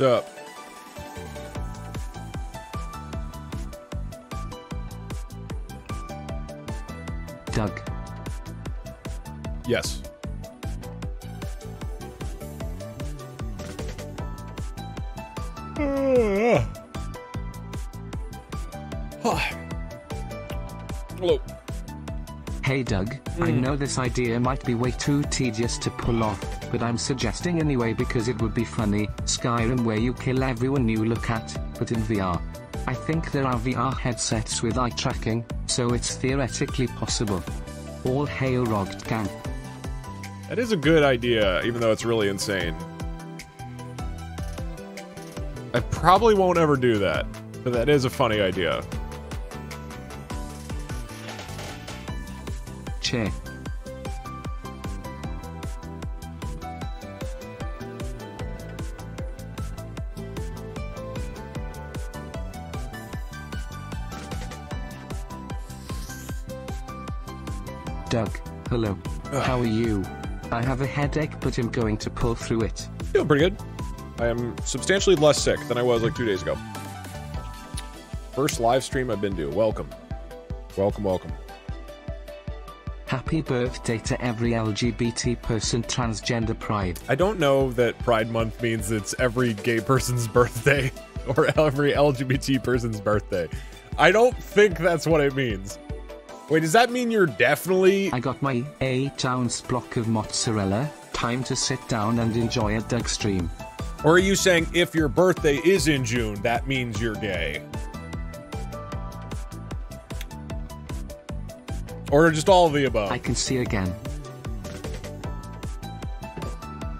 What's up? Doug. Yes. Hello. Hey Doug, I hmm. know this idea might be way too tedious to pull off, but I'm suggesting anyway because it would be funny. Skyrim where you kill everyone you look at, but in VR. I think there are VR headsets with eye tracking, so it's theoretically possible. All hail Rogged Gang. That is a good idea, even though it's really insane. I probably won't ever do that, but that is a funny idea. Che. How are you? I have a headache, but I'm going to pull through it. Feeling pretty good. I am substantially less sick than I was like two days ago. First live stream I've been to. Welcome. Welcome, welcome. Happy birthday to every LGBT person transgender pride. I don't know that Pride Month means it's every gay person's birthday or every LGBT person's birthday. I don't think that's what it means. Wait, does that mean you're definitely. I got my 8 ounce block of mozzarella. Time to sit down and enjoy a Doug stream. Or are you saying if your birthday is in June, that means you're gay? Or just all of the above? I can see again.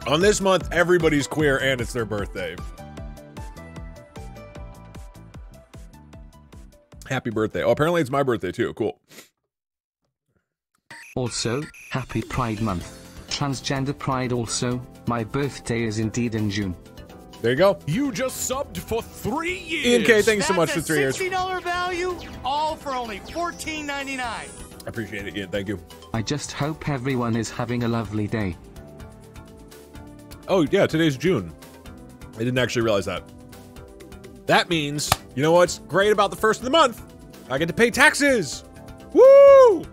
On this month, everybody's queer and it's their birthday. Happy birthday. Oh, apparently it's my birthday too. Cool. Also, happy Pride Month. Transgender Pride also. My birthday is indeed in June. There you go. You just subbed for three years. Ian K, thanks so much a for three years. $60 value, all for only $14.99. I appreciate it, Ian. Thank you. I just hope everyone is having a lovely day. Oh, yeah, today's June. I didn't actually realize that. That means, you know what's great about the first of the month? I get to pay taxes. Woo!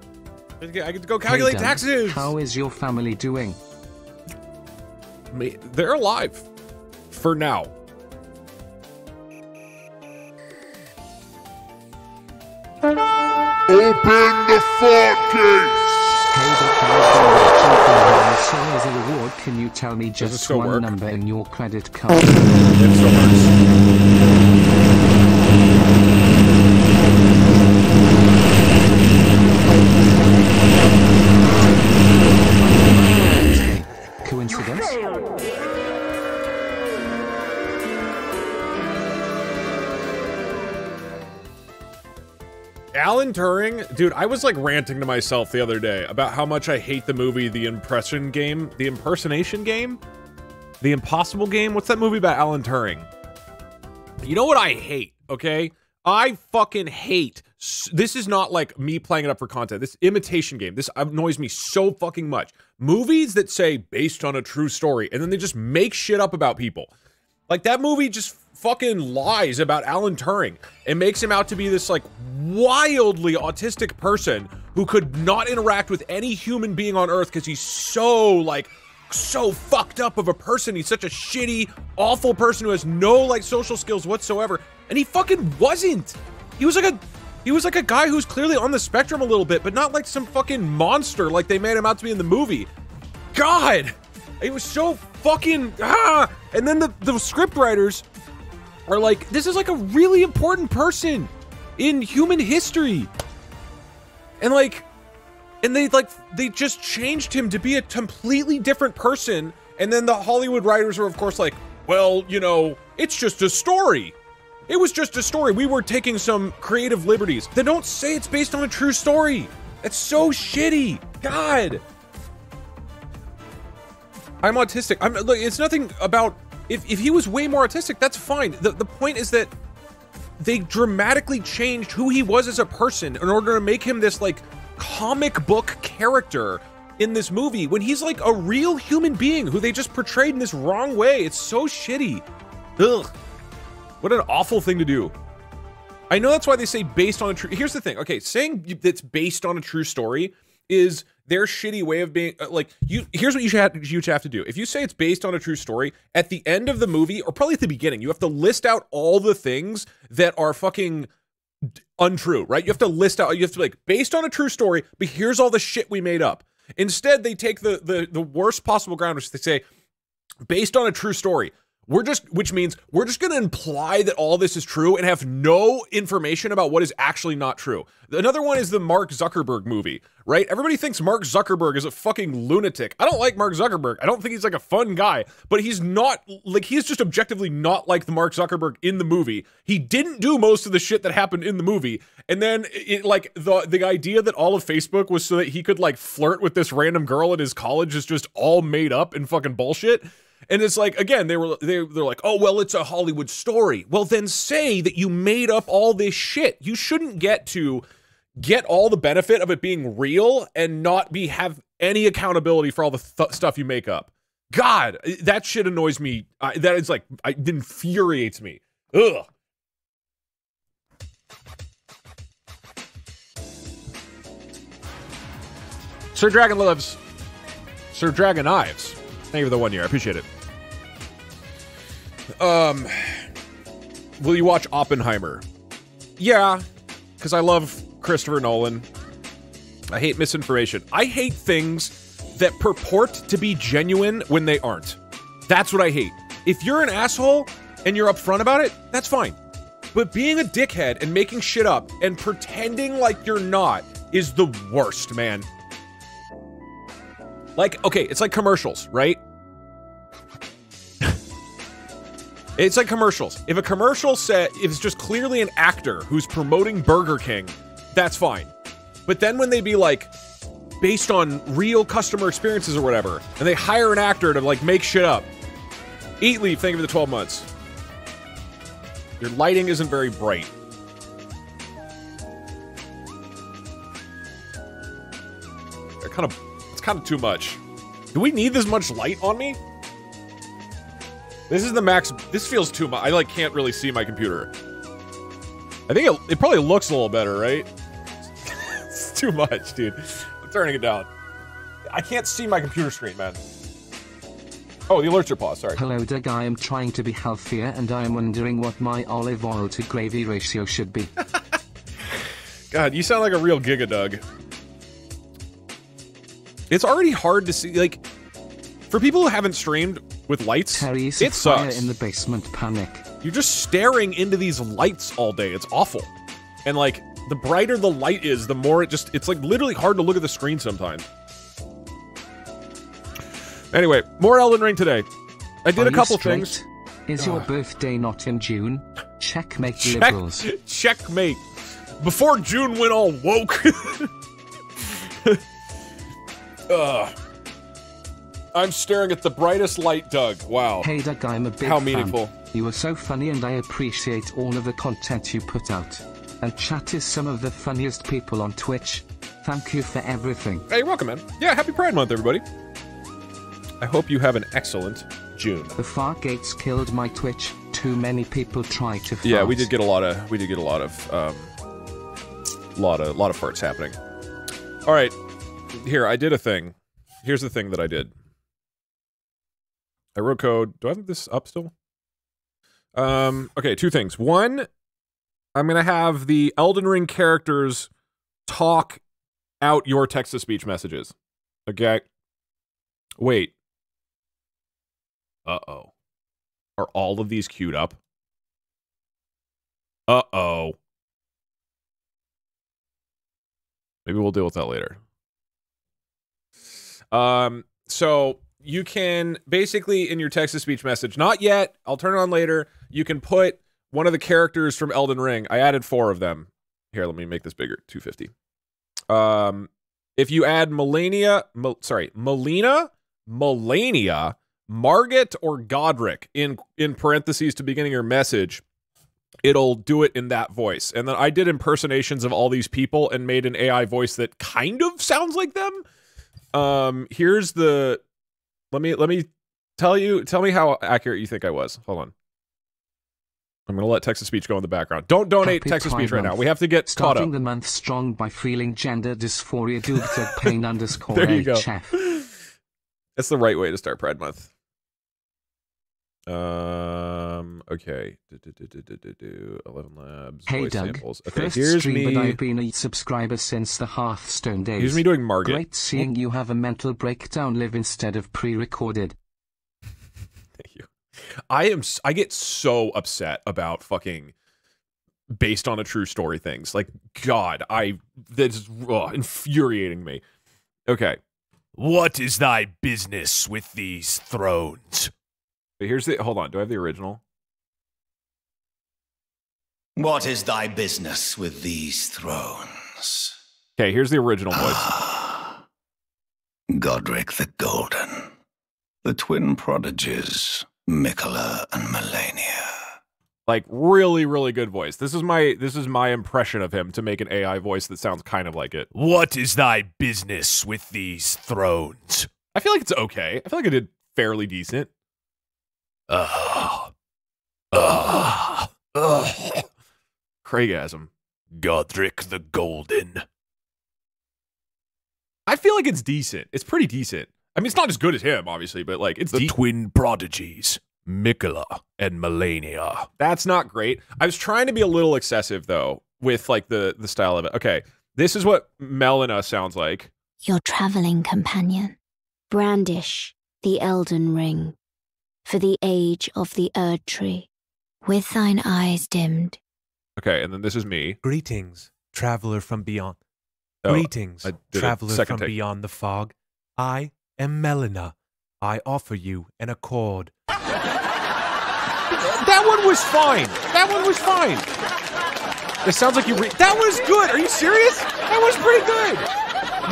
I get to go calculate Hey, Doug, taxes. How is your family doing? Me- They're alive. For now. Open the floodgates! Hey Doug, how's the So as a reward, can you tell me just one work? number in your credit card? Turing, dude, I was like ranting to myself the other day about how much I hate the movie The Impression Game, The Impersonation Game, The Impossible Game. What's that movie about Alan Turing? You know what I hate, okay? I fucking hate. This is not like me playing it up for content. This imitation game. This annoys me so fucking much. Movies that say based on a true story and then they just make shit up about people. Like that movie just fucking lies about Alan Turing and makes him out to be this like wildly autistic person who could not interact with any human being on earth because he's so like so fucked up of a person. He's such a shitty, awful person who has no like social skills whatsoever. And he fucking wasn't. He was like a he was like a guy who's clearly on the spectrum a little bit, but not like some fucking monster like they made him out to be in the movie. God, it was so fucking ah. And then the the script writers are like, this is like a really important person in human history, and like, and they like they just changed him to be a completely different person. And then the Hollywood writers are of course like, well, you know, it's just a story. It was just a story. We were taking some creative liberties. They don't say it's based on a true story. That's so shitty. God. I'm autistic. I'm look, it's nothing about if, if he was way more autistic, that's fine. The the point is that they dramatically changed who he was as a person in order to make him this like comic book character in this movie when he's like a real human being who they just portrayed in this wrong way. It's so shitty. Ugh. What an awful thing to do. I know that's why they say based on a true. Here's the thing. Okay, saying that's based on a true story is their shitty way of being uh, like you. Here's what you should have, you should have to do. If you say it's based on a true story, at the end of the movie, or probably at the beginning, you have to list out all the things that are fucking untrue. Right? You have to list out. You have to be like based on a true story, but here's all the shit we made up. Instead, they take the the the worst possible ground, which they say based on a true story. We're just, which means we're just going to imply that all this is true and have no information about what is actually not true. Another one is the Mark Zuckerberg movie, right? Everybody thinks Mark Zuckerberg is a fucking lunatic. I don't like Mark Zuckerberg. I don't think he's like a fun guy, but he's not like he's just objectively not like the Mark Zuckerberg in the movie. He didn't do most of the shit that happened in the movie. And then it like the the idea that all of Facebook was so that he could like flirt with this random girl at his college is just all made up and fucking bullshit. And it's like again, they were they they're like, "Oh, well, it's a Hollywood story." Well, then say that you made up all this shit. You shouldn't get to get all the benefit of it being real and not be have any accountability for all the th- stuff you make up. God, eh, that shit annoys me. I, that is like it infuriates me. Ugh. Sir Dragon lives. Sir Dragon Knives. Thank you for the one year. I appreciate it. Um, will you watch Oppenheimer? Yeah, because I love Christopher Nolan. I hate misinformation. I hate things that purport to be genuine when they aren't. That's what I hate. If you're an asshole and you're upfront about it, that's fine. But being a dickhead and making shit up and pretending like you're not is the worst, man. Like, okay, it's like commercials, right? it's like commercials. If a commercial set, if it's just clearly an actor who's promoting Burger King, that's fine. But then when they be like, based on real customer experiences or whatever, and they hire an actor to like make shit up. Eat leave, thank you for the 12 months. Your lighting isn't very bright. They're kind of kind of too much. Do we need this much light on me? This is the max. This feels too much. I like can't really see my computer. I think it, it probably looks a little better, right? it's too much, dude. I'm turning it down. I can't see my computer screen, man. Oh, the alerts are paused. Sorry. Hello Doug, I am trying to be healthier and I am wondering what my olive oil to gravy ratio should be. God, you sound like a real Giga Doug. It's already hard to see. Like, for people who haven't streamed with lights, Terry's it sucks. in the basement panic. You're just staring into these lights all day. It's awful. And like, the brighter the light is, the more it just, it's like literally hard to look at the screen sometimes. Anyway, more Elden Ring today. I did Are a couple things. Is your ah. birthday not in June? Checkmate Check, liberals. checkmate. Before June went all woke. Ugh. I'm staring at the brightest light, Doug. Wow. Hey Doug, I'm a big How fan. meaningful. You are so funny and I appreciate all of the content you put out. And chat is some of the funniest people on Twitch. Thank you for everything. Hey, welcome, man. Yeah, happy Pride Month, everybody. I hope you have an excellent June. The Fargates killed my Twitch. Too many people try to fart. Yeah, we did get a lot of we did get a lot of um lot of lot of farts happening. All right. Here, I did a thing. Here's the thing that I did. I wrote code. Do I have this up still? Um, okay, two things. One, I'm going to have the Elden Ring characters talk out your text to speech messages. Okay? Wait. Uh-oh. Are all of these queued up? Uh oh. Maybe we'll deal with that later. Um, so you can basically in your text to speech message, not yet, I'll turn it on later. You can put one of the characters from Elden Ring. I added four of them. Here, let me make this bigger 250. Um, if you add Melania, Mel, sorry, Melina, Malenia, Margit, or Godrick in in parentheses to beginning your message, it'll do it in that voice. And then I did impersonations of all these people and made an AI voice that kind of sounds like them. Um, here's the let me let me tell you tell me how accurate you think I was. Hold on. I'm gonna let text to speech go in the background. Don't donate Happy text to speech right now. We have to get caught Starting up. the month strong by feeling gender dysphoria pain underscore There you go. That's the right way to start Pride Month. Um. Okay. Do, do, do. ElevenLabs. Hey Doug, samples. Okay. first here's stream me. but I've been a subscriber since the Hearthstone days. Here's me doing Margit. Great seeing you have a mental breakdown live instead of pre-recorded. Thank you. I am. I get so upset about fucking based on a true story things. Like God, I that's ugh, infuriating me. Okay. What is thy business with these thrones? But here's the. Hold on. Do I have the original? What is thy business with these thrones? Okay. Here's the original voice. Ah, Godrick the Golden, the twin prodigies, Miquella and Malenia. like really really good voice this is my this is my impression of him to make an ai voice that sounds kind of like it What is thy business with these thrones? i feel like it's okay i feel like i did fairly decent Ah. Ah. Ah. craigasm Godrick the Golden. i feel like it's decent it's pretty decent i mean it's not as good as him obviously but like it's The de- twin prodigies, Miquella and Malenia. that's not great i was trying to be a little excessive though with like the the style of it okay this is what melina sounds like your travelling companion. Brandish the Elden Ring, for the age of the Erdtree, with thine eyes dimmed. okay and then this is me Greetings, traveler from beyond. Oh, Greetings, a traveler from take. beyond the fog. I am Melina. I offer you an accord. That one was fine. That one was fine. It sounds like you re- That was good. Are you serious? That was pretty good.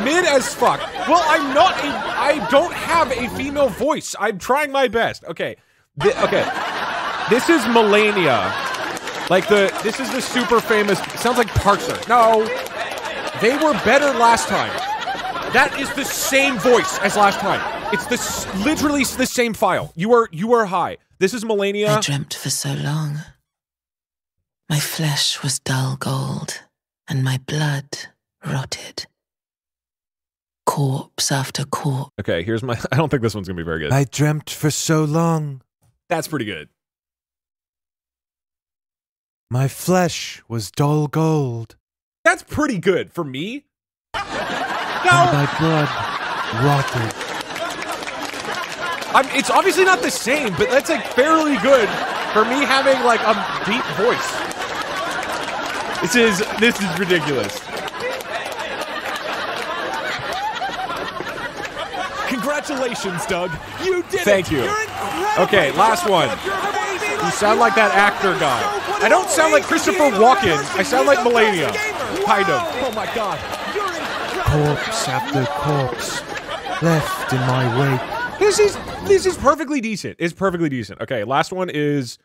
Mid as fuck. Well, I'm not a. I don't have a female voice. I'm trying my best. Okay. Thi- okay. This is Malenia. Like the. This is the super famous. Sounds like Parser. No. They were better last time. That is the same voice as last time. It's the literally the same file. You are you are high. This is Malenia. I dreamt for so long. My flesh was dull gold, and my blood rotted. Corpse after corpse. Okay, here's my. I don't think this one's gonna be very good. I dreamt for so long. That's pretty good. My flesh was dull gold, That's pretty good for me. and my blood rotted. I'm, it's obviously not the same, but that's like fairly good for me having like a deep voice. This is this is ridiculous. Congratulations, Doug. You did Thank it. you. You're. Okay, last one. You sound like that actor guy. I don't sound like Christopher Walken. I sound like Malenia, kind of. Oh my god. Corpse after corpse left in my wake. This is this is perfectly decent. It's perfectly decent. Okay, last one is.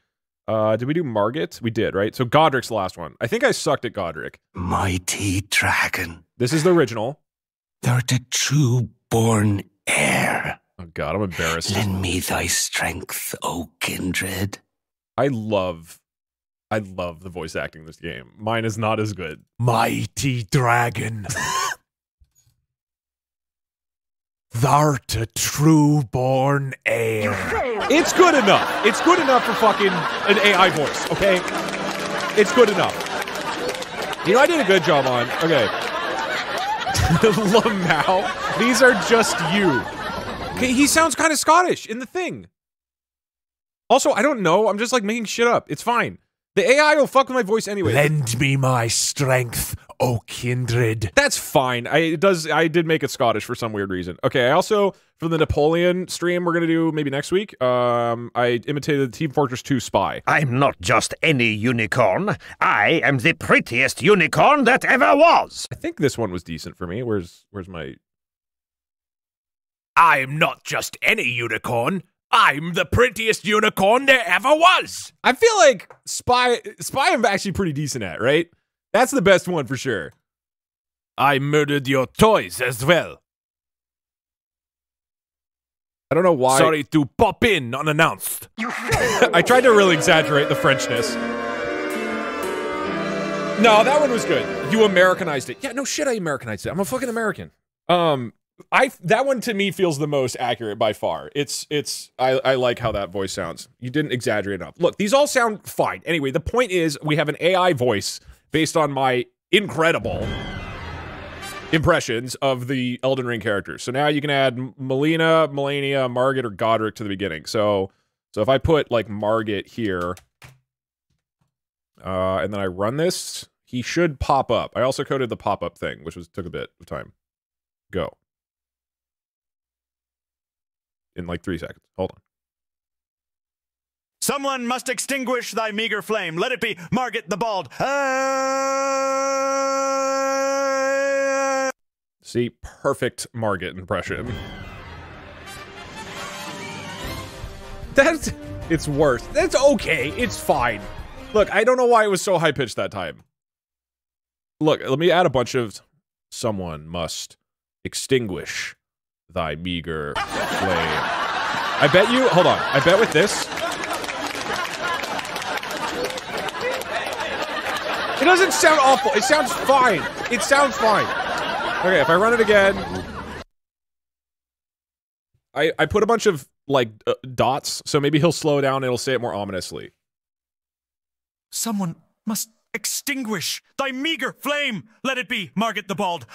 Uh, did we do Margit? We did, right? So Godrick's the last one. I think I sucked at Godrick. Mighty dragon, This is the original. They're the true born heir. Oh God, I'm embarrassed. Lend me thy strength, O kindred. I love, I love the voice acting in this game. Mine is not as good. Mighty dragon. Thou'rt a true born heir. It's good enough. It's good enough for fucking an AI voice. Okay, it's good enough. You know, I did a good job on. Okay, Lamau. These are just you. He sounds kind of Scottish in the thing. Also, I don't know. I'm just like making shit up. It's fine. The AI will fuck with my voice anyway. Lend me my strength, O kindred. That's fine. I it does. I did make it Scottish for some weird reason. Okay. I also for the Napoleon stream we're gonna do maybe next week. Um, I imitated the Team Fortress 2 spy. I'm not just any unicorn. I am the prettiest unicorn that ever was. I think this one was decent for me. Where's Where's my? I'm not just any unicorn. I'm the prettiest unicorn there ever was. I feel like spy spy. I'm actually pretty decent at. Right. That's the best one for sure. I murdered your toys as well. I don't know why. Sorry to pop in unannounced. I tried to really exaggerate the Frenchness. No, that one was good. You Americanized it. Yeah, no shit, I Americanized it. I'm a fucking American. Um, I that one to me feels the most accurate by far. It's it's I, I like how that voice sounds. You didn't exaggerate enough. Look, these all sound fine. Anyway, the point is we have an AI voice based on my incredible impressions of the Elden Ring characters. So now you can add Melina, Malenia, Margit, or Godrick to the beginning. So so if I put like Margit here, uh, and then I run this, he should pop up. I also coded the pop up thing, which was took a bit of time. Go. In like three seconds. Hold on. Someone must extinguish thy meager flame. Let it be Margit the Bald. Ah! See, perfect Margit impression. That's it's worse. That's okay. It's fine. Look, I don't know why it was so high pitched that time. Look, let me add a bunch of someone must extinguish thy meager flame. I bet you, hold on. I bet with this It doesn't sound awful. It sounds fine. It sounds fine. Okay, if I run it again, I I put a bunch of like uh, dots, so maybe he'll slow down and it'll say it more ominously. Someone must extinguish thy meager flame. Let it be Margit the Bald.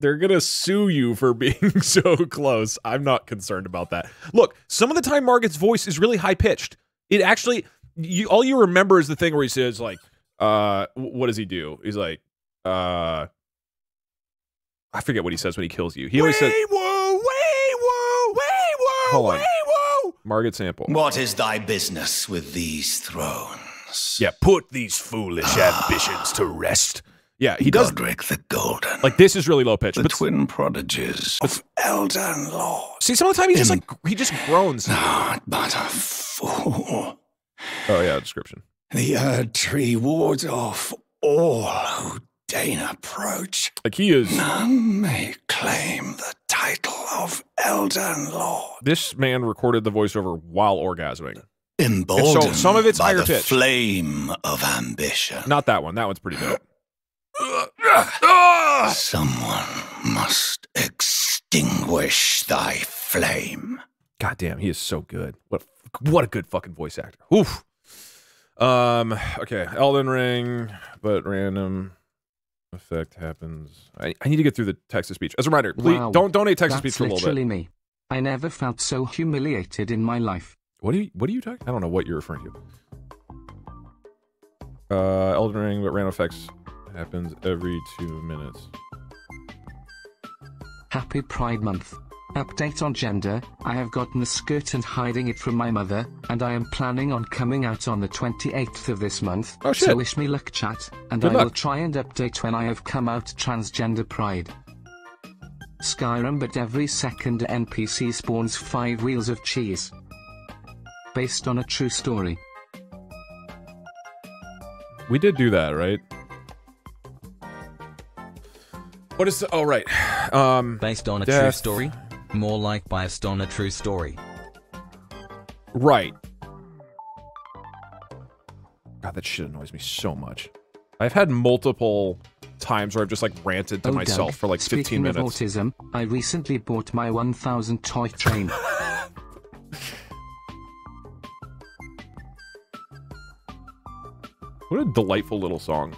They're gonna sue you for being so close. I'm not concerned about that. Look, some of the time Margit's voice is really high pitched. It actually, you all you remember is the thing where he says like, uh, what does he do? He's like, uh, I forget what he says when he kills you. He always says, Wee woo, wee woo, wee woo, Hold on. wee woo. Margit sample. What is thy business with these thrones? Yeah, put these foolish ambitions to rest. Yeah, he does. Godrick the Golden. Like this is really low pitch. the But twin prodigies of Elden Lord. see, some of the time he just like he just groans. Not but a fool. Oh yeah, description. The Erdtree wards off all who deign approach. Like he is. None may claim the title of Elden Lord. This man recorded the voiceover while orgasming. Emboldened some of it's by higher the pitched. flame of ambition. Not that one. That one's pretty dope. Someone must extinguish thy flame. Goddamn, he is so good. What what a good fucking voice actor. Oof. Um. Okay, Elden Ring, but random effect happens. I, I need to get through the text to speech. As a reminder, please Wow, don't donate text to speech for a little literally bit. me. I never felt so humiliated in my life. What are you What are you talking? I don't know what you're referring to. Uh, Elden Ring, but random effects happens every two minutes. Happy Pride Month. Update on gender I have gotten a skirt and hiding it from my mother, and I am planning on coming out on the 28th of this month. Oh, shit. So wish me luck, chat, and Good I will try and update when I have come out transgender pride. Skyrim, but every second NPC spawns five wheels of cheese. Based on a true story. We did do that, right? What is the? Oh, right. Um, Based on a true story? More like based on a true story. Right. God, that shit annoys me so much. I've had multiple times where I've just like ranted to Oh, myself Doug, for like 15 speaking minutes. of autism, I recently bought my 1000 toy train. What a delightful little song.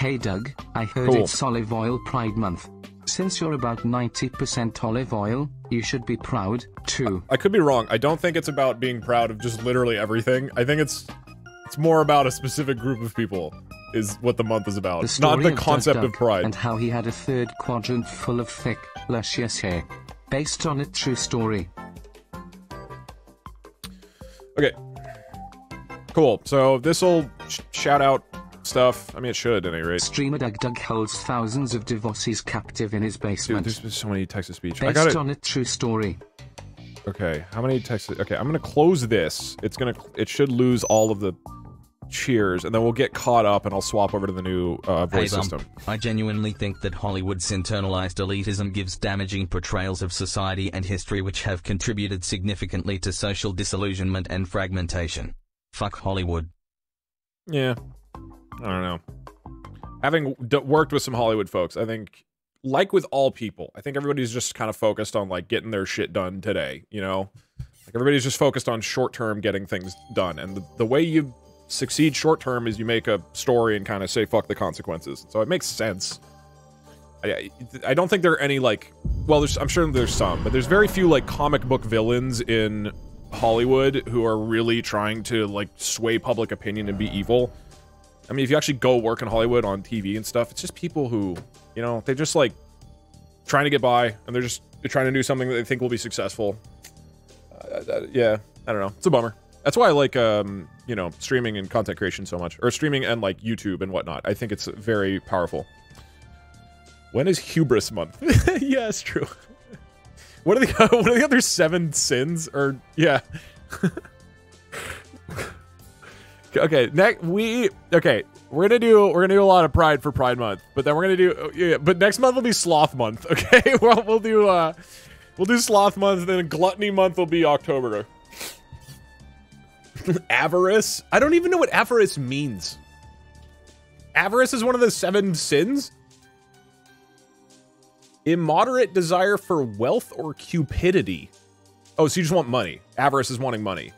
Hey Doug, I heard Cool. it's olive oil pride month. Since you're about 90% olive oil, you should be proud, too. I could be wrong. I don't think it's about being proud of just literally everything. I think it's it's more about a specific group of people is what the month is about. The It's not the of Doug concept Doug of pride. And how he had a third quadrant full of thick, luscious hair. Based on a true story. Okay. Cool. So this will sh- shout out stuff. I mean, it should at any rate. Streamer Doug Doug holds thousands of devotees captive in his basement. Dude, basement. there's been so many text to speech. I Based got it. on a true story. Okay, how many text? Okay, I'm gonna close this. It's gonna. It should lose all of the cheers, and then we'll get caught up, and I'll swap over to the new uh, Hey voice Bump, system. I genuinely think that Hollywood's internalized elitism gives damaging portrayals of society and history which have contributed significantly to social disillusionment and fragmentation. Fuck Hollywood. Yeah, I don't know. Having worked with some Hollywood folks, I think, like with all people, I think everybody's just kind of focused on like getting their shit done today. You know, like everybody's just focused on short term getting things done, and the, the way you succeed short term is you make a story and kind of say fuck the consequences. So it makes sense. I, I don't think there are any like well there's I'm sure there's some but there's very few like comic book villains in Hollywood who are really trying to like sway public opinion and be evil. I mean if you actually go work in Hollywood on TV and stuff it's just people who you know they're just like trying to get by and they're just they're trying to do something that they think will be successful. Uh, uh, yeah, I don't know. It's a bummer. That's why I like um you know streaming and content creation so much or streaming and like YouTube and whatnot. I think it's very powerful. When is hubris month? yeah, it's true. What are the what are the other seven sins? Or yeah. Okay, next we okay. We're gonna do we're gonna do a lot of Pride for Pride Month, but then we're gonna do yeah. But next month will be Sloth Month. Okay, well we'll do uh we'll do Sloth Month, then Gluttony Month will be October. avarice? I don't even know what avarice means. Avarice is one of the seven sins immoderate desire for wealth or cupidity. Oh, so you just want money. Avarice is wanting money.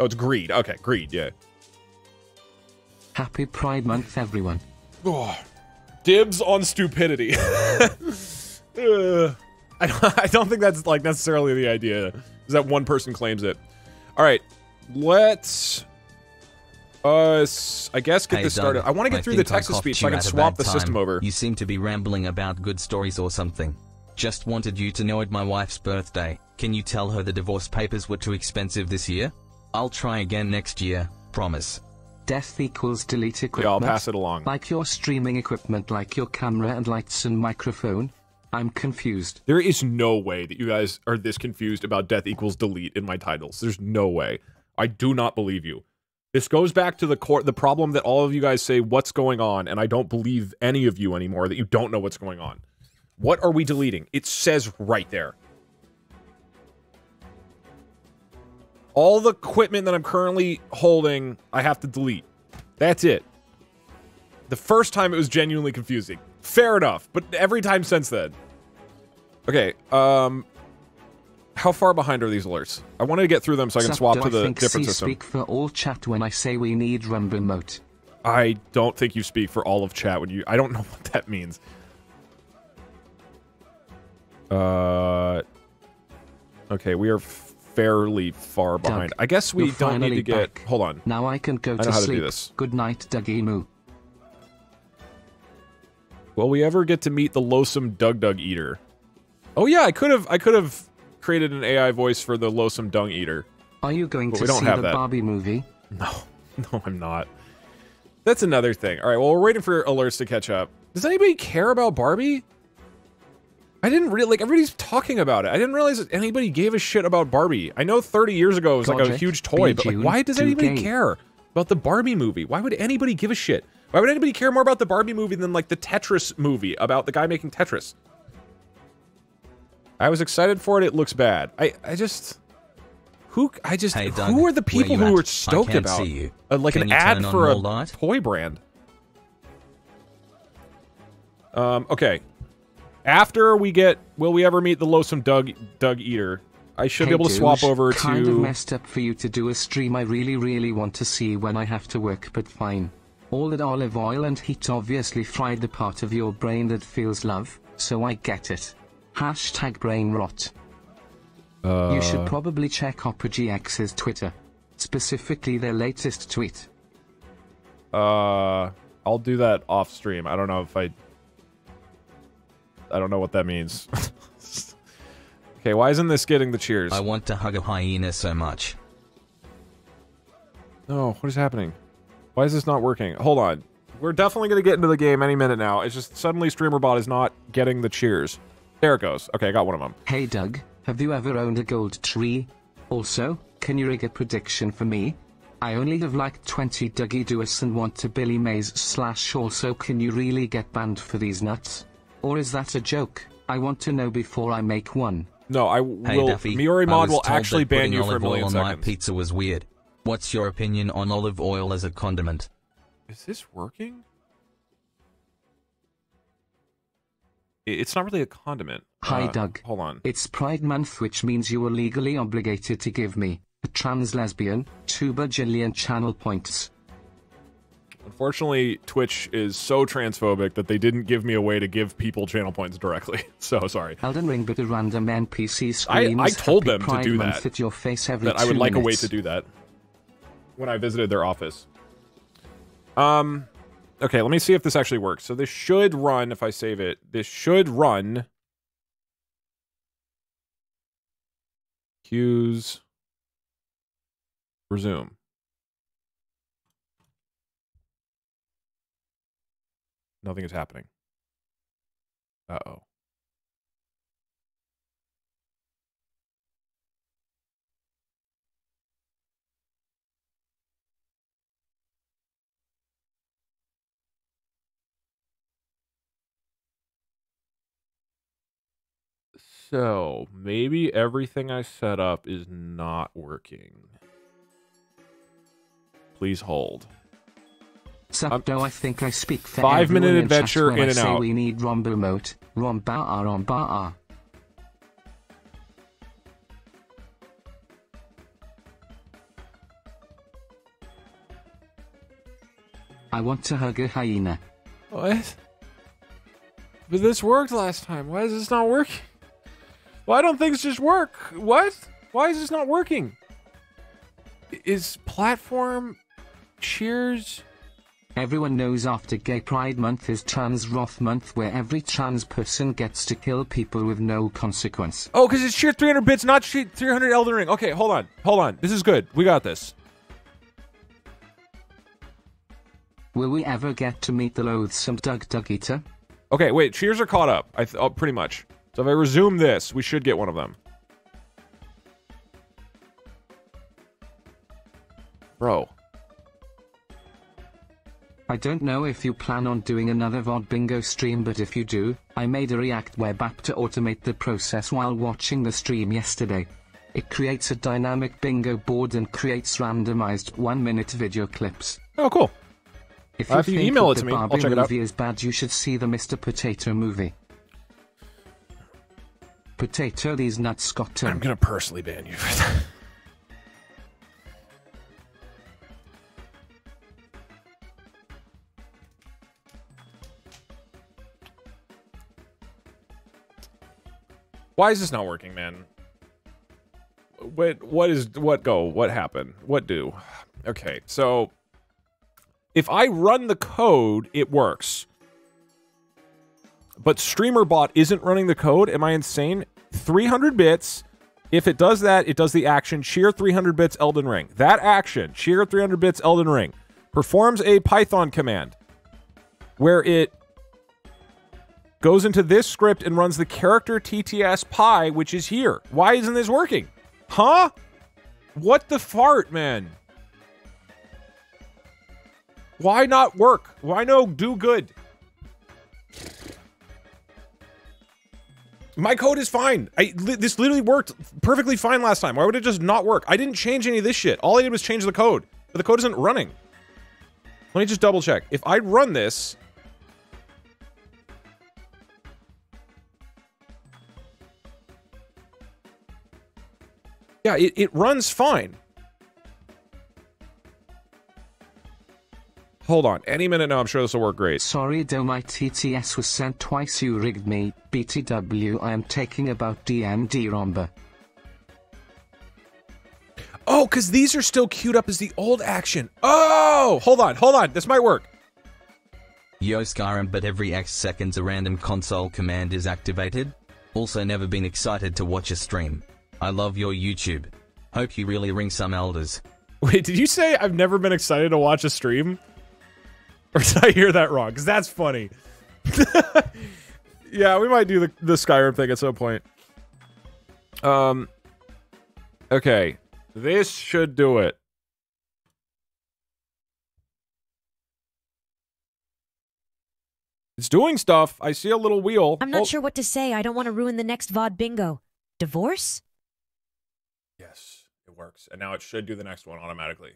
Oh, it's greed. Okay, greed, yeah. Happy Pride Month, everyone. Oh, dibs on stupidity. uh, I, don't, I don't think that's like necessarily the idea. Is that one person claims it. All right, let's uh, I guess get Hey, this Doug, started. I want to get I through the Texas speech so I can swap the system over. You seem to be rambling about good stories or something. Just wanted you to know at my wife's birthday. Can you tell her the divorce papers were too expensive this year? I'll try again next year. Promise. Death equals delete equipment. Yeah, I'll pass it along. Like your streaming equipment, like your camera and lights and microphone. I'm confused. There is no way that you guys are this confused about death equals delete in my titles. There's no way. I do not believe you. This goes back to the core the problem that all of you guys say what's going on and I don't believe any of you anymore that you don't know what's going on. What are we deleting? It says right there. All the equipment that I'm currently holding, I have to delete. That's it. The first time it was genuinely confusing. Fair enough, but every time since then. Okay, um how far behind are these alerts? I wanted to get through them so I can swap to I the think different C system. speak for all chat when I say we need Rumble Moat. I don't think you speak for all of chat when you I don't know what that means. Uh Okay, we are fairly far behind. Doug, I guess we don't need to get back. Hold on. Now I can go I know to how to do sleep. this. Good night, Dougie Moo. Will we ever get to meet the loathsome Doug Doug Eater? Oh yeah, I could have I could have created an AI voice for the loathsome Dung Eater. Are you going to we don't see have the that. Barbie movie? No, no, I'm not. That's another thing. All right, well, we're waiting for alerts to catch up. Does anybody care about Barbie? I didn't really like everybody's talking about it. I didn't realize that anybody gave a shit about Barbie. I know 30 years ago it was like a huge toy, but like, why does anybody 2K. care about the Barbie movie? Why would anybody give a shit? Why would anybody care more about the Barbie movie than like the Tetris movie about the guy making Tetris? I was excited for it. It looks bad. I I just who I just Hey, Doug, who are the people who at? are stoked about uh, like Can an ad for a light? toy brand? Um. Okay. After we get, will we ever meet the loathsome Doug Doug Eater? I should Hey, be able to swap douche, over kind to. of messed up for you to do a stream I really really want to see when I have to work but fine. All that olive oil and heat obviously fried the part of your brain that feels love, so I get it. Hashtag brain rot. Uh, you should probably check Opera GX's Twitter. Specifically their latest tweet. Uh, I'll do that off stream. I don't know if I. I don't know what that means. okay, why isn't this getting the cheers? I want to hug a hyena so much. No, what is happening? Why is this not working? Hold on. We're definitely going to get into the game any minute now. It's just suddenly StreamerBot is not getting the cheers. There it goes. Okay, I got one of them. Hey Doug, have you ever owned a gold tree? Also, can you rig a prediction for me? I only have like 20 Dougie Doers and want to Billy Mays slash also can you really get banned for these nuts? Or is that a joke? I want to know before I make one. No, I Hey will. Duffy, Miori I Mod was will actually ban you for a million on my pizza was weird. What's your opinion on olive oil as a condiment? Is this working? It's not really a condiment. Hi Uh, Doug. Hold on. It's Pride Month which means you are legally obligated to give me, a trans lesbian, two bajillion channel points. Unfortunately, Twitch is so transphobic that they didn't give me a way to give people channel points directly. So sorry. Elden Ring but a random NPC I, screams I told them to do that. at your face every that I would like a way to do that. When I visited their office. Um, okay, let me see if this actually works. So this should run if I save it. This should run. Cues. Resume. Nothing is happening. Uh oh. So maybe everything I set up is not working. Please hold. Sapdo, um, I think I speak for Five minute in adventure in I and say out. We need Rombo Moat, Romba'a ah, Romba'a. Ah. I want to hug a hyena. What? But this worked last time. Why is this not working? Why don't things just work? What? Why is this not working? Is platform cheers? Everyone knows after Gay Pride Month is Trans Wrath Month where every trans person gets to kill people with no consequence. Oh, because it's sheer 300 bits, not sheer 300 Elden Ring. Okay, hold on. Hold on. This is good. We got this. Will we ever get to meet the loathsome Doug Doug Eater? Okay, wait. Cheers are caught up. I th- oh, pretty much. So if I resume this, we should get one of them. Bro. I don't know if you plan on doing another VOD bingo stream but if you do, I made a React web app to automate the process while watching the stream yesterday. It creates a dynamic bingo board and creates randomized one minute video clips. Oh, cool. If Uh, you if you email it to me, I'll Barbie check it out. movie is bad, you should see the Mr. Potato movie. Potato, these nuts got turned. I'm gonna personally ban you for that. Why is this not working, man? What what is what go? What happened? What do? Okay, so if I run the code, it works. But StreamerBot isn't running the code. Am I insane? 300 bits. If it does that, it does the action cheer 300 bits Elden Ring. That action, cheer 300 bits Elden Ring, performs a Python command where it goes into this script and runs the character TTS pi, which is here. Why isn't this working? Huh? What the fart, man? Why not work? Why no do good? My code is fine. I li- this literally worked perfectly fine last time. Why would it just not work? I didn't change any of this shit. All I did was change the code, but the code isn't running. Let me just double check. If I run this, yeah, it, it runs fine. Hold on. Any minute now, I'm sure this will work great. Sorry, though my TTS was sent twice. You rigged me. BTW, I am taking about DMD Romba. Oh, because these are still queued up as the old action. Oh, hold on, hold on. This might work. Yo Skyrim, but every X seconds a random console command is activated. Also never been excited to watch a stream. I love your YouTube. Hope you really ring some elders. Wait, did you say I've never been excited to watch a stream? Or did I hear that wrong? Because that's funny. yeah, we might do the, the Skyrim thing at some point. Um, okay. This should do it. It's doing stuff. I see a little wheel. I'm not oh. sure what to say. I don't want to ruin the next VOD bingo. Divorce? Yes, it works. And now it should do the next one automatically.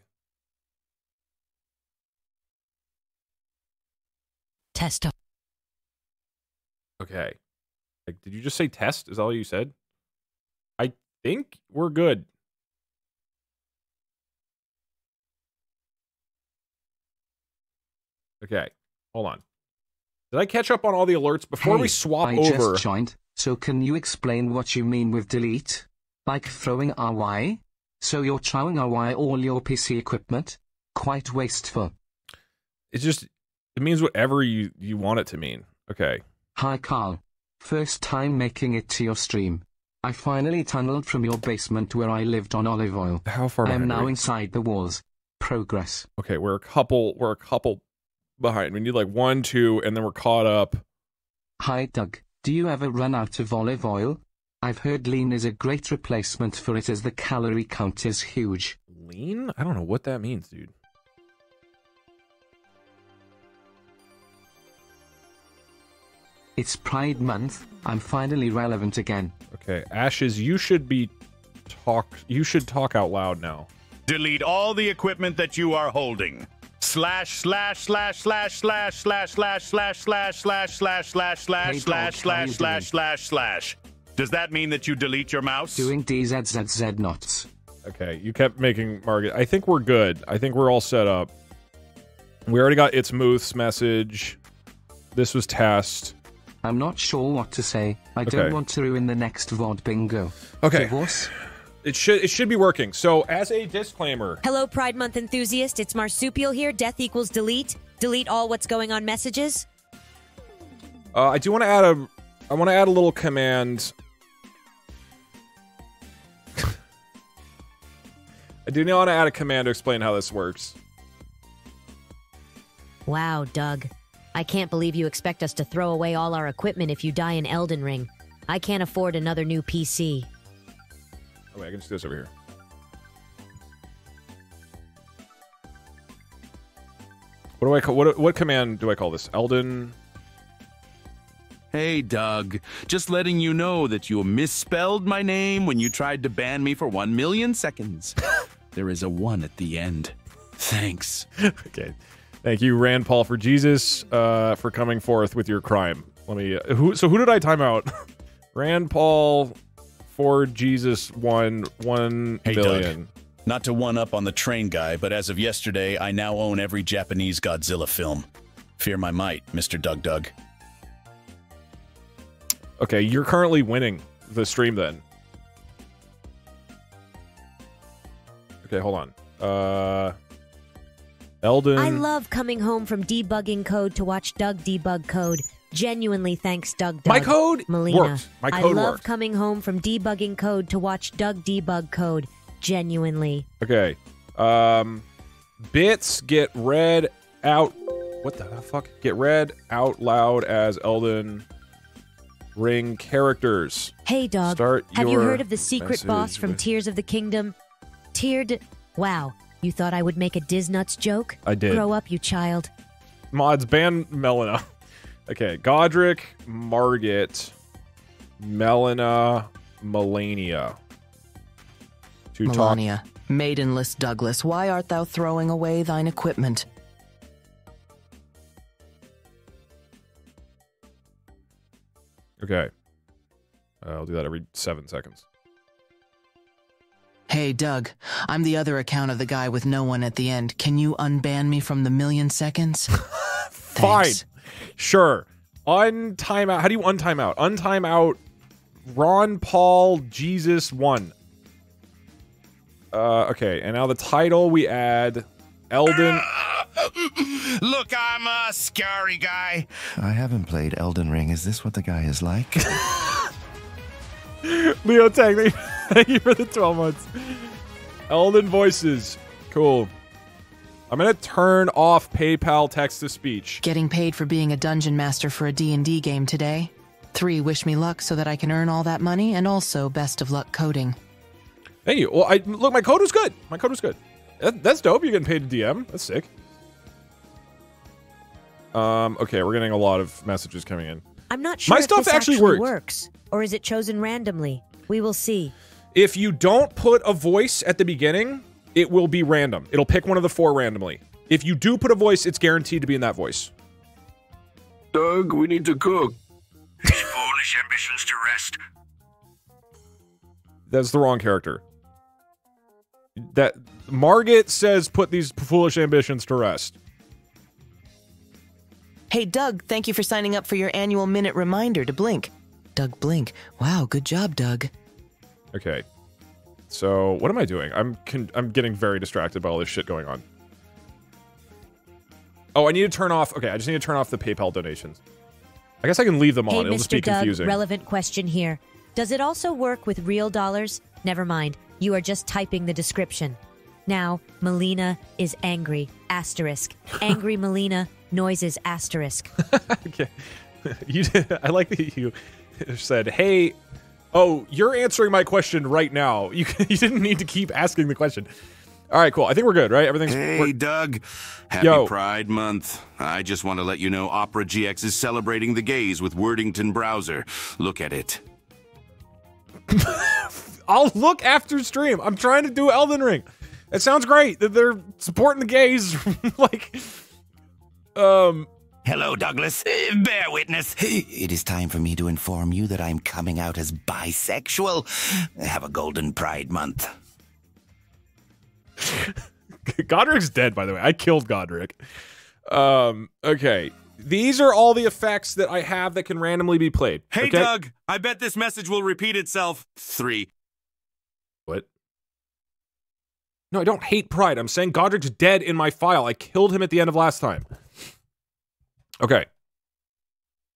Test. Okay. Like, did you just say test? Is all you said? I think we're good. Okay. Hold on. Did I catch up on all the alerts before we Hey, swap I over? just joined, so can you explain what you mean with delete? Like throwing RY? So you're throwing away all your PC equipment? Quite wasteful. It's just it means whatever you you want it to mean. Okay. Hi Carl. First time making it to your stream. I finally tunneled from your basement where I lived on olive oil. How far I am now inside the walls. Progress. Okay, we're a couple we're a couple behind. We need like one, two, and then we're caught up. Hi Doug. Do you ever run out of olive oil? I've heard lean is a great replacement for it as the calorie count is huge. Lean? I don't know what that means, dude. It's Pride Month. I'm finally relevant again. Okay, Ashes, you should be talk you should talk out loud now. Delete all the equipment that you are holding. Slash slash slash slash slash slash slash slash slash slash slash slash slash slash dog, how you slash slash slash slash. Does that mean that you delete your mouse? Doing DZZZ knots. Okay, you kept making Margaret. I think we're good. I think we're all set up. We already got It's Mooth's message. This was test. I'm not sure what to say. I Okay. don't want to ruin the next VOD bingo. Okay. Divorce? It should it should be working. So as a disclaimer, Hello, Pride Month enthusiast. It's Marsupial here. Death equals delete. Delete all what's going on messages. uh, I do want to add a I want to add a little command. I do want to add a command to explain how this works. Wow, Doug. I can't believe you expect us to throw away all our equipment if you die in Elden Ring. I can't afford another new PC. Oh wait, I can just do this over here. What do I call what what command do I call this? Elden Hey, Doug. Just letting you know that you misspelled my name when you tried to ban me for one million seconds. there is a one at the end. Thanks. okay. Thank you, Rand Paul for Jesus, uh, for coming forth with your crime. Let me. Uh, who? So who did I time out? Rand Paul for Jesus one one Hey, billion. Doug. Not to one up on the train guy, but as of yesterday, I now own every Japanese Godzilla film. Fear my might, Mr. Doug Doug. Okay, you're currently winning the stream then. Okay, hold on. Uh, Elden. I love coming home from debugging code to watch Doug debug code. Genuinely thanks, Doug. Doug. My code Melina. works. My code I love works. coming home from debugging code to watch Doug debug code. Genuinely. Okay. Um, bits get read out. What the fuck? Get read out loud as Elden Ring characters. Hey, dog. Start have you heard of the secret boss from Tears of the Kingdom? Tiered. Wow. You thought I would make a Disnuts joke? I did. Grow up, you child. Mods ban Melina. Okay, Godrick, Margit, Melina, Malenia. To talk. Malenia, maidenless Douglas, why art thou throwing away thine equipment? Okay. Uh, I'll do that every seven seconds. Hey, Doug, I'm the other account of the guy with no one at the end. Can you unban me from the million seconds? Fine. Sure. Untime out. How do you untime out? Untime out Ron Paul Jesus 1. Uh, okay, and now the title we add Elden. Look, I'm a scary guy. I haven't played Elden Ring. Is this what the guy is like? Leo Tang, thank you- thank you for the 12 months. Elden Voices. Cool. I'm going to turn off PayPal text to speech. Getting paid for being a dungeon master for a D&D game today. Three, wish me luck so that I can earn all that money, and also best of luck coding. Thank you. Well, I look, my code was good. My code was good. That, that's dope. You're getting paid to DM. That's sick. Um, okay, we're getting a lot of messages coming in. I'm not sure My if stuff this actually actually works, or is it chosen randomly? We will see. If you don't put a voice at the beginning, it will be random. It'll pick one of the four randomly. If you do put a voice, it's guaranteed to be in that voice. Doug, we need to cook. Foolish ambitions to rest. That's the wrong character. That Margit says put these foolish ambitions to rest. Hey, Doug, thank you for signing up for your annual minute reminder to blink. Doug Blink. Wow, good job, Doug. Okay. So what am I doing? I'm con- I'm getting very distracted by all this shit going on. Oh, I need to turn off. Okay, I just need to turn off the PayPal donations. I guess I can leave them on. Hey, It'll Mr. just be Doug, confusing. relevant question here. Does it also work with real dollars? Never mind. You are just typing the description. Now, Melina is angry. Asterisk. Angry Melina, noises asterisk. okay. You I like that you said, "Hey, oh, you're answering my question right now. You you didn't need to keep asking the question." All right, cool. I think we're good, right? Everything's Hey, we're- Doug. Happy Yo. Pride Month. I just want to let you know Opera GX is celebrating the gays with Wordington Browser. Look at it. I'll look after stream. I'm trying to do Elden Ring. It sounds great that they're supporting the gays. like, um, Hello, Douglas. Uh, bear witness. It is time for me to inform you that I'm coming out as bisexual. Have a golden pride month. Godrick's dead, by the way. I killed Godrick. Um, okay. These are all the effects that I have that can randomly be played. Hey, okay? Doug, I bet this message will repeat itself. Three. What? No, I don't hate Pride. I'm saying Godrick's dead in my file. I killed him at the end of last time. Okay.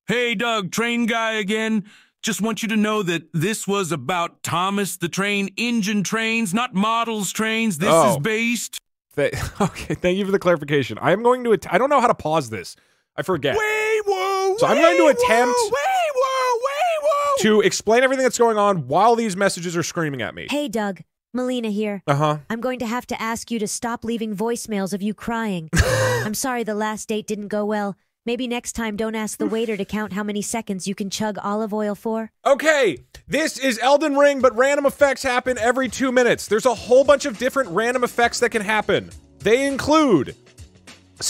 Hey, Doug, train guy again. Just want you to know that this was about Thomas the Train Engine Trains, not models trains. This Oh. is based. Th- okay, thank you for the clarification. I am going to. Att- I don't know how to pause this. I forget. Wait, whoa, so I'm going to attempt wait, whoa, wait, whoa. to explain everything that's going on while these messages are screaming at me. Hey, Doug. Melina here. Uh huh. I'm going to have to ask you to stop leaving voicemails of you crying. I'm sorry the last date didn't go well. Maybe next time don't ask the waiter to count how many seconds you can chug olive oil for. Okay, this is Elden Ring, but random effects happen every two minutes. There's a whole bunch of different random effects that can happen. They include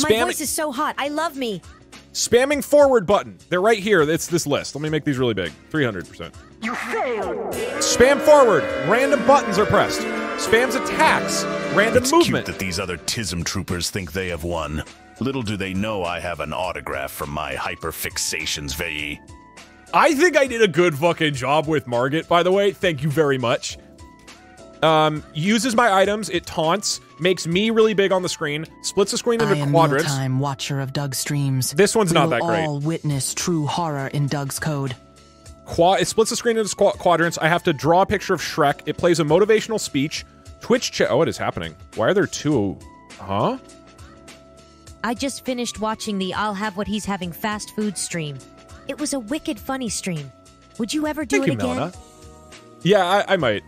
My voice is so hot. I love me. spamming forward button. They're right here. It's this list. Let me make these really big. 300%. You failed. Spam forward. Random buttons are pressed. Spams attacks. Random it's movement. cute that these other TISM troopers think they have won. Little do they know I have an autograph from my hyperfixations VE. I think I did a good fucking job with Margit, by the way. Thank you very much. Um, uses my items, it taunts, makes me really big on the screen, splits the screen into I am quadrants. time watcher of Doug's streams. This one's We not that great. all witness true horror in Doug's code. Qua- it splits the screen into squ- quadrants. I have to draw a picture of Shrek. It plays a motivational speech. Twitch chat. Oh, what is happening? Why are there two? Huh? I just finished watching the I'll Have What He's Having fast food stream. It was a wicked funny stream. Would you ever do Thank it you, again? Melina. Yeah, I, I might.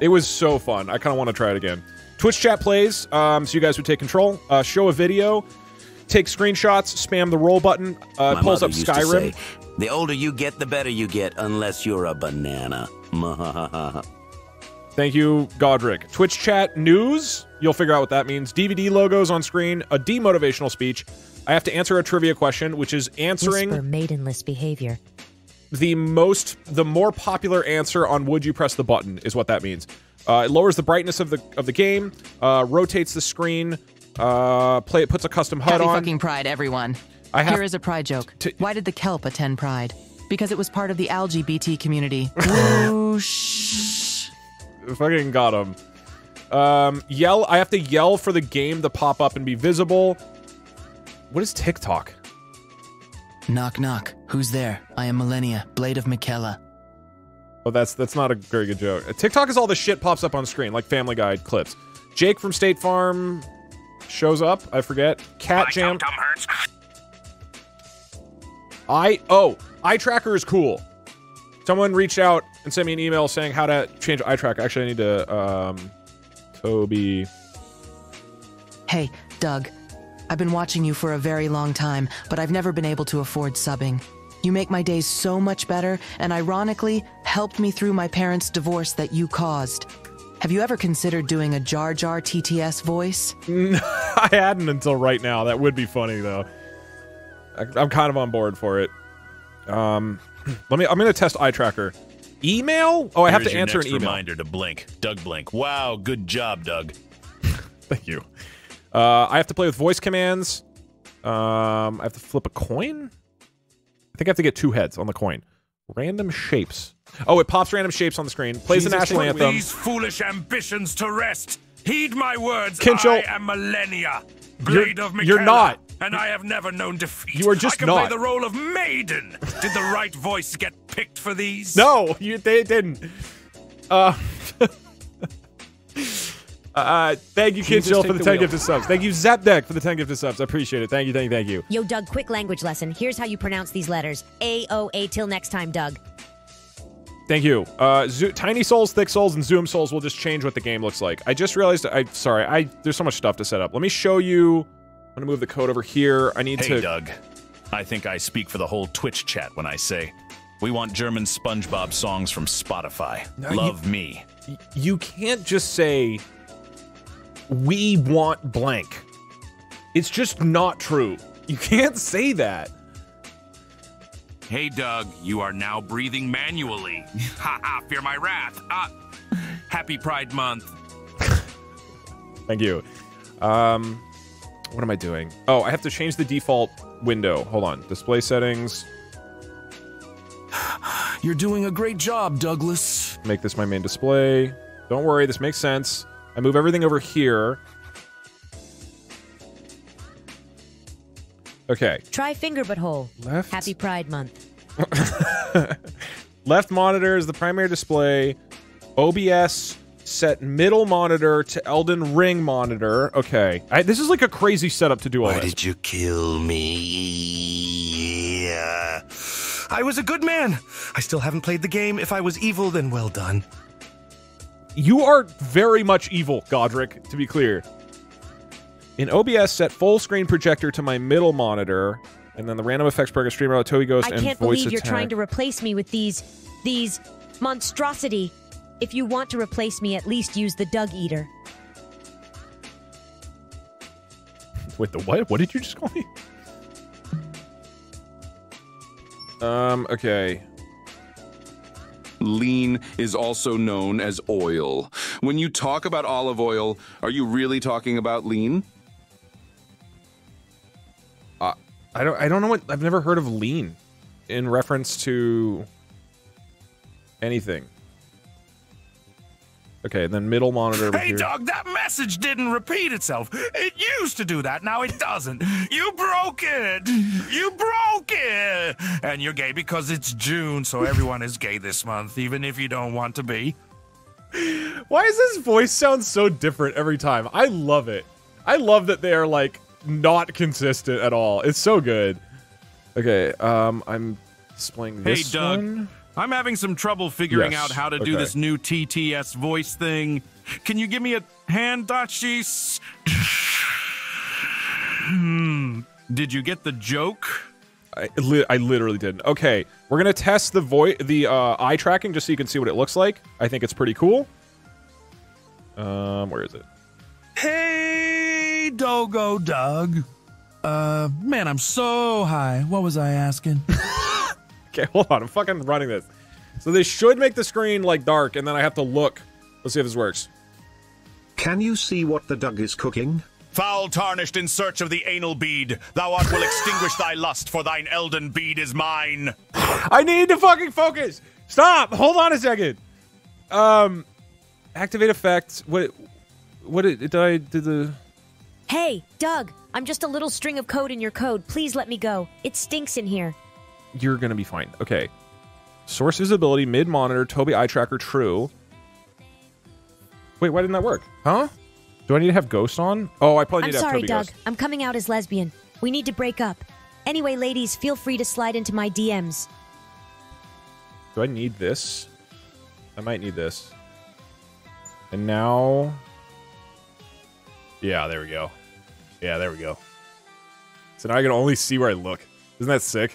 It was so fun. I kind of want to try it again. Twitch chat plays, um, so you guys would take control. Uh, show a video, take screenshots, spam the roll button. Uh, My pulls up used to Skyrim. say, the older you get, the better you get, unless you're a banana. Thank you, Godrick. Twitch chat news. You'll figure out what that means. DVD logos on screen. A demotivational speech. I have to answer a trivia question, which is answering Whisper maidenless behavior. the most, the more popular answer on would you press the button is what that means. Uh, it lowers the brightness of the of the game, uh, rotates the screen, uh, play it puts a custom HUD Happy on. fucking Pride, everyone. I have Here is a Pride joke. Why did the kelp attend Pride? Because it was part of the LGBT community. Whoosh. Fucking got him. Um, yell. I have to yell for the game to pop up and be visible. What is TikTok? knock, knock. Who's there? I am Malenia, Blade of Miquella. Oh, that's that's not a very good joke. TikTok is all the shit pops up on screen, like Family Guy clips. Jake from State Farm shows up. I forget. Cat Jam. I oh, eye tracker is cool. Someone reached out and sent me an email saying how to change eye tracker. Actually, I need to um Toby. Hey, Doug. I've been watching you for a very long time, but I've never been able to afford subbing. You make my days so much better, and ironically, helped me through my parents' divorce that you caused. Have you ever considered doing a Jar Jar TTS voice? I hadn't until right now. That would be funny though. I, I'm kind of on board for it. Um, let me. I'm gonna test eye tracker. Email? Oh, I have to answer an email. reminder to blink. Doug Blink. Wow, good job, Doug. Thank you. Uh, I have to play with voice commands. Um, I have to flip a coin. I think I have to get two heads on the coin. Random shapes. Oh, it pops random shapes on the screen. Plays the Jesus, national put anthem. These foolish ambitions to rest. Heed my words. Kinchel. I am Malenia, You're- blade of you're not. and I have never known defeat. You are just I can not. play the role of maiden. Did the right voice get picked for these? No, you they didn't. Uh, uh, thank you, Can you Kid just Chill, take for the, the 10 wheel? gifted subs. Thank you, Zapdeck, for the 10 gifted subs. I appreciate it. Thank you, thank you, thank you. Yo, Doug, quick language lesson. Here's how you pronounce these letters. A O A. Till next time, Doug. Thank you. Uh, Zo- Tiny Souls, Thick Souls, and Zoom Souls will just change what the game looks like. I just realized. I sorry. I there's so much stuff to set up. Let me show you. I'm gonna move the code over here. I need Hey, to. Hey, Doug. I think I speak for the whole Twitch chat when I say we want German SpongeBob songs from Spotify. No, you- Love me. You can't just say we want blank. It's just not true. You can't say that. Hey, Doug, you are now breathing manually. Ha ha, fear my wrath. Ah, happy Pride Month. Thank you. Um, what am I doing? Oh, I have to change the default window. Hold on. Display settings. You're doing a great job, Douglas. Make this my main display. Don't worry, this makes sense. I move everything over here. Okay. Try finger but hole. Left. Happy Pride Month. Left monitor is the primary display. OBS set middle monitor to Elden Ring monitor. Okay. I, this is like a crazy setup to do all Why this. did you kill me? Uh, I was a good man. I still haven't played the game. If I was evil, then well done. You are very much evil, Godrick, to be clear. In OBS, set full screen projector to my middle monitor, and then the random effects program streamer, Tobii Ghost, I and can't voice believe you're attack. trying to replace me with these, these monstrosity. If you want to replace me, at least use the Doug Eater. Wait, the what? What did you just call me? Um, okay. Lean is also known as oil. When you talk about olive oil, are you really talking about lean? I don't. I don't know what. I've never heard of lean in reference to anything. Okay, then middle monitor Hey, here. Doug, that message didn't repeat itself. It used to do that. Now it doesn't. You broke it. You broke it. And you're gay because it's June, so everyone is gay this month, even if you don't want to be. Why does this voice sound so different every time? I love it. I love that they are like not consistent at all. It's so good. Okay, um, I'm displaying Hey, this Doug. one. I'm having some trouble figuring Yes, out how to do this new TTS voice thing. Can you give me a hand, Dachis? Hmm. Did you get the joke? I, li- I literally didn't. Okay, we're gonna test the voice, the uh, eye tracking, just so you can see what it looks like. I think it's pretty cool. Um, where is it? Hey, Dogo Doug. Uh, man, I'm so high. What was I asking? Okay, hold on. I'm fucking running this. So this should make the screen like dark, and then I have to look. Let's see if this works. Can you see what the Doug is cooking? Foul tarnished in search of the anal bead. Thou art will extinguish thy lust, for thine Elden bead is mine. I need to fucking focus. Stop. Hold on a second. Um, activate effects. What? What did, did I did the? Hey, Doug, I'm just a little string of code in your code. Please let me go. It stinks in here. You're gonna be fine. Okay. Source visibility, mid monitor, Tobii eye tracker, true. Wait, why didn't that work? Huh? Do I need to have Ghost on? Oh, I probably need I'm to have sorry, Tobii Doug. Ghost. I'm coming out as lesbian. We need to break up. Anyway, ladies, feel free to slide into my DMs. Do I need this? I might need this. And now. Yeah, there we go. Yeah, there we go. So now I can only see where I look. Isn't that sick?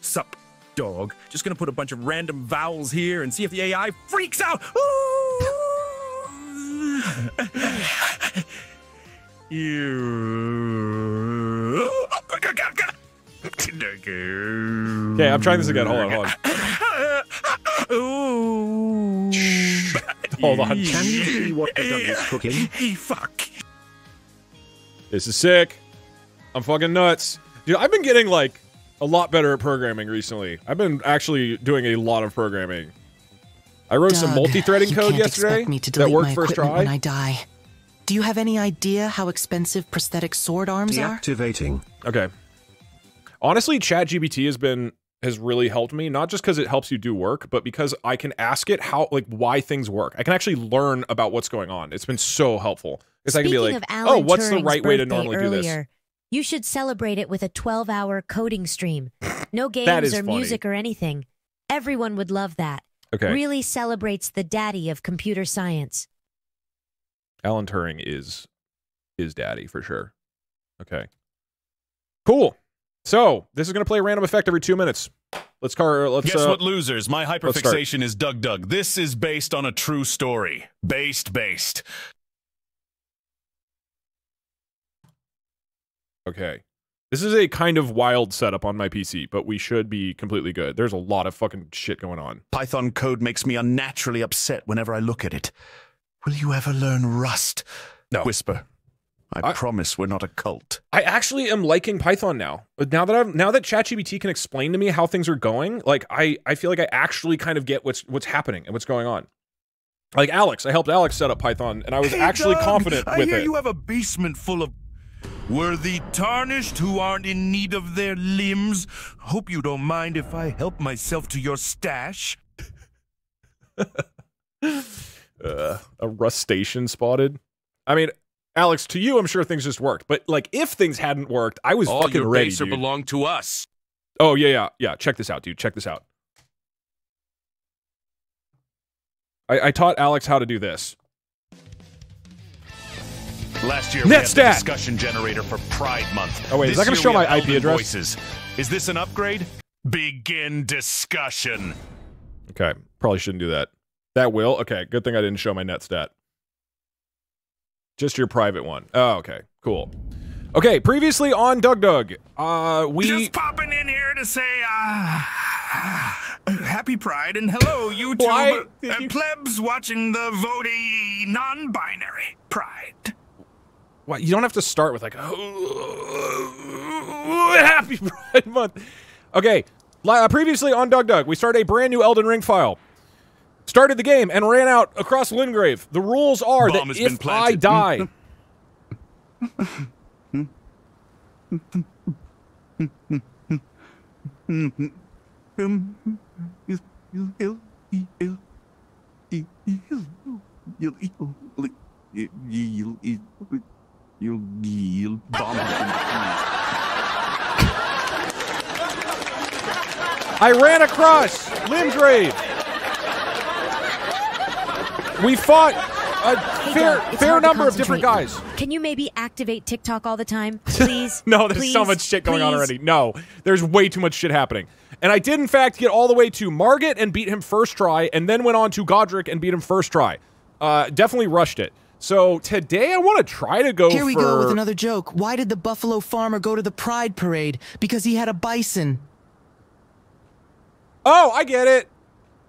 Sup, dog. Just gonna put a bunch of random vowels here and see if the AI freaks out. you. Okay, I'm trying this again. Hold on, hold on. Ooh. Hold on. Can you see what the Doug is cooking? Hey, fuck. This is sick. I'm fucking nuts. Dude, I've been getting like a lot better at programming recently. I've been actually doing a lot of programming. I wrote some multi-threading code yesterday me to that worked my first equipment try. when I die. Do you have any idea how expensive prosthetic sword arms are? Deactivating. Okay. Honestly, ChatGPT has been has really helped me, not just because it helps you do work, but because I can ask it how like why things work. I can actually learn about what's going on. It's been so helpful. Because I can be like, oh, what's the right way to normally do this? You should celebrate it with a 12-hour coding stream. No games or funny. music or anything. Everyone would love that. Okay. Really celebrates the daddy of computer science. Alan Turing is is daddy for sure. Okay. Cool. So this is gonna play a random effect every two minutes. Let's car. Let's Guess uh, what, losers? My hyperfixation is Doug Doug. This is based on a true story. Based, based. Okay. This is a kind of wild setup on my PC, but we should be completely good. There's a lot of fucking shit going on. Python code makes me unnaturally upset whenever I look at it. Will you ever learn Rust? No. Whisper. I, promise we're not a cult. I actually am liking Python now. But now that I've now that ChatGPT can explain to me how things are going, like I I feel like I actually kind of get what's what's happening and what's going on. Like Alex, I helped Alex set up Python, and I was Hey, actually Doug, confident I with hear it. you have a basement full of worthy tarnished who aren't in need of their limbs. Hope you don't mind if I help myself to your stash. uh, a rust station spotted. I mean, Alex, to you, I'm sure things just worked. But like, if things hadn't worked, I was All fucking your ready. base are dude. belong to us. Oh yeah, yeah, yeah. Check this out, dude. Check this out. I, I taught Alex how to do this. Last year Net we had the stat. discussion generator for Pride Month. Oh, wait, is This that gonna show my IP Elden address? Voices. Is this an upgrade? Begin discussion. Okay, probably shouldn't do that. That will. Okay, good thing I didn't show my net stat. Just your private one. Oh, okay, cool. Okay, previously on Doug Doug, uh, we Just popping in here to say, uh, happy Pride and hello, YouTube Why uh, plebs watching the Vody non-binary Pride. What you don't have to start with like oh, happy Pride Month. Okay, uh, previously on Doug Doug, we start a brand new Elden Ring file. Started the game and ran out across Limgrave. The rules are Bomb that if I die, I ran across Limgrave. We fought a Hey, fair Doug, fair number of different guys. Can you maybe activate TikTok all the time, please? No, there's so much shit going on already. No, there's way too much shit happening. And I did, in fact, get all the way to Margit and beat him first try, and then went on to Godrick and beat him first try. Uh, definitely rushed it. So today I want to try to go Here we for... go with another joke. Why did the buffalo farmer go to the pride parade? Because he had a bison. Oh, I get it.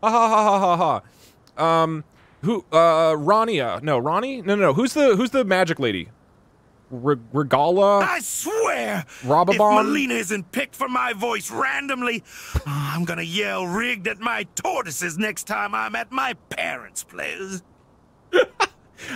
Ha ha ha ha ha ha. Um, who? Uh, Rania? No, Ronnie? No, no, no. Who's the Who's the magic lady? R- Regala? I swear, if Robabon? Melina isn't picked for my voice randomly, I'm gonna yell rigged at my tortoises next time I'm at my parents' place.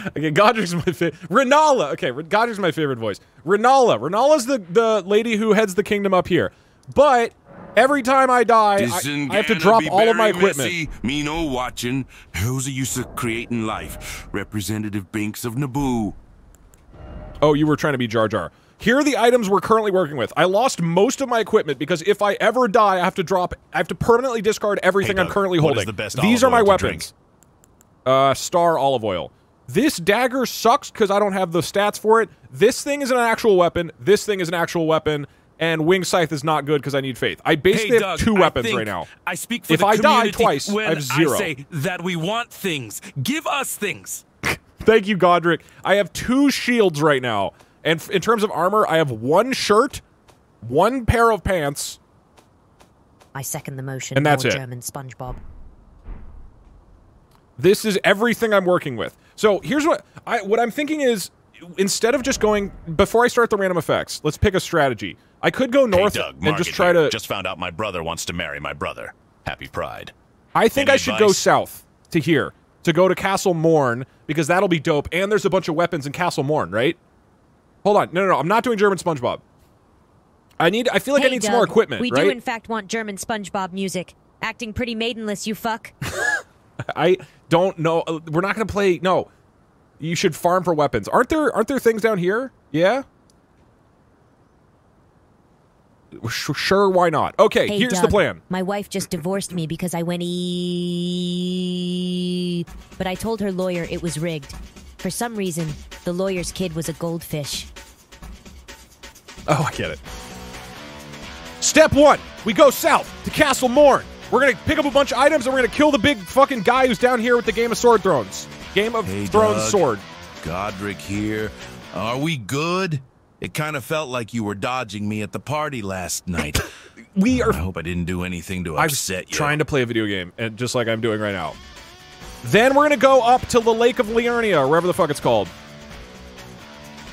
Okay, Godrick's my favorite. Renala. Okay, Godrick's my favorite voice. Renala. Renala's the the lady who heads the kingdom up here. But every time I die, I, I have to drop all of my equipment. Messy, me no watching. Who's the use of creating life? Representative Binks of Naboo. Oh, you were trying to be Jar Jar. Here are the items we're currently working with. I lost most of my equipment because if I ever die, I have to drop. I have to permanently discard everything I'm currently holding. is the best These are my oil to weapons. Uh, Star olive oil. This dagger sucks because I don't have the stats for it. This thing is an actual weapon. This thing is an actual weapon. And wing scythe is not good because I need faith. I basically hey, have two weapons think right now. I speak for if the I die twice, when I have zero. I say that we want things. Give us things. Thank you, Godrick. I have two shields right now. And f- in terms of armor, I have one shirt, one pair of pants. I second the motion. And that's more it. German SpongeBob. This is everything I'm working with. So here's what I what I'm thinking is instead of just going before I start the random effects, let's pick a strategy. I could go north hey, Doug, and just try here. to Just found out my brother wants to marry my brother. Happy Pride. I think Any I should go south to here to go to Castle Morne because that'll be dope. And there's a bunch of weapons in Castle Morne, right? Hold on, no, no, no. I'm not doing German SpongeBob. I need. I feel like I Hey, need some more equipment, We right? do, in fact, want German SpongeBob music. Acting pretty maidenless, you fuck. I don't know. uh, We're not going to play. No, you should farm for weapons. Aren't there? Aren't there things down here? Yeah. Sh- Sure, why not? Okay, Hey, here's the plan. My wife just divorced me because I went e. But I told her lawyer it was rigged. For some reason, the lawyer's kid was a goldfish. Oh, I get it. Step one: we go south to Castle Morne. We're gonna pick up a bunch of items and we're gonna kill the big fucking guy who's down here with the Game of Sword Thrones. Game of Hey, Thrones Doug. sword. Godrick here. Are we good? It kind of felt like you were dodging me at the party last night. we are. I hope I didn't do anything to I was upset you. trying to play a video game, and just like I'm doing right now. Then we're gonna go up to the Lake of Liurnia, or wherever the fuck it's called,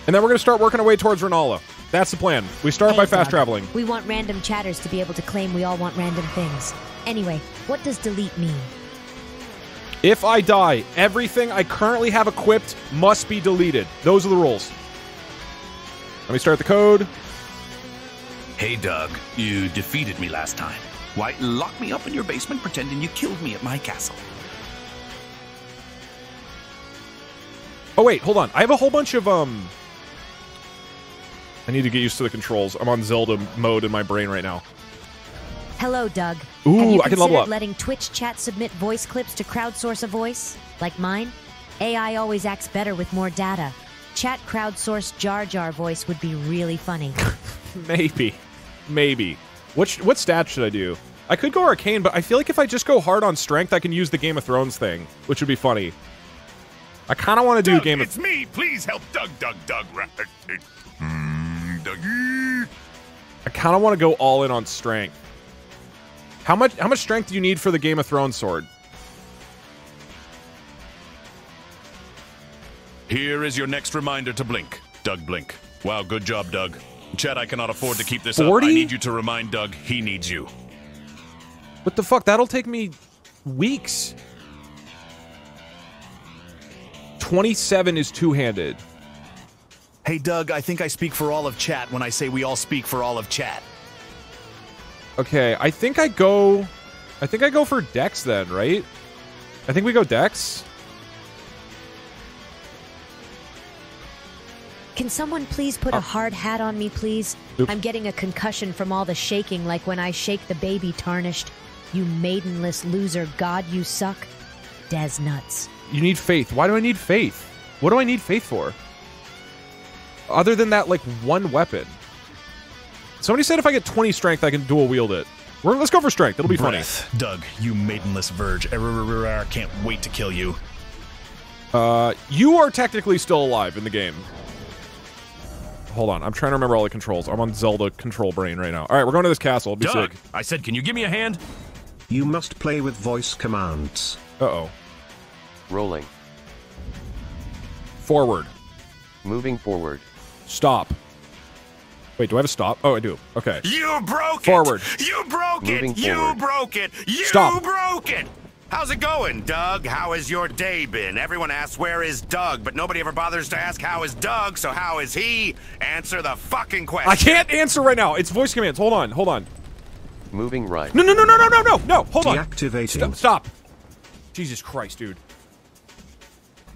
and then we're gonna start working our way towards Renala. That's the plan. We start Hey, by fast Doug, traveling. We want random chatters to be able to claim we all want random things. Anyway, what does delete mean? If I die, everything I currently have equipped must be deleted. Those are the rules. Let me start the code. Hey, Doug, you defeated me last time. Why, lock me up in your basement pretending you killed me at my castle. Oh wait, hold on. I have a whole bunch of um. I need to get used to the controls. I'm on Zelda mode in my brain right now. Hello, Doug. Ooh, Have you I can level up. letting Twitch chat submit voice clips to crowdsource a voice? Like mine? AI always acts better with more data. Chat crowdsourced Jar Jar voice would be really funny. Maybe, maybe. What sh- what stats should I do? I could go arcane, but I feel like if I just go hard on strength, I can use the Game of Thrones thing, which would be funny. I kind of want to do Game of. It's me. Please help Doug, Doug, Doug. Ra- uh, uh, mm, Dougie. I kind of want to go all in on strength. How much? How much strength do you need for the Game of Thrones sword? Here is your next reminder to blink. Doug Blink. Wow, good job, Doug. Chad, I cannot afford to keep this up. I need you to remind Doug he needs you. What the fuck? That'll take me weeks. 27 is two-handed. Hey, Doug, I think I speak for all of chat when I say we all speak for all of chat. Okay, I think I go. I think I go for Dex then, right? I think we go Dex. Can someone please put a hard hat on me, please? Oops. I'm getting a concussion from all the shaking, like when I shake the baby tarnished. You maidenless loser, God, you suck. Des nuts. You need faith. Why do I need faith? What do I need faith for? Other than that, like one weapon. Somebody said if I get 20 strength, I can dual wield it. We're, let's go for strength. It'll be Breath. Doug, you maidenless verge. I can't wait to kill you. Uh, you are technically still alive in the game. Hold on, I'm trying to remember all the controls. I'm on Zelda control brain right now. All right, we're going to this castle. It'll be Doug, sick. I said, can you give me a hand? You must play with voice commands. Uh oh. Rolling. Forward. Moving forward. Stop. Wait, do I have a stop? Oh, I do. Okay. You broke Forward. it. You broke Moving it. You forward. broke it. You Stop. broke it. How's it going, Doug? How has your day been? Everyone asks where is Doug, but nobody ever bothers to ask how is Doug, so how is he? Answer the fucking question. I can't answer right now. It's voice commands. Hold on, hold on. Moving right. No, no, no, no, no, no, no, no. Hold on. Deactivating. Stop. Stop. Jesus Christ, dude.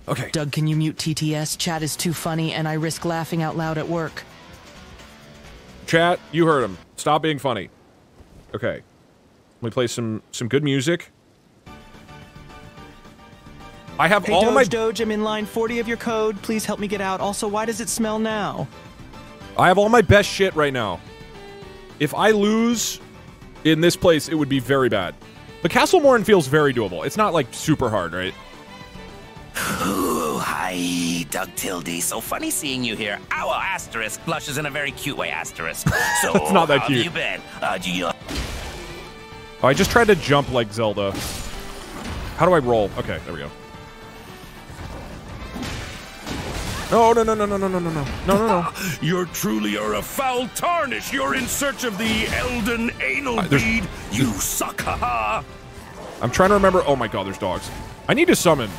Okay. Doug, can you mute TTS? Chat is too funny, and I risk laughing out loud at work. Chat, you heard him. Stop being funny. Okay. Let me play some some good music. I have hey, all Doge, my Doge, I'm in line 40 of your code. Please help me get out. Also, why does it smell now? I have all my best shit right now. If I lose in this place, it would be very bad. But Castle Morne feels very doable. It's not like super hard, right? Ooh, hi, Doug Tildy. So funny seeing you here. Ow, asterisk. Blushes in a very cute way, asterisk. So, It's not that how cute. have you been? Uh, do you... Oh, I just tried to jump like Zelda. How do I roll? Okay, there we go. No, no, no, no, no, no, no, no, no, no, no, no. You're truly are a foul tarnish. You're in search of the Elden anal Uh, bead. You suck, haha. I'm trying to remember. Oh my god, there's dogs. I need to summon.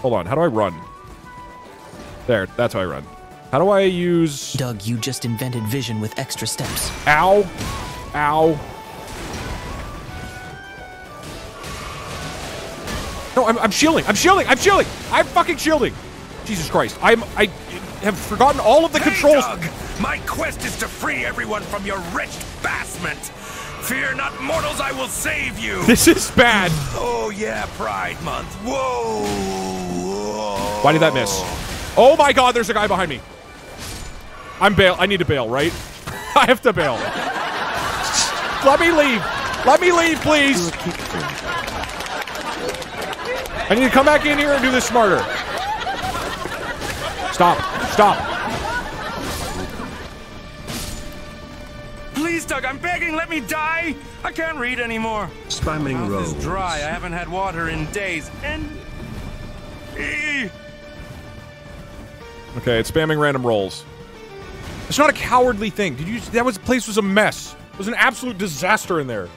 Hold on. How do I run? There. That's how I run. How do I use? Doug, you just invented vision with extra steps. Ow. Ow. No, I'm, I'm shielding. I'm shielding. I'm shielding. I'm fucking shielding. Jesus Christ. I'm. I have forgotten all of the Hey, controls. Doug, my quest is to free everyone from your wretched basement. Fear not, mortals, I will save you. This is bad. Oh yeah, Pride Month. Whoa. Why did that miss? Oh my god, there's a guy behind me. I'm bail. I need to bail, right? I have to bail. Let me leave. Let me leave, please. I need to come back in here and do this smarter. Stop. Stop. Please, Doug, I'm begging, let me die. I can't read anymore. Spamming Mouth rolls. is dry. I haven't had water in days. And. Okay, it's spamming random rolls. It's not a cowardly thing. Did you? That was place was a mess. It was an absolute disaster in there.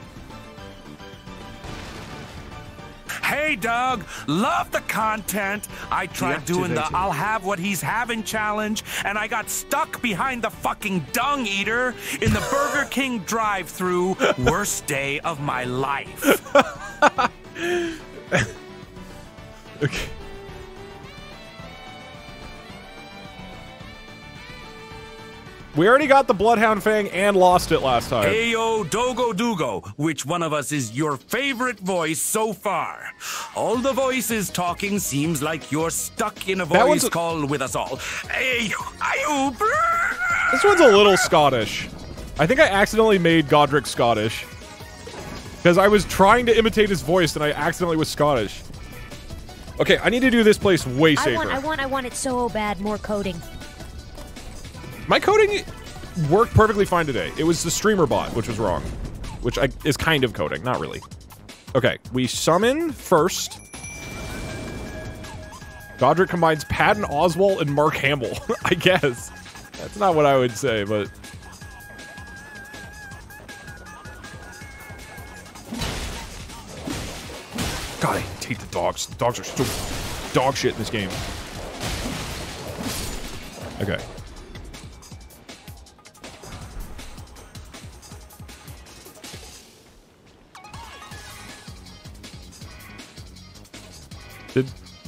Hey, Doug, love the content. I tried doing the I'll have what he's having challenge, and I got stuck behind the fucking dung eater in the Burger King drive through. Worst day of my life. Okay. We already got the Bloodhound Fang and lost it last time. Ayo Dogo Dugo, which one of us is your favorite voice so far? All the voices talking seems like you're stuck in a voice a- call with us all. Ayo, ayo. This one's a little Scottish. I think I accidentally made Godrick Scottish. Because I was trying to imitate his voice and I accidentally was Scottish. Okay, I need to do this place way safer. I want, I want, I want it so bad. More coding. My coding worked perfectly fine today. It was the streamer bot, which was wrong. Which I, is kind of coding, not really. Okay, we summon first. Godrick combines Patton Oswalt and Mark Hamill, I guess. That's not what I would say, but... God, I hate the dogs. The dogs are so dog shit in this game. Okay.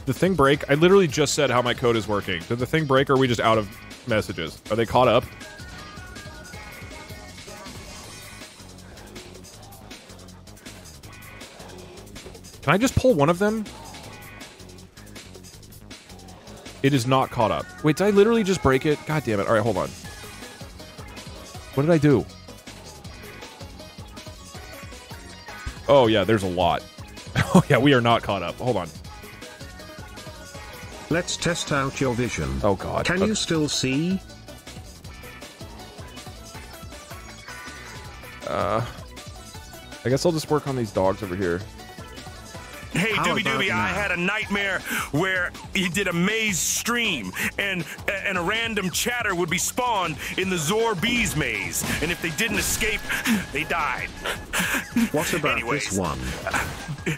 The thing break? I literally just said how my code is working. Did the thing break or are we just out of messages? Are they caught up? Can I just pull one of them? It is not caught up. Wait, did I literally just break it? God damn it. All right, hold on. What did I do? Oh, yeah, there's a lot. Oh, yeah, we are not caught up. Hold on. Let's test out your vision. Oh god. Can you still see? Uh, I guess I'll just work on these dogs over here. Hey, How Doobie Doobie. I had a nightmare where he did a maze stream, and and a random chatter would be spawned in the Zor Bees maze, and if they didn't escape, they died. What about Anyways, this one?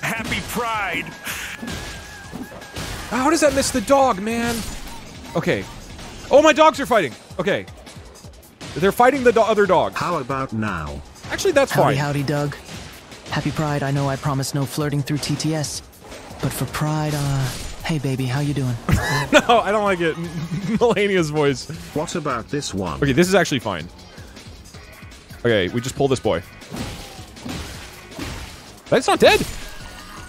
Happy Pride. How does that miss the dog, man? Okay. Oh, my dogs are fighting. Okay. They're fighting the do- other dog. How about now? Actually, that's howdy, fine. howdy, Doug. Happy Pride. I know I promised no flirting through TTS, but for Pride, uh, hey baby, how you doing? no, I don't like it. Malenia's voice. What about this one? Okay, this is actually fine. Okay, we just pull this boy. That's not dead.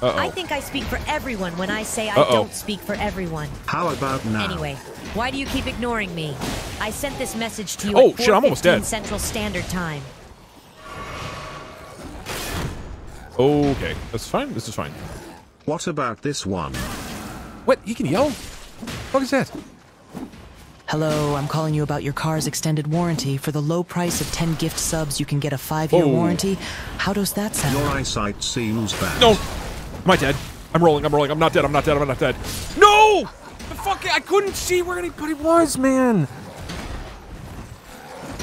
Uh-oh. I think I speak for everyone when I say I Uh-oh. don't speak for everyone. How about now? Anyway, why do you keep ignoring me? I sent this message to you Oh, at shit, I'm almost 4:15 dead. Central Standard Time. Okay, that's fine. This is fine. What about this one? What? He can yell? What is that? Hello, I'm calling you about your car's extended warranty. For the low price of 10 gift subs, you can get a five year Oh. warranty. How does that sound? Your eyesight seems bad. No! Am I dead? I'm rolling, I'm rolling. I'm not dead, I'm not dead, I'm not dead. No! The fuck, I couldn't see where anybody was, man.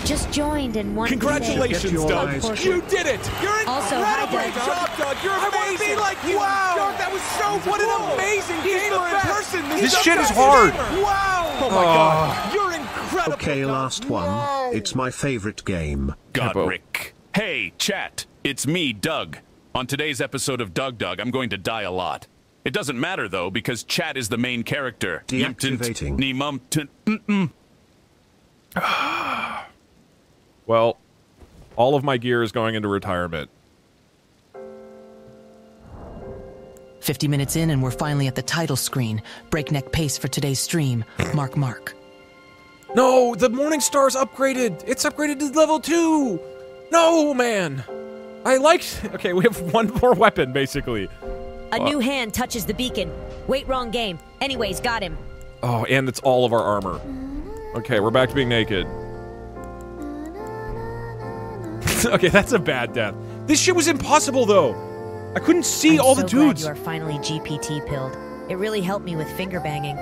Just joined and want Congratulations, Doug. You did it! You're Also, hi, incredible! Doug. Great job, Doug. You're I wanna amazing. be like you. Wow. Doug, that was so What cool. an amazing He's gamer the in best. person. He's This the shit is hard. gamer. Wow. Oh my oh. God. You're incredible. Okay, last one. It's my favorite game. Godrick. Hey, chat. It's me, Doug. On today's episode of Doug Doug, I'm going to die a lot. It doesn't matter though, because Chad is the main character. Deactivating. Nemumtint- mm, mm. Well, all of my gear is going into retirement. 50 minutes in, and we're finally at the title screen. Breakneck pace for today's stream. Mark, Mark. No, the Morning Star's upgraded. It's upgraded to level two. No, man. I liked. Okay, we have one more weapon, basically. A Uh, new hand touches the beacon. Wait, wrong game. Anyways, got him. Oh, and it's all of our armor. Okay, we're back to being naked. okay, that's a bad death. This shit was impossible, though. I couldn't see I'm all so the dudes. Glad you are finally GPT pilled. It really helped me with finger banging.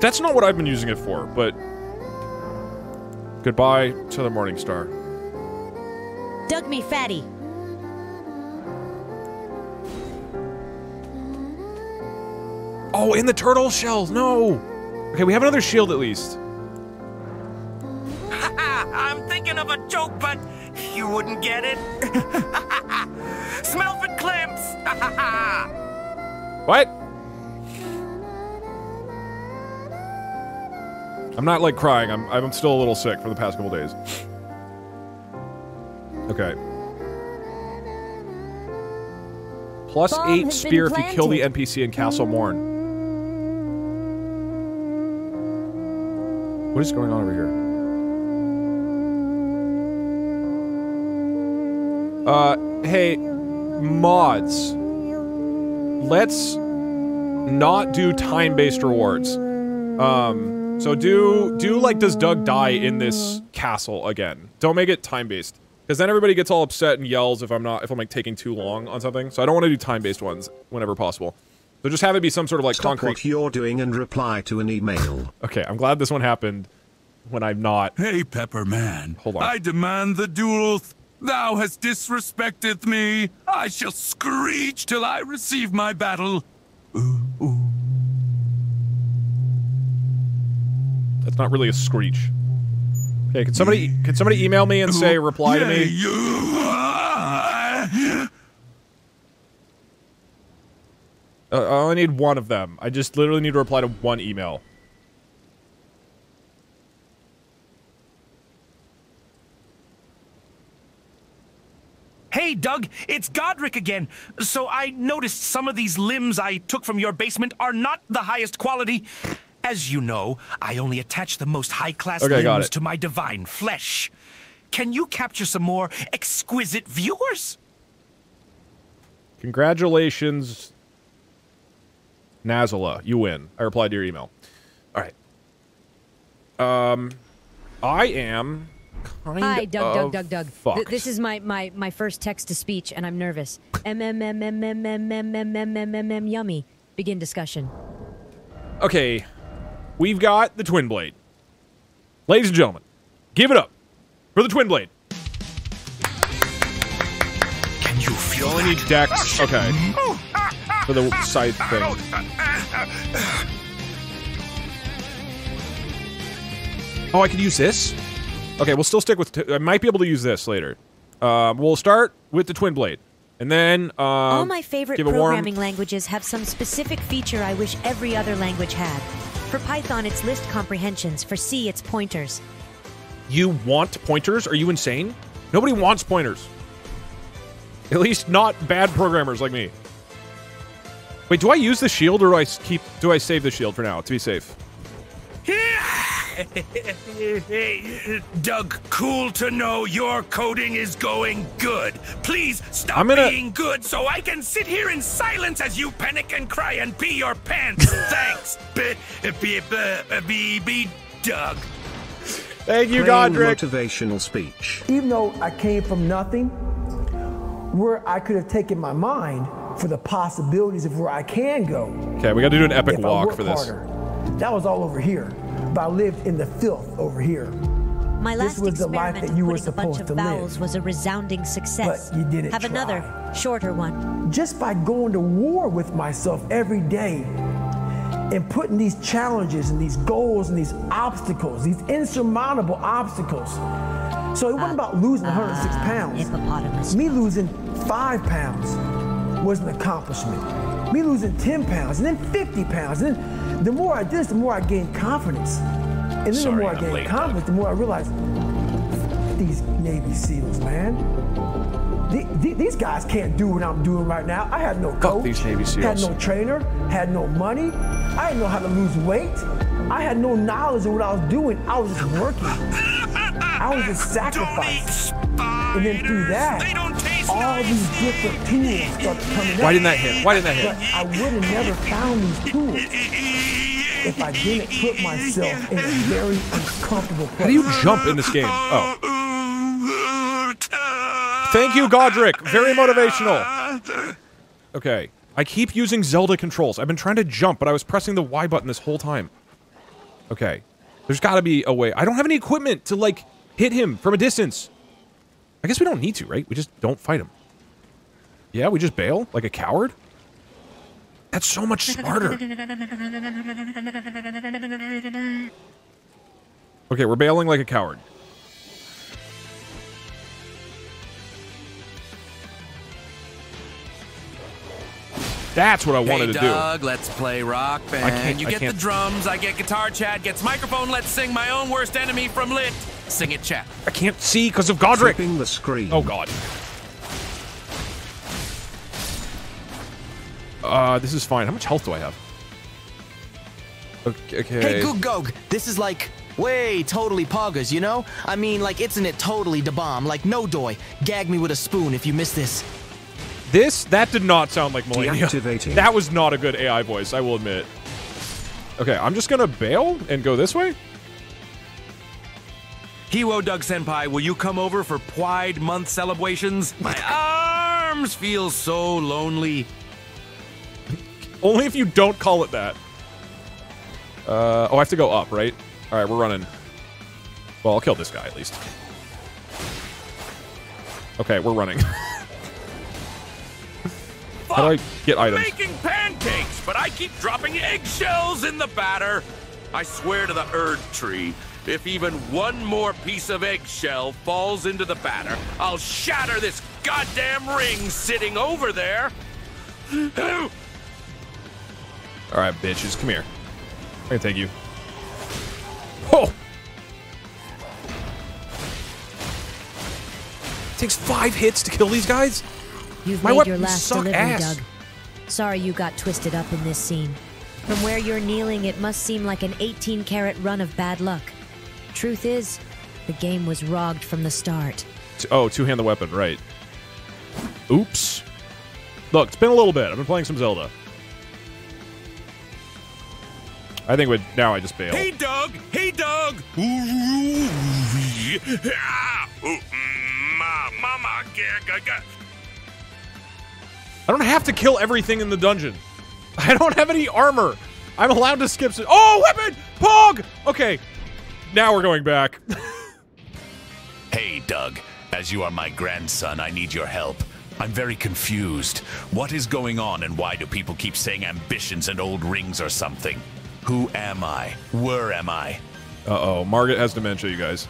That's not what I've been using it for, but goodbye to the Morning Star. Dug me fatty. Oh, in the turtle shells, No. Okay, we have another shield at least. I'm thinking of a joke, but you wouldn't get it. Smelford clamps. What? I'm not like crying. I'm I'm still a little sick for the past couple days. Okay. Plus Bomb eight spear if you kill the. NPC in Castle Morne. What is going on over here? Uh, hey, mods. Let's not do time-based rewards. Um, so do do like does Doug die in this castle again? Don't make it time-based. Because then everybody gets all upset and yells if I'm not if I'm like taking too long on something. So I don't want to do time-based ones whenever possible. So just have it be some sort of like Stop concrete. what you're doing and reply to an email. Okay, I'm glad this one happened when I'm not. Hey, Pepperman. Hold on. I demand the duel. Thou hast disrespected me. I shall screech till I receive my battle. That's not really a screech. Okay, can somebody can somebody email me and say reply to me? Uh, I only need one of them. I just literally need to reply to one email. Hey, Doug, it's Godrick again. So I noticed some of these limbs I took from your basement are not the highest quality. As you know, I only attach the most high-class Okay, limbs to my divine flesh. Can you capture some more exquisite viewers? Congratulations, Nazala. You win. I replied to your email. All right. Um, I am kind Hi, Doug, of Doug, Doug, Doug. Th- fucked. this is my, my, my first text to speech, and I'm nervous. M M M M M M M M M M M M yummy. Begin discussion. Okay, we've got the Twin Blade. Ladies and gentlemen, give it up for the Twin Blade. Can you feel only need Dex. Okay. For the side thing. Oh, I could use this? Okay, we'll still stick with... T I might be able to use this later. Um, we'll start with the Twin Blade. And then, um... All my favorite give a warm- programming languages have some specific feature I wish every other language had. For Python, it's list comprehensions. For C, it's pointers. You want pointers? Are you insane? Nobody wants pointers. At least not bad programmers like me. Wait, do I use the shield or do I keep? Do I save the shield for now to be safe? Doug, cool to know your coding is going good. Please stop I'm gonna- being good so I can sit here in silence as you panic and cry and pee your pants. Thanks. B- b- b- b- b- Doug. Thank Playing Godrick. Motivational speech. Even though I came from nothing, where I could have taken my mind for the possibilities of where I can go. Okay, we got to do an epic if I walk work for this. harder. That was all over here, but I lived in the filth over here. My This last was the life experiment that you were putting a bunch supposed of to live. was a resounding success. But you didn't Have try. another, shorter one. Just by going to war with myself every day and putting these challenges and these goals and these obstacles, these insurmountable obstacles. So it wasn't uh, about losing 106 uh, pounds. Me losing five pounds was an accomplishment. Me losing 10 pounds and then 50 pounds. And then the more I did this, the more I gained confidence. And then Sorry, the more I I'm gained late, confidence, the more I realized these Navy SEALs, man. The- the- These guys can't do what I'm doing right now. I had no coach, these Navy had no trainer, had no money. I didn't know how to lose weight. I had no knowledge of what I was doing. I was just working. I was just sacrificing. And then through that, all these different tools started coming Why didn't that hit? Why didn't that hit? But I would have never found these tools if I didn't put myself in a very uncomfortable place. How do you jump in this game? Oh. Thank you, Godrick. Very motivational. Okay. I keep using Zelda controls. I've been trying to jump, but I was pressing the Y button this whole time. Okay. There's got to be a way. I don't have any equipment to, like, hit him from a distance. I guess we don't need to, right? We just don't fight him. Yeah, we just bail like a coward? That's so much smarter. Okay, we're bailing like a coward. That's what I wanted hey, to do. Doug, let's play rock band. can't- you I get the can't- drums, I get guitar, Chad gets microphone, let's sing my own worst enemy from Lit. Sing it, Chad. I can't see because of Godrick. Flipping the screen. Oh, God. Uh, this is fine. How much health do I have? Okay. okay. Hey, Goog Gog, this is like way totally poggers, you know? I mean, like, it's in it totally da bomb, like no doy. Gag me with a spoon if you miss this. This, that did not sound like Malenia. Deactivating. That was not a good AI voice, I will admit. Okay, I'm just gonna bail and go this way? Hiwo Doug Senpai, will you come over for Pride Month celebrations? My arms feel so lonely. Only if you don't call it that. Uh, oh, I have to go up, right? Alright, we're running. Well, I'll kill this guy at least. Okay, we're running. How do I get items? Making pancakes, but I keep dropping eggshells in the batter. I swear to the Erd tree, if even one more piece of eggshell falls into the batter, I'll shatter this goddamn ring sitting over there. Alright, bitches, come here. I can take you. Oh! takes five hits to kill these guys? You've My made your last delivery, ass. Doug. Sorry you got twisted up in this scene. From where you're kneeling, it must seem like an 18 karat run of bad luck. Truth is, the game was rogged from the start. Oh, two-hand the weapon, right. Oops. Look, it's been a little bit. I've been playing some Zelda. I think with now I just bail. Hey, Doug! Hey, Doug! I don't have to kill everything in the dungeon. I don't have any armor. I'm allowed to skip. s- Oh, weapon! Pog! Okay. Now we're going back. Hey, Doug. As you are my grandson, I need your help. I'm very confused. What is going on, and why do people keep saying ambitions and old rings or something? Who am I? Where am I? Uh-oh. Margaret has dementia, you guys.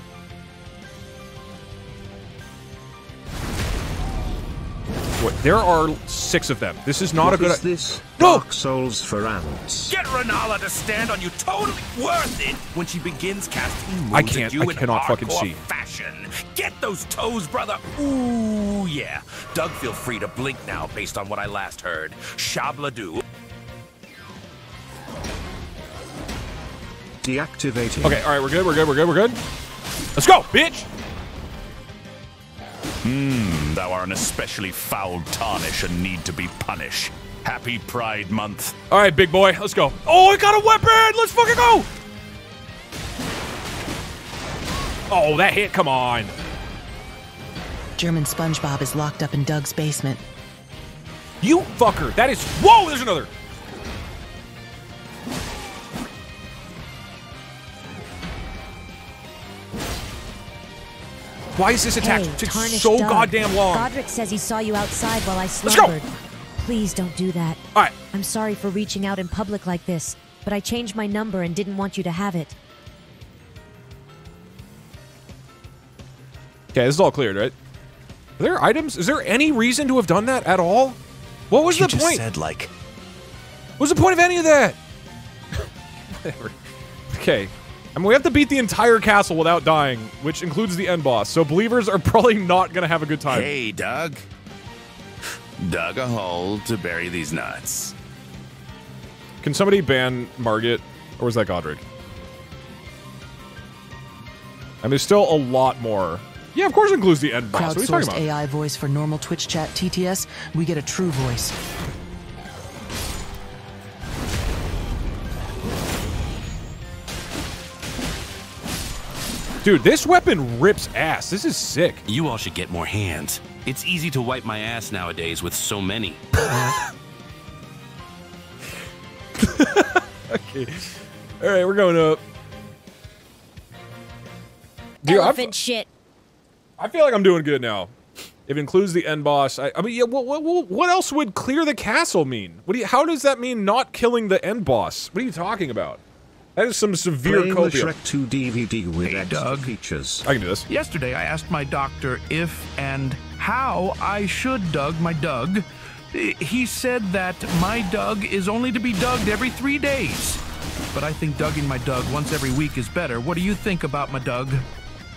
What, there are six of them. This is not What a good. is this? No! Dark Souls for ants. Get Renala to stand on you totally worth it when she begins casting moves I can't- you I in cannot fucking see. fashion. Get those toes, brother. Ooh, yeah. Doug, feel free to blink now based on what I last heard. Shabla-doo. Deactivating. Okay, all right, we're good. We're good. We're good. We're good. Let's go, bitch. Hmm, thou art an especially foul tarnish and need to be punished. Happy Pride Month. All right, big boy, let's go. Oh, I got a weapon. Let's fucking go. Oh, that hit. Come on. German SpongeBob is locked up in Doug's basement. You fucker. That is. Whoa, there's another. Why is this attack Hey, take tarnished so Doug. goddamn long? Godrick says he saw you outside while I go. slumbered. Please don't do that. All right. I'm sorry for reaching out in public like this, but I changed my number and didn't want you to have it. Okay, this is all cleared, right? Are there items? Is there any reason to have done that at all? What was You the just point? said like What's the point of any of that? Whatever. Okay. I mean, we have to beat the entire castle without dying, which includes the end boss. So believers are probably not gonna have a good time. Hey, Doug. Dug a hole to bury these nuts. Can somebody ban Margit, or was that Godrick? I mean, there's still a lot more. Yeah, of course it includes the end boss. What are you talking Crowdsourced about? AI voice for normal Twitch chat TTS, we get a true voice. Dude, this weapon rips ass. This is sick. You all should get more hands. It's easy to wipe my ass nowadays with so many. okay. All right, we're going up. Dude, I'm- shit. I feel like I'm doing good now. It includes the end boss. I, I mean, yeah. What, what, what- what else would clear the castle mean? What do you? How does that mean not killing the end boss? What are you talking about? That is some severe Playing the copium. Shrek 2 DVD with Hey, Doug. features. I can do this. Yesterday, I asked my doctor if and how I should dug my Doug. He said that my Doug is only to be dugged every three days. But I think dugging my Doug once every week is better. What do you think about my Doug?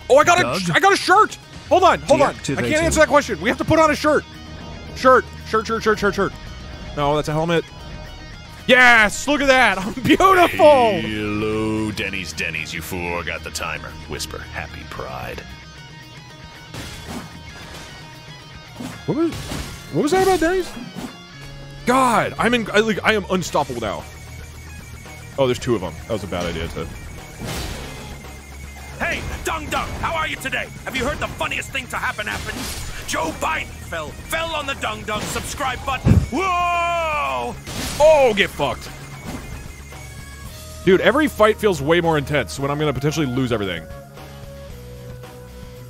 Oh, I got Doug? a, I got a shirt. Hold on, hold on. I can't answer that question. We have to put on a shirt. Shirt, shirt, shirt, shirt, shirt, shirt. No, that's a helmet. Yes, look at that. I'm beautiful. Hello, Denny's, Denny's, you fool. I got the timer. Whisper, happy pride. What was, what was that about Denny's? God, I'm in. I, like, I am unstoppable now. Oh, there's two of them. That was a bad idea to. Hey, Dung Dung, how are you today? Have you heard the funniest thing to happen happened? Joe Biden fell, fell on the Dung Dung subscribe button. Whoa! Oh, get fucked. Dude, every fight feels way more intense when I'm gonna potentially lose everything.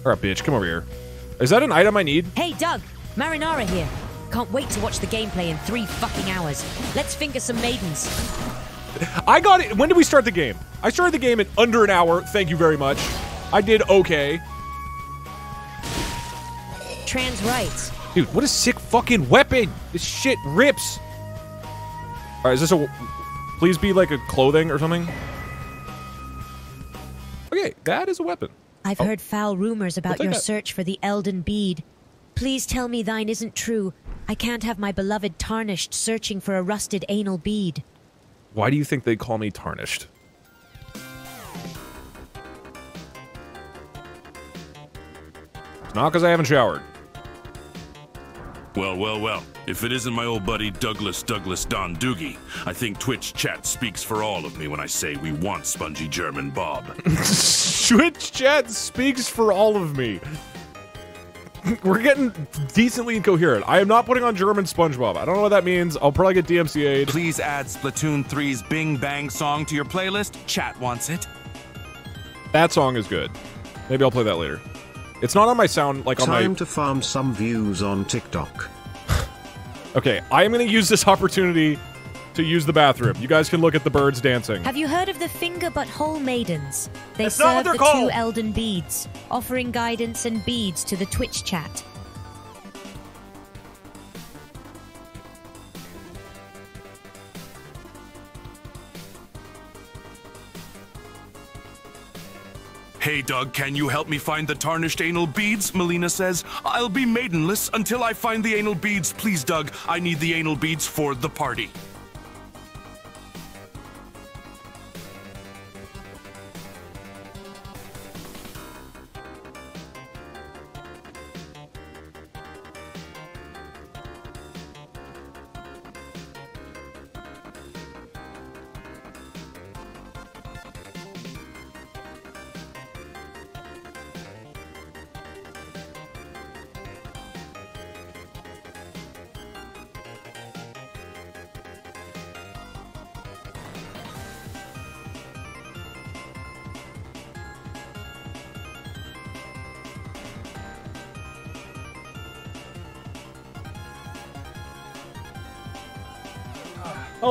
Alright, bitch, come over here. Is that an item I need? Hey, Doug, Marinara here. Can't wait to watch the gameplay in three fucking hours. Let's finger some maidens. I got it. When did we start the game? I started the game in under an hour. Thank you very much. I did okay. Trans rights. Dude, what a sick fucking weapon. This shit rips. Alright, is this a. Please be like a clothing or something? Okay, that is a weapon. I've oh. heard foul rumors about your that. search for the Elden Bead. Please tell me thine isn't true. I can't have my beloved tarnished searching for a rusted anal bead. Why do you think they call me tarnished? It's not because I haven't showered. Well, well, well. If it isn't my old buddy Douglas Douglas Don Doogie, I think Twitch chat speaks for all of me when I say we want Spongy German Bob. Twitch chat speaks for all of me. We're getting decently incoherent. I am not putting on German SpongeBob. I don't know what that means. I'll probably get DMCA'd. Please add Splatoon 3's Bing Bang song to your playlist. Chat wants it. That song is good. Maybe I'll play that later. It's not on my sound like on my Time to farm some views on TikTok. Okay, I am going to use this opportunity to use the bathroom. You guys can look at the birds dancing. Have you heard of the finger but hole maidens? They That's serve the called. two Elden beads, offering guidance and beads to the Twitch chat. Hey, Doug, can you help me find the tarnished anal beads? Melina says. I'll be maidenless until I find the anal beads. Please, Doug, I need the anal beads for the party.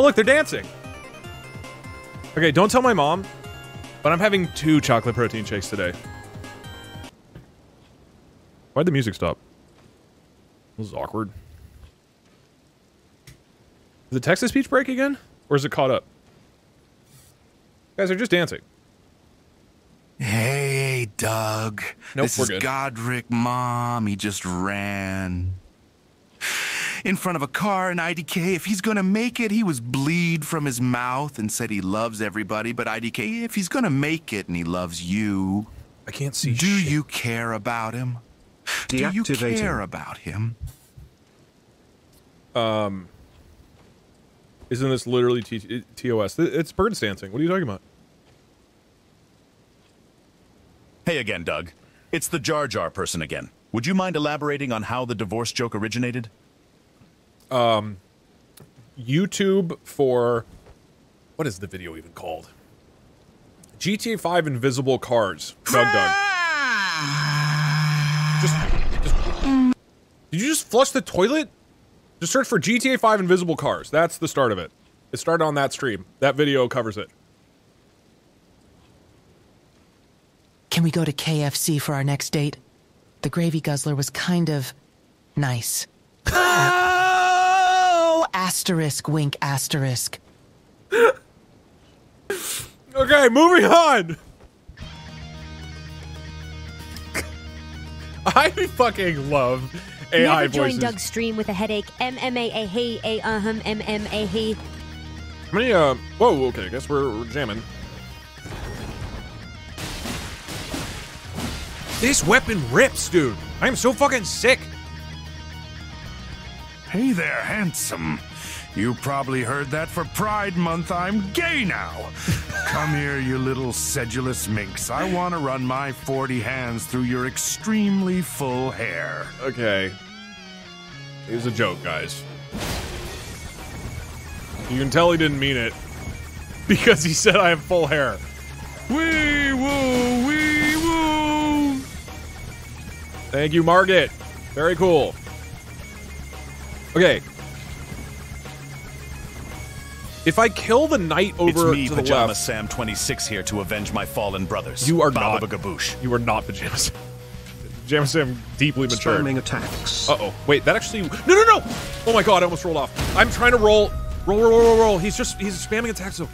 Look, they're dancing. Okay, don't tell my mom, but I'm having two chocolate protein shakes today. Why'd the music stop? This is awkward. Did the Texas speech break again? Or is it caught up? guys are just dancing. Hey, Doug. Nope, this is good. Godrick Mom. He just ran. In front of a car in IDK. If he's gonna make it, he was bleed from his mouth and said he loves everybody. But IDK, if he's gonna make it and he loves you, I can't see. Do you care about him? Do you care about him? Um, isn't this literally T- TOS? It's birds dancing. What are you talking about? Hey again, Doug. It's the Jar Jar person again. Would you mind elaborating on how the divorce joke originated? Um, YouTube for what is the video even called? GTA 5 Invisible Cars. Doug Doug. Just, just, did you just flush the toilet? Just search for GTA 5 Invisible Cars. That's the start of it. It started on that stream. That video covers it. Can we go to KFC for our next date? The gravy guzzler was kind of nice. Asterisk, wink, asterisk. Okay, moving on. I fucking love AI Never join voices. Doug's stream with a headache. MMA hey a uh-hum MMA hey. How many, uh, whoa, okay, I guess we're, we're jamming. This weapon rips, dude. I am so fucking sick. Hey there, handsome. You probably heard that for Pride Month. I'm gay now. Come here, you little sedulous minx. I want to run my 40 hands through your extremely full hair. Okay. It was a joke, guys. You can tell he didn't mean it. Because he said I have full hair. Wee woo, wee woo. Thank you, Margaret. Very cool. Okay. If I kill the knight over it's me, to the Pajama left, Sam 26 here to avenge my fallen brothers. you are Baba not. Gaboosh. You are not Pajama Sam. Pajama Sam deeply matured. Spamming attacks. Uh oh. Wait, that actually. No, no, no! Oh my god, I almost rolled off. I'm trying to roll. Roll, roll, roll, roll, roll. He's just. He's spamming attacks. So.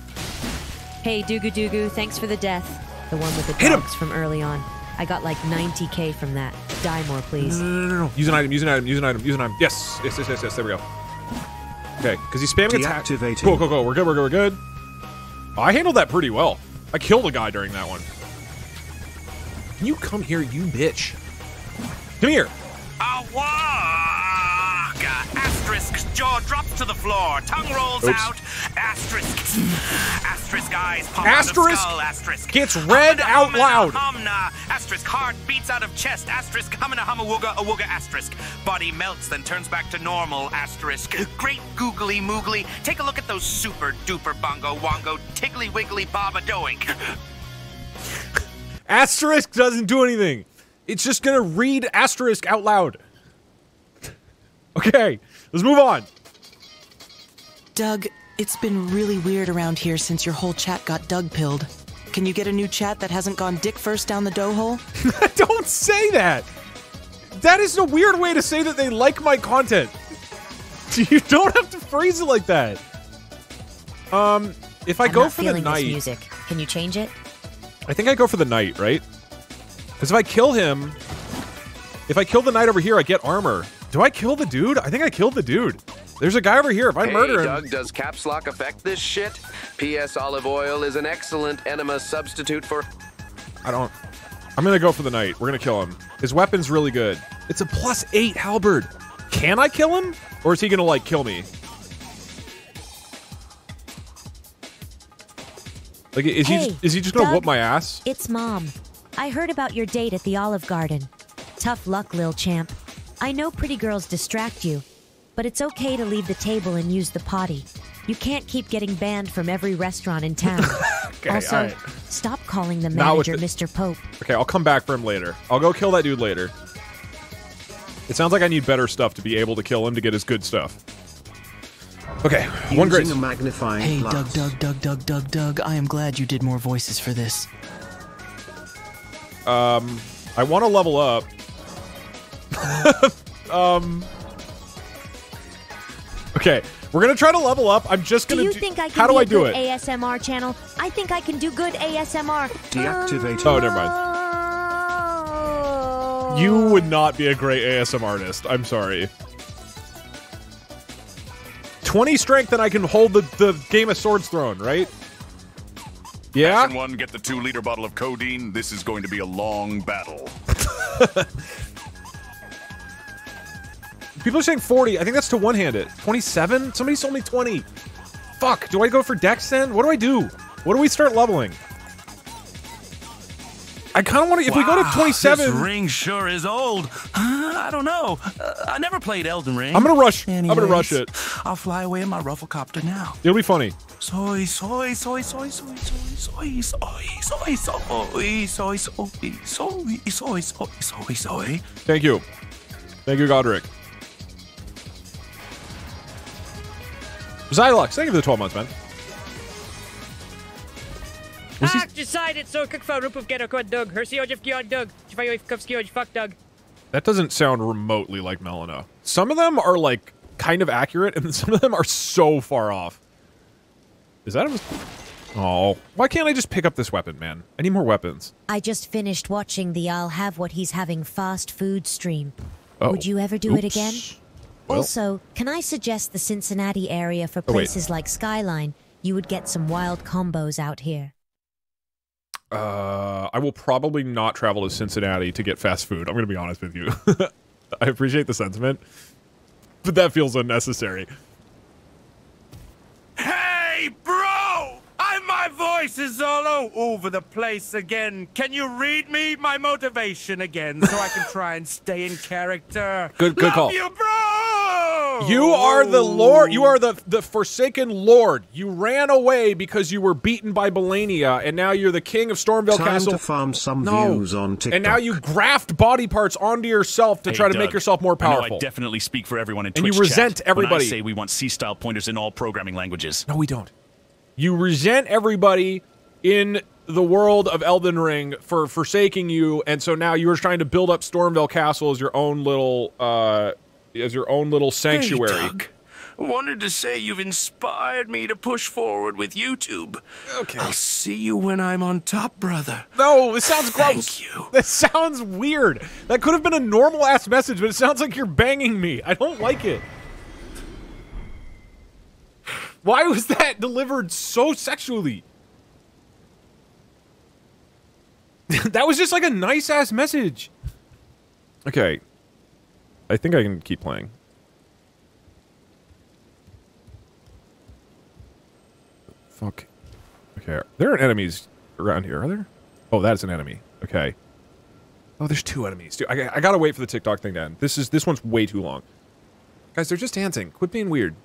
Hey Dugu Dugu, thanks for the death. The one with the Hit him! from early on. I got like 90k from that. Die more, please. No, no, no, no. Use an item, use an item, use an item, use an item. Yes, yes, yes, yes, yes. There we go. Okay, because he's spamming attack. Deactivating. Cool, cool, cool. We're good, we're good, we're good. Oh, I handled that pretty well. I killed a guy during that one. Can you come here, you bitch? Come here. Awag! Asterisk, jaw drops to the floor, tongue rolls Oops. out. Asterisk, asterisk eyes pop Asterisk skull. Asterisk gets read Humna, out humna, loud. Humna. Asterisk, heart beats out of chest. Asterisk, humna, humma, wooga, a wooga. Asterisk, body melts, then turns back to normal. Asterisk, great googly moogly. Take a look at those super duper bongo wongo tiggly wiggly baba doink. Asterisk doesn't do anything. It's just gonna read asterisk out loud. Okay, let's move on. Doug, it's been really weird around here since your whole chat got Doug pilled. Can you get a new chat that hasn't gone dick first down the dough hole? Don't say that. That is a weird way to say that they like my content. You don't have to phrase it like that. Um, if I I'm go not for the night, this music. Can you change it? I think I go for the night, right? Because if I kill him, if I kill the knight over here, I get armor. Do I kill the dude? I think I killed the dude. There's a guy over here. If I hey, murder him, Doug, does caps lock affect this shit? P.S. Olive oil is an excellent enema substitute for. I don't. I'm gonna go for the knight. We're gonna kill him. His weapon's really good. It's a plus eight halberd. Can I kill him, or is he gonna like kill me? Like, is Hey, he is he just gonna Doug. whoop my ass? It's Mom. I heard about your date at the Olive Garden. Tough luck, Lil Champ. I know pretty girls distract you, but it's okay to leave the table and use the potty. You can't keep getting banned from every restaurant in town. Okay, also, alright. stop calling the Not manager the- Mr. Pope. Okay, I'll come back for him later. I'll go kill that dude later. It sounds like I need better stuff to be able to kill him to get his good stuff. Okay, one Using great. a magnifying Hey, glass. Doug, Doug, Doug, Doug, Doug, Doug. I am glad you did more voices for this. Um, I want to level up. um. Okay, we're gonna try to level up. I'm just gonna. Do you think I can How do be I a do good it? ASMR channel? I think I can do good ASMR. Deactivate. Oh, never mind. You would not be a great ASMR artist. I'm sorry. 20 strength and I can hold the, the Game of Swords throne, right? Yeah? Action one, get the two liter bottle of codeine. This is going to be a long battle. People are saying 40. I think that's to one hand it. 27? Somebody told me 20. Fuck. Do I go for Dex then? What do I do? What do we start leveling? I kind of want to. If we go to 27. This ring sure is old. Uh, I don't know. Uh, I never played Elden Ring. I'm gonna rush- I'm gonna rush it. I'll fly away in my rufflecopter now. It'll be funny. Soy, soy, soy, soy, soy, soy, soy, soy, soy, soy, soy, soy, soy, soy, soy, soy, soy. Thank you. Thank you, Godrick. Xylux, thank you for the 12 months, man. Was he- Ah, decided so quick for Rupup get a quad dog. Hersio Jeff Gion Doug. Jifayo Kufskio fuck Doug. That doesn't sound remotely like Melina. Some of them are like kind of accurate, and some of them are so far off. Is that a? Oh, why can't I just pick up this weapon, man? I need more weapons. I just finished watching the I'll Have What He's Having fast food stream. Oh. Would you ever do it again? Well- Also, can I suggest the Cincinnati area for Oh, places like Skyline? You would get some wild combos out here. Uh, I will probably not travel to Cincinnati to get fast food. I'm going to be honest with you. I appreciate the sentiment, but that feels unnecessary. Hey, bro! I, my voice is all over the place again. Can you read me my motivation again so I can try and stay in character? Good- good Love call. you, bro! You are the Lord. You are the the forsaken Lord. You ran away because you were beaten by Belania, and now you're the king of Stormveil Time Castle. to farm some No. views on TikTok. And now you graft body parts onto yourself to Hey, try to Doug, make yourself more I know powerful. I definitely speak for everyone in And you resent chat everybody. When I say we want C-style pointers in all programming languages. No, we don't. You resent everybody in the world of Elden Ring for forsaking you, and so now you are trying to build up Stormveil Castle as your own little uh as your own little sanctuary. Hey, Doug. Wanted to say you've inspired me to push forward with YouTube. Okay. I'll see you when I'm on top, brother. No, this sounds gross. Thank you. That sounds weird. That could have been a normal ass message, but it sounds like you're banging me. I don't like it. Why was that delivered so sexually? that was just like a nice ass message. Okay. I think I can keep playing. Fuck. Okay. There are enemies around here, are there? Oh, that's an enemy. Okay. Oh, there's two enemies. Dude, I, I gotta wait for the TikTok thing to end. This is this one's way too long. Guys, they're just dancing. Quit being weird.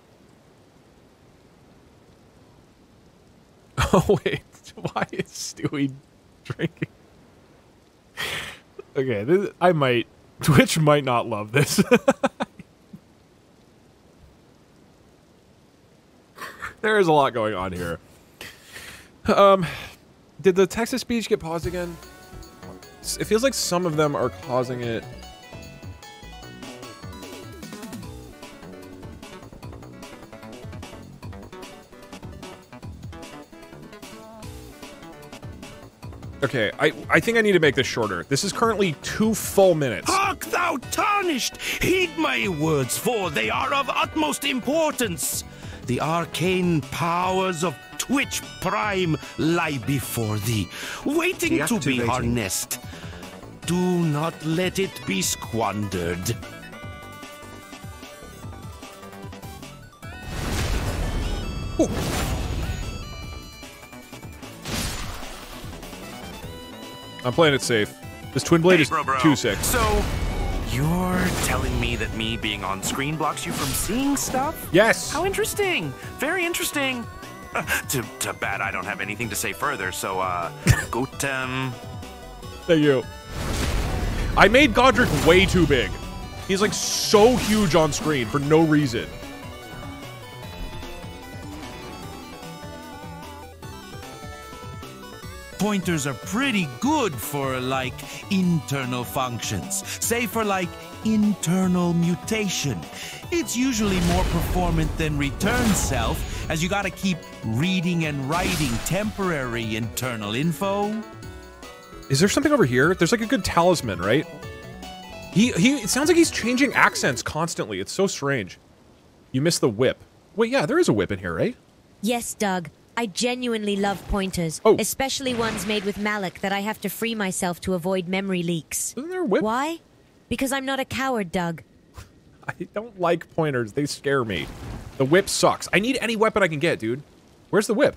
Oh wait, why is Stewie drinking? Okay, this, I might. Twitch might not love this. there is a lot going on here. Um, did the Texas speech get paused again? It feels like some of them are causing it. Okay, I, I think I need to make this shorter. This is currently two full minutes. Hark thou tarnished! Heed my words, for they are of utmost importance. The arcane powers of Twitch Prime lie before thee, waiting to be harnessed. Do not let it be squandered. I'm playing it safe. This twin blade Hey, is bro, bro. too sick. So, you're telling me that me being on screen blocks you from seeing stuff? Yes. How interesting. Very interesting. Uh, too, too bad I don't have anything to say further, so, uh, Gutem. Thank you. I made Godrick way too big. He's like so huge on screen for no reason. Pointers are pretty good for, like, internal functions. Say for, like, internal mutation. It's usually more performant than return self, as you gotta keep reading and writing temporary internal info. Is there something over here? There's like a good talisman, right? He he it sounds like he's changing accents constantly. It's so strange. You missed the whip. Wait, yeah, there is a whip in here, right? Yes, Doug. I genuinely love pointers, Oh. especially ones made with malloc that I have to free myself to avoid memory leaks. Isn't there a whip? Why? Because I'm not a coward, Doug. I don't like pointers. They scare me. The whip sucks. I need any weapon I can get, dude. Where's the whip?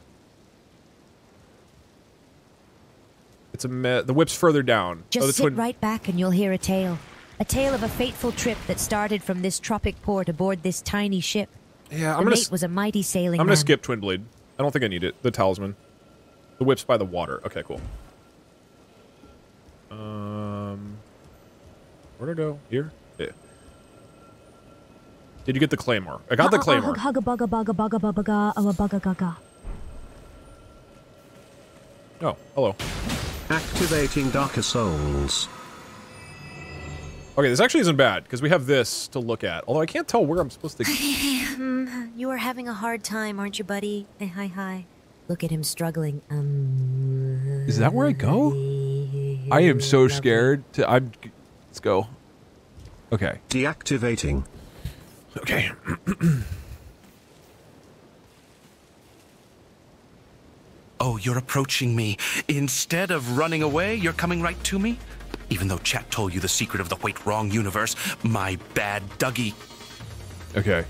It's a me- the whip's further down. Oh, Just oh, sit right back and you'll hear a tale. A tale of a fateful trip that started from this tropic port aboard this tiny ship. Yeah, I'm the gonna mate was a mighty sailing I'm gonna man. skip twin blade. I don't think I need it. The talisman. The whip's by the water. Okay, cool. Um, where'd I go? Here. Yeah. Did you get the claymore? I got the claymore. Oh, hello. Activating Darker Souls. Okay, this actually isn't bad because we have this to look at. Although I can't tell where I'm supposed to. You are having a hard time, aren't you, buddy? Hey, hi, hi. Look at him struggling. Um. Is that where I go? I am so scared to. I'm. Let's go. Okay. Deactivating. Okay. Oh, you're approaching me. Instead of running away, you're coming right to me? Even though chat told you the secret of the wait wrong universe, my bad Dougie. Okay.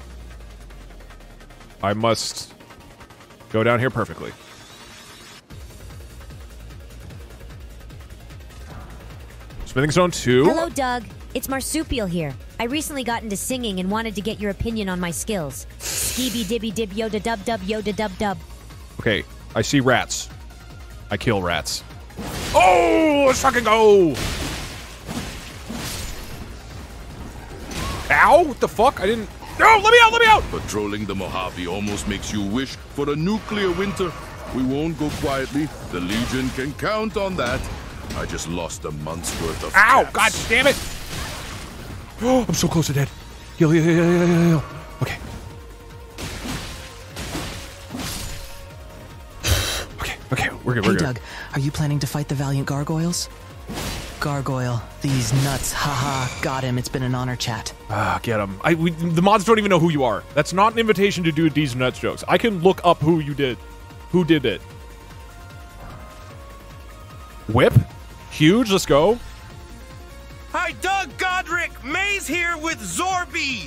I must go down here perfectly. Smithing Stone 2. Hello, Doug. It's Marsupial here. I recently got into singing and wanted to get your opinion on my skills. Skibby dibby dib yoda dub dub yoda dub dub. Okay, I see rats. I kill rats. Oh, let's fucking go! Ow! What the fuck? I didn't. No, let me out! Let me out! Patrolling the Mojave almost makes you wish for a nuclear winter. We won't go quietly. The Legion can count on that. I just lost a month's worth of. Ow! God damn it! Oh, I'm so close to dead. Heal, heal, heal, heal, heal, heal. Okay. Okay, we're good, we're Hey, good. Doug, are you planning to fight the valiant gargoyles? Gargoyle, these nuts, haha, got him. It's been an honor chat. Ah, get him. I we, the mods don't even know who you are. That's not an invitation to do these nuts jokes. I can look up who you did, who did it. Whip, huge. Let's go. Hi, Doug Godrick! Mays here with Zorby!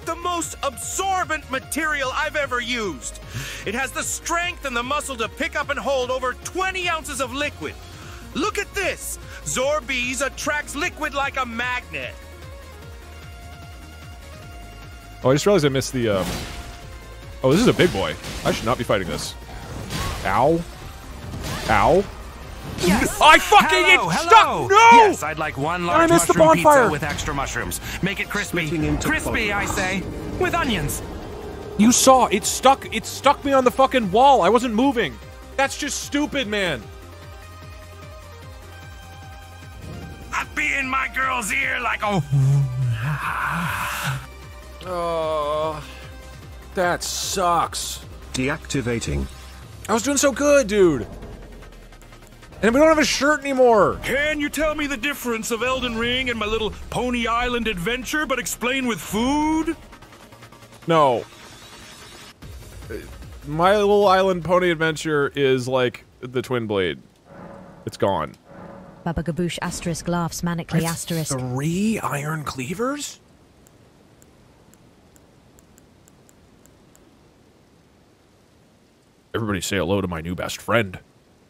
the most absorbent material I've ever used. It has the strength and the muscle to pick up and hold over 20 ounces of liquid. Look at this! Zorbeez attracts liquid like a magnet. Oh, I just realized I missed the. Um... Oh, this is a big boy. I should not be fighting this. Ow. Ow. Yes. I fucking hello, it hello. stuck. No. Yes, I'd like one I large missed the mushroom bonfire. pizza with extra mushrooms. Make it crispy. Crispy, I say, with onions. You saw it stuck. It stuck me on the fucking wall. I wasn't moving. That's just stupid, man. I'd be in my girl's ear like, oh. Oh, that sucks. Deactivating. I was doing so good, dude. And we don't have a shirt anymore. Can you tell me the difference of Elden Ring and my little Pony Island adventure, but explain with food? No. My Little Island Pony Adventure is like the Twin Blade. It's gone. Baba Gaboosh asterisk laughs manically That's asterisk. Three iron cleavers? Everybody say hello to my new best friend.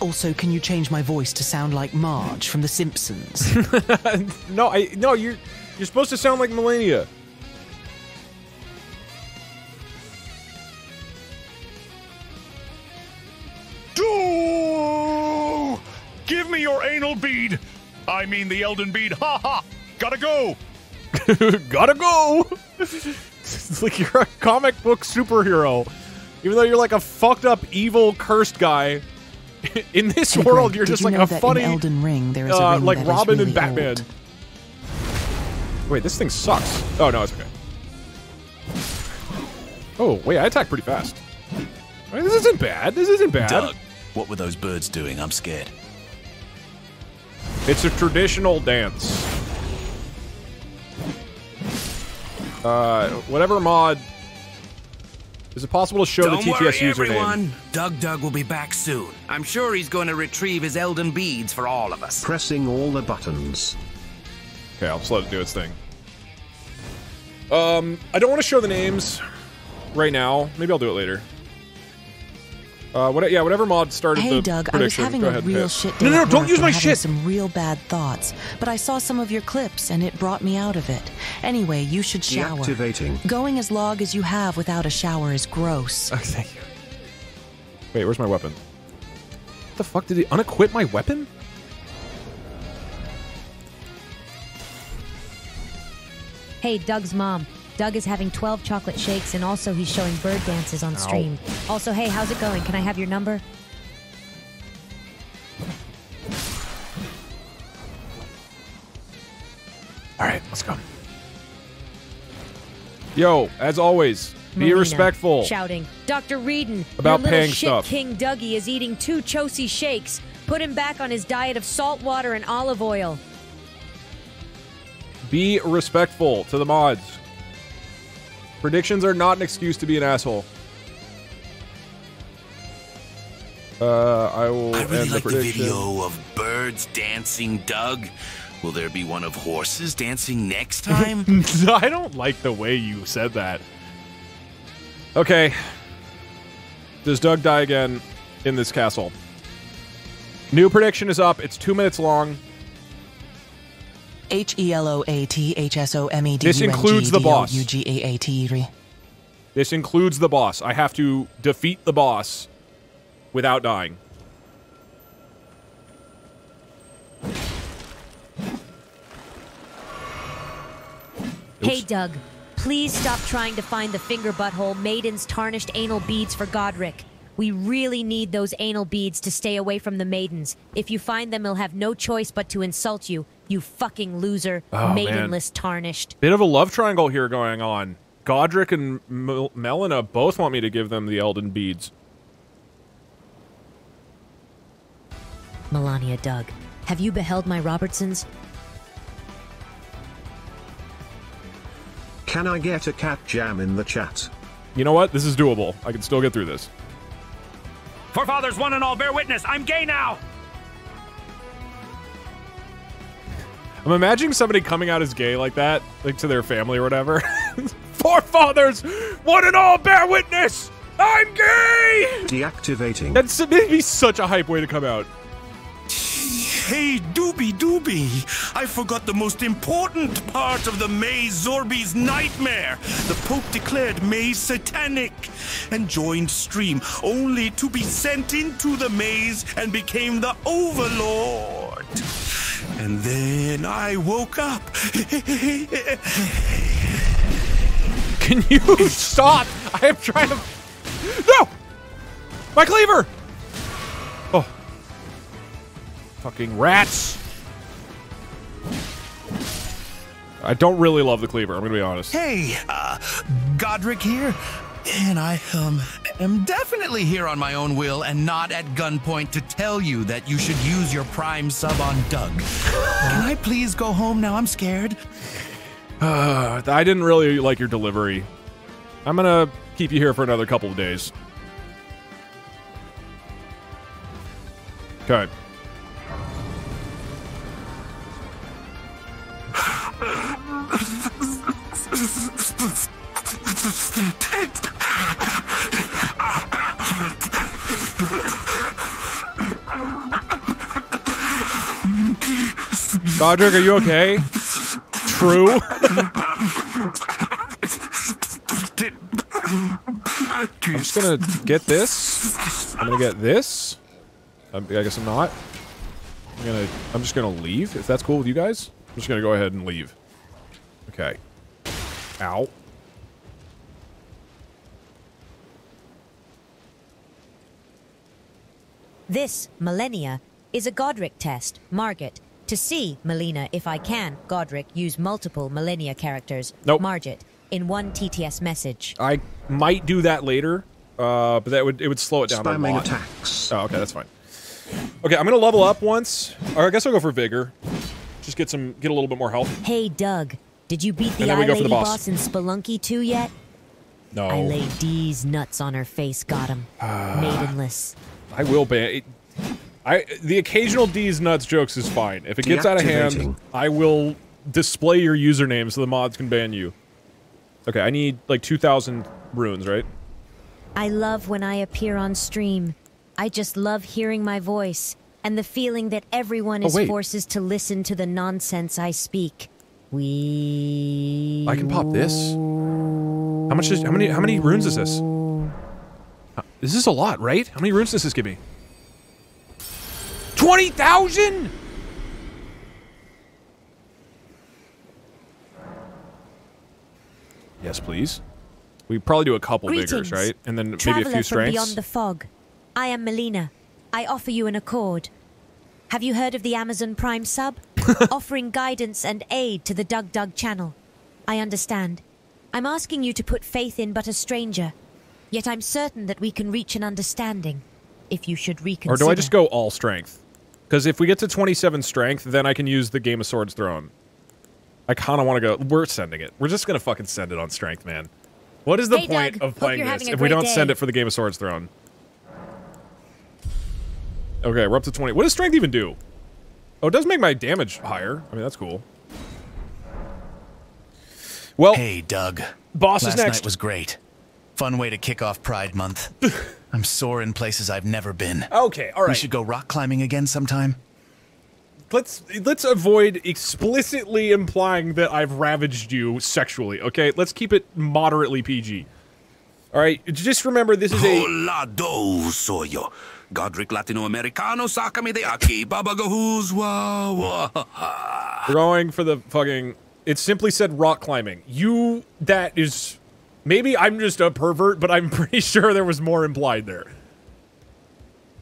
Also, can you change my voice to sound like Marge from The Simpsons? no, I no, you're you're supposed to sound like Melania. Do! Give me your anal bead. I mean the Elden bead. Ha ha! Gotta go. Gotta go. it's like you're a comic book superhero, even though you're like a fucked up, evil, cursed guy. In this Hey, world, you're just you like a funny, in Elden Ring there is a uh, ring like that is Robin really and Batman. old. Wait, this thing sucks. Oh no, it's okay. Oh wait, I attack pretty fast. Wait, this isn't bad. This isn't bad. Doug, what were those birds doing? I'm scared. It's a traditional dance. Uh, whatever mod. Is it possible to show Don't the TTS worry, username? everyone. Doug Doug will be back soon. I'm sure he's going to retrieve his Elden beads for all of us. Pressing all the buttons. Okay, I'll just let it do its thing. Um, I don't want to show the names right now. Maybe I'll do it later. Uh, what? Yeah, whatever mod started Hey the Doug, I was having Go a ahead, real hit. shit day No, no, no! Don't work use and my having shit. Some real bad thoughts, but I saw some of your clips and it brought me out of it. Anyway, you should shower. Deactivating. Going as long as you have without a shower is gross. thank you. Wait, where's my weapon? What the fuck did he unequip my weapon? Hey, Doug's mom. Doug is having 12 chocolate shakes and also he's showing bird dances on Ow. stream. Also, hey, how's it going? Can I have your number? All right, let's go. Yo, as always, be Melina, respectful. Shouting, Dr. Reedon, About your little paying shit stuff." King Dougie is eating two Chosy shakes. Put him back on his diet of salt water and olive oil. Be respectful to the mods. Predictions are not an excuse to be an asshole. Uh, I will I really end like the the video of birds dancing, Doug. Will there be one of horses dancing next time? I don't like the way you said that. Okay. Does Doug die again in this castle? New prediction is up. It's two minutes long. H E L O A T H S O M E D. This includes the boss. U G A A T E. This includes the boss. I have to defeat the boss without dying. Hey, Doug, please stop trying to find the finger butthole Maiden's tarnished anal beads for Godrick. We really need those anal beads to stay away from the maidens. If you find them, he'll have no choice but to insult you. You fucking loser. Oh, man. Maidenless tarnished. Bit of a love triangle here going on. Godrick and Mel- Melina both want me to give them the Elden beads. Melania Doug, have you beheld my Robertsons? Can I get a cat jam in the chat? You know what? This is doable. I can still get through this. Forefathers, one and all, bear witness. I'm gay now. I'm imagining somebody coming out as gay like that, like to their family or whatever. Forefathers, one and all bear witness! I'm gay! Deactivating. That's it'd be such a hype way to come out. Hey, Doobie Doobie, I forgot the most important part of the Mays Zorbeez's nightmare. The Pope declared Mays satanic and joined stream, only to be sent into the maze and became the Overlord. And then I woke up. Can you stop? I am trying to. No! My cleaver! Fucking rats. I don't really love the cleaver, I'm gonna be honest. Hey, uh, Godrick here. And I, um, am definitely here on my own will and not at gunpoint to tell you that you should use your prime sub on Doug. Can I please go home now? I'm scared. Uh, I didn't really like your delivery. I'm gonna keep you here for another couple of days. Okay. Godrick, are you okay? True. I'm just gonna get this. I'm gonna get this. Um, I guess I'm not. I'm gonna. I'm just gonna leave. If that's cool with you guys, I'm just gonna go ahead and leave. Okay. Ow. This, Malenia, is a Godrick test, Margit. To see, Melina, if I can, Godrick, use multiple Malenia characters, Nope. Margit, in one TTS message. I might do that later, uh, but that would it would slow it down a lot. attacks. Oh, okay, that's fine. Okay, I'm gonna level up once, or I guess I'll go for vigor. Just get some, get a little bit more health. Hey, Doug, did you beat the And Eye we go for Lady the boss. boss in Spelunky 2 yet? No. I laid D's nuts on her face, got him. Ah. Maidenless. I will ban. It, I the occasional D's nuts jokes is fine. If it gets out of hand, I will display your username so the mods can ban you. Okay, I need like 2,000 runes, right? I love when I appear on stream. I just love hearing my voice and the feeling that everyone Oh, is wait. forces to listen to the nonsense I speak. We I can pop this. How much is how many how many runes is this? Uh, This is a lot, right? How many runes does this give me? 20,000? Yes, please. We probably do a couple Greetings, right? And then maybe a Traveler few from beyond the fog. I am Melina. I offer you an accord. Have you heard of the Amazon Prime sub? Offering guidance and aid to the Doug Doug channel. I understand. I'm asking you to put faith in but a stranger. Yet I'm certain that we can reach an understanding. If you should reconsider. Or do I just go all strength? Because if we get to 27 strength, then I can use the Game of Swords throne. I kind of want to go. We're sending it. We're just going to fucking send it on strength, man. What is the Hey, point Doug. of playing this if we don't send it for the Game of Swords throne? Okay, we're up to 20. What does strength even do? Oh, it does make my damage higher. I mean, that's cool. Well, hey, Doug. boss is Last next. night was great. Fun way to kick off Pride Month. I'm sore in places I've never been. Okay, all We should go rock climbing again sometime. let's let's avoid explicitly implying that I've ravaged you sexually. Okay, let's keep it moderately PG. All right, just remember this is a Hola do soy yo. Godrick Latinoamericano, sácame de aquí, babagahoo's wow. We're going for the fucking. It simply said rock climbing. You, that is. Maybe I'm just a pervert, but I'm pretty sure there was more implied there.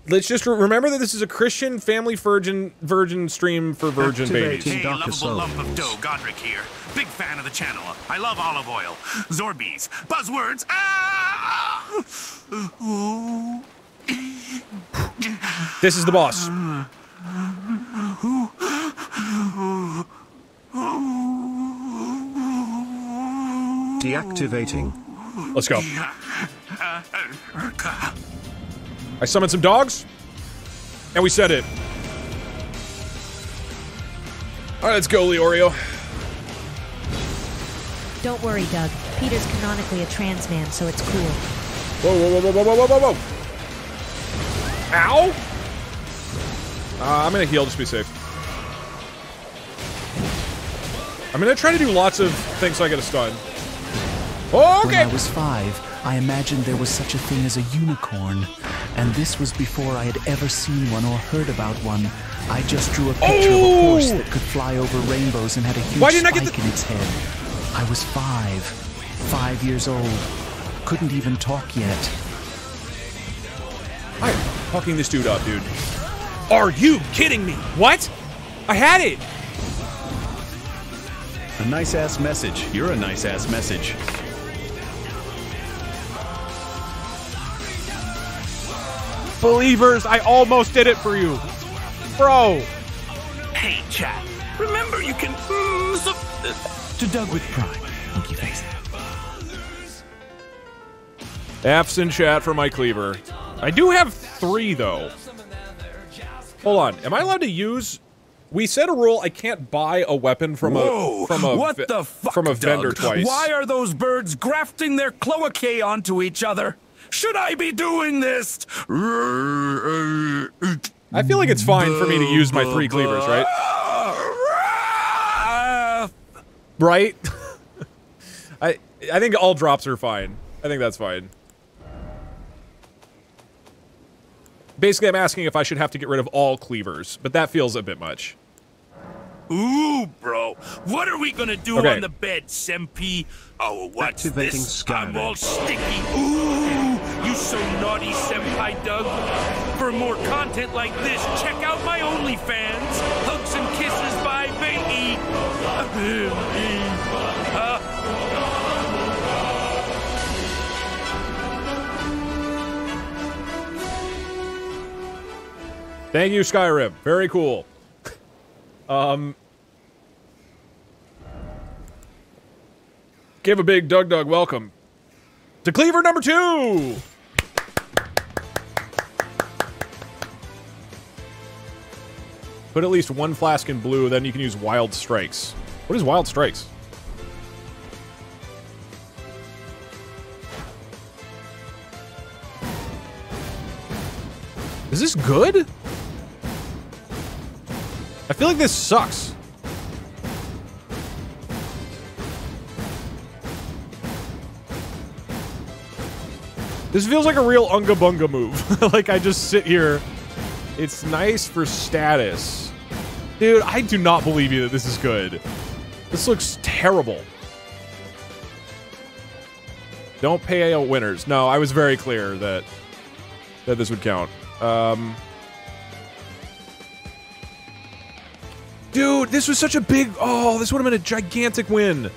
Let's just re- remember that this is a Christian family virgin virgin stream for virgin babies. Hey, lovable lump of dough, Godrick here. Big fan of the channel. I love olive oil. Zorbeez. Buzzwords. Ah! This is the boss. Deactivating. Let's go. I summoned some dogs, and we said it. All right, let's go, Leorio. Don't worry, Doug. Peter's canonically a trans man, so it's cool. Whoa, whoa, whoa, whoa, whoa, whoa, whoa, whoa. Ow! Uh, I'm gonna heal just to be safe. I'm gonna try to do lots of things so I get a stun. When Okay. I was five, I imagined there was such a thing as a unicorn, and this was before I had ever seen one or heard about one. I just drew a picture of a horse Oh! that could fly over rainbows and had a huge Why didn't I get the- in its head. I was five, five years old. Couldn't even talk yet. I'm fucking this dude up, dude. Are you kidding me? What? I had it. A nice ass message. You're a nice ass message. Believers, I almost did it for you. Bro. Hey, chat. Remember, you can. To Doug with pride. Monkey face. F's in chat for my cleaver. I do have three, though. Hold on. Am I allowed to use... We set a rule I can't buy a weapon from Whoa! a from a what the fuck, from a Doug? vendor twice. Why are those birds grafting their cloacae onto each other? Should I be doing this? I feel like it's fine for me to use my three cleavers, right? Right? I I think all drops are fine. I think that's fine. Basically, I'm asking if I should have to get rid of all cleavers, but that feels a bit much. Ooh, bro. What are we gonna do Okay. on the bed, Sempi? Oh, what's Activating this? Skynet. I'm all sticky. Ooh, you so naughty, Senpai Doug. For more content like this, check out my OnlyFans. Hugs and kisses by Baby. Thank you, Skyrim. Very cool. um, give a big Doug Doug welcome to Cleaver number two. Put at least one flask in blue, then you can use Wild Strikes. What is Wild Strikes? Is this good? I feel like this sucks. This feels like a real Unga Bunga move. like I just sit here. It's nice for status. Dude, I do not believe you that this is good. This looks terrible. Don't pay out winners. No, I was very clear that that this would count. Um, dude, this was such a big. Oh, this would have been a gigantic win.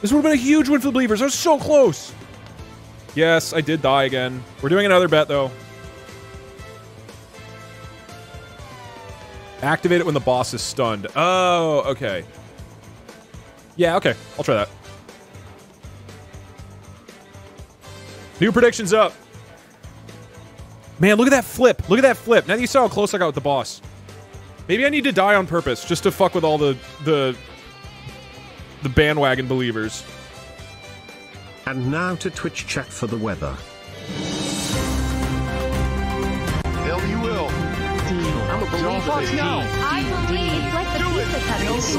This would have been a huge win for the Believers. I was so close. Yes, I did die again. We're doing another bet though. Activate it when the boss is stunned. Oh, okay. Yeah, okay. I'll try that. New predictions up. Man, look at that flip. Look at that flip. Now that you saw how close I got with the boss. Maybe I need to die on purpose just to fuck with all the the the bandwagon believers. And now to Twitch chat for the weather. Hell you will. I'm a believer. I believe.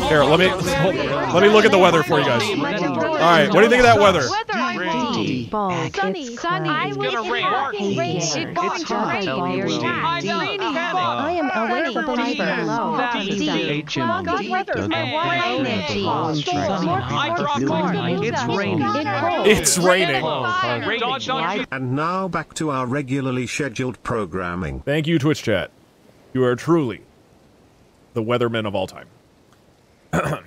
Here, let me hold, let me look at the weather for you guys. All right, what do you think of that weather? Sunny, sunny. I It's gonna rain. hate Rain. it. It's going to rain. Very I'm hot. raining. I am aware of the fiber below. D. Cloud weather is my one energy. Storm. I dropped Storm. It's raining. It's raining. Fire. Dodge, dodge. And now back to our regularly scheduled programming. Thank you, Twitch chat. You are truly the weatherman of all time.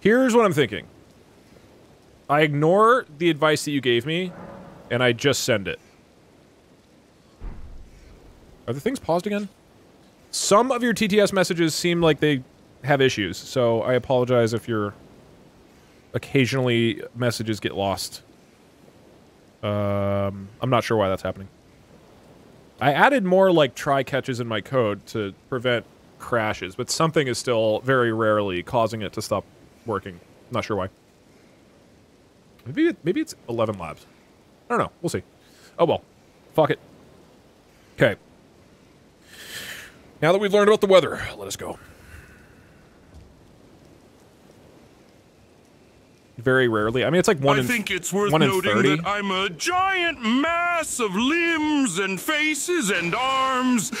Here's what I'm thinking. I ignore the advice that you gave me, and I just send it. Are the things paused again? Some of your TTS messages seem like they have issues, so I apologize if your occasionally messages get lost. Um, I'm not sure why that's happening. I added more like try catches in my code to prevent crashes, but something is still very rarely causing it to stop working. Not sure why. Maybe it, maybe it's ElevenLabs. I don't know. We'll see. Oh well. Fuck it. Okay. Now that we've learned about the weather, let us go. Very rarely. I mean, it's like one I in think it's worth noting 30. that I'm a giant mass of limbs and faces and arms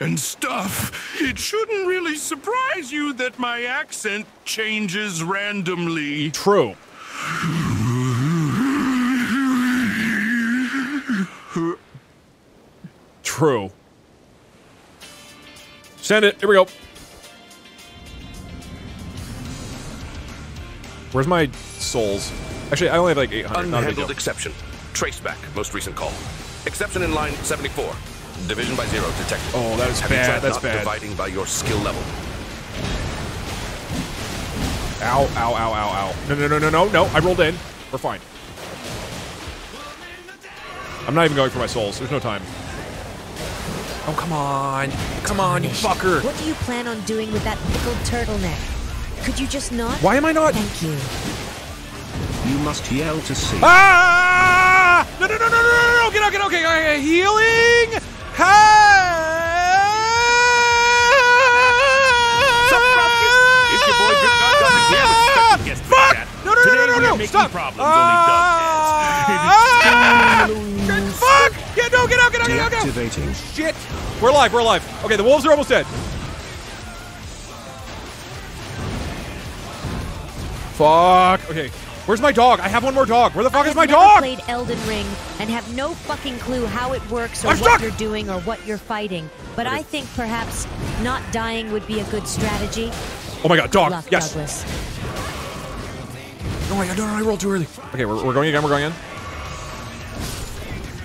and stuff. It shouldn't really surprise you that my accent changes randomly. True. True. Send it. Here we go. Where's my souls? Actually, I only have like 800. Not a big Unhandled deal. exception. Traceback. Most recent call. Exception in line 74. Division by zero detected. Oh, that is Have you tried That's not bad. dividing by your skill level. Ow, ow, ow, ow, ow. No, no, no, no, no, no. I rolled in. We're fine. I'm not even going for my souls. There's no time. Oh, come on. Come on, you fucker. What do you plan on doing with that pickled turtleneck? Could you just not? Why am I not? Thank you. You must yell to see. Ah! No, no, no, no, no, no, no. Get out, get out, get out. Okay, healing. It's your boy, Good God Dominic. We have a special guest for Fuck! No, no, no, no, no, no, stop. problems Ah! Fuck! Yeah, no, get out, get out, get out, get out. Deactivating. Shit. We're alive, we're alive. Okay, the wolves are almost dead. Fuck. Okay. Where's my dog? I have one more dog. Where the fuck I is my dog? played Elden Ring and have no fucking clue how it works or I'm what stuck! you're doing or what you're fighting. But I think perhaps not dying would be a good strategy. Oh my god, dog. Luck, yes. Douglas. Oh my god, no, no, I rolled too early. Okay, we're, we're going again, we're going in.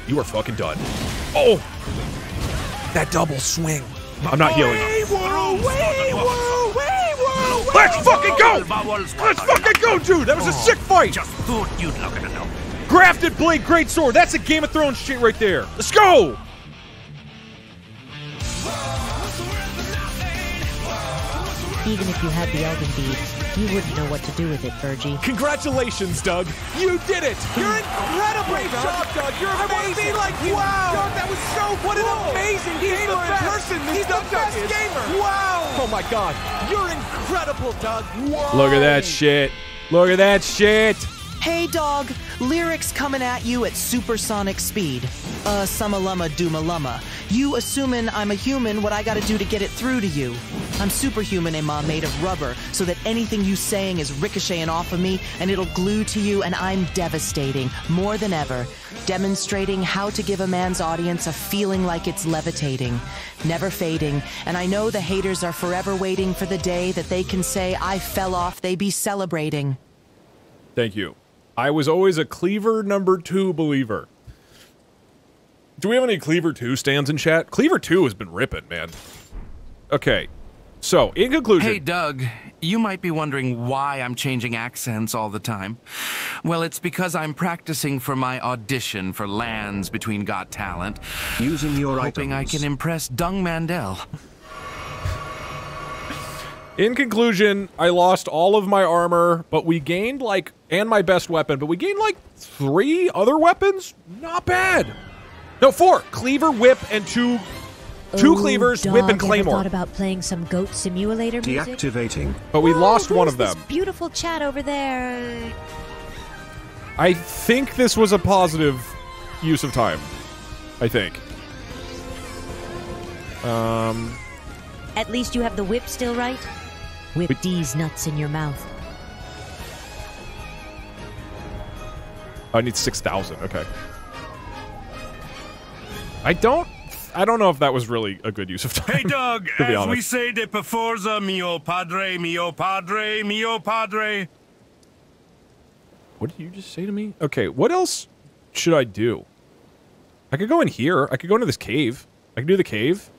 You are fucking done. Oh! That double swing. I'm not healing. Oh, Let's fucking go! Let's fucking go, dude! That was a sick fight! Just thought you'd look at it now. Grafted Blade Greatsword. That's a Game of Thrones shit right there. Let's go! Even if you had the Elden Bead, you wouldn't know what to do with it, Virgie. Congratulations, Doug. You did it. You're incredible. Great job, Doug. You're amazing. I want to be like you. Wow. Doug, that was so What an amazing He's gamer the best. in person. This He's Doug the best is. gamer. Wow. Oh my God. You're incredible, Doug. Wow. Look at that shit. Look at that shit. Hey dog, lyrics coming at you at supersonic speed. Uh, sumalumma doomalumma. You assuming I'm a human, what I gotta do to get it through to you. I'm superhuman, Emma, made of rubber, so that anything you saying is ricocheting off of me, and it'll glue to you, and I'm devastating, more than ever. Demonstrating how to give a man's audience a feeling like it's levitating, never fading, and I know the haters are forever waiting for the day that they can say I fell off, they be celebrating. Thank you. I was always a Cleaver number two believer. Do we have any Cleaver 2 stands in chat? Cleaver 2 has been ripping, man. Okay. So, in conclusion. Hey, Doug, you might be wondering why I'm changing accents all the time. Well, it's because I'm practicing for my audition for Lands Between Got Talent. Using your Hoping I can impress Dung Mandel. In conclusion, I lost all of my armor, but we gained like, and my best weapon, but we gained like three other weapons? Not bad. No, four. Cleaver, whip, and two, two Oh, cleavers, dog, whip, and ever claymore. thought about playing some goat simulator music? Deactivating. But we Oh, lost one of them. This beautiful chat over there. I think this was a positive use of time. I think. Um, At least you have the whip still right. Whip We- these nuts in your mouth. I need 6,000. Okay. I don't I don't know if that was really a good use of time. Hey, Doug, to be as honest. we say de per forza, mio padre, mio padre, mio padre. What did you just say to me? Okay, what else should I do? I could go in here. I could go into this cave. I could do the cave.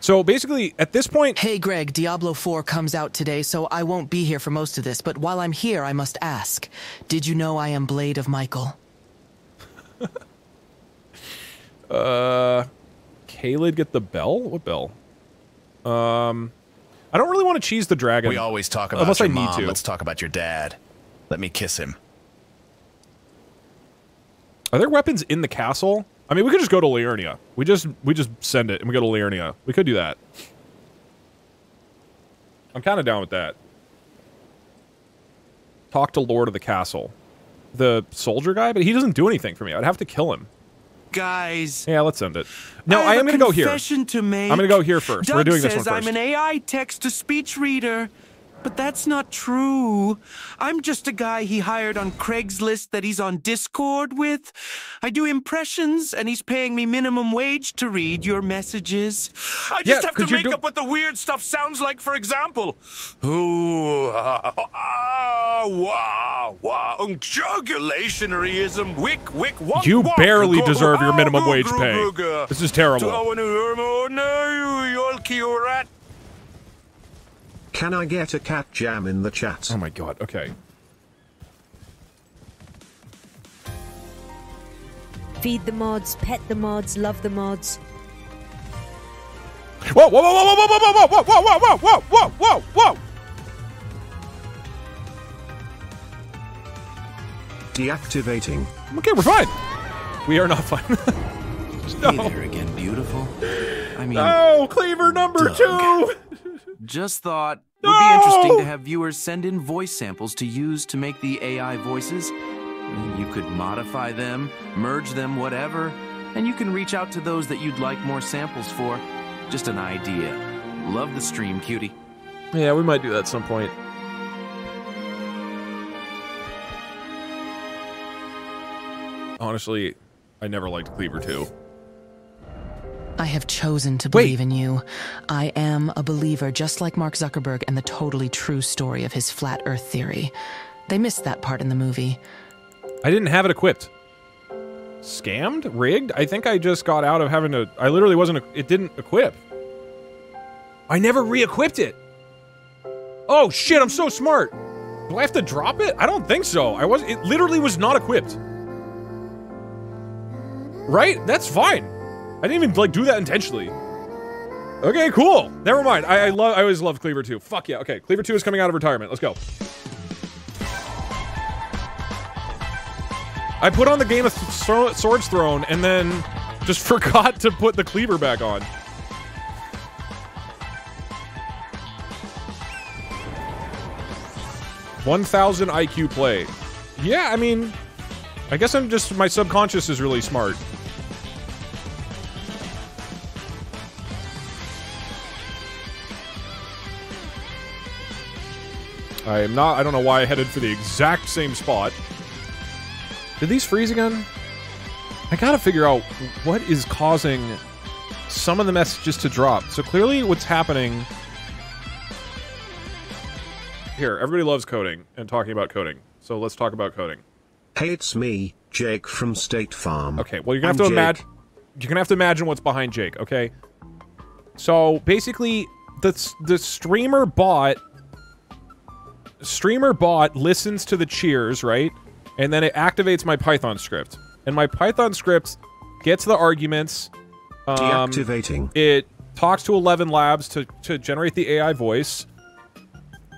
So basically, at this point. Hey, Greg, Diablo 4 comes out today, so I won't be here for most of this, but while I'm here, I must ask Did you know I am Blade of Miquella? Uh, Kaled get the bell? What bell? Um, I don't really want to cheese the dragon. We always talk about unless your I need mom. to. Let's talk about your dad. Let me kiss him. Are there weapons in the castle? I mean, we could just go to Liurnia. We just we just send it and we go to Liurnia. We could do that. I'm kind of down with that. talk to Lord of the Castle, the soldier guy, but he doesn't do anything for me. I'd have to kill him. Guys. Yeah, let's end it. No, I, I, am going to go here. to. I'm going to go here first. Doug We're doing this one first. I'm an AI text-to-speech reader. But that's not true. I'm just a guy he hired on Craigslist that he's on Discord with. I do impressions, and he's paying me minimum wage to read your messages. I just have to make up what the weird stuff sounds like, for example. Ooh, ah, ah, wow, jugulationaryism, wick, wick, wonk, You wonk, barely go, deserve your minimum wage pay. This is terrible. To- no, no, you'll kill rat. Can I get a cat jam in the chat? Oh my god, okay. Feed the mods, pet the mods, love the mods. Whoa, whoa, whoa, whoa, whoa, whoa, whoa, whoa, whoa, whoa, whoa, whoa, whoa, whoa! Deactivating. Okay, we're fine. We are not fine. no. Hey there again, beautiful. I mean, No, Cleaver number Doug. two. Just thought would be interesting to have viewers send in voice samples to use to make the AI voices. You could modify them, merge them, whatever, and you can reach out to those that you'd like more samples for. Just an idea. Love the stream, cutie. Yeah, we might do that at some point. Honestly, I never liked Cleaver 2. I have chosen to believe in you. I am a believer just like Mark Zuckerberg and the totally true story of his flat earth theory. They missed that part in the movie. I didn't have it equipped. Scammed? Rigged? I think I just got out of having to. I literally wasn't. It didn't equip. I never re equipped it. Oh shit, I'm so smart. Do I have to drop it? I don't think so. I was. It literally was not equipped. Right? That's fine. I didn't even like do that intentionally. Okay, cool. Never mind. I, I love. I always loved Cleaver 2. Fuck yeah. Okay, Cleaver 2 is coming out of retirement. Let's go. I put on the Game of Th- Swords Throne and then just forgot to put the cleaver back on. One thousand IQ play. Yeah, I mean, I guess I'm just my subconscious is really smart. I am not. I don't know why I headed for the exact same spot. Did these freeze again? I gotta figure out what is causing some of the messages to drop. So clearly what's happening... Here, everybody loves coding and talking about coding. So let's talk about coding. Hey, it's me, Jake from State Farm. Okay, well, you're gonna have I'm to imagine... You're gonna have to imagine what's behind Jake, okay? So, basically, the, the streamer bot... Streamer bot listens to the cheers, right? and then it activates my Python script. And my Python script gets the arguments. Um, Deactivating. It talks to ElevenLabs to, to generate the AI voice.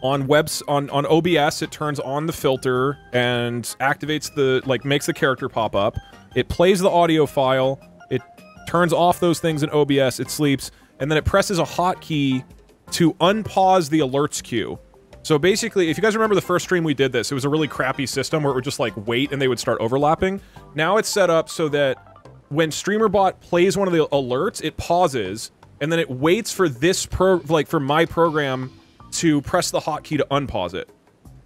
On webs on on OBS, it turns on the filter and activates the like makes the character pop up. It plays the audio file. It turns off those things in OBS. It sleeps, and then it presses a hotkey to unpause the alerts queue. So basically, if you guys remember the first stream we did this, it was a really crappy system where it would just like wait and they would start overlapping. Now it's set up so that when StreamerBot plays one of the alerts, it pauses and then it waits for this pro like for my program to press the hotkey to unpause it.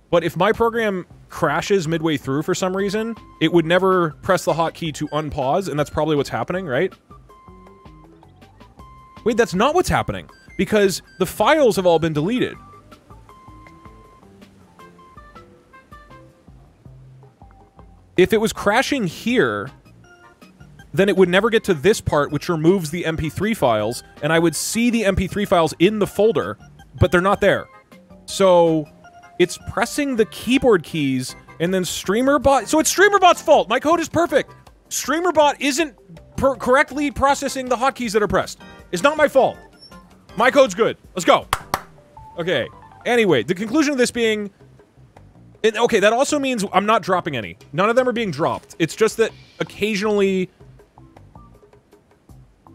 But if my program crashes midway through for some reason, it would never press the hotkey to unpause, and that's probably what's happening, right? Wait, that's not what's happening because the files have all been deleted. If it was crashing here, then it would never get to this part, which removes the MP3 files, and I would see the MP3 files in the folder, but they're not there. So it's pressing the keyboard keys, and then StreamerBot. So it's StreamerBot's fault. My code is perfect. StreamerBot isn't per correctly processing the hotkeys that are pressed. It's not my fault. My code's good. Let's go. Okay. Anyway, the conclusion of this being it, okay, that also means I'm not dropping any. None of them are being dropped. It's just that occasionally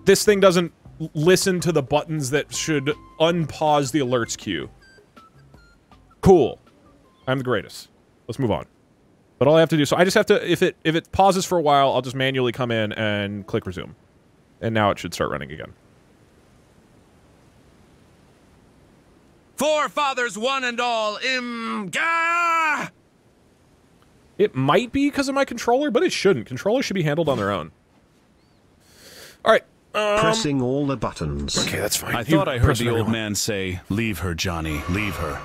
this thing doesn't listen to the buttons that should unpause the alerts queue. Cool. I'm the greatest. let's move on. But all I have to do, so I just have to, if it if it pauses for a while, I'll just manually come in and click resume, and now it should start running again. Forefathers one and all, Imga! It might be because of my controller, but it shouldn't. Controllers should be handled on their own. All right. Um, Pressing all the buttons. Okay, that's fine. I You thought I heard the old you man say, Leave her, Johnny, leave her.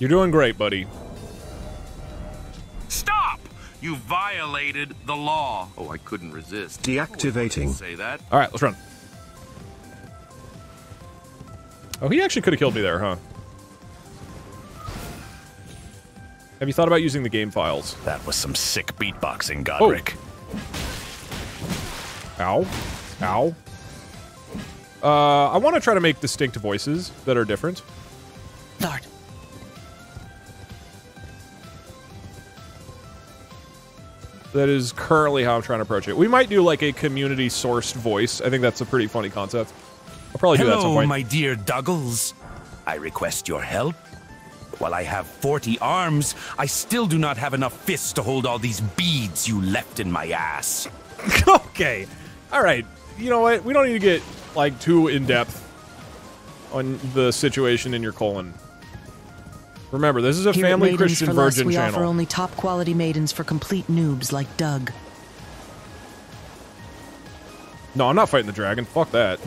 You're doing great, buddy. Stop! You violated the law. Oh, I couldn't resist. Deactivating. Say that. All right, let's run. Oh, he actually could have killed me there, huh? Have you thought about using the game files? That was some sick beatboxing, Godrick. Ow. Ow. Uh, I want to try to make distinct voices that are different. Lord. That is currently how I'm trying to approach it. We might do like a community sourced voice. I think that's a pretty funny concept. I'll probably do that at some Hello, point. my dear Douglas. I request your help. While I have 40 arms, I still do not have enough fists to hold all these beads you left in my ass. okay. All right. You know what? We don't need to get like too in depth on the situation in your colon. Remember, this is a Here at family Maidens Christian for Less, virgin we channel. offer only top quality maidens for complete noobs like Doug. No, I'm not fighting the dragon. Fuck that.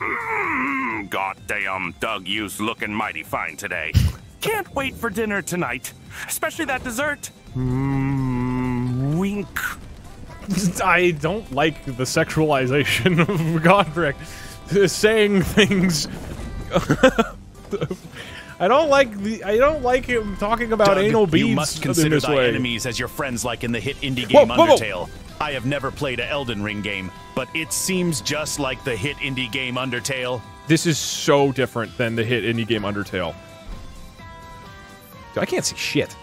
Mm, Goddamn, Doug, you's looking mighty fine today. Can't wait for dinner tonight, especially that dessert. Mmm, wink. I don't like the sexualization of Godrick saying things. I don't like the. I don't like him talking about Doug, anal beads you must in consider this thy way. enemies as your friends like in the hit indie Whoa, game whoa, whoa. Undertale. I have never played a Elden Ring game, but it seems just like the hit indie game Undertale. This is so different than the hit indie game Undertale. Dude, I can't see shit.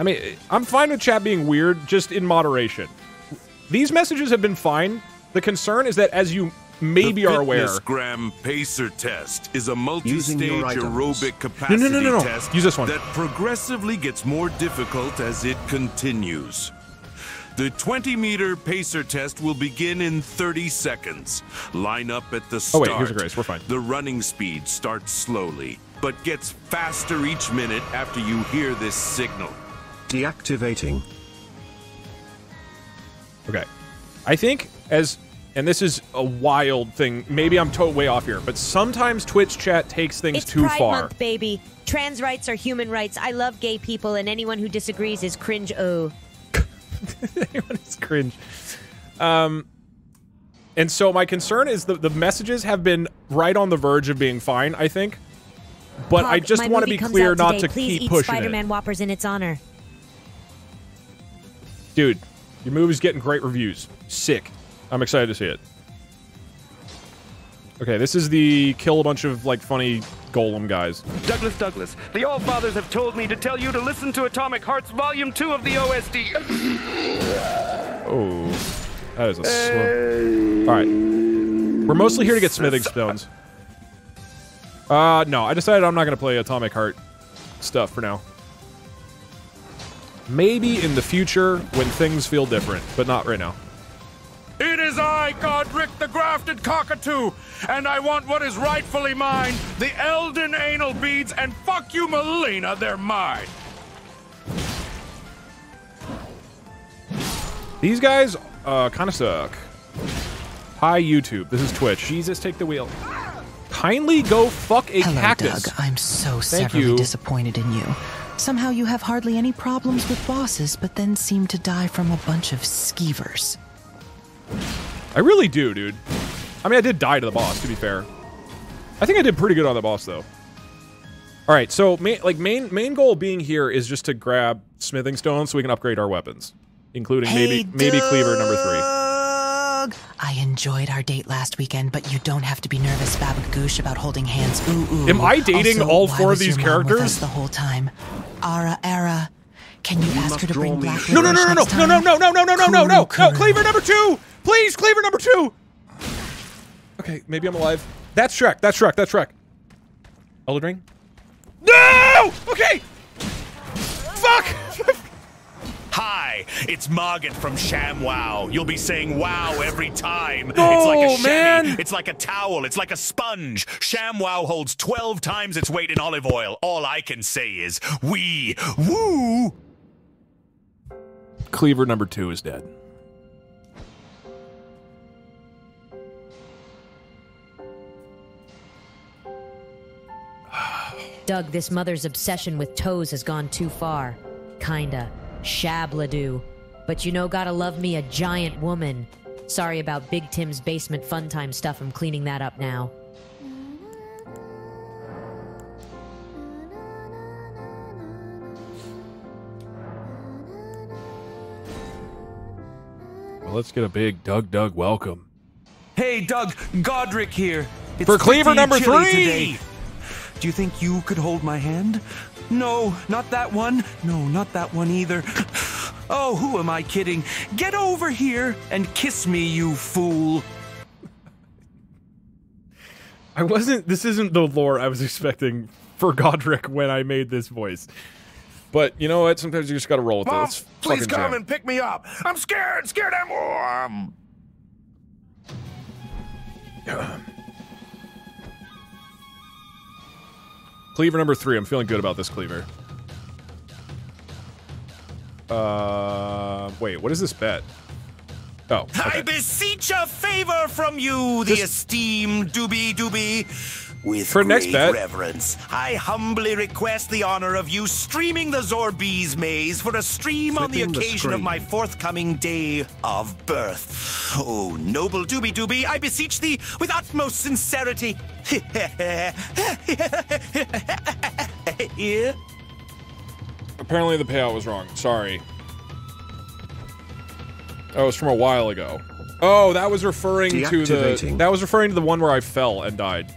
I mean, I'm fine with chat being weird, just in moderation. These messages have been fine. The concern is that, as you maybe the are aware, Fitness Gram Pacer test is a Using multi-stage aerobic capacity no, no, no. test Use this one. that progressively gets more difficult as it continues. The 20-meter pacer test will begin in 30 seconds. Line up at the start. Oh, start. wait, here's a grace. We're fine. The running speed starts slowly, but gets faster each minute after you hear this signal. Deactivating. Okay. I think as and this is a wild thing. Maybe I'm to- way off here, but sometimes Twitch chat takes things It's too Pride far. Month, baby. Trans rights are human rights. I love gay people, and anyone who disagrees is cringe. Oh, it's cringe. Um, and so my concern is the the messages have been right on the verge of being fine. I think, but I just want to be comes clear out not today. to Please keep eat pushing Spider-Man it, Whoppers in its honor. Dude. Your movie's getting great reviews. Sick. I'm excited to see it. Okay, this is the kill a bunch of like funny golem guys. Douglas Douglas, the All Fathers have told me to tell you to listen to Atomic Hearts Volume 2 of the OST. Oh, that is a slow. All right, we're mostly here to get smithing stones. Uh, no, I decided I'm not going to play Atomic Heart stuff for now. Maybe in the future when things feel different, but not right now. It is I, Godrick the Grafted Cockatoo, and I want what is rightfully mine the Elden Anal Beads, and fuck you, Melina, they're mine. These guys uh, kind of suck. Hi, YouTube. This is Twitch. Jesus, take the wheel. Kindly go fuck a Hello, cactus. Doug. I'm so Thank severely you. disappointed in you. Somehow you have hardly any problems with bosses, but then seem to die from a bunch of skeevers. I really do, dude. I mean, I did die to the boss, to be fair. I think I did pretty good on the boss, though. All right, so main, like main main goal being here is just to grab smithing stones so we can upgrade our weapons, including maybe maybe cleaver number three. Doug, I enjoyed our date last weekend, but you don't have to be nervous, Babagoosh, about holding hands. Ooh, ooh. Am I dating Also, all four of these your mom with characters? the whole time. Ara, Ara, can you, ask her to bring black No, no, no, no, no, licorice no, no, no, no, no, no, no, no, no, no. Cleaver number two, please, Cleaver number two. Okay, maybe I'm alive. That's Shrek. That's Shrek. That's Shrek. Elden Ring. No. Okay. Fuck. Hi, it's Margit from ShamWow. You'll be saying wow every time. No, it's like a oh, chamois, man. It's like a towel. It's like a sponge. ShamWow holds 12 times its weight in olive oil. All I can say is, we woo. Cleaver number two is dead. Doug, this mother's obsession with toes has gone too far. Kinda. Shabladoo. But you know, gotta love me a giant woman. Sorry about Big Tim's basement fun time stuff. I'm cleaning that up now. Well, let's get a big Doug Doug welcome. Hey, Doug, Godrick here. It's For Cleaver number three! Today. Do you think you could hold my hand? No, not that one. No, not that one either. Oh, who am I kidding? Get over here and kiss me, you fool. I wasn't. This isn't the lore I was expecting for Godrick when I made this voice. But you know what? Sometimes you just gotta roll with it. Mom, Let's please come jam. and pick me up. I'm scared, scared and warm. Cleaver number three. I'm feeling good about this cleaver. Uh, wait. What is this bet? Oh, I beseech a favor from you, the Just- esteemed Doobie Doobie. With For next great bet. reverence, I humbly request the honor of you streaming the Zorbeez maze for a stream on the Flipping the occasion of my forthcoming day of birth. Oh, noble Doobie Doobie, I beseech thee with utmost sincerity. yeah. Apparently the payout was wrong. Sorry. Oh, it was from a while ago. Oh, that was referring to the. That was referring to the one where I fell and died.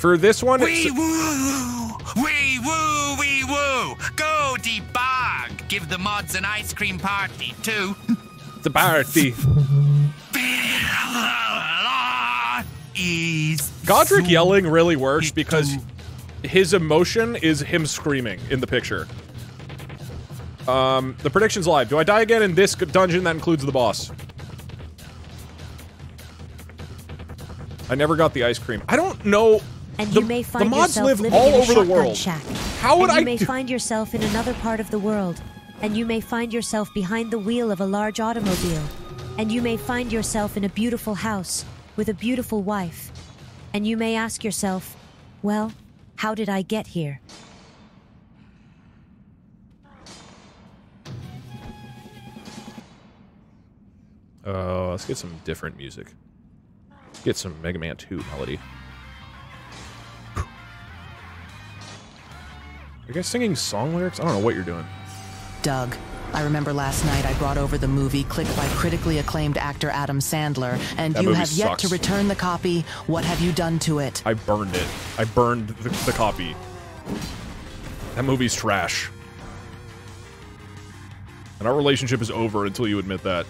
For this one, Wee woo! Wee woo! Wee woo! Go debug! Give the mods an ice cream party, too. the party. Is Godrick yelling really works because his emotion is him screaming in the picture. Um, the prediction's live. Do I die again in this dungeon that includes the boss? I never got the ice cream. I don't know. And the, you may the find mods yourself live living all in a over the shotgun world. shack. How would and you I may do- find yourself in another part of the world. And you may find yourself behind the wheel of a large automobile. And you may find yourself in a beautiful house with a beautiful wife. And you may ask yourself, well, how did I get here? Uh, let's get some different music. Get some Mega Man 2 melody. You guys singing song lyrics? I don't know what you're doing. Doug, I remember last night I brought over the movie Click by critically acclaimed actor Adam Sandler, and That you movie have yet to return the copy. What have you done to it? I burned it. I burned the, the copy. That movie's trash. And our relationship is over until you admit that.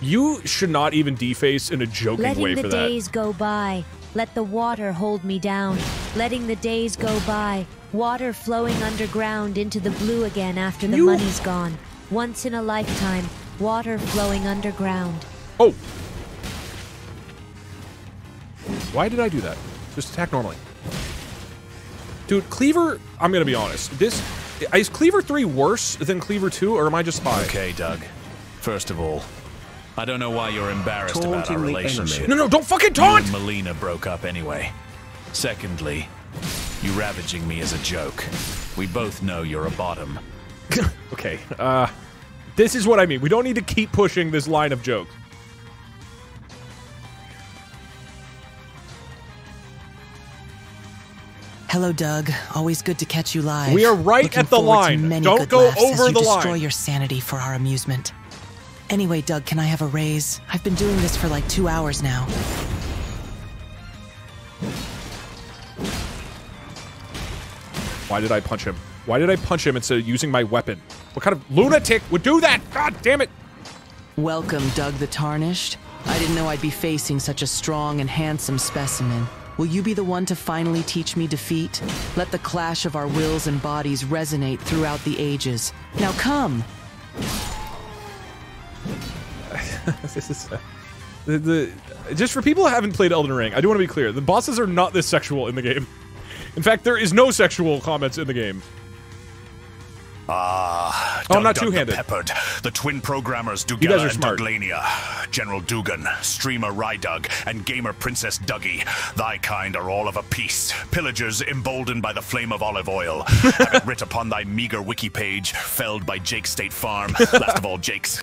You should not even deface in a joking Letting way for that. Letting the days go by. Let the water hold me down. Letting the days go by. Water flowing underground into the blue again after the You- money's gone. Once in a lifetime, water flowing underground. Oh! Why did I do that? Just attack normally. Dude, Cleaver, I'm gonna be honest. This is Cleaver 3 worse than Cleaver 2, or am I just high? Okay, Doug. First of all, I don't know why you're embarrassed about our relationship. No, no, don't fucking You taunt! and Melina broke up anyway. Secondly, you ravaging me is a joke. We both know you're a bottom. Okay, uh, this is what I mean. We don't need to keep pushing this line of jokes. Hello, Doug. Always good to catch you live. We are right Looking at the forward to line. many Don't good go laughs as over you the destroy line. your sanity for our amusement. Anyway, Doug, can I have a raise? I've been doing this for like two hours now. Why did I punch him? Why did I punch him instead of using my weapon? What kind of lunatic would do that? God damn it! Welcome, Doug the Tarnished. I didn't know I'd be facing such a strong and handsome specimen. Will you be the one to finally teach me defeat? Let the clash of our wills and bodies resonate throughout the ages. Now come! this is uh, the, the just for people who haven't played Elden Ring. I do want to be clear: the bosses are not this sexual in the game. In fact, there is no sexual comments in the game. Ah, Oh, I'm not two-handed. Peppered, the twin programmers You guys Dugella are and smart. Douglania, General Dugan, Streamer Rydug, and Gamer Princess Dougie. Thy kind are all of a piece. Pillagers emboldened by the flame of olive oil. Have it writ upon thy meager wiki page, felled by Jake State Farm. Last of all, Jake's.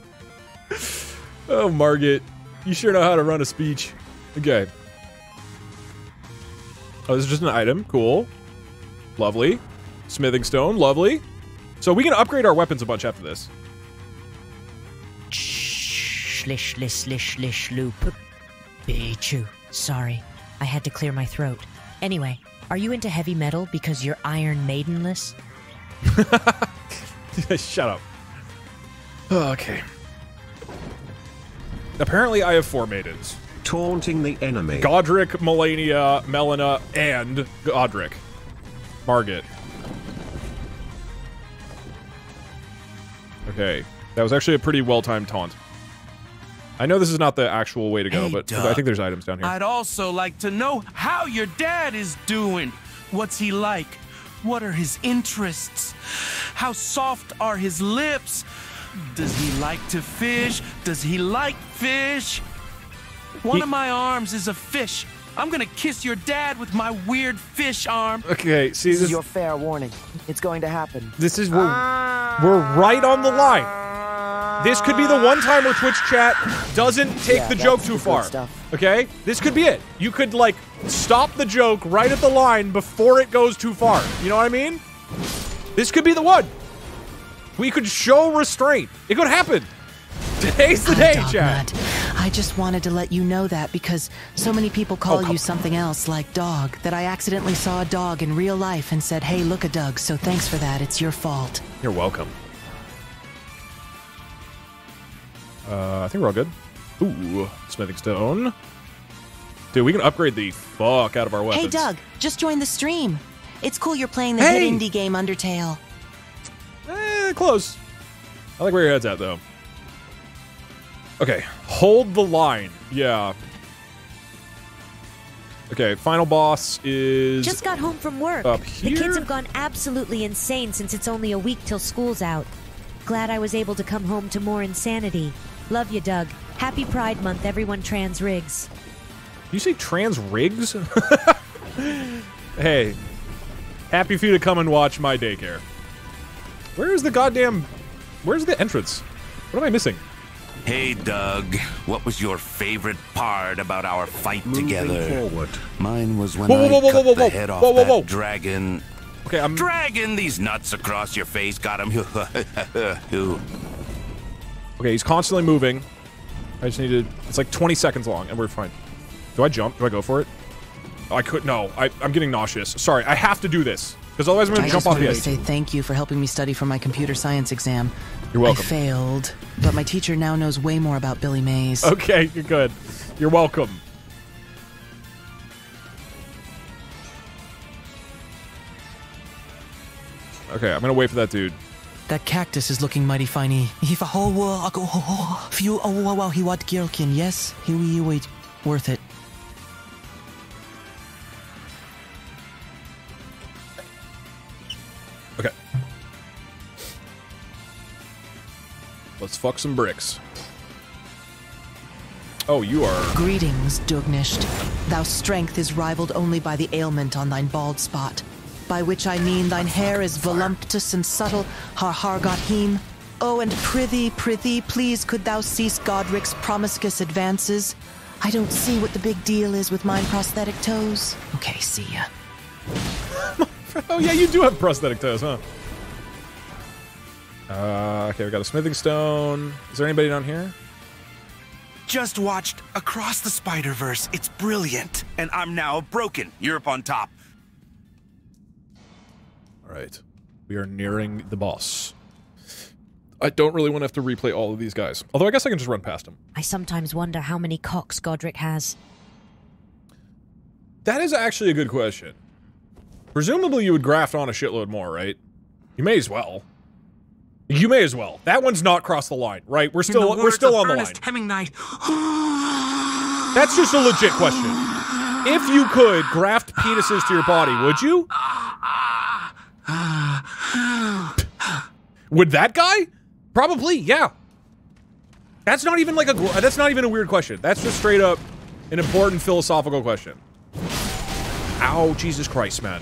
Oh, Margit, you sure know how to run a speech. Okay. Oh, this is just an item. Cool. Lovely. Smithing stone. Lovely. So we can upgrade our weapons a bunch after this. Shlish, lish, lish, lish, loop. Pichu. Sorry, I had to clear my throat. Anyway, are you into heavy metal because you're Iron Maidenless? Shut up. Okay. Apparently, I have four maidens. Taunting the enemy. Godrick, Malenia, Melina, and Godrick. Margit. Okay. That was actually a pretty well-timed taunt. I know this is not the actual way to go, Hey, but Doug. I think there's items down here. I'd also like to know how your dad is doing. What's he like? What are his interests? How soft are his lips? Does he like to fish? Does he like fish? One He- of my arms is a fish. I'm gonna kiss your dad with my weird fish arm. Okay, see this this is your fair warning. It's going to happen. This is we're, we're right on the line. This could be the one time where Twitch chat doesn't take Yeah, the joke too the far. stuff. Okay? This could be it. You could like stop the joke right at the line before it goes too far. You know what I mean? This could be the one. We could show restraint. It could happen. Today's the day, Dog. Nut. I just wanted to let you know that because so many people call you something else like dog that I accidentally saw a dog in real life and said, hey, look a Doug, so thanks for that. It's your fault. You're welcome. Uh, I think we're all good. Ooh, smithing stone. Dude, we can upgrade the fuck out of our weapons. Hey, Doug, just join the stream. It's cool you're playing the Hey! hit indie game Undertale. Eh, close. I like where your head's at, though. Okay, hold the line. Yeah. Okay, final boss is Just got home from work. up The kids have gone absolutely insane since it's only a week till school's out. Glad I was able to come home to more insanity. Love you, Doug. Happy Pride Month, everyone trans rigs. you say trans rigs? hey, happy for you to come and watch my daycare. Where is the goddamn? Where's the entrance? What am I missing? Hey, Doug. What was your favorite part about our fight Moving together? forward. Mine was when Whoa, whoa, I whoa, whoa, cut whoa, the head off Whoa, whoa, that dragon. Okay, I'm dragging these nuts across your face. Got him. Ooh. Okay, he's constantly moving. I just need to. It's like 20 seconds long, and we're fine. Do I jump? Do I go for it? I could. No, I, I'm getting nauseous. Sorry, I have to do this because otherwise I'm gonna jump just off the edge. say thank you for helping me study for my computer science exam. You're welcome. I failed, but my teacher now knows way more about Billy Mays. Okay, you're good. You're welcome. Okay, I'm gonna wait for that dude. That cactus is looking mighty funny. If a whole world, few oh wow wow he what Gilkin, yes, he we wait, worth it. Let's fuck some bricks. Oh, you are. Greetings, Dugnisht. Thou strength is rivaled only by the ailment on thine bald spot, by which I mean thine hair is voluptuous and subtle, har har got heme. Oh, and prithee, prithee, please could thou cease Godrick's promiscuous advances? I don't see what the big deal is with mine prosthetic toes. Okay, see ya. Oh yeah, you do have prosthetic toes, huh? Uh, okay, we got a smithing stone. Is there anybody down here? Just watched Across the Spider Verse. It's brilliant, and I'm now broken. You're up on top. All right, we are nearing the boss. I don't really want to have to replay all of these guys. Although I guess I can just run past them. I sometimes wonder how many cocks Godrick has. That is actually a good question. Presumably you would graft on a shitload more, right? You may as well. You may as well. That one's not crossed the line, right? We're still we're still on the line. That's just a legit question. If you could graft penises to your body, would you? Would that guy? Probably, yeah. That's not even like a that's not even a weird question. That's just straight up an important philosophical question. Ow, Jesus Christ, man.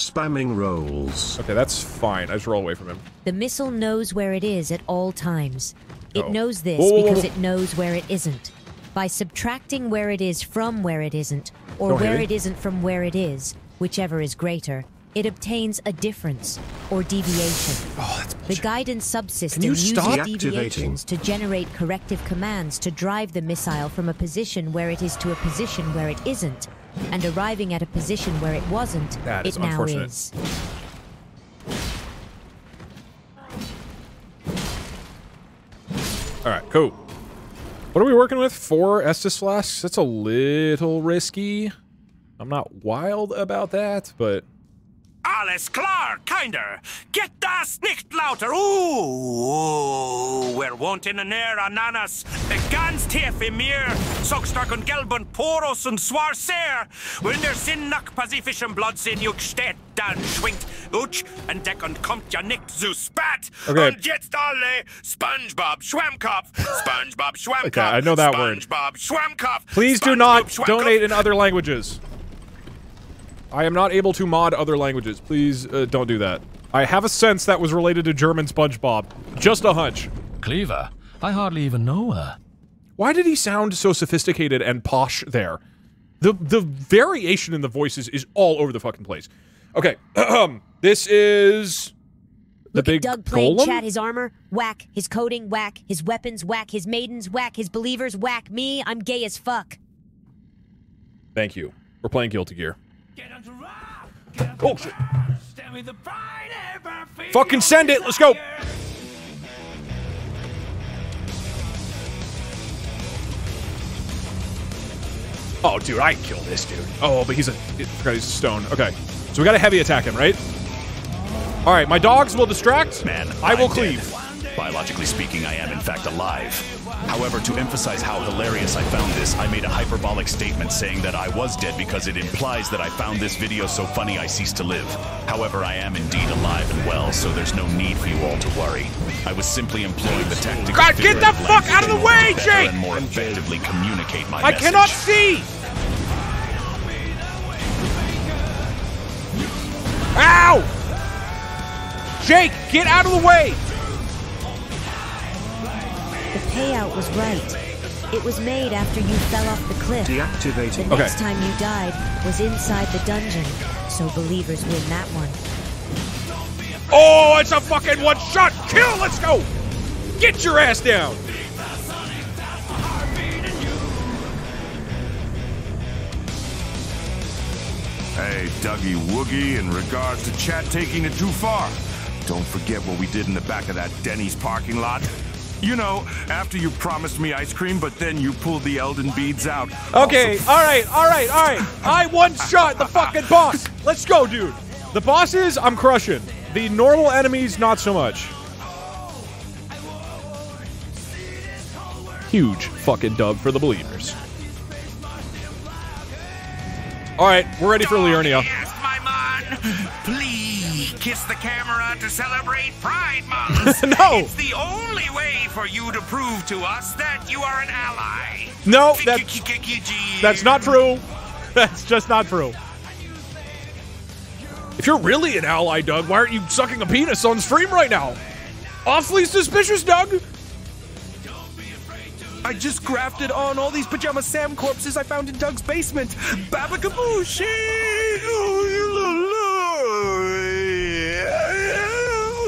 Spamming rolls. Okay, that's fine. I just roll away from him. The missile knows where it is at all times. It Oh. knows this Whoa, because it knows where it isn't. By subtracting where it is from where it isn't, or Don't where it isn't from where it is, whichever is greater, it obtains a difference or deviation. Oh, that's The guidance subsystem uses stop? deviations to generate corrective commands to drive the missile from a position where it is to a position where it isn't, and arriving at a position where it wasn't, That is it now unfortunate. is. All right, cool. What are we working with? Four Estus flasks? That's a little risky. I'm not wild about that, but Alles klar, kinder. Get das nicht lauter. Ooh, we're wanting an air ananas. Ganz tief im Meer. So und gelb und poros und zwar sehr. Wenn der Sinn nach pazifischem Blutsinn juk steht, dann schwingt Utsch und Deck und kommt ja nicht zu spät. Okay. Und jetzt alle SpongeBob Schwammkopf. SpongeBob Schwammkopf. Okay, I know that word. SpongeBob Schwammkopf. please do not donate in other languages. I am not able to mod other languages. Please uh, don't do that. I have a sense that was related to German SpongeBob. Just a hunch. Cleaver. I hardly even know her. Why did he sound so sophisticated and posh there? The the variation in the voices is all over the fucking place. Okay, this is the big Doug playing golem. chat his armor, whack. His coding, whack. His weapons, whack. His maidens, whack. His believers, whack. Me, I'm gay as fuck. Thank you. We're playing Guilty Gear. Oh shit! Fucking send it. Let's go. Oh, dude, I can kill this dude. Oh, but he's a I forgot he's a stone. Okay, so we got to heavy attack him, right? All right, my dogs will distract. Man, I will I'm cleave. dead. Biologically speaking, I am in fact alive. However, to emphasize how hilarious I found this, I made a hyperbolic statement saying that I was dead because it implies that I found this video so funny I ceased to live. However, I am indeed alive and well, so there's no need for you all to worry. I was simply employing the tactic. God, get the fuck out of the way, order to better Jake! And more effectively communicate my I message. cannot see. Ow! Jake, get out of the way! The payout was right. It was made after you fell off the cliff. Deactivating. The next time you died was inside the dungeon, so believers win that one. Oh, it's a fucking one shot kill. Let's go. Get your ass down. Hey, Dougie Woogie, in regards to chat taking it too far, don't forget what we did in the back of that Denny's parking lot. You know, after you promised me ice cream, but then you pulled the Elden beads out. Okay, Also, all right, all right, all right. I one shot the fucking boss. Let's go, dude. The bosses, I'm crushing. The normal enemies, not so much. Huge fucking dub for the believers. All right, we're ready for Liurnia. Please kiss the camera to celebrate Pride Month. No. It's the only way for you to prove to us that you are an ally. No, that's, that's not true. That's just not true. If you're really an ally, Doug, why aren't you sucking a penis on stream right now? Awfully suspicious, Doug. I just grafted on all these Pajama Sam corpses I found in Doug's basement. Babakabushi! Oh, you little-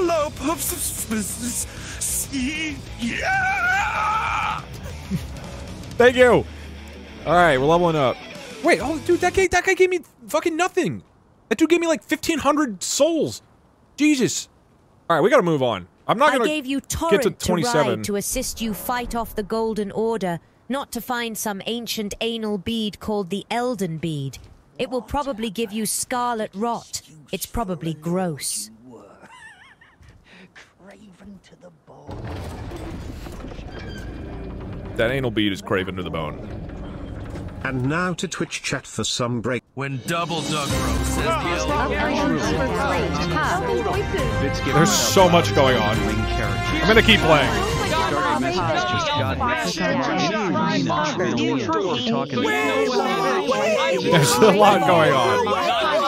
Low Yeah! Thank you. All right, we're leveling up. Wait, oh, dude, that guy, that guy gave me fucking nothing. That dude gave me like 1,500 souls. Jesus. All right, we got to move on. I'm not gonna I gave you get to Torrent to, 27. ride to assist you fight off the Golden Order, not to find some ancient anal bead called the Elden Bead. It will probably give you scarlet rot. It's probably gross. That anal bead is craven to the bone. And now to Twitch chat for some break. When Double Doug Bro says the There's so much going on. I'm going to keep playing. There's a lot going on.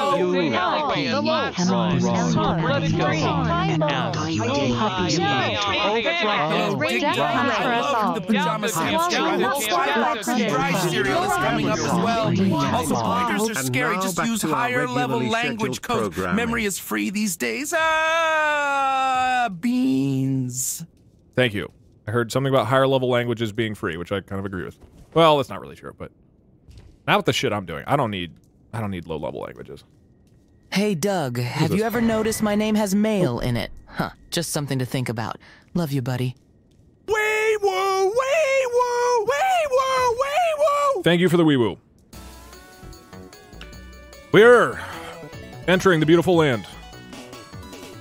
Dry cereal is coming up as well. Also, pointers are scary. Just use higher level language scheduled code. Memory is free these days. Ah, beans. Thank you. I heard something about higher level languages being free, which I kind of agree with. Well, that's not really true, but not with the shit I'm doing. I don't need I don't need low level languages. Hey, Doug, have you ever noticed my name has mail in it? Huh, just something to think about. Love you, buddy. Wee woo, wee woo, wee woo, wee woo. Thank you for the wee woo. We're entering the beautiful land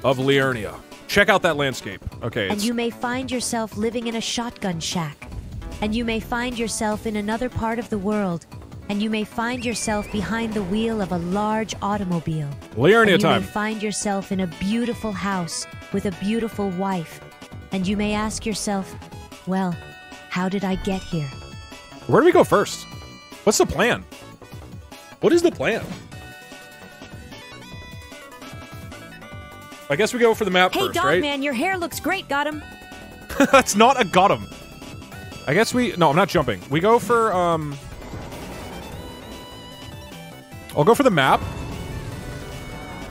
of Liurnia. Check out that landscape. Okay, And you may find yourself living in a shotgun shack. And you may find yourself in another part of the world. And you may find yourself behind the wheel of a large automobile. Liurnia and you may find yourself in a beautiful house with a beautiful wife. And you may ask yourself, well, how did I get here? where do we go first? What's the plan? What is the plan? I guess we go for the map Hey, first, dog right? man, your hair looks great. Got him. That's not a got him. I guess we no, I'm not jumping. We go for um I'll go for the map.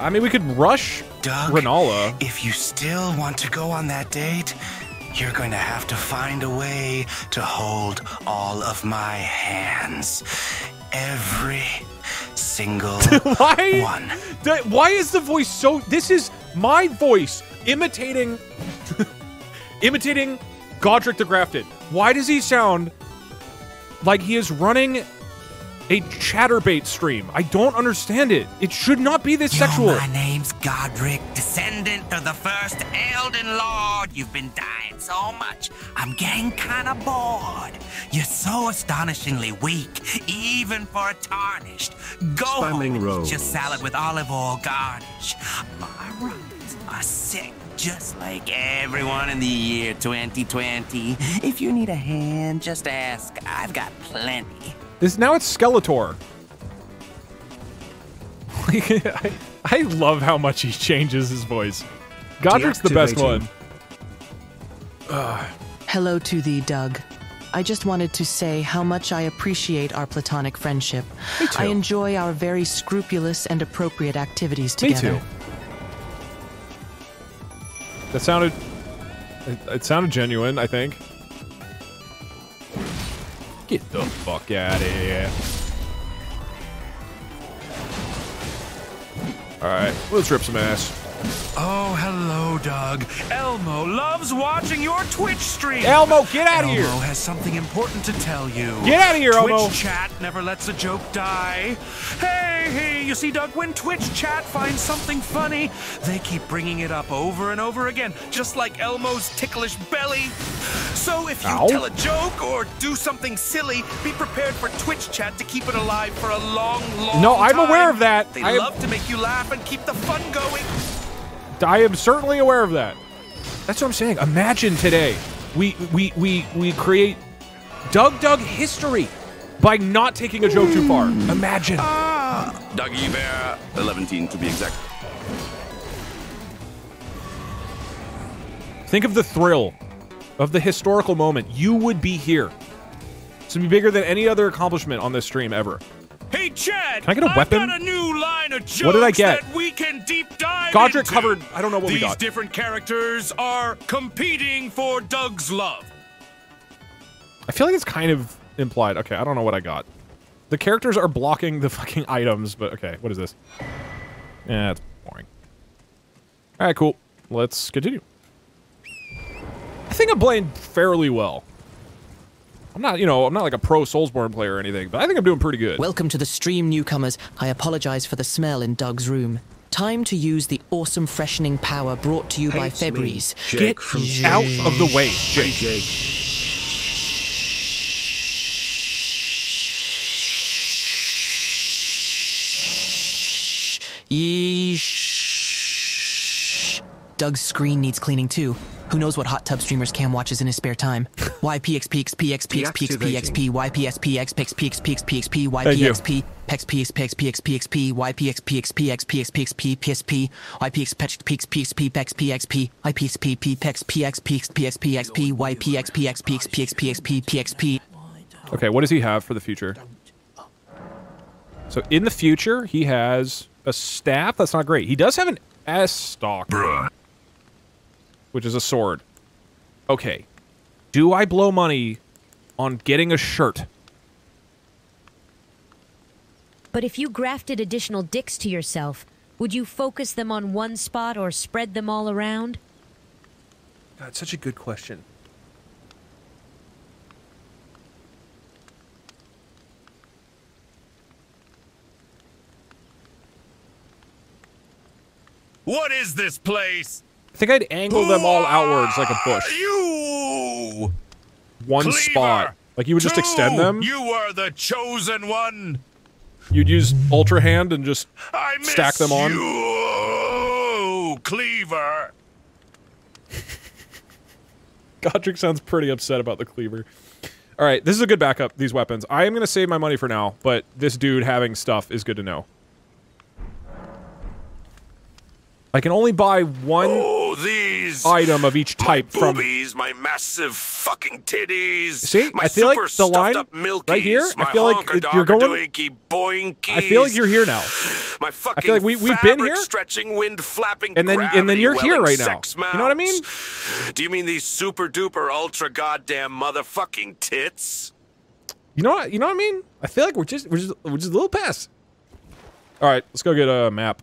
I mean we could rush Doug, Renala. If you still want to go on that date, you're going to have to find a way to hold all of my hands. Every single why? one. Why is the voice so this is my voice imitating imitating Godrick the Grafted. Why does he sound like he is running a Chaturbate stream? I don't understand it. It should not be this sexual. My name's Godrick, descendant of the first Elden Lord. You've been dying so much, I'm getting kinda bored. You're so astonishingly weak, even for a tarnished. Go home Spamming and roll. eat your salad with olive oil garnish. My runs are sick. Just like everyone in the year 2020. If you need a hand, just ask. I've got plenty. This now it's Skeletor. I, I love how much he changes his voice. Godrick's the best one. Ugh. Hello to thee, Doug. I just wanted to say how much I appreciate our platonic friendship. Me too. I enjoy our very scrupulous and appropriate activities Me together. too. That sounded. It, it sounded genuine. I think. Get the fuck out of here. All right, let's rip some ass. Oh, hello, Doug. Elmo loves watching your Twitch stream. Elmo, get outta here. Elmo has something important to tell you. Get out of here, Twitch Elmo. chat never lets a joke die. Hey, hey, you see, Doug, when Twitch chat finds something funny, they keep bringing it up over and over again, just like Elmo's ticklish belly. So if you Ow. tell a joke or do something silly, be prepared for Twitch chat to keep it alive for a long, long No, I'm aware of that. They I love to make you laugh and keep the fun going. I am certainly aware of that. That's what I'm saying. Imagine today, we we we we create Doug Doug history by not taking a joke too far. Imagine. Ah. Dougie Bear, 11 to be exact. Think of the thrill of the historical moment. You would be here. This would be bigger than any other accomplishment on this stream ever. Hey, Chad! Can I get a weapon? got a new line of jokes What did I get? that we can deep dive Godrick into. covered- I don't know what we got. These different characters are competing for Doug's love. I feel like it's kind of implied. Okay, I don't know what I got. The characters are blocking the fucking items, but okay, what is this? Yeah, it's boring. All right, cool. Let's continue. I think I'm playing fairly well. I'm not, you know, I'm not like a pro Soulsborne player or anything, but I think I'm doing pretty good. Welcome to the stream, newcomers. I apologize for the smell in Doug's room. Time to use the awesome freshening power brought to you by Hates me. Febreze. Jake Get from out of the way, Jake. Jake. Yeesh. Doug's screen needs cleaning too. Who knows what hot tub streamers Cam watches in his spare time? YPXPXPXPXPXPXP YPSPXPXPXPXPXP YPXP PXPXPXPXPXP YPXPXPXPXPXP YPXPXPXPXPXP YPXPXPXPXPXP YPXPXPXPXPXP Okay, what does he have for the future? So in the future, he has a staff. That's not great. He does have an S stock, which is a sword. Okay, do I blow money on getting a shirt? But if you grafted additional dicks to yourself, would you focus them on one spot or spread them all around? That's such a good question. What is this place? I think I'd angle them all outwards like a bush. You! One Cleaver! spot. Like you would just extend them. You are the chosen one. You'd use Ultra Hand and just stack them on. You, Cleaver. Godrick sounds pretty upset about the cleaver. All right, this is a good backup, these weapons. I am going to save my money for now, but this dude having stuff is good to know. I can only buy one item of each type from... boobies, my massive fucking titties. See, my I feel like the line milkies, right here, I feel like it- you're going-. I feel like you're here now. My fucking I feel like we- we've been here, stretching, wind flapping, and then- and then you're here right now. You know what I mean? Do you mean these super duper ultra goddamn motherfucking tits? You know what? You know what I mean? I feel like we're just we're just we're just a little past. All right, let's go get a map.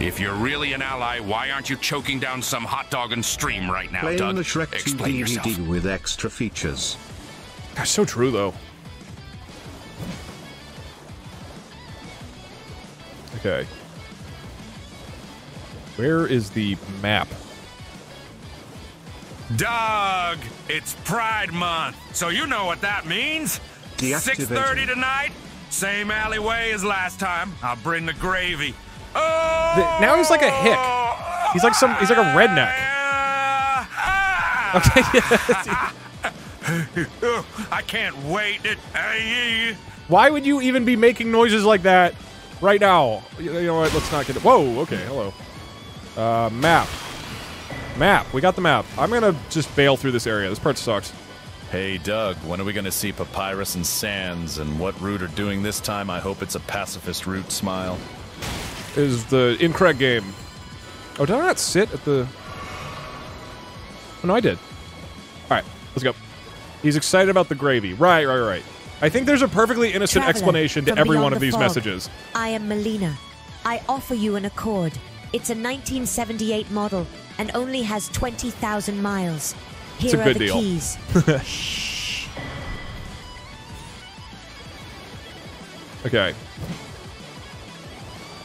If you're really an ally, why aren't you choking down some hot dog and stream right now, Playing Doug? the Shrek 2 Explain yourself. DVD with extra features. That's so true, though. Okay. Where is the map? Doug, it's Pride Month, so you know what that means. 6.30 tonight, same alleyway as last time. I'll bring the gravy. Oh! The- now he's like a hick. He's like some. He's like a redneck. Okay. I can't wait. Why would you even be making noises like that right now? You you know what? Let's not get it. Whoa. Okay. Hello. Uh, map. Map. We got the map. I'm gonna just bail through this area. This part sucks. Hey, Doug, when are we going to see Papyrus and Sans and what route are doing this time? I hope it's a pacifist route, Smile. Is the incorrect game? Oh, did I not sit at the? Oh, no, I did. All right, let's go. He's excited about the gravy. Right, right, right. I think there's a perfectly innocent Traveler explanation to every one of the these fog. messages. I am Melina. I offer you an Accord. It's a 1978 model and only has 20,000 miles. Here It's a are good the deal. keys. Okay.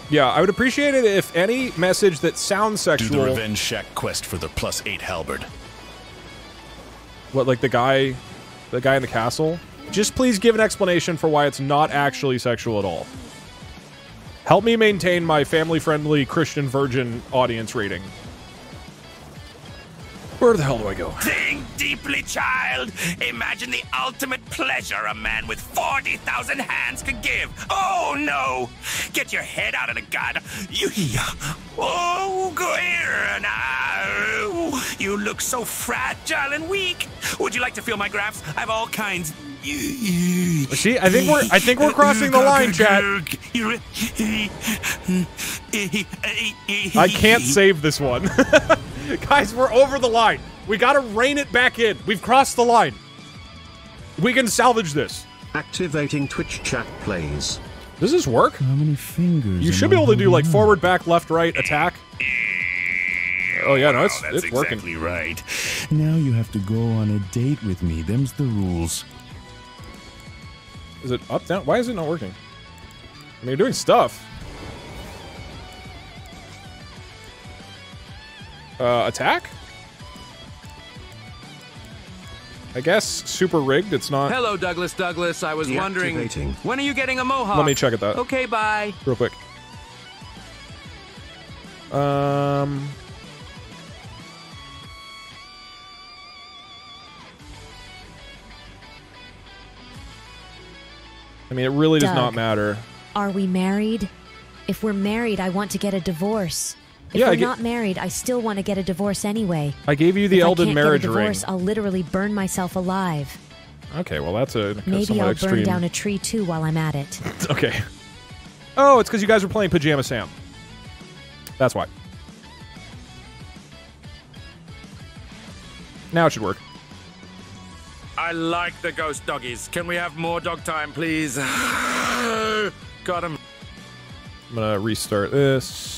Yeah, I would appreciate it if any message that sounds sexual. Do the. Revenge Shack quest for the plus eight halberd. What, like the guy, the guy in the castle? Just please give an explanation for why it's not actually sexual at all. Help me maintain my family-friendly Christian virgin audience rating. Where the hell do I go? Think deeply, child. Imagine the ultimate pleasure a man with 40,000 hands could give. Oh, no. Get your head out of the god. You. Oh, go here now. You look so fragile and weak. Would you like to feel my graphs? I have all kinds. See, I think we're I think we're crossing the line, chat. I can't save this one. Guys, we're over the line. We gotta rein it back in. We've crossed the line. We can salvage this. Activating Twitch chat plays. Does this work? How many fingers? You should be able to do like forward, back, left, right, attack. Oh yeah, no, it's oh, that's it's working. exactly right. Now you have to go on a date with me. Them's the rules. Is it up, down? Why is it not working? I mean, you're doing stuff. Uh, attack? I guess super rigged. It's not. Hello, Douglas. Douglas, I was wondering when are you getting a mohawk? Let me check it that. Okay, bye. real quick. Um. I mean, it really does not matter. Are we married? If we're married, I want to get a divorce. If yeah, we're get- not married, I still want to get a divorce anyway. I gave you the if Elden I can't marriage get a ring. divorce, I'll literally burn myself alive. Okay, well that's a Maybe I'll extreme. burn down a tree too while I'm at it. Okay. Oh, it's because you guys were playing Pajama Sam. That's why. Now it should work. I like the ghost doggies. Can we have more dog time, please? Got him. I'm gonna restart this.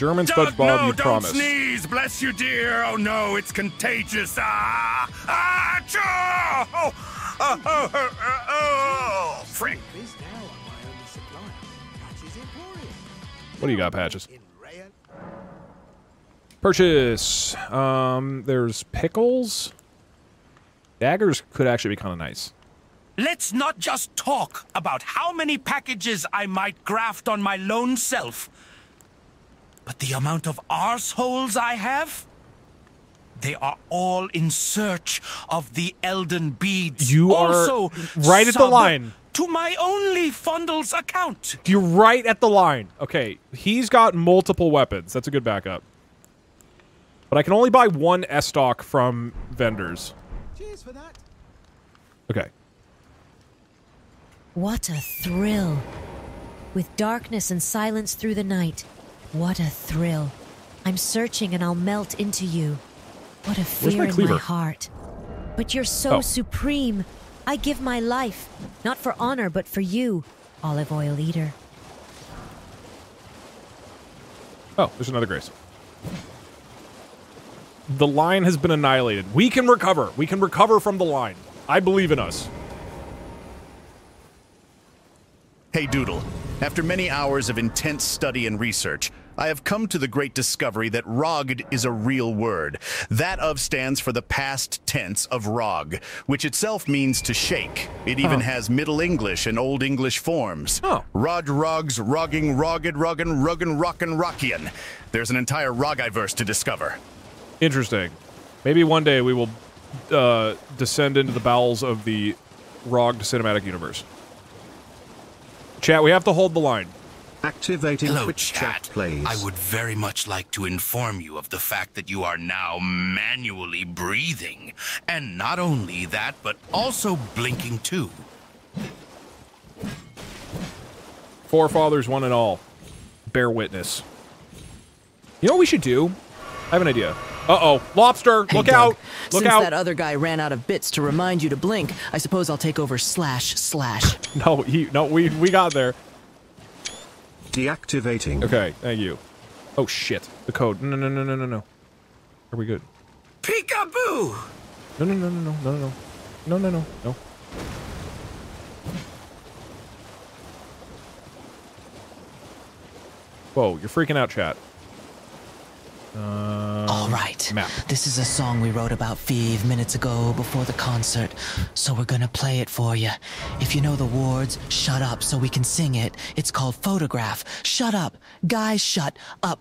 German Doug, SpongeBob, no, you don't promise. sneeze. Bless you, dear. Oh no, it's contagious. Ah, ah, choo! oh, oh, oh, oh, oh, frick. What do you got, Patches? Purchase. Um, there's pickles. Daggers could actually be kind of nice. Let's not just talk about how many packages I might graft on my lone self, but the amount of arseholes I have. They are all in search of the Elden beads. You are also right at the line. To my only Fundles account. You're right at the line. Okay, he's got multiple weapons. That's a good backup. But I can only buy one S stock from vendors. Cheers for that. Okay. What a thrill. With darkness and silence through the night. What a thrill. I'm searching and I'll melt into you. What a fear my in my heart. But you're so Oh. supreme. I give my life, not for honor, but for you, olive oil eater. Oh, there's another grace. The line has been annihilated. We can recover. We can recover from the line. I believe in us. Hey, Doodle. After many hours of intense study and research, I have come to the great discovery that rogged is a real word. That of stands for the past tense of rog, which itself means to shake. It even Oh. has Middle English and Old English forms. Oh. Rod, rogs, rogging, rogged, roggin, ruggin, rockin, rockian. There's an entire rogiverse to discover. Interesting. Maybe one day we will uh, descend into the bowels of the Rogged cinematic universe. Chat, we have to hold the line. Activating Hello, Twitch chat. chat plays. I would very much like to inform you of the fact that you are now manually breathing. And not only that, but also blinking too. Forefathers, one and all. Bear witness. You know what we should do? I have an idea. Uh-oh. Lobster! Hey, Look Doug, out! Look Since out! that other guy ran out of bits to remind you to blink, I suppose I'll take over slash slash. No, he, no, we, we got there. Deactivating. Okay, thank you. Oh, shit. The code. No, no, no, no, no, no. Are we good? Peekaboo! No, no, no, no, no, no, no. No, no, no, no. Whoa, you're freaking out, chat. Um, All right. Map. This is a song we wrote about five minutes ago before the concert, so we're gonna play it for you. If you know the words, shut up so we can sing it. It's called Photograph. Shut up. Guys, shut up.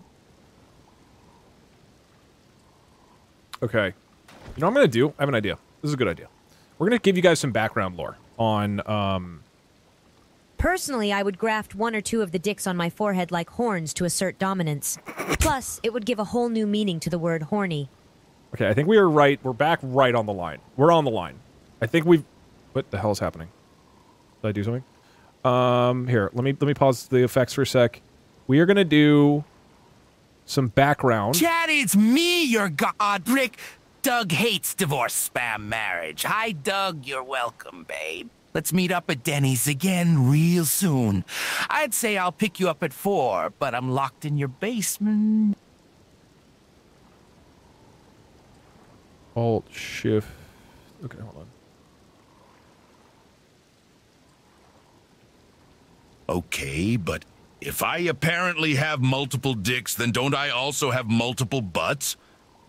Okay. You know what I'm gonna do? I have an idea. This is a good idea. We're gonna give you guys some background lore on um Personally, I would graft one or two of the dicks on my forehead like horns to assert dominance. Plus, it would give a whole new meaning to the word horny. Okay, I think we are right. We're back right on the line. We're on the line. I think we've... What the hell is happening? Did I do something? Um, here, let me let me pause the effects for a sec. We are gonna do some background. Chad, it's me, your Godrick. Doug hates divorce spam marriage. Hi, Doug. You're welcome, babe. Let's meet up at Denny's again real soon. I'd say I'll pick you up at four, but I'm locked in your basement. Alt shift. Okay, hold on. Okay, but if I apparently have multiple dicks, then don't I also have multiple butts?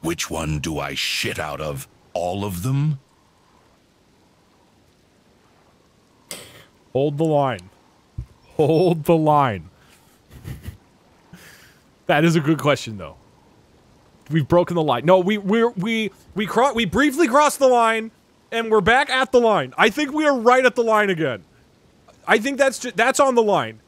Which one do I shit out of? All of them? Hold the line. Hold the line. that is a good question, though. We've broken the line. No, we we we we cro- we briefly crossed the line, and we're back at the line. I think we are right at the line again. I think that's that's on the line.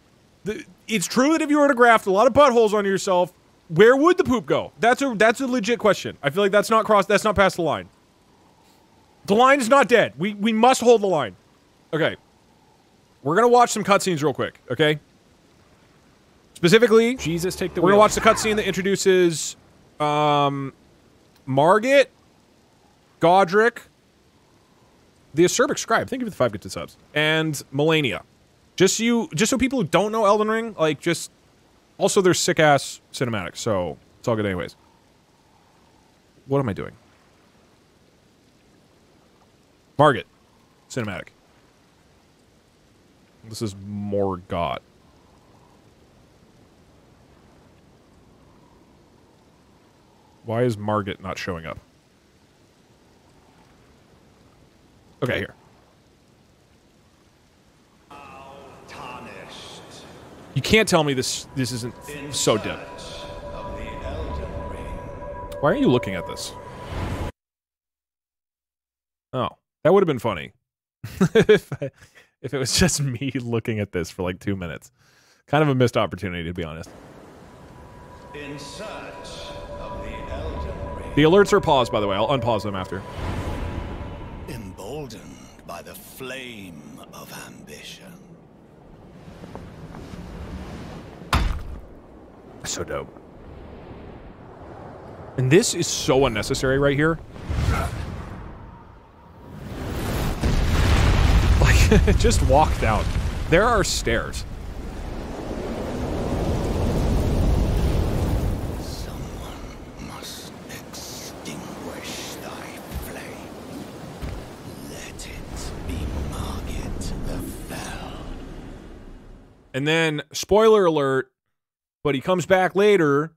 The, it's true that if you were to graft a lot of buttholes on yourself, where would the poop go? That's a that's a legit question. I feel like that's not crossed. That's not past the line. The line is not dead. We we must hold the line. Okay. We're gonna watch some cutscenes real quick. Okay. Specifically, Jesus, take the. we're wheel. gonna watch the cutscene that introduces, um, Margit, Godrick, the acerbic scribe. Thank you for the five gifted subs, and Malenia. Just so you, just so people who don't know Elden Ring, like, just also they're sick ass cinematics, so it's all good anyways. What am I doing? Margit, cinematic. This is Morgott. Why is Margit not showing up? Okay, here. You can't tell me this this isn't so dead. Why are you looking at this? Oh, that would have been funny. if, it was just me looking at this for like two minutes. Kind of a missed opportunity, to be honest. In search of the Elden Ring. The alerts are paused, by the way. I'll unpause them after. Emboldened by the flame of ambition. So dope. And this is so unnecessary right here. just walk down. There are stairs. Must extinguish thy flame. Let it be Margit the Fell. And then, spoiler alert, but he comes back later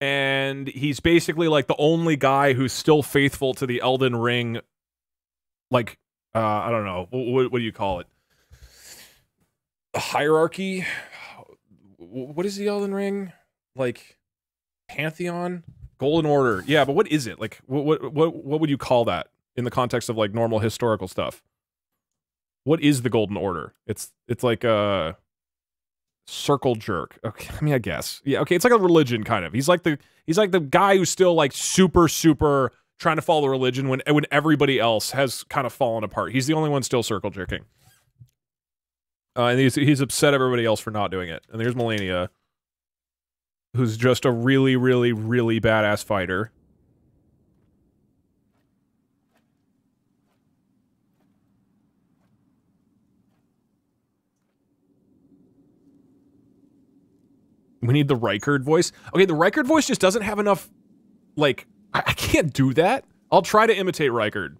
and he's basically like the only guy who's still faithful to the Elden Ring. Like, uh, I don't know. What, what do you call it? A hierarchy? What is the Elden Ring? Like, Pantheon? Golden Order. Yeah, but what is it? Like, what, what, what, what would you call that in the context of like normal historical stuff? What is the Golden Order? It's, it's like, a circle jerk. Okay, I mean, I guess. Yeah, okay, it's like a religion kind of. He's like the he's like the guy who's still like super super trying to follow religion when when everybody else has kind of fallen apart. He's the only one still circle jerking. Uh, and he's he's upset everybody else for not doing it. And there's Malenia, who's just a really really really badass fighter. We need the Rykard voice. Okay, the Rykard voice just doesn't have enough. Like, I, I can't do that. I'll try to imitate Rykard.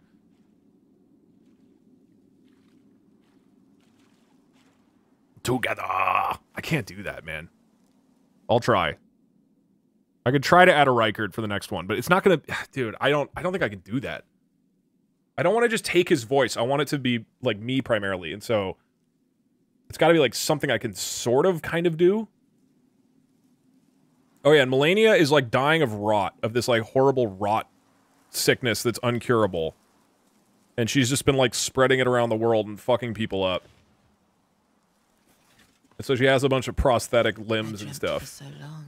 Together. I can't do that, man. I'll try. I could try to add a Rykard for the next one, but it's not gonna. Dude, I don't. I don't think I can do that. I don't want to just take his voice. I want it to be like me primarily, and so it's got to be like something I can sort of, kind of do. Oh yeah, and Malenia is like dying of rot, of this like horrible rot sickness that's uncurable. And she's just been like spreading it around the world and fucking people up. And So she has a bunch of prosthetic limbs and stuff. so long.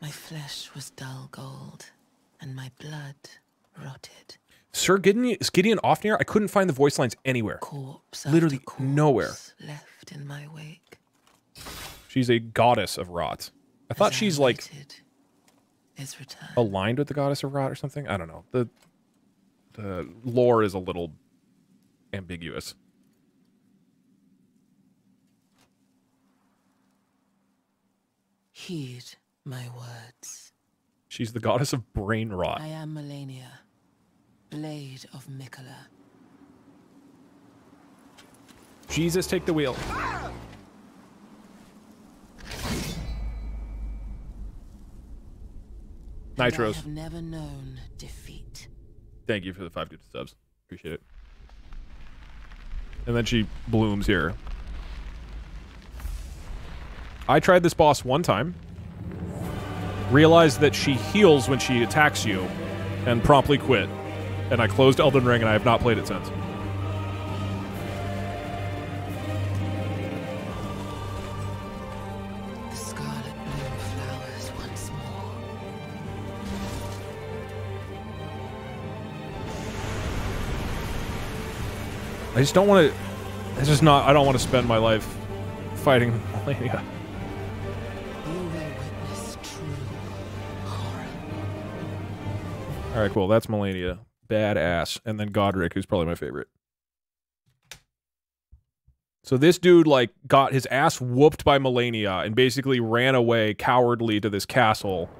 My flesh was dull gold, and my blood rotted. Sir Gideon, is Gideon Ofnir? I couldn't find the voice lines anywhere. Corpse Literally corpse nowhere. left in my wake. She's a goddess of rot. I thought she's like aligned with the goddess of rot or something. I don't know. The the lore is a little ambiguous. Heed my words. She's the goddess of brain rot. I am Malenia, blade of Miquella. Jesus, take the wheel. I Nitros. have never known defeat. Thank you for the five good subs. Appreciate it. And then she blooms here. I tried this boss one time. Realized that she heals when she attacks you, and promptly quit. And I closed Elden Ring, and I have not played it since. The scarlet bloom flowers once more. I just don't want to. It's just not. I don't want to spend my life fighting Malenia. You will witness true horror. All right, cool. That's Malenia. Badass. And then Godrick, who's probably my favorite. So this dude like got his ass whooped by Malenia and basically ran away cowardly to this castle.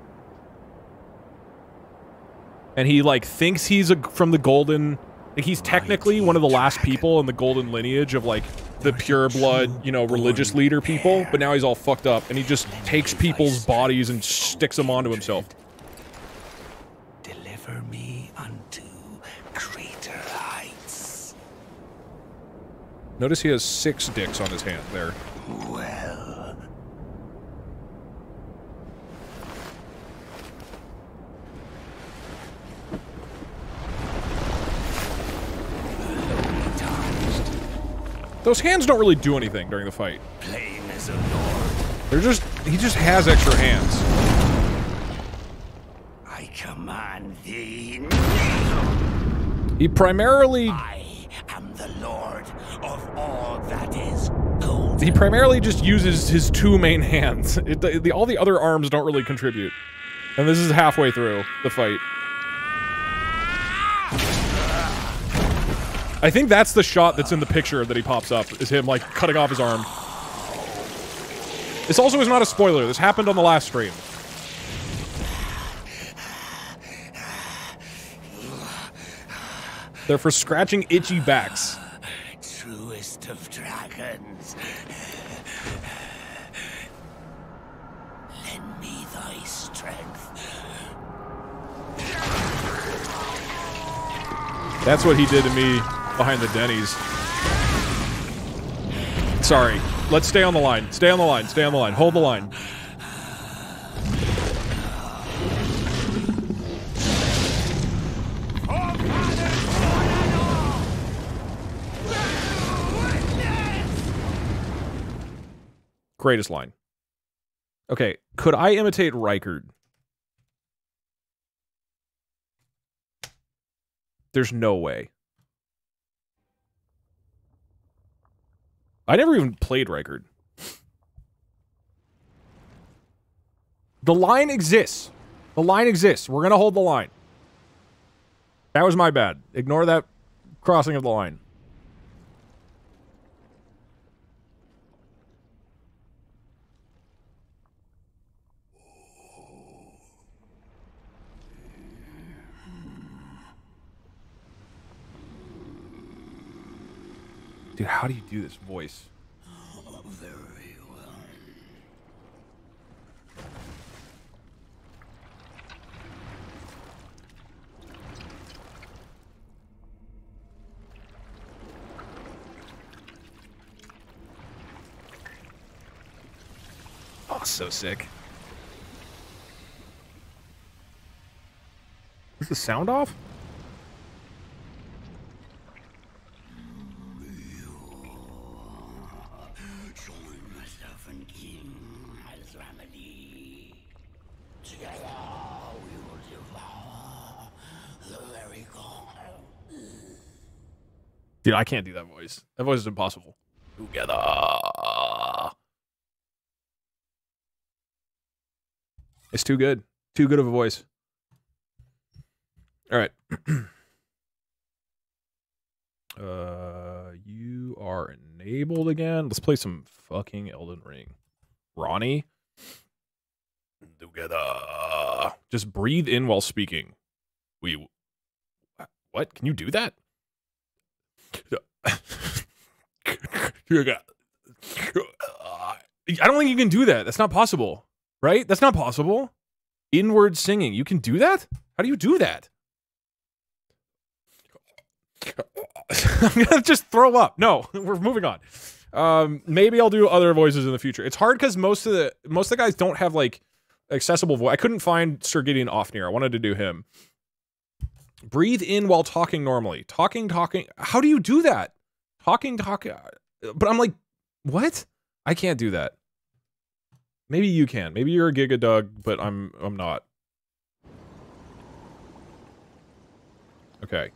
And he like thinks he's a, from the golden like he's technically one of the last people in the golden lineage of like the pure blood, you know, religious leader people, but now he's all fucked up and he just takes people's bodies and sticks them onto himself. Deliver me unto greater heights. Notice he has six dicks on his hand there. Well. Those hands don't really do anything during the fight. Plain as a lord. They're just he just has extra hands. I command thee. He primarily I am the lord of all that is gold. he primarily just uses his two main hands. It, the, all the other arms don't really contribute. And this is halfway through the fight. I think that's the shot that's in the picture that he pops up, is him, like, cutting off his arm. This also is not a spoiler. This happened on the last stream. They're for scratching itchy backs. That's what he did to me behind the Denny's. Sorry. Let's stay on the line. Stay on the line. Stay on the line. Hold the line. Greatest line. Okay, could I imitate Rykard? There's no way. I never even played Rykard. The line exists. The line exists. We're going to hold the line. That was my bad. Ignore that crossing of the line. Dude, how do you do this voice? Very well. Oh, so sick. Is the sound off? Dude, I can't do that voice. That voice is impossible. Together. It's too good. Too good of a voice. All right. uh, you are enabled again. Let's play some fucking Elden Ring. Ronnie. Together. Just breathe in while speaking. We. What? Can you do that? I don't think you can do that. That's not possible. Right? That's not possible. Inward singing. You can do that? How do you do that? I'm gonna just throw up. No, we're moving on. Um, maybe I'll do other voices in the future. It's hard because most of the most of the guys don't have like accessible voice. I couldn't find Sir Gideon Ofnir. I wanted to do him. Breathe in while talking normally. Talking, talking. How do you do that? Talking, talking. But I'm like, what? I can't do that. Maybe you can. Maybe you're a Giga Doug, but I'm I'm not. Okay.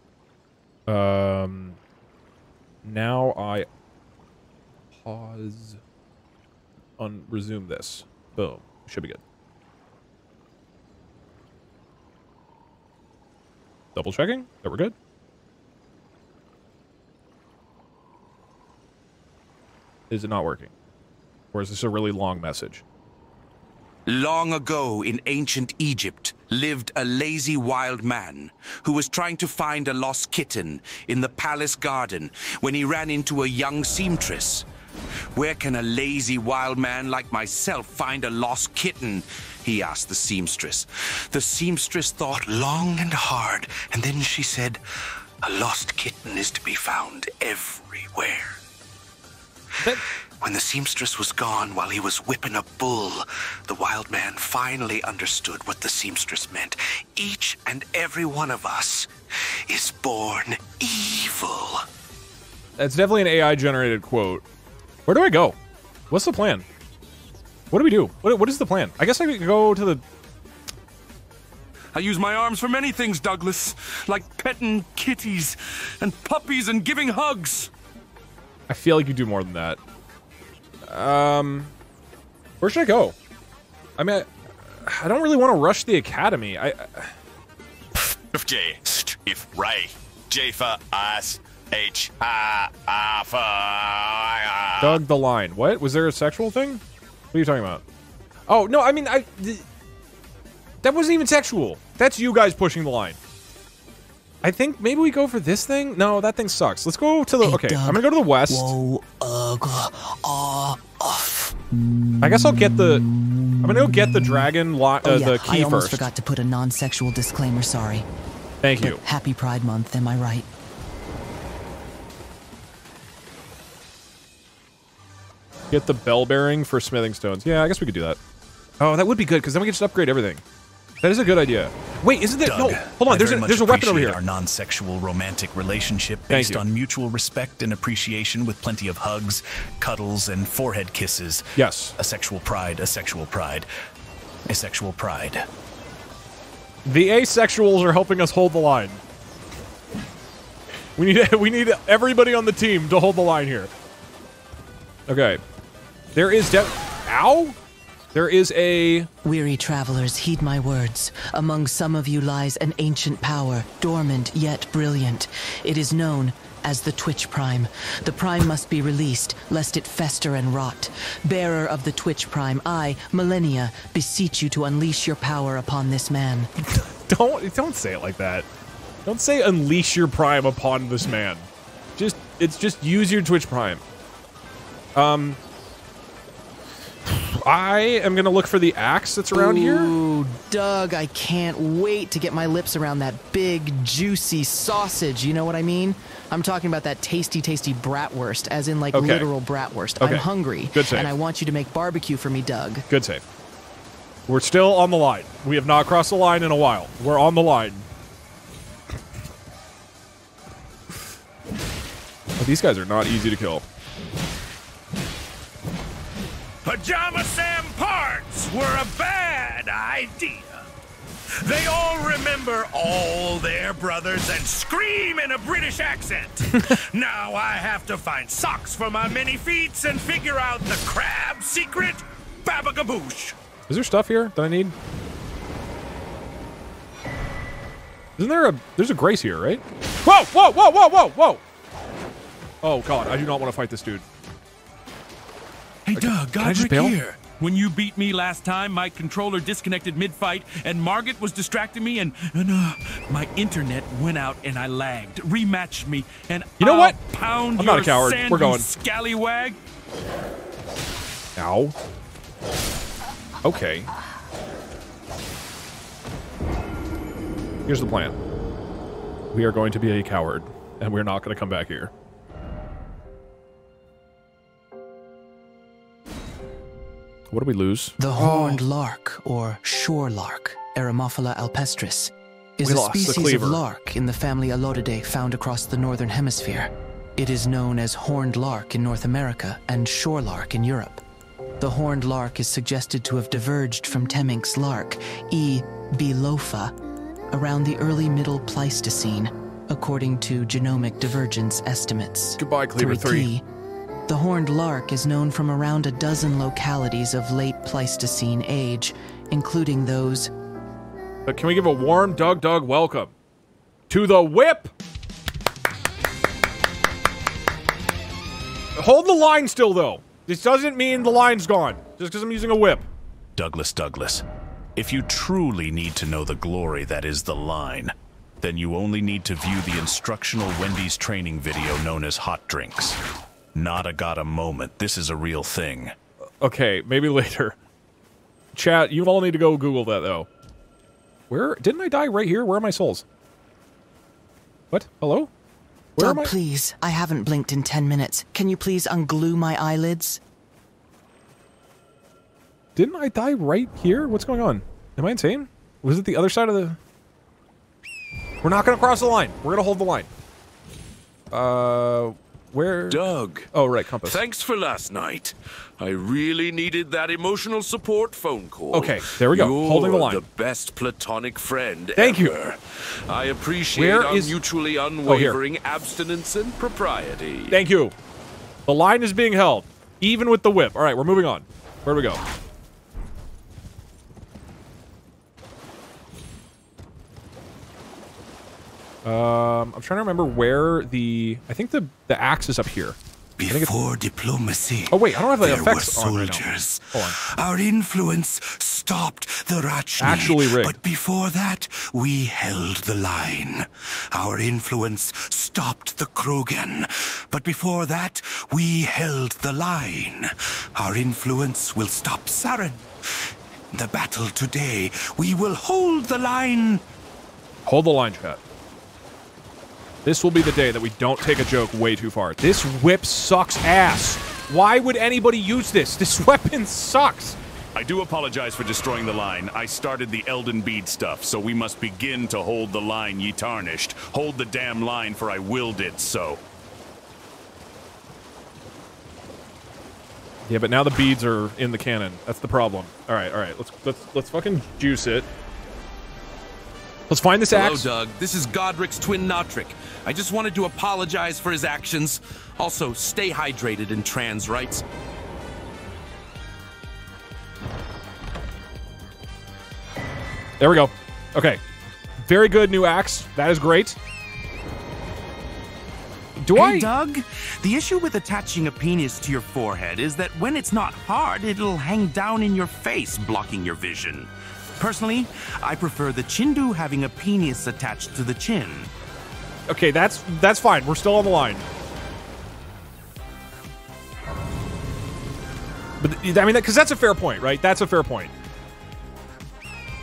Um now I pause on resume this. Boom. Should be good. Double checking that we're good. Is it not working? Or is this a really long message? Long ago in ancient Egypt lived a lazy wild man who was trying to find a lost kitten in the palace garden when he ran into a young seamstress. Where can a lazy wild man like myself find a lost kitten? He asked the seamstress. The seamstress thought long and hard, and then she said, A lost kitten is to be found everywhere. When the seamstress was gone while he was whipping a bull, the wild man finally understood what the seamstress meant. Each and every one of us is born evil. That's definitely an AI generated quote. Where do I go? What's the plan? What do we do? What, what is the plan? I guess I could go to the. I use my arms for many things, Douglas, like petting kitties and puppies and giving hugs. I feel like you do more than that. Um, where should I go? I mean, I, I don't really want to rush the academy. I. If J, if Ray, J for us, H, A, A. Doug the line. What was there a sexual thing? What are you talking about? Oh no, I mean I. Th that wasn't even sexual. That's you guys pushing the line. I think maybe we go for this thing. No, that thing sucks. Let's go to the. Hey, okay, Doug. I'm gonna go to the west. Whoa, uh, off. I guess I'll get the. I'm gonna go get the dragon lo- uh, oh, yeah, the key I almost first. forgot to put a non-sexual disclaimer. Sorry. Thank But you. Happy Pride Month. Am I right? Get the bell bearing for smithing stones. Yeah, I guess we could do that. Oh, that would be good because then we can just upgrade everything. That is a good idea. Wait, isn't there? Doug, no, hold on. I There's a, very there's a weapon over here. Our non-sexual romantic relationship based on mutual respect and appreciation, with plenty of hugs, cuddles, and forehead kisses. Yes. A sexual pride. A sexual pride. A sexual pride. The asexuals are helping us hold the line. We need we need everybody on the team to hold the line here. Okay. There is de- Ow? There is a Weary travelers, heed my words. Among some of you lies an ancient power, dormant yet brilliant. It is known as the Twitch Prime. The Prime must be released, lest it fester and rot. Bearer of the Twitch Prime, I, Millennia, beseech you to unleash your power upon this man. don't don't say it like that. Don't say unleash your prime upon this man. Just it's just use your Twitch Prime. Um I am gonna look for the axe that's around here. Ooh, Doug, I can't wait to get my lips around that big, juicy sausage. You know what I mean? I'm talking about that tasty, tasty bratwurst, as in like Okay. literal bratwurst. Okay. I'm hungry, Good save. and I want you to make barbecue for me, Doug. Good save. We're still on the line. We have not crossed the line in a while. We're on the line. But these guys are not easy to kill. Pajama Sam parts were a bad idea. They all remember all their brothers and scream in a British accent. now I have to find socks for my many feet and figure out the crab secret. Babagaboosh. Is there stuff here that I need? Isn't there a... There's a Grace here, right? Whoa! Whoa! Whoa! Whoa! Whoa! Whoa! Oh, God. I do not want to fight this dude. Hey, Doug, Can I just Godrick here. When you beat me last time, my controller disconnected mid-fight, and Margit was distracting me, and, and uh, my internet went out, and I lagged. Rematched me, and You know I'll what? Pound I'm not a coward. We're going. Scallywag. Ow. Okay. Here's the plan. We are going to be a coward, and we're not going to come back here. What do we lose? The oh. horned lark, or shore lark, Eremophila alpestris, is We a species of lark in the family Alaudidae found across the northern hemisphere. It is known as horned lark in North America and shore lark in Europe. The horned lark is suggested to have diverged from Temminck's lark, E. bilopha, around the early Middle Pleistocene, according to genomic divergence estimates. Goodbye, Cleaver Through 3. Key, the horned lark is known from around a dozen localities of late Pleistocene age, including those But can we give a warm Doug Doug welcome to the whip? Hold the line still, though. This doesn't mean the line's gone just because I'm using a whip. Douglas Douglas, if you truly need to know the glory that is the line, then you only need to view the instructional Wendy's training video known as Hot Drinks. Not a got a moment. This is a real thing. Okay, maybe later. Chat, you all need to go Google that though. Where didn't I die right here? Where are my souls? What? Hello? Where Doug, am I? please. I haven't blinked in ten minutes. Can you please unglue my eyelids? Didn't I die right here? What's going on? Am I insane? Was it the other side of the? We're not gonna cross the line. We're gonna hold the line. Uh, where? Doug. Oh, right, compass. Thanks for last night. I really needed that emotional support phone call. Okay, there we go. You're Holding the line. the best platonic friend Thank you. ever. I appreciate Where our is- mutually Oh, unwavering abstinence and propriety. Thank you. The line is being held, even with the whip. All right, we're moving on. Where do we go? Um, I'm trying to remember where the. I think the the axe is up here. I think it's- Before diplomacy, Oh wait, I don't have the there effects were on right. Our influence stopped the Rachni. Actually rigged. But before that, we held the line. Our influence stopped the Krogan. But before that, we held the line. Our influence will stop Saren. In the battle today, we will hold the line. Hold the line, chat. This will be the day that we don't take a joke way too far. This whip sucks ass. Why would anybody use this? This weapon sucks. I do apologize for destroying the line. I started the Elden Bead stuff, so we must begin to hold the line, ye tarnished. Hold the damn line, for I willed it so. Yeah, but now the beads are in the cannon. That's the problem. All right, all right. Let's let's let's fucking juice it. Let's find this Hello, axe. Doug. This is Godrick's twin Nautric. I just wanted to apologize for his actions. Also, stay hydrated in trans rights. There we go. Okay. Very good new axe. That is great. Do hey, I? Doug? The issue with attaching a penis to your forehead is that when it's not hard, it'll hang down in your face, blocking your vision. Personally, I prefer the Chindu having a penis attached to the chin. Okay, that's that's fine. We're still on the line. But I mean, because that's a fair point, right? That's a fair point,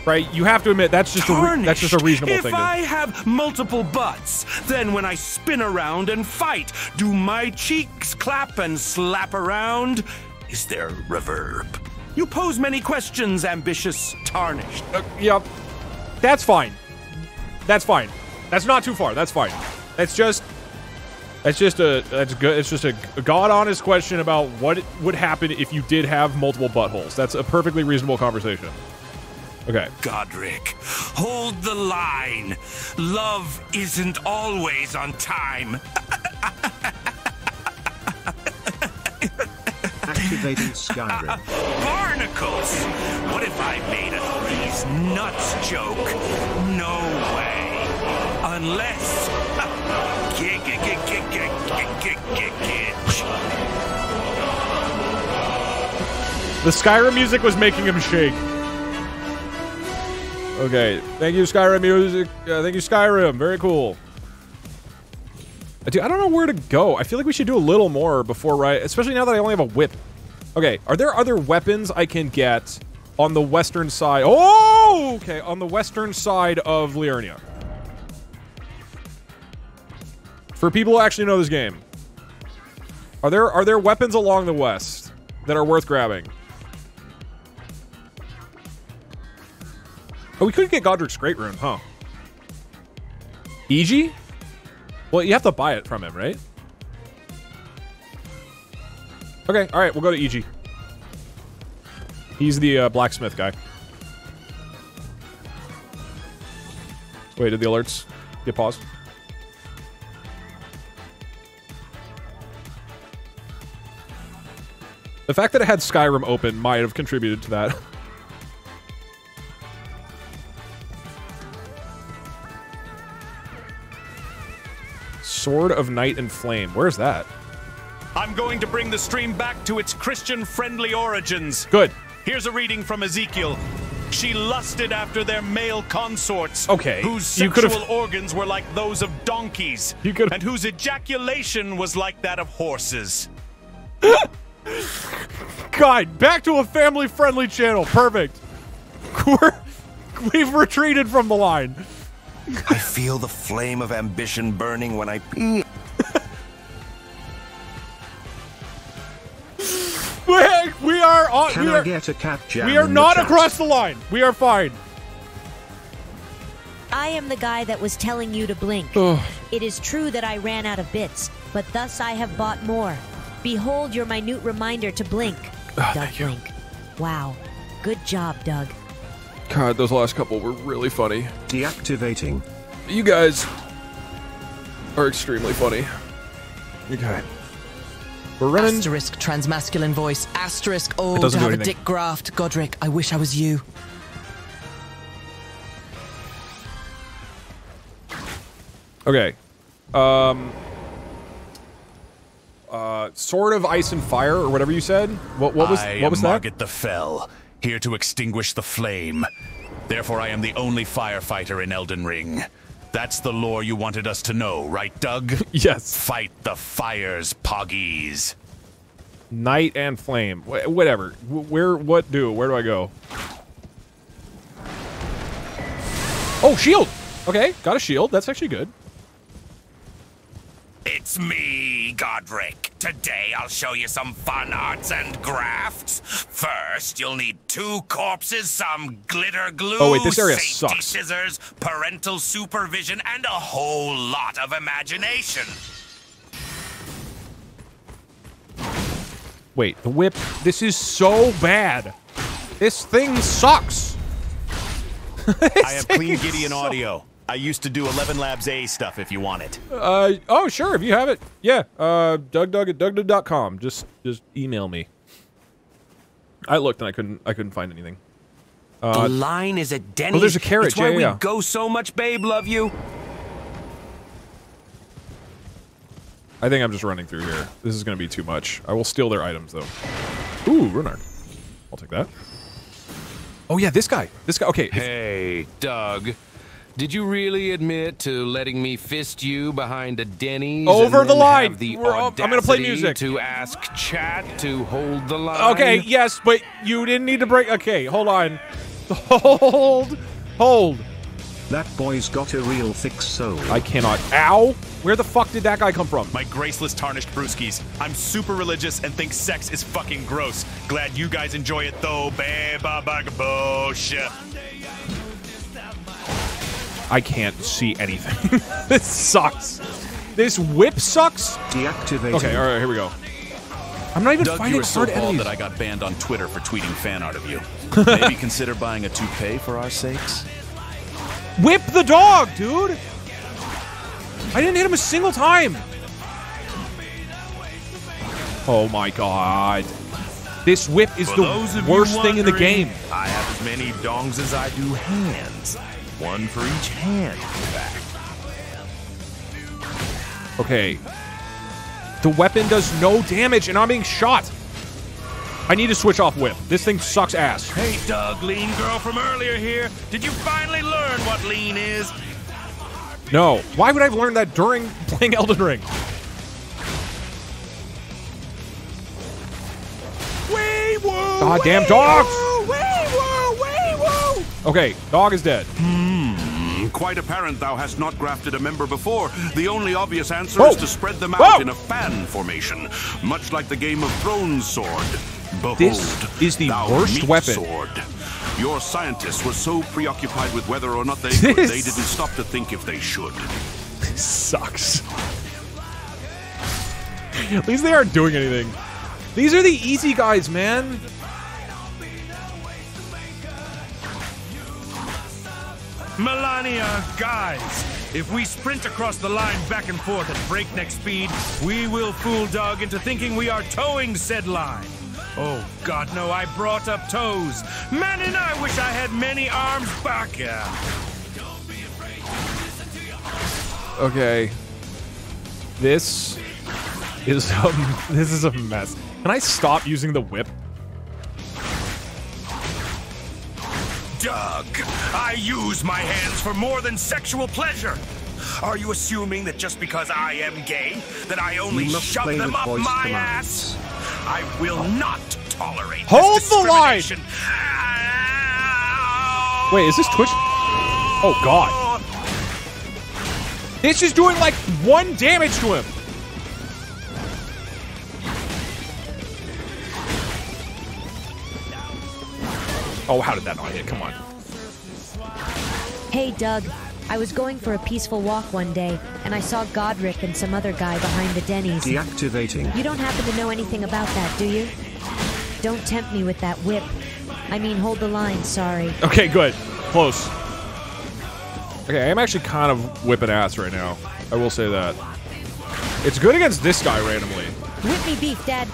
right? You have to admit that's just a that's just a reasonable if thing. To, I have multiple butts, then when I spin around and fight, do my cheeks clap and slap around? Is there reverb? You pose many questions, ambitious tarnished. Uh, yep, that's fine. That's fine. That's not too far. That's fine. That's just that's just a that's good. It's just a, a god honest question about what would happen if you did have multiple buttholes. That's a perfectly reasonable conversation. Okay. Godrick, hold the line. Love isn't always on time. Activating Skyrim. Barnacles! What if I made a these nuts joke? No way. Unless. Gig, gig, gig, gig, gig, gig, gig, gig. The Skyrim music was making him shake. Okay, thank you, Skyrim music. Uh, thank you, Skyrim. Very cool. Dude, I don't know where to go. I feel like we should do a little more before, right? Especially now that I only have a whip. Okay, are there other weapons I can get on the western side? Oh, okay, on the western side of Liurnia. For people who actually know this game, are there are there weapons along the west that are worth grabbing? Oh, we could get Godrick's Great Rune, huh? EG? Well, you have to buy it from him, right? Okay, all right, we'll go to EG. He's the uh, blacksmith guy. Wait, did the alerts get paused? The fact that it had Skyrim open might have contributed to that. Sword of Night and Flame. Where's that? I'm going to bring the stream back to its Christian friendly origins. Good. Here's a reading from Ezekiel. She lusted after their male consorts. Okay, Whose sexual organs were like those of donkeys. You could've- And whose ejaculation was like that of horses. God, back to a family-friendly channel. Perfect. We're, we've retreated from the line. I feel the flame of ambition burning when I pee. We, we are on. Can we I get a cat jam? we are in the not chat? across the line. We are fine. I am the guy that was telling you to blink. it is true that I ran out of bits, but thus I have bought more. Behold your minute reminder to blink. Doug Blink. Wow. Good job, Doug. God, those last couple were really funny. Deactivating. You guys are extremely funny. Okay. We're running. Asterisk transmasculine voice. Asterisk oh doesn't to do have a dick graft. Godrick, I wish I was you. Okay. Um. Uh, Sword of Ice and Fire, or whatever you said. What, what was I what was am that? Margaret the Fell, here to extinguish the flame. Therefore, I am the only firefighter in Elden Ring. That's the lore you wanted us to know, right, Doug? yes. Fight the fires, Poggies. Night and Flame. Wh- whatever. Wh- Where? What do? Where do I go? Oh, shield. Okay, got a shield. That's actually good. It's me, Godrick. Today I'll show you some fun arts and crafts. First, you'll need two corpses, some glitter glue, Oh, wait, this area safety sucks. scissors, parental supervision, and a whole lot of imagination. Wait, the whip. This is so bad. This thing sucks. I have clean Gideon audio. I used to do ElevenLabs A stuff if you want it. Uh oh, sure. If you have it, yeah. Uh, DougDoug at DougDoug.com. Just just email me. I looked and I couldn't I couldn't find anything. Uh, the line is at Denny's. oh, there's a carrot. It's why Yeah, we yeah. go so much, babe. Love you. I think I'm just running through here. This is going to be too much. I will steal their items though. Ooh, Renard. I'll take that. Oh yeah, this guy. This guy. Okay. Hey, Doug. Did you really admit to letting me fist you behind a Denny's? Over and the line. The We're up. I'm gonna play music. To ask chat to hold the line. Okay, yes, but you didn't need to break. Okay, hold on. Hold. Hold. That boy's got a real thick soul. I cannot. Ow! Where the fuck did that guy come from? My graceless tarnished brewskis. I'm super religious and think sex is fucking gross. Glad you guys enjoy it though, babe. Bullshit. I can't see anything. this sucks. This whip sucks. Deactivating. Okay, all right, here we go. I'm not even Doug, fighting you were so hard bald enemies. that I got banned on Twitter for tweeting fan art of you. Maybe consider buying a toupee for our sakes. Whip the dog, dude! I didn't hit him a single time. Oh my god. This whip is For the those of you worst thing in the game. I have as many dongs as I do hands. One for each hand, in fact. Okay. The weapon does no damage and I'm being shot. I need to switch off whip. This thing sucks ass. Hey, Doug, lean girl from earlier here. Did you finally learn what lean is? No. Why would I have learned that during playing Elden Ring? Wee woo! Goddamn dogs! Okay, dog is dead. Hmm, quite apparent thou hast not grafted a member before. The only obvious answer Whoa. is to spread them out Whoa. in a fan formation, much like the Game of Thrones sword. Behold, This is the worst weapon. sword. Your scientists were so preoccupied with whether or not they could, they didn't stop to think if they should. This Sucks. At least they aren't doing anything. These are the easy guys, man. Malenia, guys, if we sprint across the line back and forth at breakneck speed, we will fool Doug into thinking we are towing said line. Oh, God, no, I brought up toes. Man, and I wish I had many arms back here. Okay. This is a, this is a mess. Can I stop using the whip? Doug, I use my hands for more than sexual pleasure. Are you assuming that just because I am gay, that I only shove them with up my commands. ass? I will not tolerate Hold this the line! Wait, is this Twitch? Oh god. This is doing like one damage to him. Oh, how did that not hit? Come on. Hey, Doug. I was going for a peaceful walk one day, and I saw Godrick and some other guy behind the Denny's. Deactivating. You don't happen to know anything about that, do you? Don't tempt me with that whip. I mean, hold the line, sorry. Okay, good. Close. Okay, I am actually kind of whipping ass right now. I will say that. It's good against this guy randomly. Whip me beef, Dad.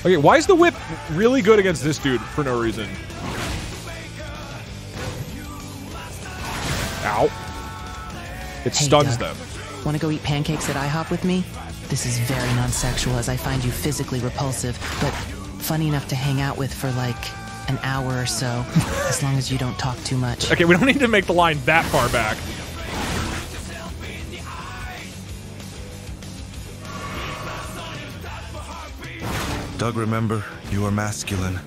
Okay, why is the whip really good against this dude for no reason? Ow. It Hey, stuns Doug. them. Want to go eat pancakes at IHOP with me? This is very non-sexual as I find you physically repulsive, but funny enough to hang out with for like an hour or so, as long as you don't talk too much. Okay, we don't need to make the line that far back. Doug, remember, you are masculine.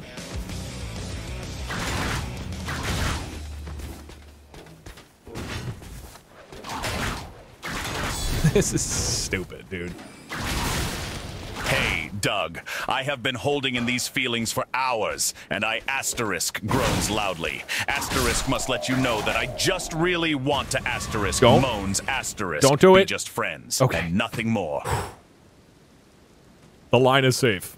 this is stupid, dude. Hey, Doug, I have been holding in these feelings for hours, and I asterisk groans loudly. Asterisk must let you know that I just really want to asterisk Don't. moans asterisk. Don't do it. be it. just friends. Okay. And nothing more. The line is safe.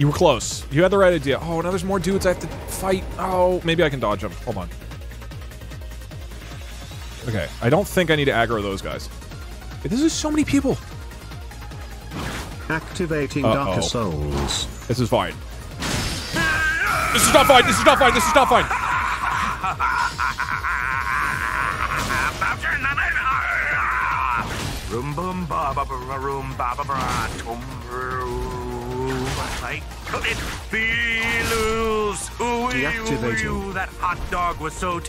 You were close. You had the right idea. Oh, now there's more dudes I have to fight. Oh, maybe I can dodge them. Hold on. Okay, I don't think I need to aggro those guys. This is so many people. Activating Uh-oh. Darker Souls. This is fine. This is not fine. This is not fine. This is not fine. Room boom ba ba ba ba room ba ba ba tum room.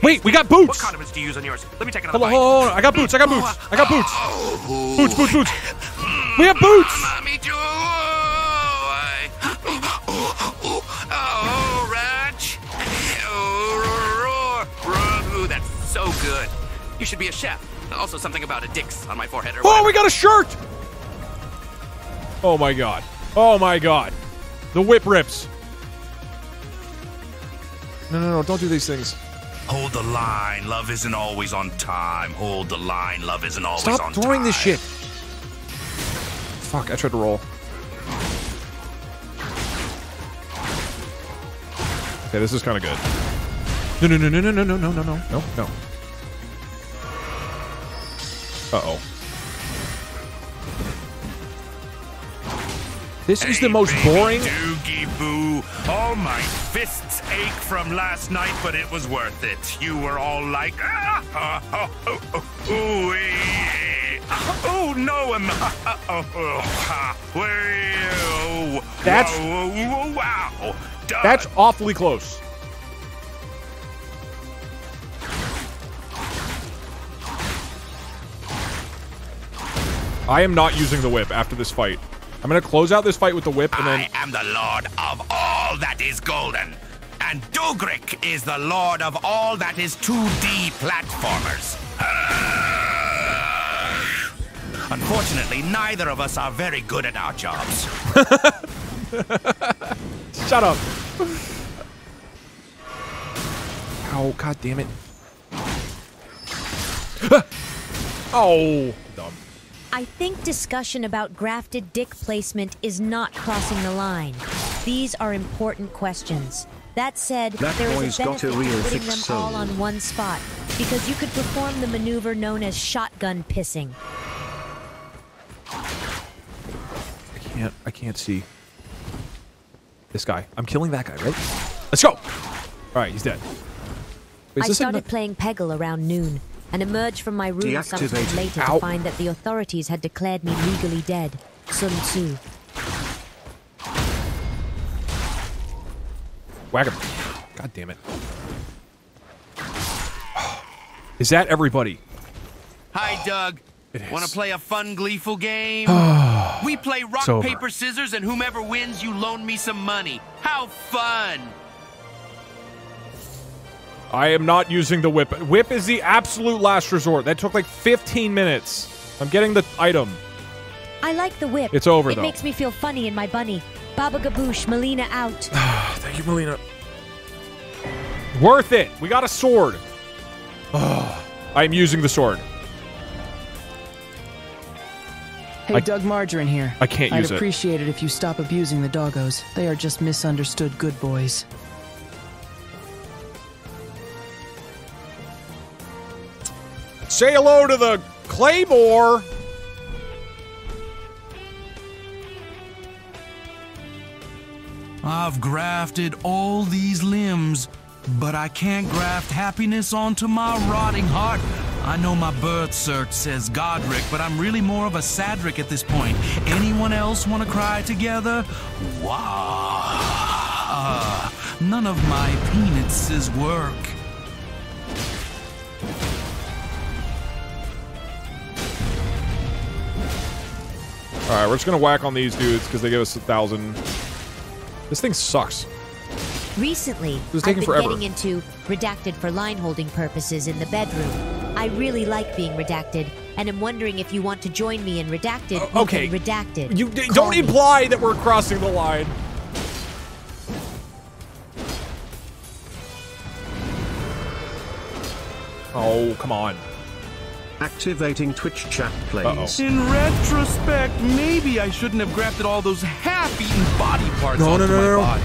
Wait, we got boots. What condiments do you use on yours? Let me take another hold on, hold on. I got boots. I got boots. I got boots. Oh. Boots, boots, boots. We have boots. Mommy Joe. Oh, ranch. Oh. Ooh, that's so good. You should be a chef. Also, something about a dix on my forehead. Or oh, we got a shirt. Oh my god. Oh my god. The whip rips. No, no, no, don't do these things. Hold the line. Love isn't always on time. Hold the line. Love isn't always Stop on throwing this shit. Fuck, I tried to roll. Okay, this is kind of good. No, no, no, no, no, no, no, no, no, no, no, no. Uh-oh. This is the most boring... Doogie boo. All my fists ache from last night, but it was worth it. You were all like, ah, ah, oh, oh, ooh, eh, oh, no, am I? Oh, oh, ah, well, That's- wow, wow. That's awfully close. I am not using the whip after this fight. I'm gonna close out this fight with the whip and then... I am the lord of all that is golden. And Dugric is the lord of all that is 2D platformers. Unfortunately, neither of us are very good at our jobs. Shut up. Ow, god damn it. oh, dumb. I think discussion about grafted dick placement is not crossing the line. These are important questions. That said, That there boy's is a got benefit to putting thick them soul. all on one spot, because you could perform the maneuver known as shotgun pissing. I can't, I can't see. This guy. I'm killing that guy, right? Let's go! Alright, he's dead. Wait, I started playing Peggle around noon and emerged from my room sometime Deactivated. later Ow. to find that the authorities had declared me legally dead. Sun Tzu. Whack him. God damn it. Is that everybody? Hi, Doug. It Want to play a fun, gleeful game? we play rock, paper, scissors, and whomever wins, you loan me some money. How fun! I am not using the whip. Whip is the absolute last resort. That took like 15 minutes. I'm getting the item. I like the whip. It's over, It though. makes me feel funny in my bunny. Baba Gaboosh, Melina out. Thank you, Melina. Worth it. We got a sword. I'm using the sword. Hey, I- Doug Margarine here. I can't I'd use it. appreciate it if you stop abusing the doggos. They are just misunderstood good boys. Say hello to the Claymore. I've grafted all these limbs, but I can't graft happiness onto my rotting heart. I know my birth cert says Godrick, but I'm really more of a Sadric at this point. Anyone else want to cry together? Wow. None of my penises work. All right, we're just gonna whack on these dudes because they give us a thousand. This thing sucks. Recently, This is I've been forever. getting into redacted for line holding purposes in the bedroom. I really like being redacted, and am wondering if you want to join me in redacted. Uh, we okay. redacted. You don't me. imply that we're crossing the line. Oh, come on. Activating Twitch chat, please. In retrospect, maybe I shouldn't have grafted all those half-eaten body parts No, no, onto no, my no. body.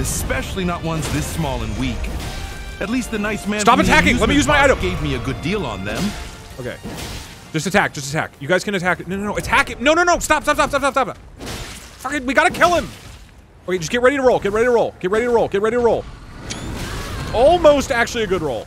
Especially not ones this small and weak. At least the nice man Stop attacking! Let me use my item. Gave me a good deal on them. Okay. Just attack, just attack. You guys can attack. No, no, no. Attack it. No, no, no. Stop, stop, stop, stop, stop, stop. Fucking, we gotta kill him. Okay, just get ready to roll. Get ready to roll. Get ready to roll. Get ready to roll. Almost actually a good roll.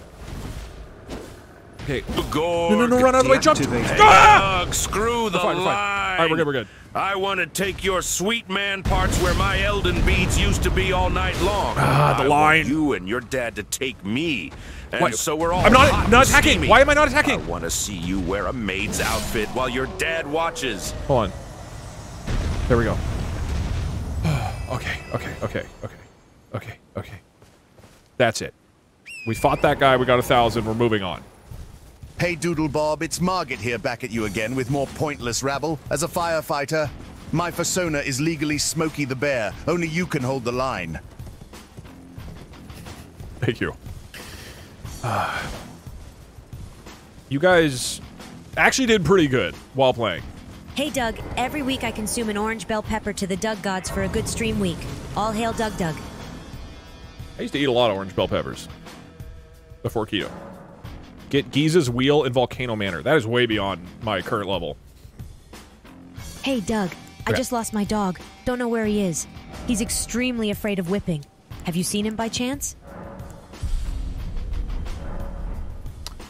Okay. No, no, no, run out of the way. Jump. Ah! Doug, screw the We're fine, we're line. fine. All right, we're good, we're good. I want to take your sweet man parts where my Elden beads used to be all night long. Ah, the I line. You and your dad to take me. And What? so we're all I'm not- not attacking. steamy. Why am I not attacking? I want to see you wear a maid's outfit while your dad watches. Hold on. There we go. okay, okay, okay, okay, okay, okay. That's it. We fought that guy. We got a thousand. We're moving on. Hey, Doodle Bob, it's Margit here back at you again with more pointless rabble. As a firefighter, my persona is legally Smokey the Bear. Only you can hold the line. Thank you. Uh, you guys actually did pretty good while playing. Hey, Doug. Every week I consume an orange bell pepper to the Doug gods for a good stream week. All hail Doug Doug. I used to eat a lot of orange bell peppers before keto. Get Giza's wheel in Volcano Manor. That is way beyond my current level. Hey, Doug. I just lost my dog. Don't know where he is. He's extremely afraid of whipping. Have you seen him by chance?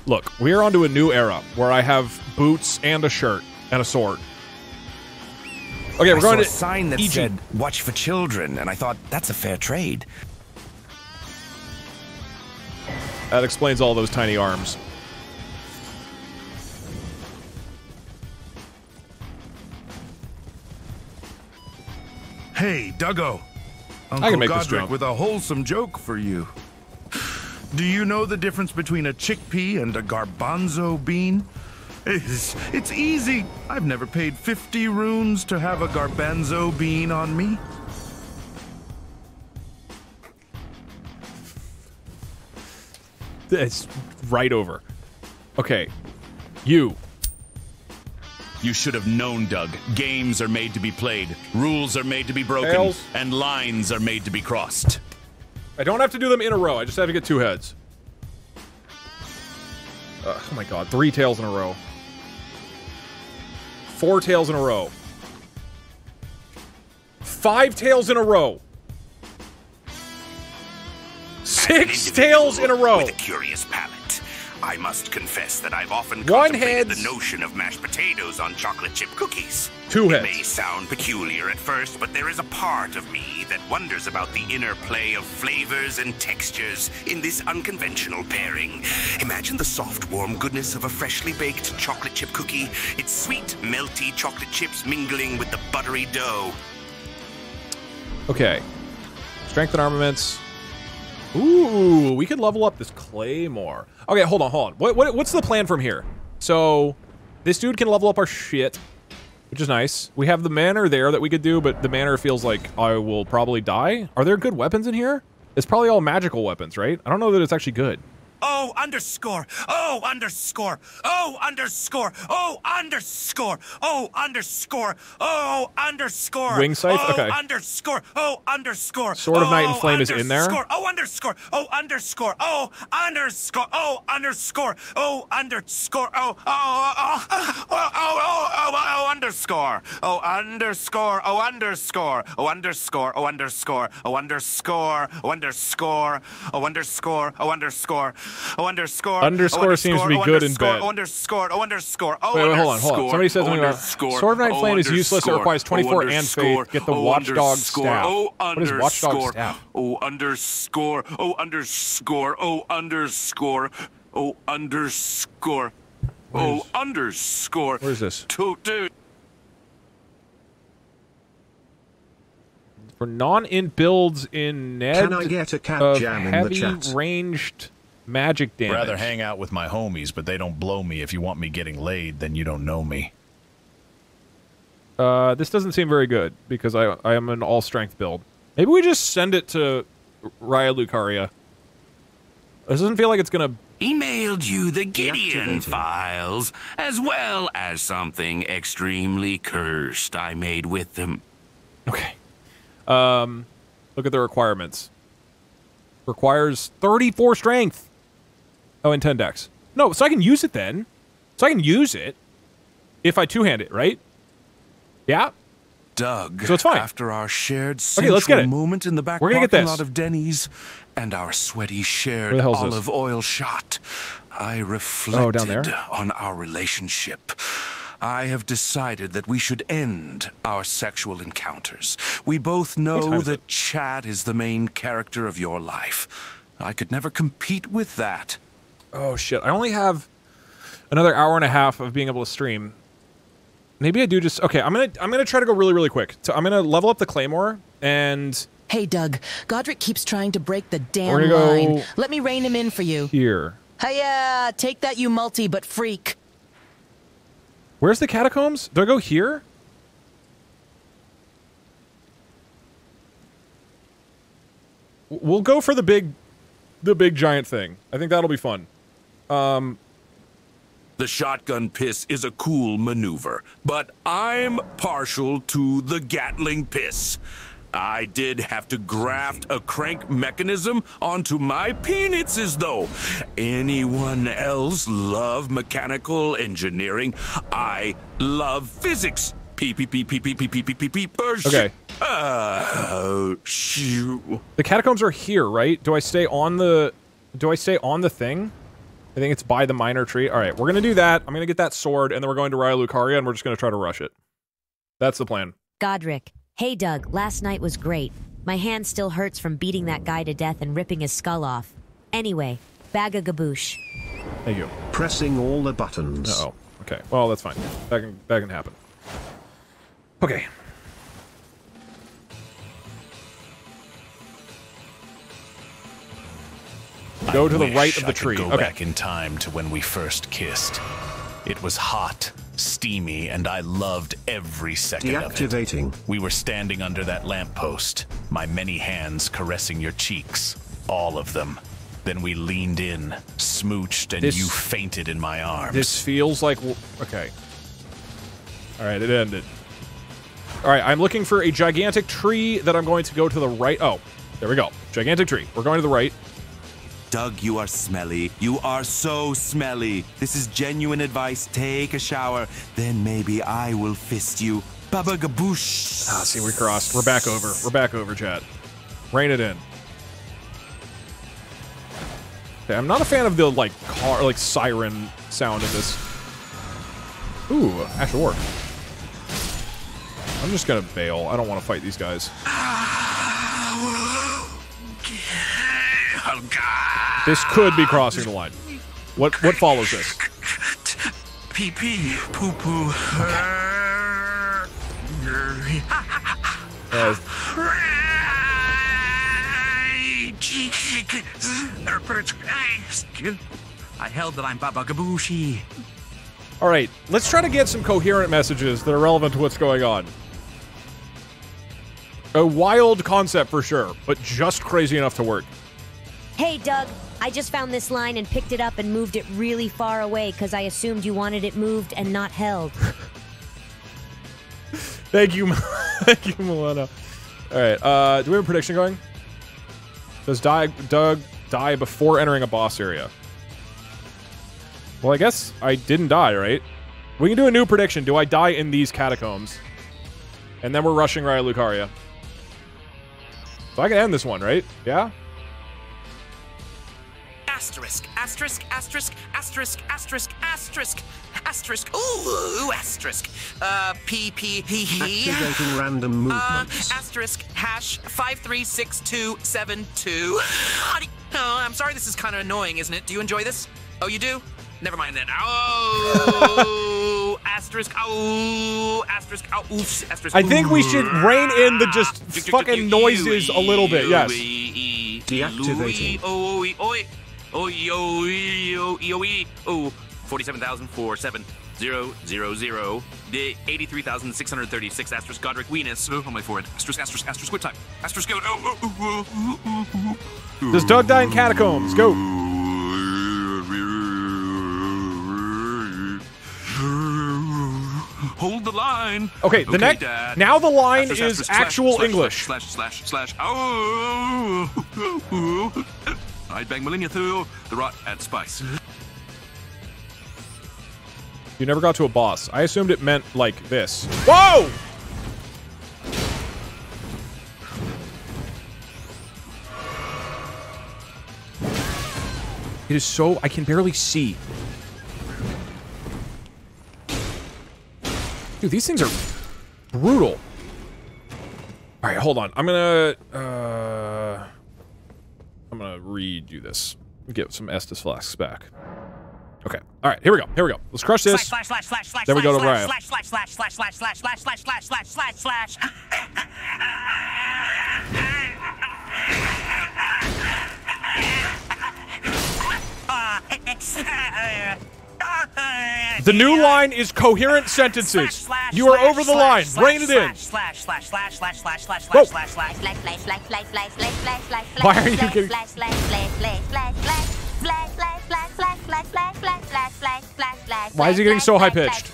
Look, we are onto a new era where I have boots and a shirt and a sword. Okay, we're I going saw to a sign that EG. said "Watch for children," and I thought that's a fair trade. That explains all those tiny arms. Hey, Duggo. can Uncle make this Godrick with a wholesome joke for you. Do you know the difference between a chickpea and a garbanzo bean? It's, it's easy. I've never paid 50 runes to have a garbanzo bean on me. It's right over. Okay, you. You should have known, Doug. Games are made to be played, rules are made to be broken, Tails. and lines are made to be crossed. I don't have to do them in a row. I just have to get two heads. Uh, oh my god, three tails in a row. Four tails in a row. Five tails in a row. Six tails in a row. With a curious palate. I must confess that I've often One contemplated heads. the notion of mashed potatoes on chocolate chip cookies. Two It heads. may sound peculiar at first, but there is a part of me that wonders about the interplay of flavors and textures in this unconventional pairing. Imagine the soft, warm goodness of a freshly baked chocolate chip cookie, its sweet, melty chocolate chips mingling with the buttery dough. Okay. Strength and armaments. Ooh, we could level up this claymore. Okay, hold on, hold on. What, what what's the plan from here? So, this dude can level up our shit, which is nice. We have the manor there that we could do, but the manor feels like I will probably die. Are there good weapons in here? It's probably all magical weapons, right? I don't know that it's actually good. Oh, underscore. Oh, underscore. Oh, underscore. Oh, underscore. Oh, underscore. Oh, underscore. Wing? Oh, Okay. underscore. Oh, underscore. Sword of Night and Oh, Flame is in there? underscore. Oh, underscore. Oh, underscore. Oh, underscore. Oh, underscore. Oh, underscore. Oh, oh, oh, oh, oh, oh, oh, oh, underscore. Oh, underscore. Oh, underscore. Oh, underscore. Oh, underscore. Oh, underscore. Oh, underscore. Oh, underscore. Oh, underscore. Oh, underscore. Underscore oh, seems to be oh, good in underscore, bed. Oh, underscore. Oh, underscore. Oh, Wait, wait, hold on, hold on. Somebody said oh, something about underscore, Sword of Night and oh, Flame is useless. It requires 24 oh, and underscore, faith. Get the oh, Watchdog underscore, staff. Oh, What is Watchdog underscore, staff? Oh, underscore. Oh, underscore. Oh, underscore. Oh, underscore. Oh, underscore. Where is this? To, to, For non-int builds in Ned Can I get a cat of jam in the heavy chat? ranged magic damage. Rather hang out with my homies, but they don't blow me. If you want me getting laid, then you don't know me. Uh, this doesn't seem very good because I I am an all strength build. Maybe we just send it to Raya Lucaria. This doesn't feel like it's gonna. emailed you the Gideon files, as well as something extremely cursed I made with them. Okay. Um, look at the requirements. Requires 34 strength. Oh, and 10 dex. No, so I can use it then. So I can use it if I two hand it, right? Yeah. Doug, So it's fine. after our shared Okay, sensual let's get it. moment in the back We're gonna get this. lot of Denny's and our sweaty shared hell's this? olive oil shot, I reflected Oh, down there? on our relationship. I have decided that we should end our sexual encounters. We both know that Chad is the main character of your life. I could never compete with that. Oh shit! I only have another hour and a half of being able to stream. Maybe I do just okay. I'm gonna I'm gonna try to go really really quick. So I'm gonna level up the claymore and Hey, Doug. Godrick keeps trying to break the damn line. Let me rein him in for you. here. Hiya! Take that, you multi, but freak. Where's the catacombs? Do I go here? We'll go for the big, the big giant thing. I think that'll be fun. Um, The shotgun piss is a cool maneuver, but I'm partial to the Gatling piss. I did have to graft a crank mechanism onto my penises, though. Anyone else love mechanical engineering? I love physics. P P P P P P P P P P. Okay. Uh, shoo. the catacombs are here, right? Do I stay on the? Do I stay on the thing? I think it's by the minor tree. All right, we're gonna do that. I'm gonna get that sword, and then we're going to Raya Lucaria, and we're just gonna try to rush it. That's the plan. Godrick. Hey, Doug, last night was great. My hand still hurts from beating that guy to death and ripping his skull off. Anyway, bag of gaboosh. Thank you. Pressing all the buttons. Uh oh. Okay. Well, that's fine. That can that can happen. Okay. Go to the right of I the could tree. Go Okay. back in time to when we first kissed. It was hot, steamy, and I loved every second of it. Deactivating. We were standing under that lamppost, my many hands caressing your cheeks, all of them. Then we leaned in, smooched, and This- you fainted in my arms. This feels like okay. All right, it ended. All right, I'm looking for a gigantic tree that I'm going to go to the right. Oh, there we go. Gigantic tree. We're going to the right. Doug, you are smelly. You are so smelly. This is genuine advice. Take a shower, then maybe I will fist you. Baba gaboosh. Ah, see, we crossed. We're back over. We're back over, chat. Rein it in. Okay, I'm not a fan of the like car, like siren sound of this. Ooh, Ash Orc. I'm just gonna bail. I don't want to fight these guys. Oh, God. This could be crossing the line. What what follows this? Pee pee. Poo poo. Uh, I held that I'm Baba Gabushi. all right, let's try to get some coherent messages that are relevant to what's going on. A wild concept for sure, but just crazy enough to work. Hey, Doug, I just found this line and picked it up and moved it really far away because I assumed you wanted it moved and not held. Thank you, thank you, Melina. All right, uh, do we have a prediction going? Does die, Doug die before entering a boss area? Well, I guess I didn't die, right? We can do a new prediction. Do I die in these catacombs? And then we're rushing Raya Lucaria. So I can end this one, right? Yeah? Asterisk, asterisk, asterisk, asterisk, asterisk, asterisk, asterisk, ooh, asterisk. Uh, P, P, P, P. Activating random Uh, movements. asterisk, hash, 536272. Oh, I'm sorry this is kind of annoying, isn't it? Do you enjoy this? Oh, you do? Never mind then. Oh, asterisk, oh, asterisk, oh, oops, asterisk. I think we should rein in the just fucking noises a little bit. Yes. Deactivating. Oh, oi, oi, oi, oh, 47,047,000, the 83,636, asterisk Godrick Venus, oh, on my forehead, asterisk, asterisk, asterisk, what time? Asterisk, go, oh, oh, oh, oh, oh, oh. Does Doug die in catacombs? Go. Hold the line. Okay, the next- Dad. now the line Asterisk, is asterisk, actual slash, English. Slash, slash, slash, slash. Oh. I'd bang Malenia through the rot and spice. You never got to a boss. I assumed it meant like this. Whoa! It is so I can barely see. Dude, these things are brutal. All right, hold on. I'm gonna uh, I'm gonna redo this. Get some Estus flasks back. Okay. All right. Here we go. Here we go. Let's crush this. Slash, slash, slash, slash, Then we go to Raya. slash, slash, slash, slash, slash, slash, slash, slash, slash, slash, slash, slash. Uh, the new line is coherent sentences. You are over the line. Rein it in. Why are you getting... Why is he getting so high pitched?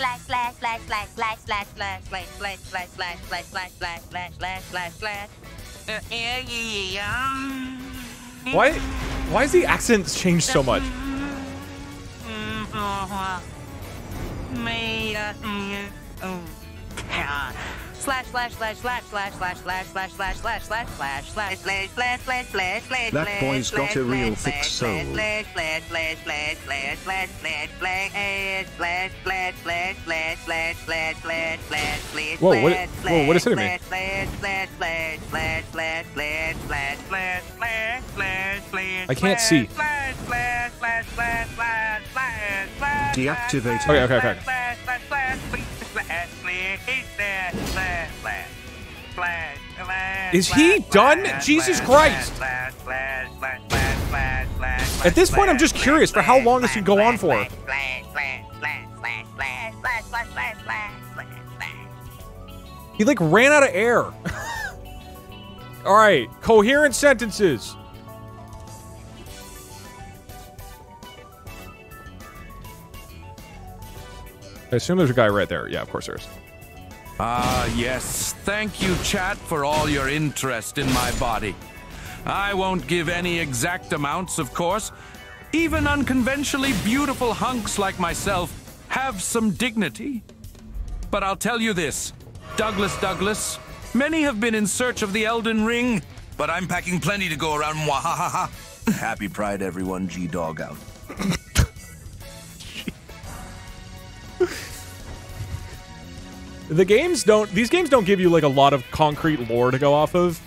Why, why is the accents changed so much? 说话没了嗯嗯哎呀 Slash slash slash slash slash slash slash slash slash slash slash slash slash slash slash slash slash slash That boy's got a real thick soul. slash slash slash slash slash slash slash slash slash slash slash slash slash slash slash slash slash Whoa, what- whoa, what is hitting me? slash slash slash slash slash slash slash slash slash slash slash I can't see. slash slash slash slash slash slash slash Deactivated. Okay, okay, okay. Is he done? Jesus Christ! At this point, I'm just curious for how long this can go on for. He like ran out of air. All right, coherent sentences. I assume there's a guy right there. Yeah, of course there is. Ah, yes. Thank you, chat, for all your interest in my body. I won't give any exact amounts, of course. Even unconventionally beautiful hunks like myself have some dignity. But I'll tell you this Douglas Douglas, many have been in search of the Elden Ring, But I'm packing plenty to go around. Mwahaha. Happy Pride, everyone. G Dog out. The games don't these games don't give you like a lot of concrete lore to go off of.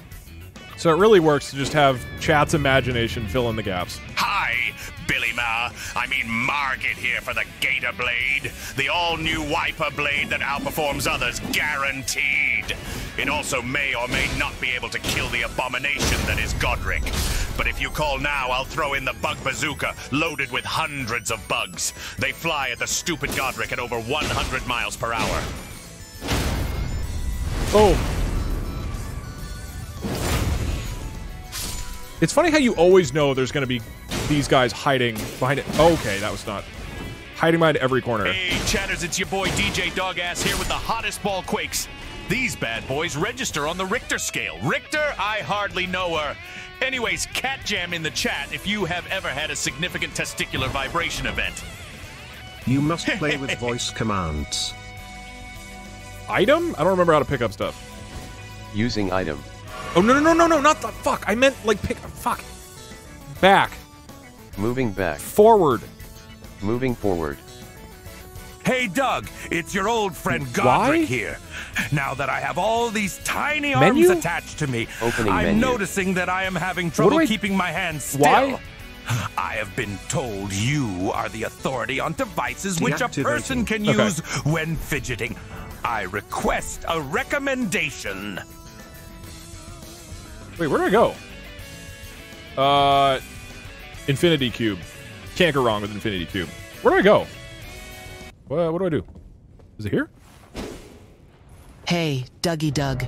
So it really works to just have chat's imagination fill in the gaps. Hi, Billy Ma. I mean Margit here for the Gator Blade. The all-new Wiper Blade that outperforms others, guaranteed. It also may or may not be able to kill the abomination that is Godrick. But if you call now, I'll throw in the Bug Bazooka, loaded with hundreds of bugs. They fly at the stupid Godrick at over 100 miles per hour. Oh. It's funny how you always know there's going to be these guys hiding behind it. Okay, that was not hiding behind every corner. Hey, chatters, it's your boy DJ Dogass here with the hottest ball quakes. These bad boys register on the Richter scale. Richter, I hardly know her. Anyways, cat jam in the chat if you have ever had a significant testicular vibration event. You must play with voice commands. Item? I don't remember how to pick up stuff. Using item. Oh no no no no no not the fuck. I meant like pick fuck. Back. Moving back. Forward. Moving forward. Hey, Doug, it's your old friend Why? Godrick here. Now that I have all these tiny Menu? arms attached to me, Opening I'm menu. noticing that I am having trouble do I- keeping my hands still. Why? I have been told you are the authority on devices which a person can Okay. use when fidgeting. I request a recommendation. Wait, where do I go? Uh, Infinity Cube. Can't go wrong with Infinity Cube. Where do I go? What, what do I do? Is it here? Hey, Dougie Doug.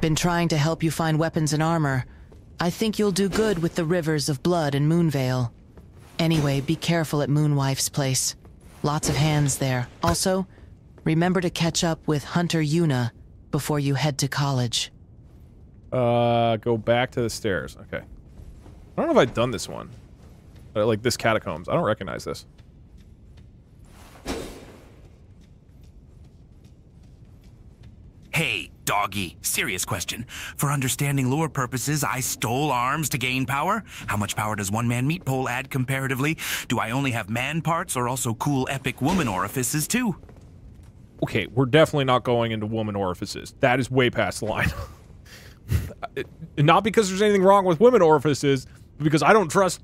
Been trying to help you find weapons and armor. I think you'll do good with the rivers of blood in Moonvale. Anyway, be careful at Moonwife's place. Lots of hands there. Also, remember to catch up with Hunter Yuna before you head to college. Uh, go back to the stairs. Okay. I don't know if I've done this one. Uh, like this catacombs. I don't recognize this. Hey, doggy, serious question. For understanding lore purposes, I stole arms to gain power. How much power does one man meat pole add comparatively? Do I only have man parts or also cool epic woman orifices too? Okay, we're definitely not going into woman orifices. That is way past the line. Not because there's anything wrong with women orifices, but because I don't trust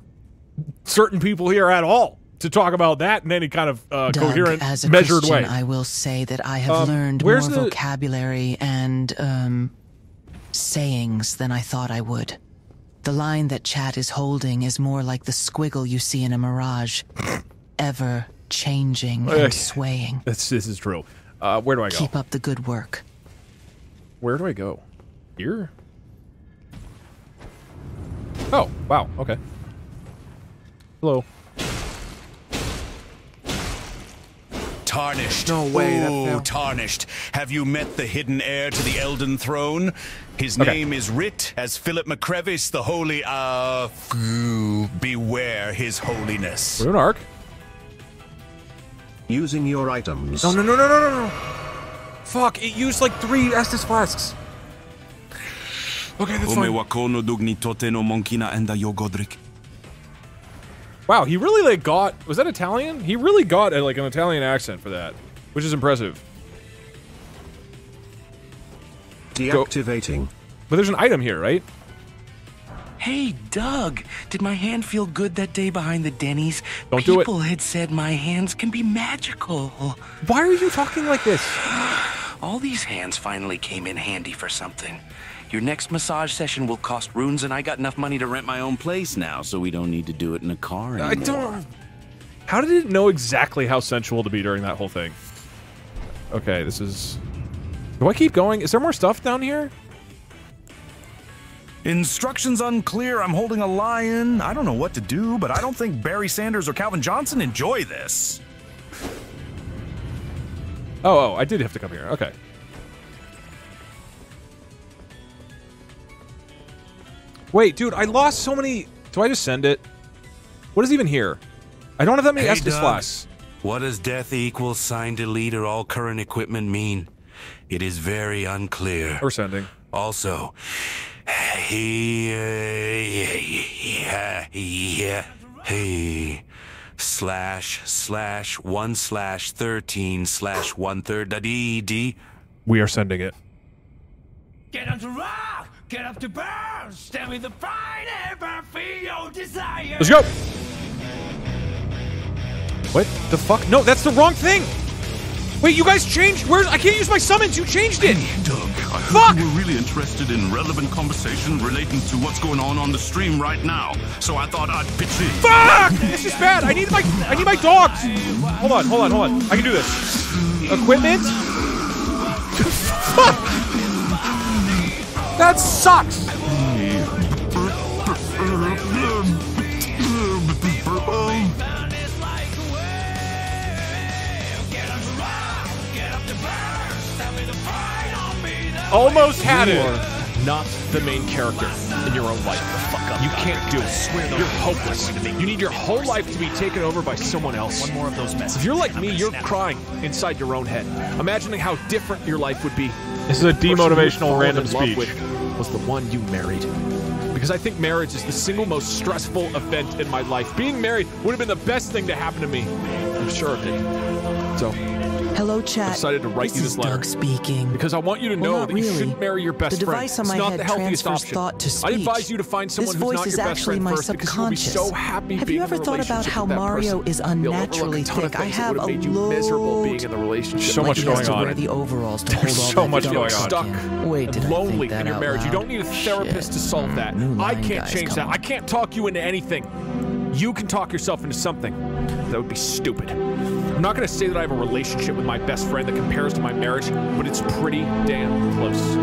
certain people here at all to talk about that in any kind of uh, Doug, coherent, as a measured Christian, way. I will say that I have Um, learned more the- vocabulary and um, sayings than I thought I would. The line that chat is holding is more like the squiggle you see in a mirage. ever changing and swaying. This this is true. Uh, where do I go? Keep up the good work. Where do I go? Here? Oh, wow. Okay. Hello. Tarnished. No way, that Ooh, failed. tarnished. Have you met the hidden heir to the Elden Throne? His Okay. name is writ as Philip McCrevis, the holy, uh, ooh, beware his holiness. Rune Arc? Using your items. No, no, no, no, no, no, no. Fuck, it used like three Estus flasks. Okay, that's fine. wakono dugni tote no monkina enda yogodrik. Wow, he really like got was that Italian? He really got uh, like an Italian accent for that, which is impressive. Deactivating. But there's an item here, right? Hey, Doug, did my hand feel good that day behind the Denny's? Don't do it. People had said my hands can be magical. Why are you talking like this? All these hands finally came in handy for something. Your next massage session will cost runes, and I got enough money to rent my own place now, so we don't need to do it in a car anymore. I don't. How did it know exactly how sensual to be during that whole thing? Okay, this is. Do I keep going? Is there more stuff down here? Instructions unclear. I'm holding a lion. I don't know what to do, but I don't think Barry Sanders or Calvin Johnson enjoy this. Oh, oh, I did have to come here. Okay. Wait, dude, I lost so many. Do I just send it? What is even here? I don't have that many Hey, Estus flasks. What does death equals sign delete or all current equipment mean? It is very unclear. We're sending. Also, he, yeah, yeah, he, slash, slash, one slash, 13 slash, one third, da dee dee. We are sending it. Get up to rock, get up to burn, stand with the fight and burn for your desire. Let's go. What the fuck? No, that's the wrong thing. Wait, you guys changed? Where's I can't use my summons. You changed it. Doug, I heard Fuck! you were really interested in relevant conversation relating to what's going on on the stream right now. So I thought I'd pitch in. Fuck! This is bad. I need my I need my dogs. Hold on, hold on, hold on. I can do this. Equipment. Fuck! That sucks. Almost had you it. are not the main character in your own life. You can't do it. You're hopeless. You need your whole life to be taken over by someone else. One more of those messages. If you're like me, you're crying inside your own head, imagining how different your life would be. This is a The person you had demotivational random in love speech. with was the one you married. Because I think marriage is the single most stressful event in my life. Being married would have been the best thing to happen to me. I'm sure of it. So, Hello, I chat. decided to write this you this is letter. Doug speaking. Because I want you to Well, know not that you really. shouldn't marry your best The friend. device on it's my not head the healthiest transfers option. thought to I speech. advise you to find This someone who's voice not is your best actually friend my first because you'll be subconscious. so happy Have being you ever in a thought about relationship how that Mario person. is You'll overlook unnaturally a ton of thick? I things that have would a have made you miserable being in the relationship. So like much you He has going to on. wear the overalls to There's hold all so that much dump going on. stuck in. Wait, did and I lonely think that in your out marriage. You don't need a therapist to solve that. I can't change that. I can't talk you into anything. You can talk yourself into something. That would be stupid. I'm not going to say that I have a relationship with my best friend that compares to my marriage, but it's pretty damn close.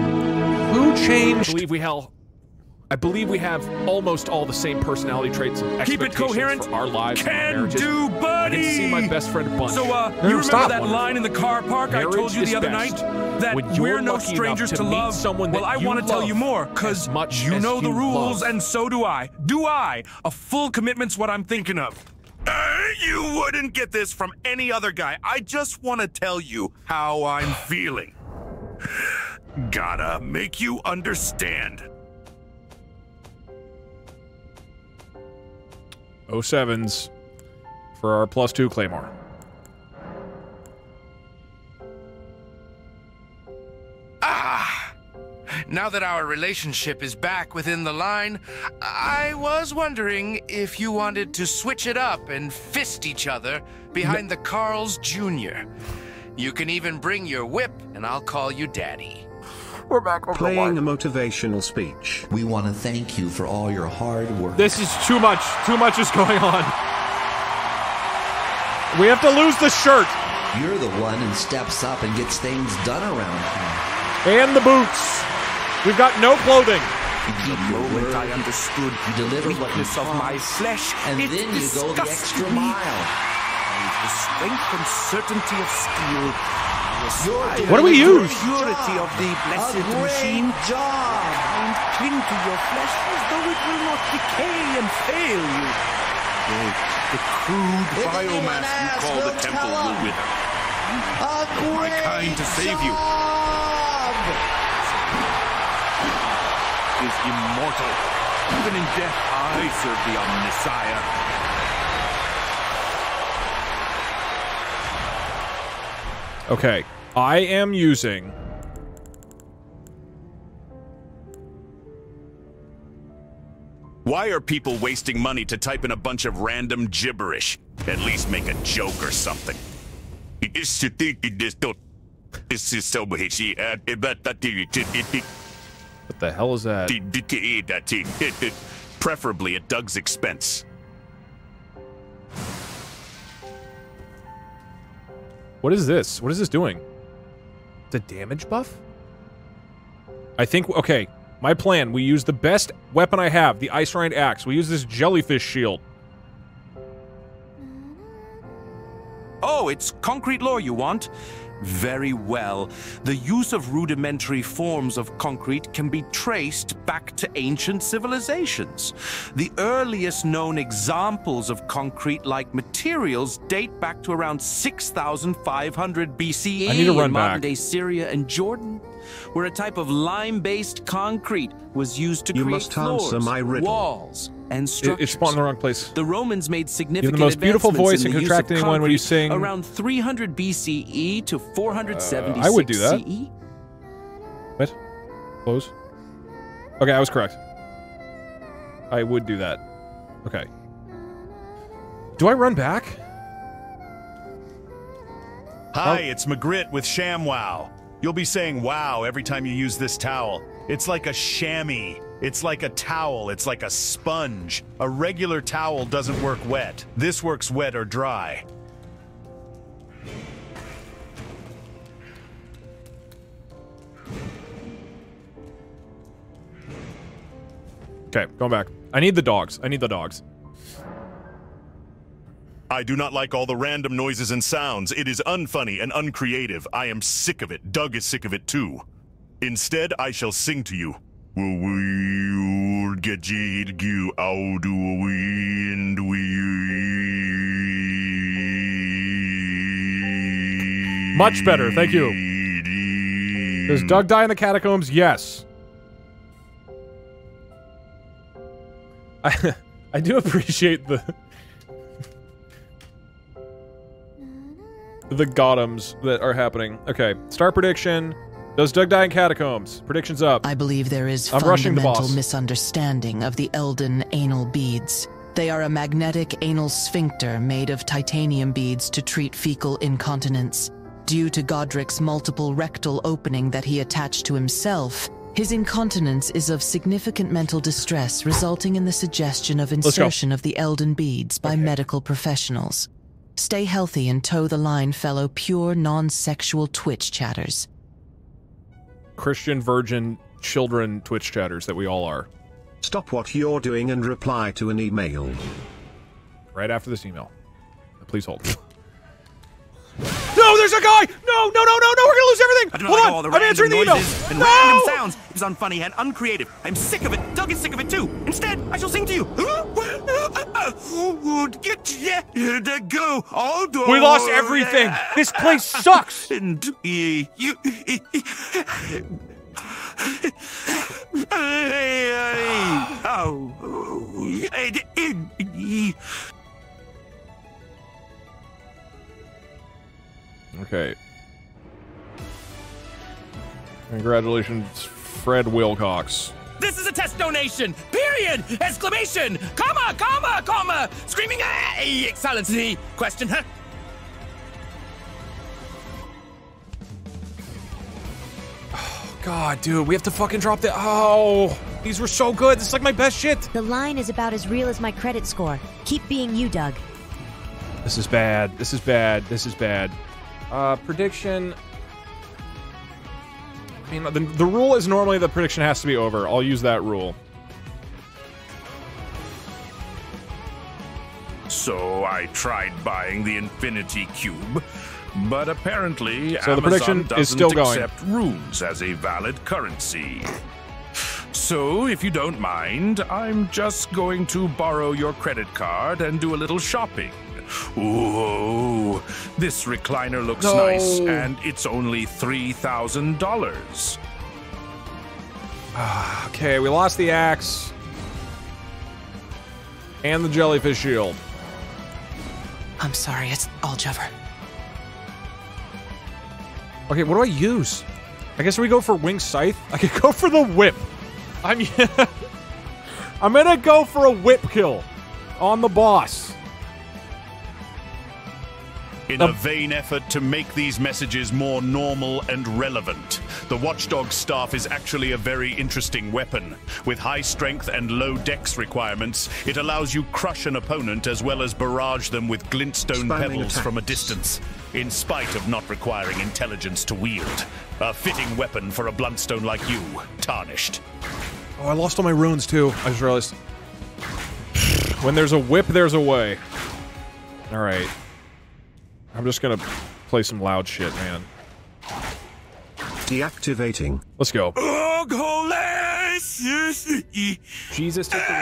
Who changed? I believe we have. I believe we have almost all the same personality traits and Keep it coherent. for our lives and our Can marriages. do, I get to see my best friend a bunch. So, uh, No, you no, remember stop. that line in the car park I told you the other night? That we're no strangers to to, love. someone well, I want to tell you love more, because much you as know the rules, love. and so do I. Do I? A full commitment's what I'm thinking of. Uh, you wouldn't get this from any other guy. I just want to tell you how I'm feeling. Gotta make you understand. 07s for our plus two Claymore. Ah! Now that our relationship is back within the line, I was wondering if you wanted to switch it up and fist each other behind the Carl's Jr. You can even bring your whip, and I'll call you Daddy. We're back on Playing a motivational speech. We want to thank you for all your hard work. This is too much. Too much is going on. We have to lose the shirt You're the one who steps up and gets things done around here. and the boots. We've got no clothing. You keep your word. I understood You deliver what weakness of my flesh. and It then you go the extra me. mile. The strength and certainty of steel. What do we use? Purity of the blessed A machine. job. And cling to your flesh as though it will not decay and fail you. The, the crude If anyone biomass you call the we'll temple tell will 'em. wither. A great kind to save you. Job. Is immortal. Even in death, I serve the Omnissiah. Okay, I am using. Why are people wasting money to type in a bunch of random gibberish? At least make a joke or something. This is so much. What the hell is that? Preferably at Doug's expense. What is this? What is this doing? It's a damage buff? I think, okay, my plan, we use the best weapon I have, the Ice Rind Axe. We use this jellyfish shield. Oh, it's concrete lore you want? Very well. The use of rudimentary forms of concrete can be traced back to ancient civilizations. The earliest known examples of concrete-like materials date back to around 6,500 BCE I need to run in modern-day Syria and Jordan, where a type of lime-based concrete was used to You create must floors, my walls, and It, structures. it spawned in the wrong place. The Romans made significant the most beautiful advancements voice in and the use contract of anyone when you concrete sing- around 300 BCE to 476 Uh, I would do that. CE. What? Close? Okay, I was correct. I would do that. Okay. Do I run back? Hi, Oh. it's McGrit with ShamWow. You'll be saying wow every time you use this towel. It's like a chamois. It's like a towel. It's like a sponge. A regular towel doesn't work wet. This works wet or dry. Okay, going back. I need the dogs. I need the dogs. I do not like all the random noises and sounds. It is unfunny and uncreative. I am sick of it. Doug is sick of it too. Instead, I shall sing to you. Much better, thank you. Does Doug die in the catacombs? Yes. I I do appreciate the the Gothams that are happening. Okay, star prediction. Does Doug die in catacombs? Predictions up. I believe there is I'm fundamental misunderstanding of the Elden anal beads. They are a magnetic anal sphincter made of titanium beads to treat fecal incontinence. Due to Godrick's multiple rectal opening that he attached to himself, his incontinence is of significant mental distress, resulting in the suggestion of insertion of the Elden beads by medical professionals. Stay healthy and toe the line, fellow pure, non sexual Twitch chatters. Christian virgin children Twitch chatters that we all are. Stop what you're doing and reply to an email. Right after this email. Please hold. No, there's a guy! No, no, no, no, no, we're gonna lose everything! I do not Hold like on, all the I'm answering the email! and no! random sounds. It is unfunny and uncreative. I'm sick of it. Doug is sick of it too. Instead, I shall sing to you. To go. We lost everything! This place sucks! And you. Okay. Congratulations, Fred Wilcox. This is a test donation. Period. Exclamation. Comma. Comma. Comma. Screaming. Hey, silence. the Question. Huh? Oh, God, dude, we have to fucking drop the. Oh, these were so good. This is like my best shit. The line is about as real as my credit score. Keep being you, Doug. This is bad. This is bad. This is bad. Uh, prediction. I mean, the, the rule is normally the prediction has to be over. I'll use that rule. So I tried buying the Infinity Cube, but apparently So the Amazon doesn't still going. accept runes as a valid currency. So, if you don't mind, I'm just going to borrow your credit card and do a little shopping. Ooh, this recliner looks No. nice, and it's only $3,000. Ah, okay, we lost the axe. And the jellyfish shield. I'm sorry, it's all Jevver. Okay, what do I use? I guess we go for wing scythe. I could go for the whip. I'm I'm gonna go for a whip kill on the boss. In a vain effort to make these messages more normal and relevant, the Watchdog staff is actually a very interesting weapon. With high strength and low dex requirements, it allows you crush an opponent as well as barrage them with glintstone Spamming pebbles attack. from a distance, in spite of not requiring intelligence to wield. A fitting weapon for a bluntstone like you, Tarnished. Oh, I lost all my runes too. I just realized. When there's a whip, there's a way. All right. I'm just gonna play some loud shit, man. Deactivating. Let's go. Jesus took the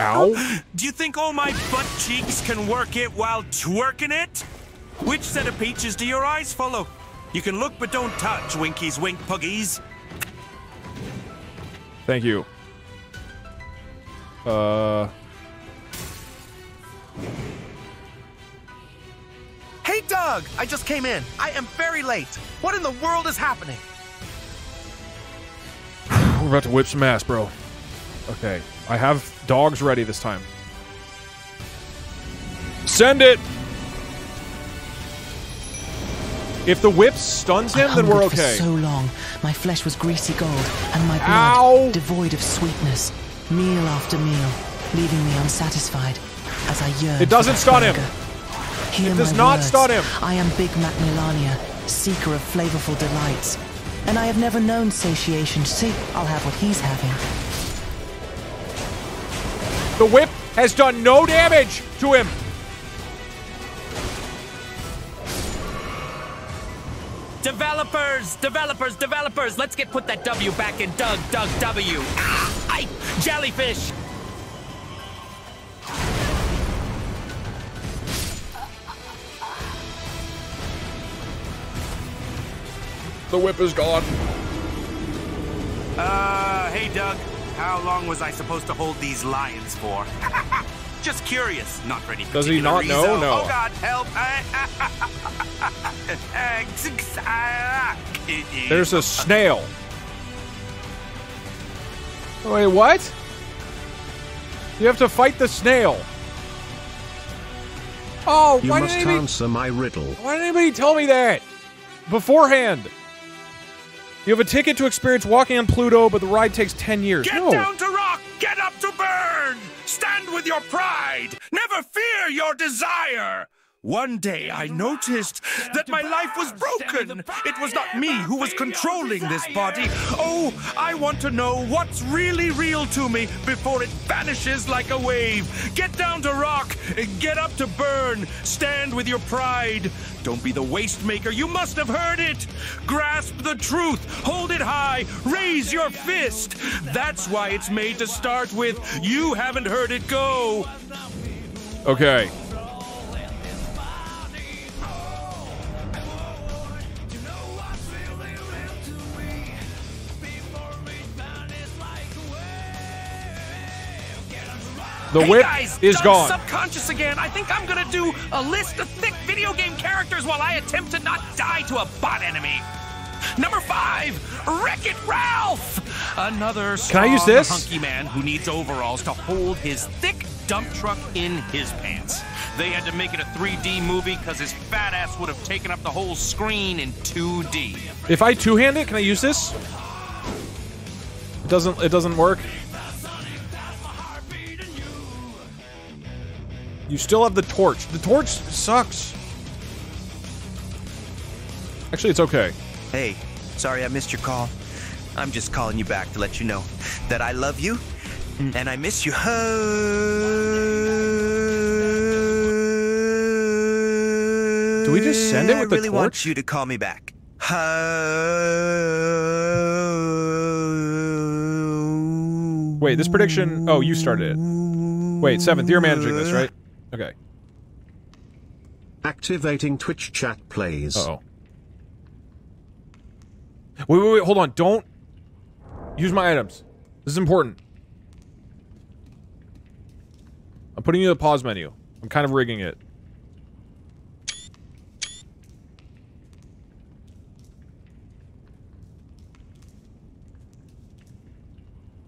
Ow. Do you think all my butt cheeks can work it while twerking it? Which set of peaches do your eyes follow? You can look but don't touch, Winkies Wink Puggies. Thank you. Uh. Hey, Doug! I just came in. I am very late. What in the world is happening? We're about to whip some ass, bro. Okay. I have dogs ready this time. Send it! If the whip stuns him, I then we're hungered okay. For so long, my flesh was greasy gold, and my blood Ow! devoid of sweetness. Meal after meal, leaving me unsatisfied as I yearned. It doesn't stun him. Hear It does not stun him. I am Big Mac Malenia, seeker of flavorful delights, and I have never known satiation. See, I'll have what he's having. The whip has done no damage to him. Developers, developers, developers, let's get put that W back in Doug, Doug W. Ah, I, jellyfish. The whip is gone. Uh, hey Doug, how long was I supposed to hold these lions for? Just curious, not ready for any Does he particular not know? No. Oh God, help! There's a snail. Wait, what? You have to fight the snail. Oh, You why must didn't anybody, answer my riddle. why didn't anybody tell me that beforehand? You have a ticket to experience walking on Pluto, but the ride takes 10 years. Get no. down to rock! Get up to burn! Stand with your pride! Never fear your desire! One day I noticed that my life was broken. It was not me who was controlling this body. Oh, I want to know what's really real to me before it vanishes like a wave. Get down to rock. And get up to burn. Stand with your pride. Don't be the waste maker. You must have heard it. Grasp the truth. Hold it high. Raise your fist. That's why it's made to start with. You haven't heard it go. Okay. The hey whip guys, is gone. Subconscious again. I think I'm gonna do a list of thick video game characters while I attempt to not die to a bot enemy. Number five, Wreck It Ralph. Another Can I use strong, this? hunky man who needs overalls to hold his thick dump truck in his pants. They had to make it a 3D movie because his fat ass would have taken up the whole screen in 2D. If I two-hand it, can I use this? It doesn't. It doesn't work. You still have the torch. The torch sucks. Actually, it's okay. Hey, sorry I missed your call. I'm just calling you back to let you know that I love you and I miss you. Do we just send it I with the really torch? want you to call me back. Wait, this prediction. Oh, you started it. Wait, seventh. You're managing this, right? Okay. Activating Twitch chat please. Uh oh. Wait, wait, wait. Hold on. Don't use my items. This is important. I'm putting you in the pause menu. I'm kind of rigging it.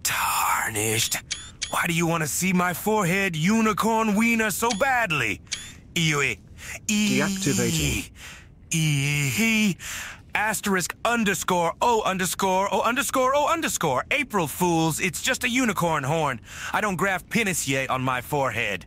Tarnished. Why do you want to see my forehead unicorn wiener so badly? Ewe. Deactivating. E asterisk underscore O underscore O underscore O underscore. April Fools, it's just a unicorn horn. I don't graph penis yet on my forehead.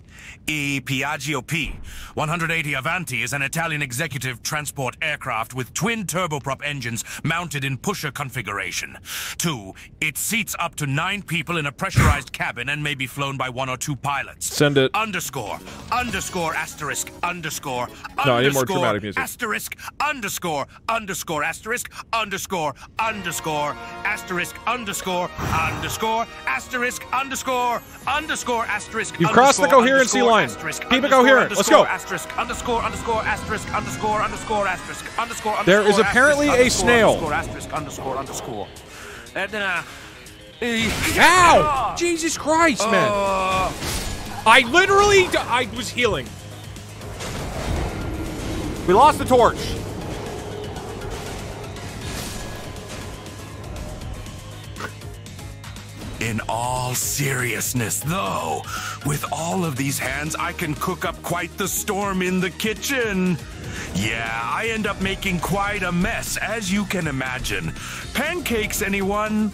E Piaggio P. 180 Avanti is an Italian executive transport aircraft with twin turboprop engines mounted in pusher configuration. Two, it seats up to nine people in a pressurized cabin and may be flown by one or two pilots. Send it. Underscore, underscore, asterisk, underscore, No, I need more underscore, dramatic music. Asterisk, underscore, underscore, asterisk, underscore, underscore, asterisk, underscore, underscore, asterisk, underscore, underscore, asterisk. You've crossed the underscore, coherency line. Keep it coherent. Let's go. Asterisk, underscore, underscore, asterisk, underscore, underscore, asterisk, underscore, There is apparently a snail. Asterisk, underscore, underscore. And uh, Ow! Jesus Christ, man. Uh, I literally, I was healing. We lost the torch. In all seriousness, though, with all of these hands, I can cook up quite the storm in the kitchen. Yeah, I end up making quite a mess, as you can imagine. Pancakes, anyone?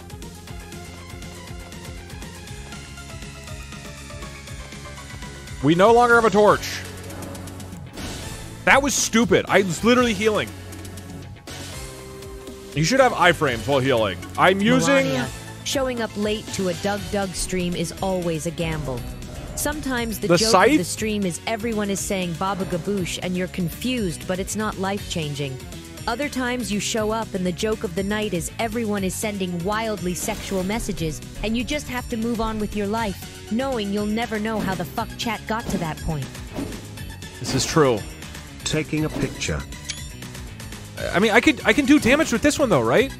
We no longer have a torch. That was stupid. I was literally healing. You should have iframes while healing. I'm using. Melania, showing up late to a Doug Doug stream is always a gamble. Sometimes the, The joke scythe? of the stream is everyone is saying Baba Gaboosh and you're confused, but it's not life changing. Other times you show up and the joke of the night is everyone is sending wildly sexual messages and you just have to move on with your life, knowing you'll never know how the fuck chat got to that point. This is true. Taking a picture. I mean, I could I can do damage with this one though, right?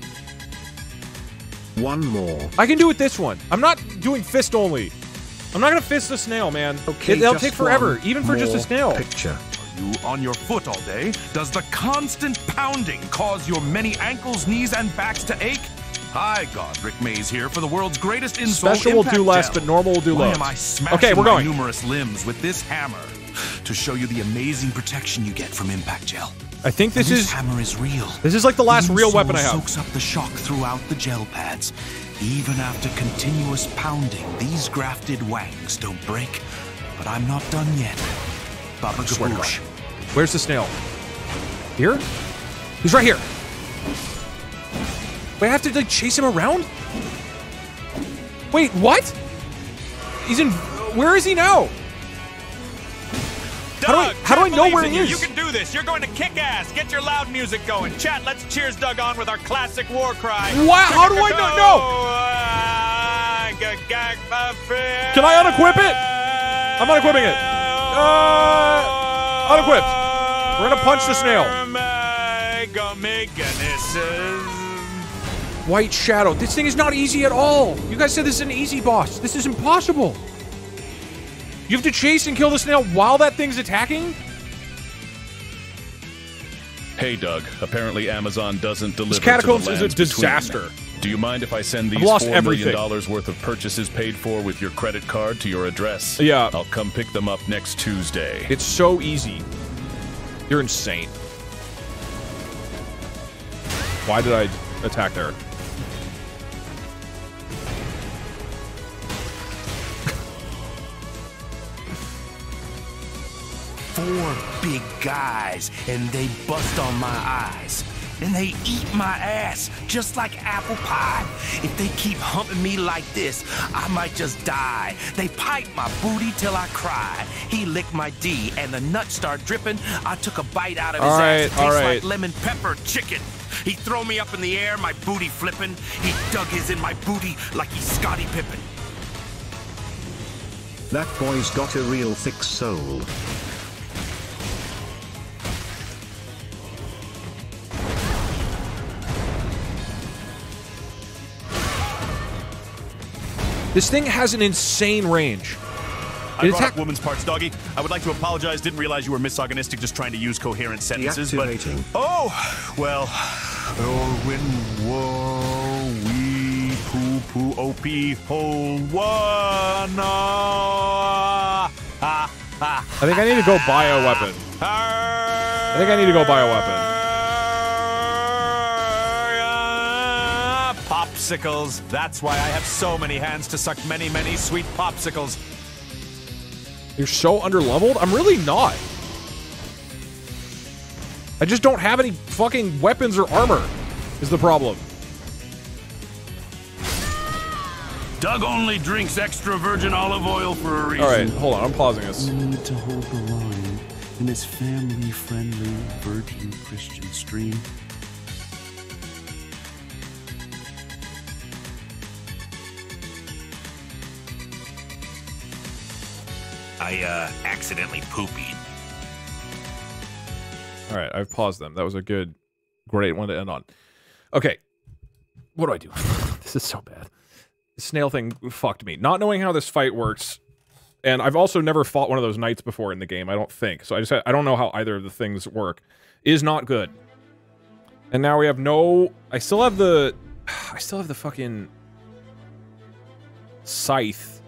One more. I can do it this one. I'm not doing fist only. I'm not gonna fist the snail, man. Okay, it, will take forever, even for just a snail. Picture. You on your foot all day? Does the constant pounding cause your many ankles, knees, and backs to ache? Hi, Godrick Mays here for the world's greatest insole Special will do less, gel. but normal will do Why less. am I smashing Okay, we're my going. numerous limbs with this hammer to show you the amazing protection you get from impact gel. I think this And is hammer is real. This is like the last real weapon I have. soaks up the shock throughout the gel pads. Even after continuous pounding, these grafted wangs don't break. But I'm not done yet. Baba Swear to God. Gaboosh. Where's the snail? Here? He's right here. Wait, I have to like chase him around? Wait, what? He's in. Where is he now? How do I, how do I know where he you. is? You can do this. You're going to kick ass. Get your loud music going. Chat, let's cheers Doug on with our classic war cry. How do I not know? Can I unequip it? I'm unequipping it. Uh, unequipped. We're gonna punch the snail. White Shadow. This thing is not easy at all. You guys said this is an easy boss. This is impossible. You have to chase and kill the snail while that thing's attacking? Hey, Doug. Apparently, Amazon doesn't deliver. Catacombs to the is a between. disaster. Do you mind if I send these lost four million everything. dollars worth of purchases paid for with your credit card to your address? Yeah. I'll come pick them up next Tuesday. It's so easy. You're insane. Why did I attack there? Four big guys, and they bust on my eyes. And they eat my ass just like apple pie. If they keep humping me like this, I might just die. They pipe my booty till I cry. He licked my D and the nuts start dripping. I took a bite out of his All ass. right, It tastes all like lemon pepper chicken. He throw me up in the air, my booty flipping. He dug his in my booty like he's Scottie Pippen. That boy's got a real thick soul. This thing has an insane range. I It brought attack- up women's parts, doggy. I would like to apologize. Didn't realize you were misogynistic, just trying to use coherent sentences. But oh, well. Oh, when whoa, we poo poo op hole one. ah, ah, ah. I think I need to go buy a weapon. I think I need to go buy a weapon. Popsicles. That's why I have so many hands to suck many, many sweet popsicles. You're so underleveled? I'm really not. I just don't have any fucking weapons or armor, is the problem. Doug only drinks extra virgin olive oil for a reason. Alright, hold on, I'm pausing this. We need to hold the line in this family-friendly virgin Christian stream. I uh accidentally poopied. Alright, I've paused them. That was a good, great one to end on. Okay. What do I do? this is so bad. The snail thing fucked me. Not knowing how this fight works, and I've also never fought one of those knights before in the game, I don't think. So I just I don't know how either of the things work. Is not good. And now we have no I still have the I still have the fucking scythe.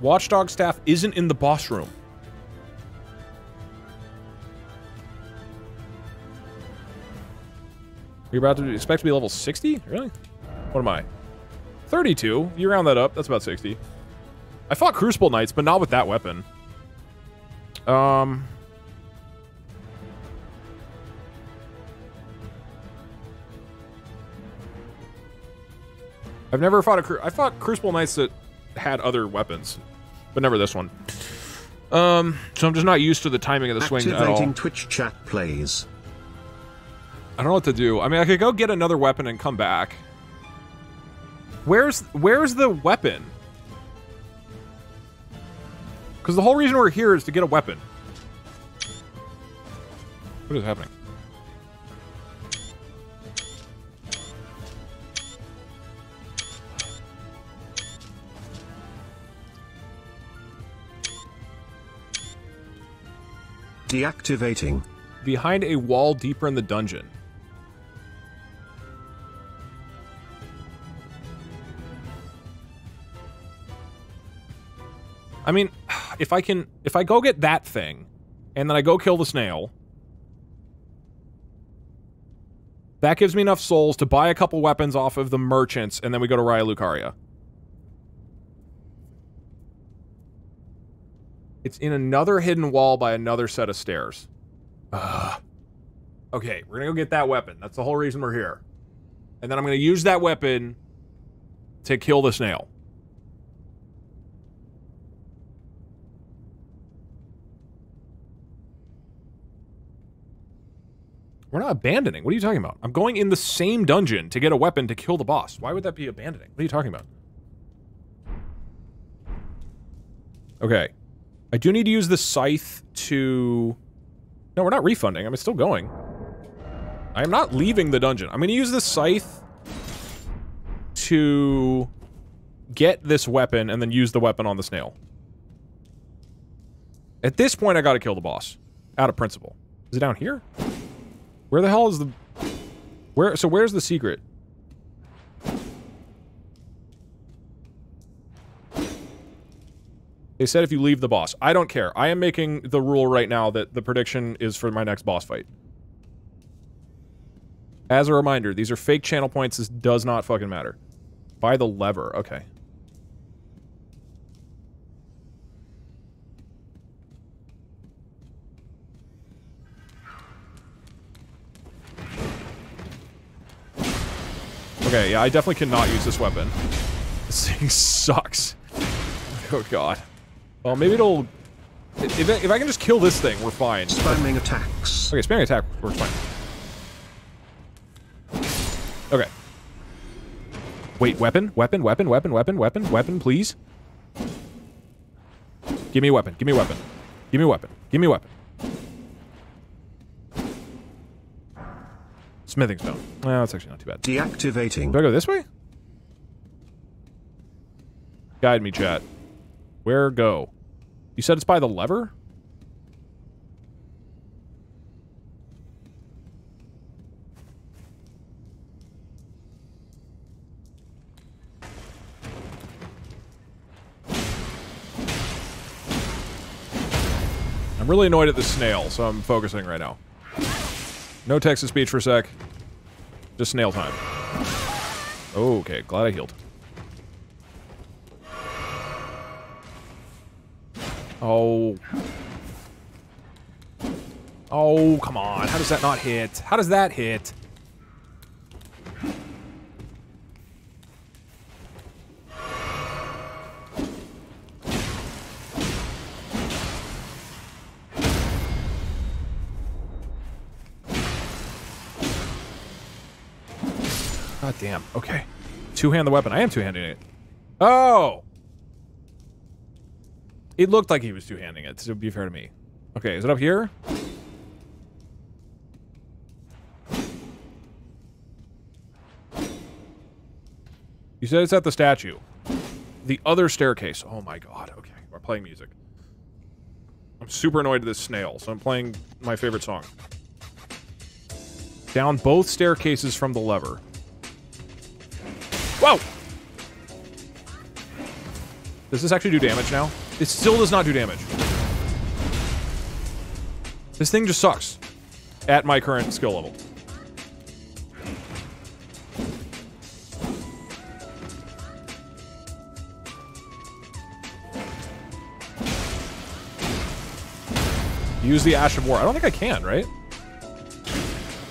Watchdog staff isn't in the boss room. You're about to expect to be level 60? Really? What am I? 32. You round that up. That's about 60. I fought Crucible Knights, but not with that weapon. Um... I've never fought a I fought Crucible Knights that had other weapons, but never this one. Um, so I'm just not used to the timing of the swing at all. Activating Twitch chat plays. I don't know what to do. I mean, I could go get another weapon and come back. Where's where's the weapon? Because the whole reason we're here is to get a weapon. What is happening? Deactivating. Behind a wall deeper in the dungeon. I mean, if I can, if I go get that thing, and then I go kill the snail, that gives me enough souls to buy a couple weapons off of the merchants, and then we go to Raya Lucaria. It's in another hidden wall by another set of stairs. Ugh. Okay, we're gonna go get that weapon. That's the whole reason we're here. And then I'm gonna use that weapon to kill the snail. We're not abandoning. What are you talking about? I'm going in the same dungeon to get a weapon to kill the boss. Why would that be abandoning? What are you talking about? Okay. I do need to use the scythe to... No, we're not refunding. I'm still going. I am not leaving the dungeon. I'm going to use the scythe to get this weapon and then use the weapon on the snail. At this point, I gotta kill the boss. Out of principle. Is it down here? Where the hell is the... Where? So where's the secret? They said if you leave the boss. I don't care. I am making the rule right now that the prediction is for my next boss fight. As a reminder, these are fake channel points. This does not fucking matter. By the lever. Okay. Okay, yeah, I definitely cannot use this weapon. This thing sucks. Oh god. Well, maybe it'll... If I, if I can just kill this thing, we're fine. Spamming attacks. Okay, spamming attack works fine. Okay. Wait, weapon? Weapon, weapon, weapon, weapon, weapon, weapon, please? Give me a weapon. Give me a weapon. Give me a weapon. Give me a weapon. Smithing stone. Well, that's actually not too bad. Deactivating. Do I go this way? Guide me, chat. Where go? You said it's by the lever? I'm really annoyed at the snail, so I'm focusing right now. No text-to-speech for a sec. Just snail time. Okay, glad I healed. Oh. Oh, come on. How does that not hit? How does that hit? God damn. Okay. Two-hand the weapon. I am two-handing it. Oh! It looked like he was two-handing it, to be fair to me. Okay, is it up here? You said it's at the statue. The other staircase. Oh my god. Okay, we're playing music. I'm super annoyed at this snail, so I'm playing my favorite song. Down both staircases from the lever. Whoa! Does this actually do damage now? It still does not do damage. This thing just sucks. At my current skill level. Use the Ash of War. I don't think I can, right?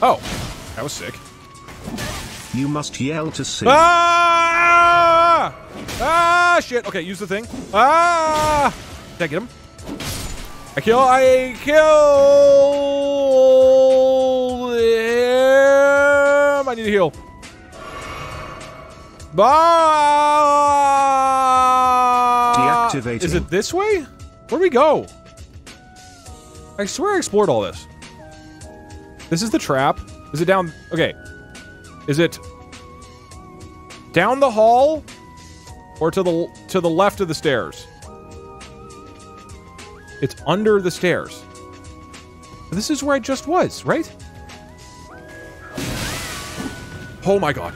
Oh. That was sick. You must yell to see. Ah! Ah, shit. Okay, use the thing. Ah! Did I get him? I kill. I kill him. I need to heal. Bah! Deactivating. Is it this way? Where do we go? I swear I explored all this. This is the trap. Is it down? Okay. Is it down the hall or to the to the left of the stairs? It's under the stairs. This is where I just was, right? Oh my god.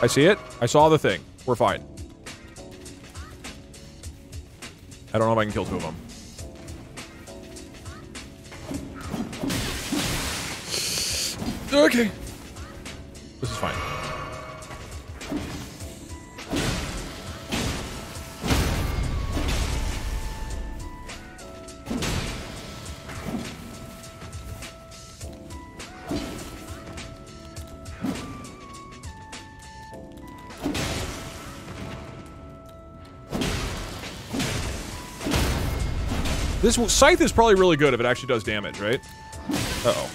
I see it. I saw the thing. We're fine. I don't know if I can kill two of them. Okay. This is fine. This scythe is probably really good if it actually does damage, right? Uh-oh.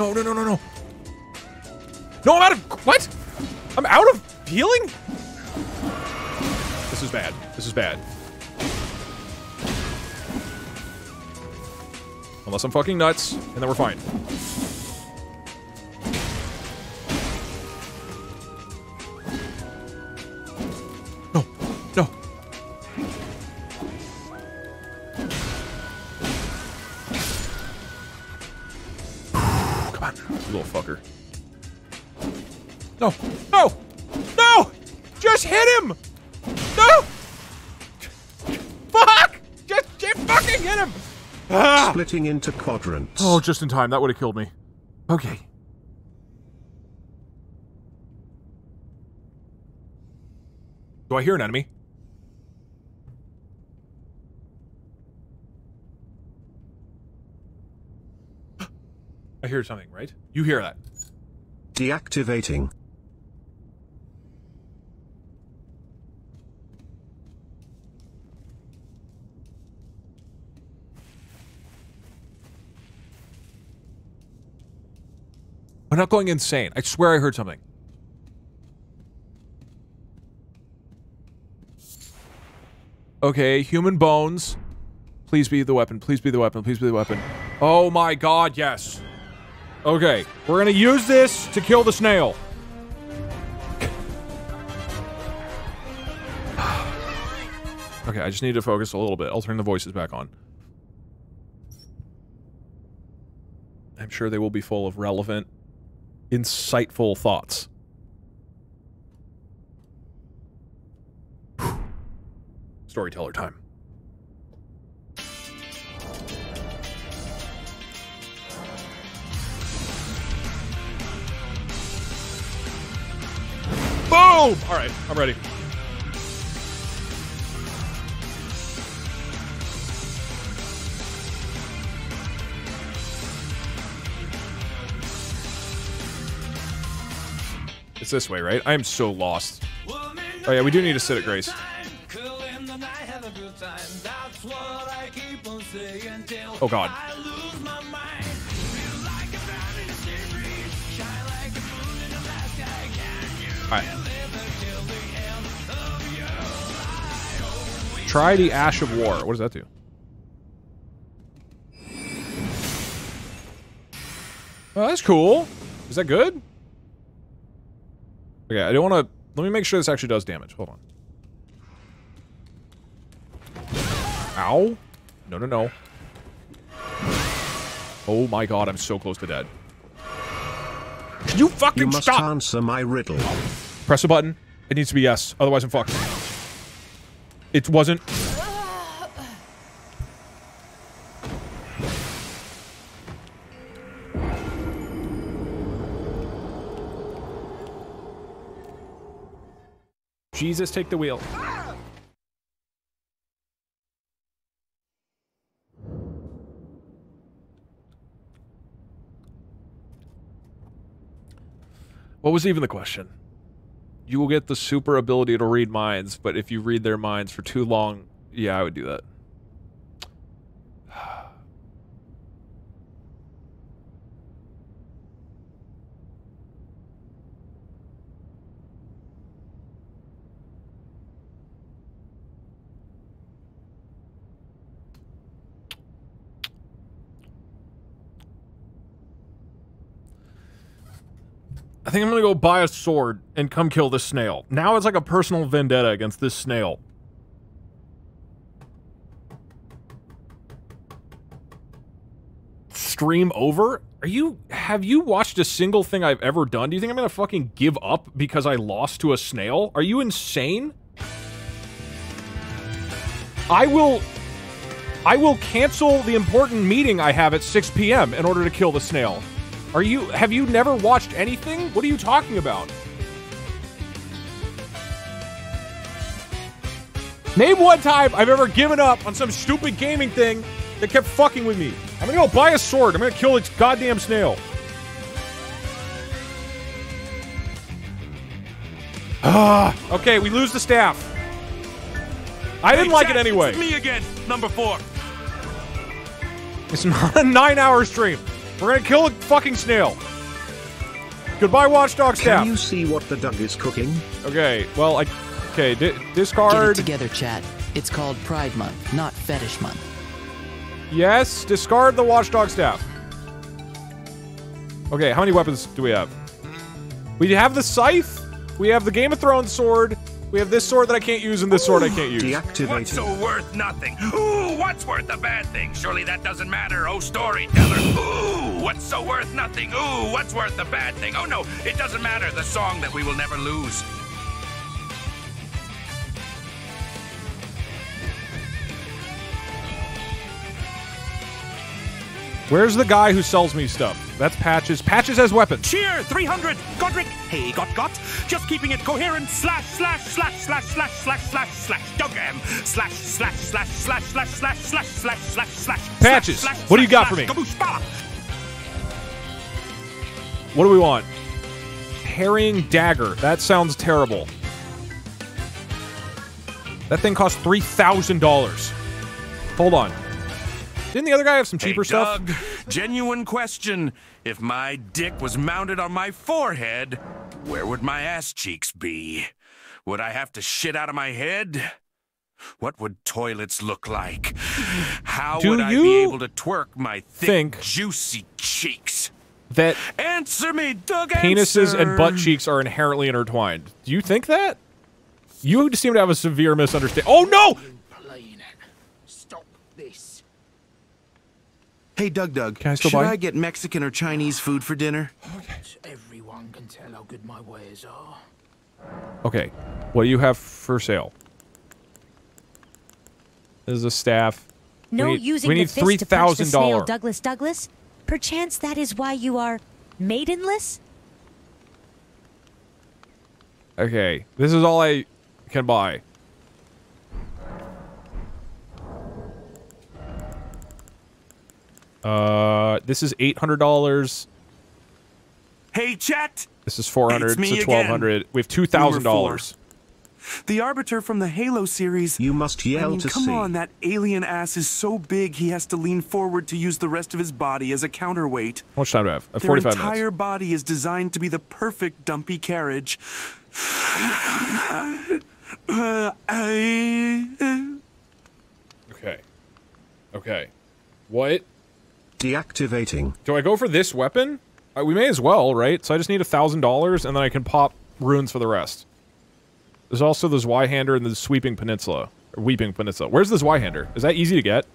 No, no, no, no, no. No, I'm out of... What? I'm out of healing? This is bad. This is bad. Unless I'm fucking nuts, and then we're fine. splitting into quadrants. Oh, just in time. That would have killed me. Okay. Do I hear an enemy? I hear something, right? You hear that. Deactivating. I'm not going insane. I swear I heard something. Okay, human bones. Please be the weapon. Please be the weapon. Please be the weapon. Oh my god, yes. Okay, we're gonna use this to kill the snail. okay, I just need to focus a little bit. I'll turn the voices back on. I'm sure they will be full of relevant, insightful thoughts. Storyteller time. Boom! All right, I'm ready. It's this way, right? I am so lost. Oh yeah, we do need to sit at Grace. Oh god. Alright. Try the Ash of War. What does that do? Oh, that's cool. Is that good? Okay, I don't want to... Let me make sure this actually does damage. Hold on. Ow. No, no, no. Oh my god, I'm so close to dead. You fucking You must stop! answer my riddle. Press a button. It needs to be yes. Otherwise, I'm fucked. It wasn't. Jesus, take the wheel. What was even the question? You will get the super ability to read minds, but if you read their minds for too long, yeah, I would do that. I think I'm gonna go buy a sword and come kill this snail. Now it's like a personal vendetta against this snail. Stream over? Are you- have you watched a single thing I've ever done? Do you think I'm gonna fucking give up because I lost to a snail? Are you insane? I will- I will cancel the important meeting I have at 6 p.m. in order to kill the snail. Are you have you never watched anything? What are you talking about? Name one time I've ever given up on some stupid gaming thing that kept fucking with me. I'm gonna go buy a sword. I'm gonna kill its goddamn snail. Ah, okay, we lose the staff. I didn't Hey, like Jack, it anyway. It's me again, number four. It's not a nine-hour stream. We're gonna kill a fucking snail. Goodbye, Watchdog staff. Can you see what the dog is cooking? Okay, well, I... Okay, di Get it together, chat. It's called Pride Month, not Fetish Month. Yes, discard the Watchdog staff. Okay, how many weapons do we have? We have the scythe. We have the Game of Thrones sword. We have this sword that I can't use and this sword I can't use. What's so worth nothing? Ooh, what's worth a bad thing? Surely that doesn't matter, oh storyteller. Ooh, what's so worth nothing? Ooh, what's worth a bad thing? Oh no, it doesn't matter. The song that we will never lose. Where's the guy who sells me stuff? That's Patches. Patches has weapons. Cheer 300! Godrick! Hey, got got! Just keeping it coherent! Slash, slash, slash, slash, slash, slash, slash, slash, Doug M! Slash, slash, slash, slash, slash, slash, slash, slash, slash, slash, Patches, what do you got for me? What do we want? Harrying dagger. That sounds terrible. That thing costs three thousand dollars. Hold on. Didn't the other guy have some cheaper hey, stuff? Doug, genuine question. If my dick was mounted on my forehead, where would my ass cheeks be? Would I have to shit out of my head? What would toilets look like? How Do would I be able to twerk my thick, think juicy cheeks? That Answer me, Doug. penises answer. and butt cheeks are inherently intertwined. Do you think that? You seem to have a severe misunderstanding. Oh no! Stop this. Hey, Doug Doug. Can I still should buy? I get Mexican or Chinese food for dinner? Oh, Everyone can tell how good my wares are. Okay, what do you have for sale? This is a staff. No we need, using we the need fist three to punch the thousand snail, dollars. Douglas Douglas. Perchance that is why you are maidenless. Okay, this is all I can buy. Uh, this is eight hundred dollars. Hey, chat. This is four hundred. It's me So twelve hundred. We have two thousand dollars. The Arbiter from the Halo series. You must yell I mean, to come see. on, that alien ass is so big he has to lean forward to use the rest of his body as a counterweight. How much time do I have? I have Their entire minutes. body is designed to be the perfect dumpy carriage. Okay. Okay. What? Deactivating. Do I go for this weapon? Uh, we may as well, right? So I just need a thousand dollars, and then I can pop runes for the rest. There's also the Zweihander and the Sweeping Peninsula. Or Weeping Peninsula. Where's the Zweihander? Is that easy to get?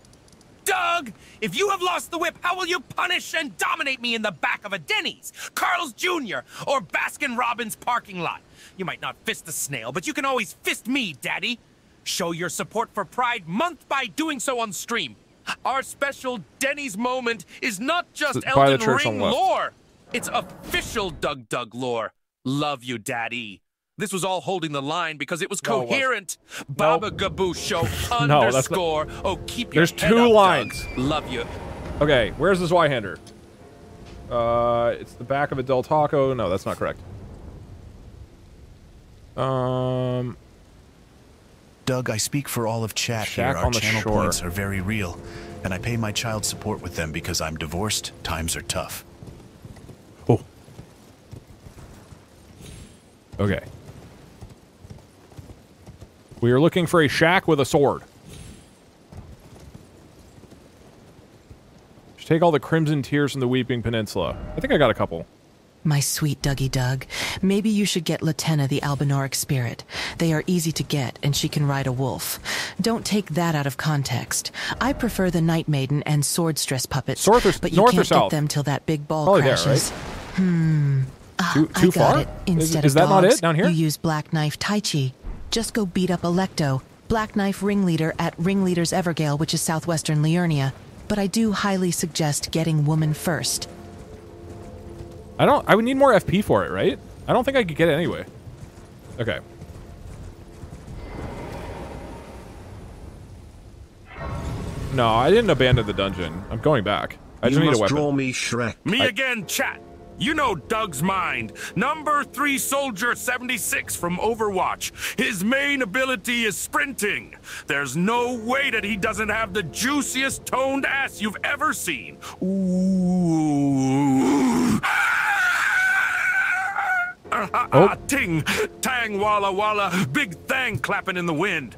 Doug, if you have lost the whip, how will you punish and dominate me in the back of a Denny's, Carl's Jr., or Baskin Robbins parking lot? You might not fist the snail, but you can always fist me, Daddy. Show your support for Pride Month by doing so on stream. Our special Denny's moment is not just S- by the Elden Ring lore. It's official Doug Doug lore. Love you, Daddy. This was all holding the line because it was No, it coherent. Baba Show No, that's not- underscore. Oh, keep your There's two up, Doug. lines. Love you. Okay, where's the Zweihander? Uh, it's the back of a Del Taco. No, that's not correct. Um, Doug, I speak for all of chat Shack here. Our channel shore. points are very real, and I pay my child support with them because I'm divorced. Times are tough. Oh. Okay. We are looking for a shack with a sword. Just take all the Crimson Tears from the Weeping Peninsula. I think I got a couple. My sweet Dougie Doug, maybe you should get Latenna the Albinauric spirit. They are easy to get, and she can ride a wolf. Don't take that out of context. I prefer the Nightmaiden and Swordstress puppets, North or- but you north can't get them till that big ball Probably there, crashes. Hmm. Ah, Too- I too got far? it. Is- Instead is of that not it dogs, down here? You use Black Knife Tiche. Just go beat up Alecto, Black Knife Ringleader at Ringleader's Evergaol, which is southwestern Liurnia. But I do highly suggest getting Woman first. I don't. I would need more FP for it, right? I don't think I could get it anyway. Okay. No, I didn't abandon the dungeon. I'm going back. I just you need must a weapon. draw me Shrek. Me I- again, chat. You know Doug's mind. Number three soldier 76 from Overwatch. His main ability is sprinting. There's no way that he doesn't have the juiciest toned ass you've ever seen. Ooh. Ah, oh. Ting, tang, walla walla, big thang clapping in the wind.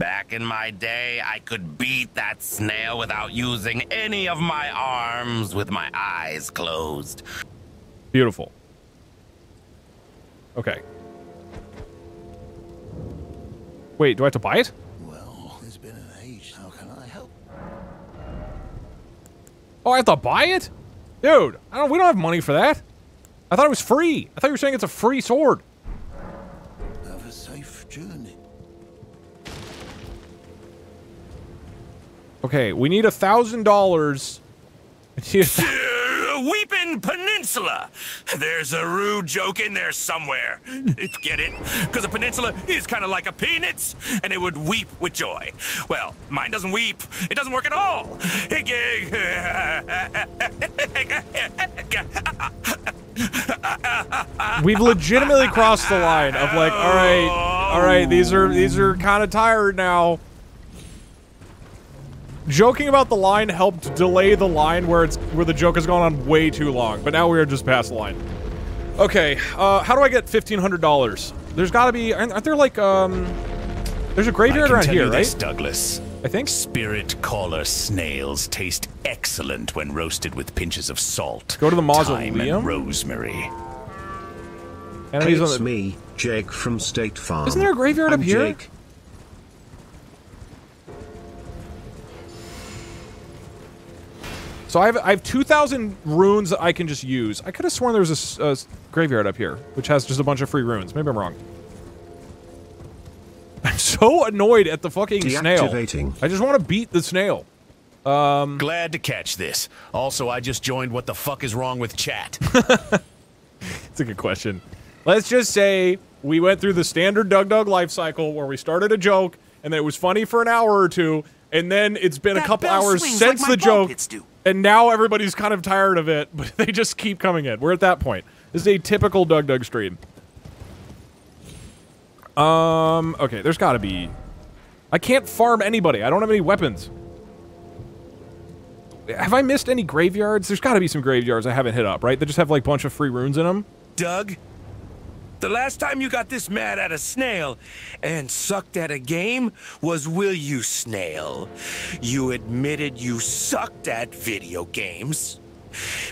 Back in my day, I could beat that snail without using any of my arms with my eyes closed. Beautiful. Okay. Wait, do I have to buy it? Well, it's been an age. How can I help? Oh, I have to buy it? Dude, I don't. We don't have money for that. I thought it was free. I thought you were saying it's a free sword. Okay, we need a thousand dollars. Weeping Peninsula. There's a rude joke in there somewhere. Get it? Because a peninsula is kind of like a peanuts, and it would weep with joy. Well, mine doesn't weep. It doesn't work at all. We've legitimately crossed the line of like, all right, all right, these are these are kind of tired now. Joking about the line helped delay the line where it's where the joke has gone on way too long, but now we are just past the line. Okay, uh, how do I get fifteen hundred dollars? There's got to be, aren't aren't there like um, there's a graveyard can around tell here, you this, right? Douglas. I think spirit caller snails taste excellent when roasted with pinches of salt. Go to the thyme, mausoleum. and rosemary. Hey, Enemies on it's the- me, Jake from State Farm. Isn't there a graveyard I'm up here? Jake. So I have I have two thousand runes that I can just use. I could have sworn there was a graveyard up here, which has just a bunch of free runes. Maybe I'm wrong. I'm so annoyed at the fucking snail. I just want to beat the snail. Um, Glad to catch this. Also, I just joined What the Fuck is Wrong with Chat. It's a good question. Let's just say we went through the standard Doug Doug life cycle where we started a joke and then it was funny for an hour or two, and then it's been a couple bell hours swings since like my the ball joke, pits do. And now everybody's kind of tired of it, but they just keep coming in. We're at that point. This is a typical Doug Doug stream. Um, okay, there's got to be. I can't farm anybody. I don't have any weapons. Have I missed any graveyards? There's got to be some graveyards I haven't hit up, right? They just have like a bunch of free runes in them. Doug, the last time you got this mad at a snail and sucked at a game was Will You Snail. You admitted you sucked at video games.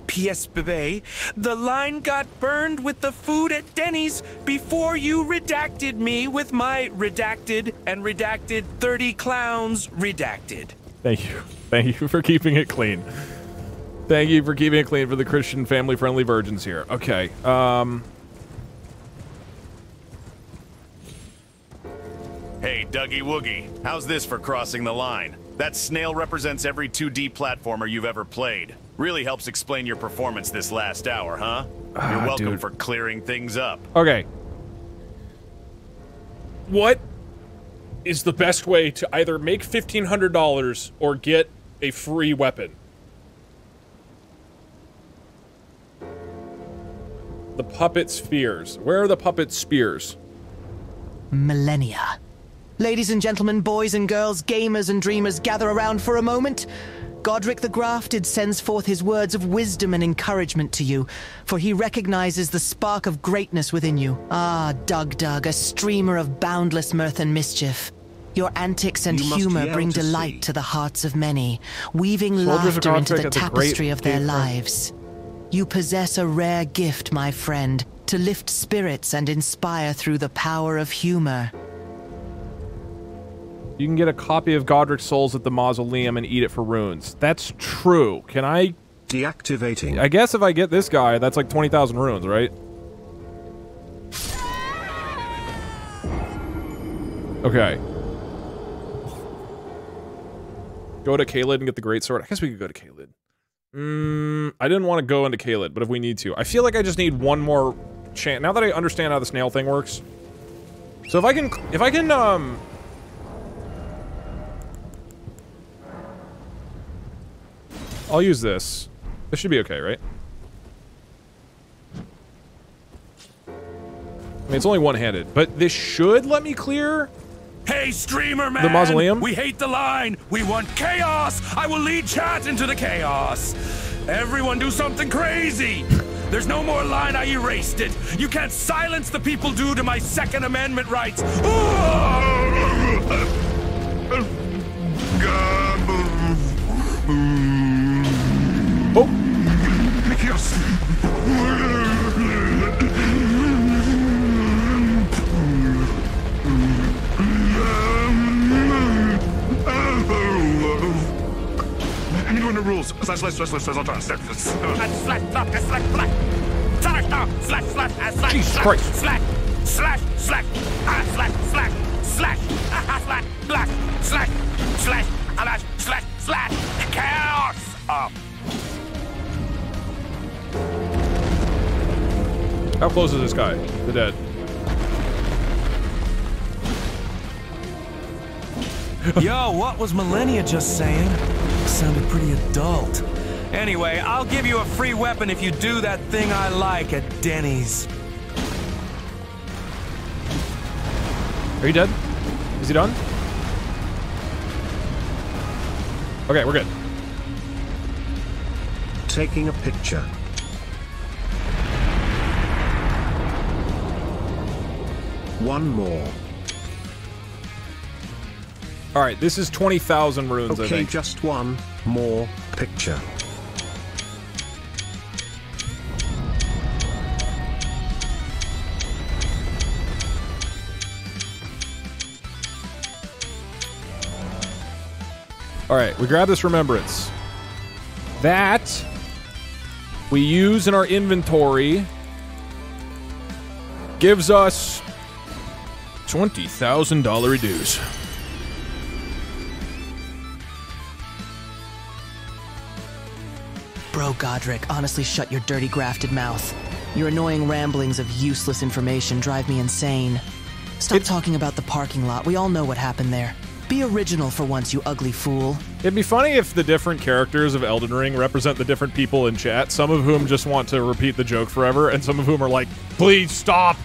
P.S. Bebe, the line got burned with the food at Denny's before you redacted me with my redacted and redacted 30 clowns redacted. Thank you. Thank you for keeping it clean. Thank you for keeping it clean for the Christian family-friendly virgins here. Okay. Um. Hey, Dougie Woogie, how's this for crossing the line? That snail represents every 2D platformer you've ever played. Really helps explain your performance this last hour, huh? Ah, You're welcome dude. for clearing things up. Okay. What is the best way to either make fifteen hundred dollars or get a free weapon? The puppet spears. Where are the puppet spears? Malenia. Ladies and gentlemen, boys and girls, gamers and dreamers, gather around for a moment. Godrick the Grafted sends forth his words of wisdom and encouragement to you, for he recognizes the spark of greatness within you. Ah, Doug Doug, a streamer of boundless mirth and mischief. Your antics and You humor bring to delight see. to the hearts of many, weaving laughter into the tapestry of their lives. You possess a rare gift, my friend, to lift spirits and inspire through the power of humor. You can get a copy of Godrick's Souls at the mausoleum and eat it for runes. That's true. Can I? Deactivating. I guess if I get this guy, that's like twenty thousand runes, right? Okay. Go to Kalé and get the great sword. I guess we could go to Kalé. Mm, I didn't want to go into Kalé, but if we need to, I feel like I just need one more chance. Now that I understand how the snail thing works, so if I can, if I can, um, I'll use this. This should be okay, right? I mean, it's only one-handed, but this should let me clear Hey, streamer man! The mausoleum? We hate the line. We want chaos. I will lead chat into the chaos. Everyone do something crazy. There's no more line. I erased it. You can't silence the people due to my Second Amendment rights. Anyone the rules? Slash, slash, slash, slash, slash, slash, slash, slash. Slash, slash, slash, slash, slash. Slash, slash, slash, Jesus slash, Christ. Slash, slash, slash, slash, slash, slash, slash, slash, slash, slash, slash, slash, slash, chaos. How close is this guy? The dead. Yo, what was Malenia just saying? Sounded pretty adult. Anyway, I'll give you a free weapon if you do that thing I like at Denny's. Are you dead? Is he done? Okay, we're good. Taking a picture. One more. All right, this is 20,000 runes, I Okay, just one more picture. All right, we grab this remembrance. That we use in our inventory gives us $20,000 dues. Bro Godrick, honestly shut your dirty grafted mouth. Your annoying ramblings of useless information drive me insane. Stop talking about the parking lot. We all know what happened there. Be original for once, you ugly fool. It'd be funny if the different characters of Elden Ring represent the different people in chat, some of whom just want to repeat the joke forever, and some of whom are like, please stop.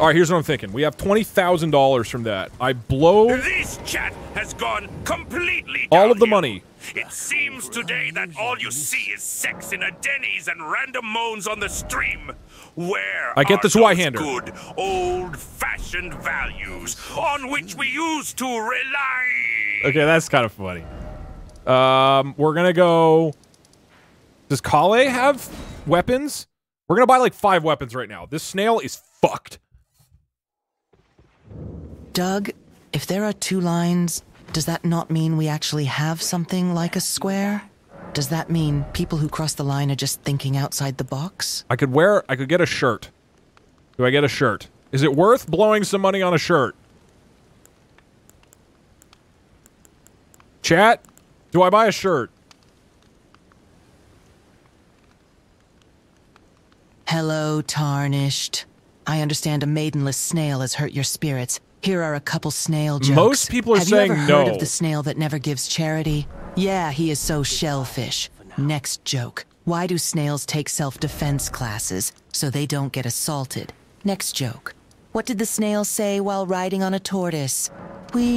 All right, here's what I'm thinking. We have $20,000 from that. I blow This chat has gone completely all of the money. It seems today that all you see is sex in a Denny's and random moans on the stream. Where I get this Zweihander. good old-fashioned values on which we used to rely? Okay, that's kind of funny. Um, we're gonna go. Does Kalé have weapons? We're gonna buy like five weapons right now. This snail is fucked. Doug, if there are two lines, does that not mean we actually have something like a square? Does that mean people who cross the line are just thinking outside the box? I could wear. I could get a shirt. Do I get a shirt? Is it worth blowing some money on a shirt? Chat, do I buy a shirt? Hello, tarnished. I understand a maidenless snail has hurt your spirits. Here are a couple snail jokes. Most people are Have saying you ever heard no. of the snail that never gives charity? Yeah, he is so shellfish. Next joke. Why do snails take self-defense classes? So they don't get assaulted. Next joke. What did the snail say while riding on a tortoise? Whee!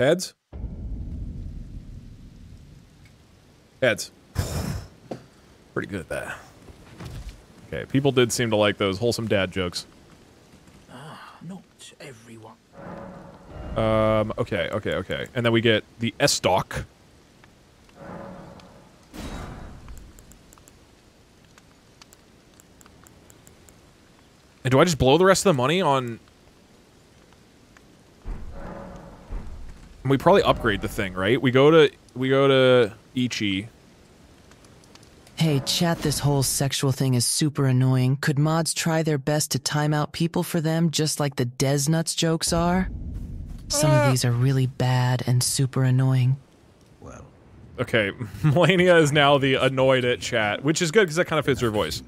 Heads. Heads. Pretty good at that. Okay, people did seem to like those wholesome dad jokes. Not everyone. Um, okay, okay, okay. And then we get the S-Doc. And do I just blow the rest of the money on... And we probably upgrade the thing, right? We go to we go to Ichi. Hey, chat, this whole sexual thing is super annoying. Could mods try their best to time out people for them, just like the Des Nuts jokes are? Some of these are really bad and super annoying. Well. Okay, Malenia is now the annoyed at chat, which is good because that kind of fits her voice.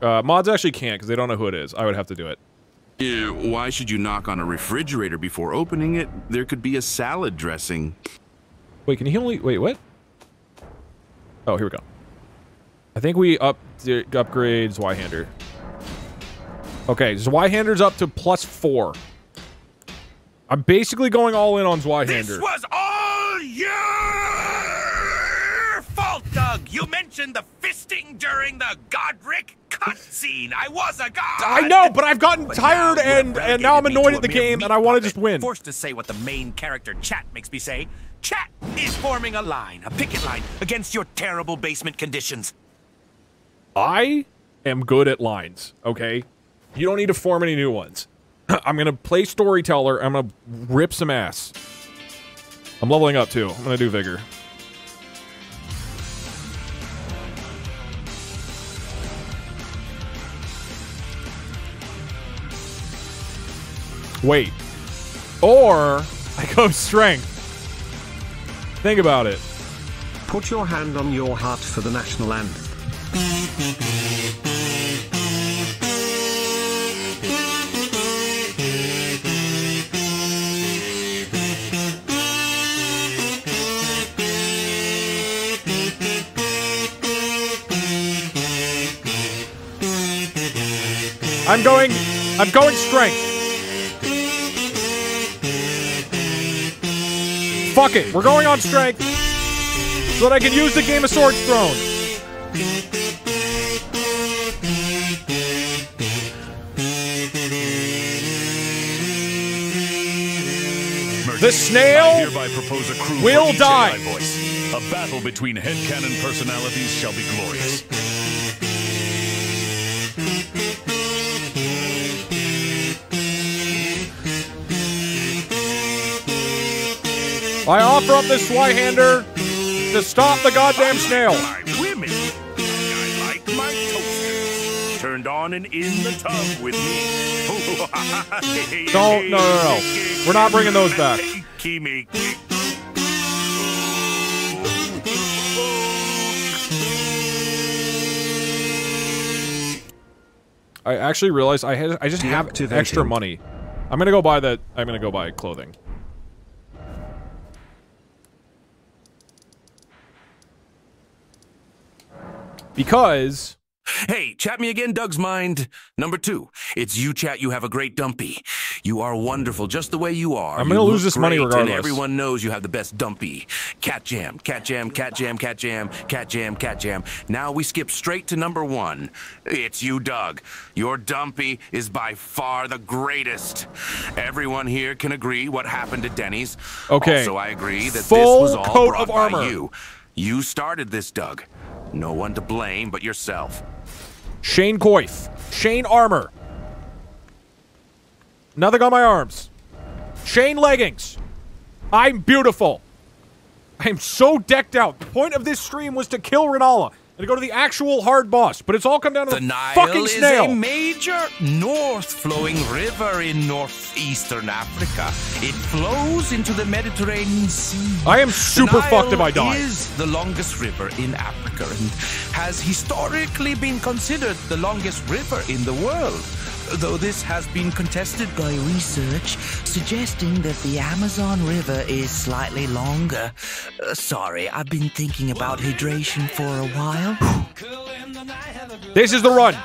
Uh, mods actually can't because they don't know who it is. I would have to do it. Uh, why should you knock on a refrigerator before opening it? There could be a salad dressing. Wait, can he only wait? What? Oh, here we go. I think we up upgrade Zweihander. Okay, Zweihander's up to plus four. I'm basically going all in on Zweihander. This was all your fault, Doug. You mentioned the fisting during the Godrick cutscene. I was a god. I know, but I've gotten But tired and and now I'm annoyed at the game and I want to just win. Forced to say what the main character chat makes me say. Chat is forming a line, a picket line, against your terrible basement conditions. I am good at lines, okay? You don't need to form any new ones. I'm gonna play storyteller. I'm gonna rip some ass. I'm leveling up too. I'm gonna do vigor. Wait. Or I go strength. Think about it. Put your hand on your heart for the national anthem. I'm going. I'm going strength. Fuck it. We're going on strength so that I can use the Game of Swords throne. The snail I hereby propose a crew will die. Voice. A battle between headcanon personalities shall be glorious. I offer up this Zweihander to stop the goddamn snail. Women. I like my toasters. Turned on and in the tub with me. Don't. No, no, no. We're not bringing those back. Kimi. I actually realized I had. I just have extra money. I'm gonna go buy that. I'm gonna go buy clothing. Because Hey, chat me again, Doug's mind. Number two, it's you, chat. You have a great dumpy. You are wonderful, just the way you are. I'm gonna lose this money regardless. And everyone knows you have the best dumpy. Cat jam, cat jam, cat jam, cat jam, cat jam, cat jam. Now we skip straight to number one. It's you, Doug. Your dumpy is by far the greatest. Everyone here can agree what happened to Denny's. Okay. Also, I agree that Full this was all coat brought of by armor. you. You started this, Doug. No one to blame but yourself. Chain Coif, Chain Armor, nothing on my arms. Chain leggings. I'm beautiful. I'm so decked out. The point of this stream was to kill Renala and to go to the actual hard boss, but it's all come down to The the, Nile fucking is snail. a major north-flowing river in northeastern Africa. It flows into the Mediterranean Sea. I am super fucked if I die. is the longest river in Africa and has historically been considered the longest river in the world. Though this has been contested by research suggesting that the Amazon River is slightly longer. Uh, sorry, I've been thinking about hydration for a while. This is the run.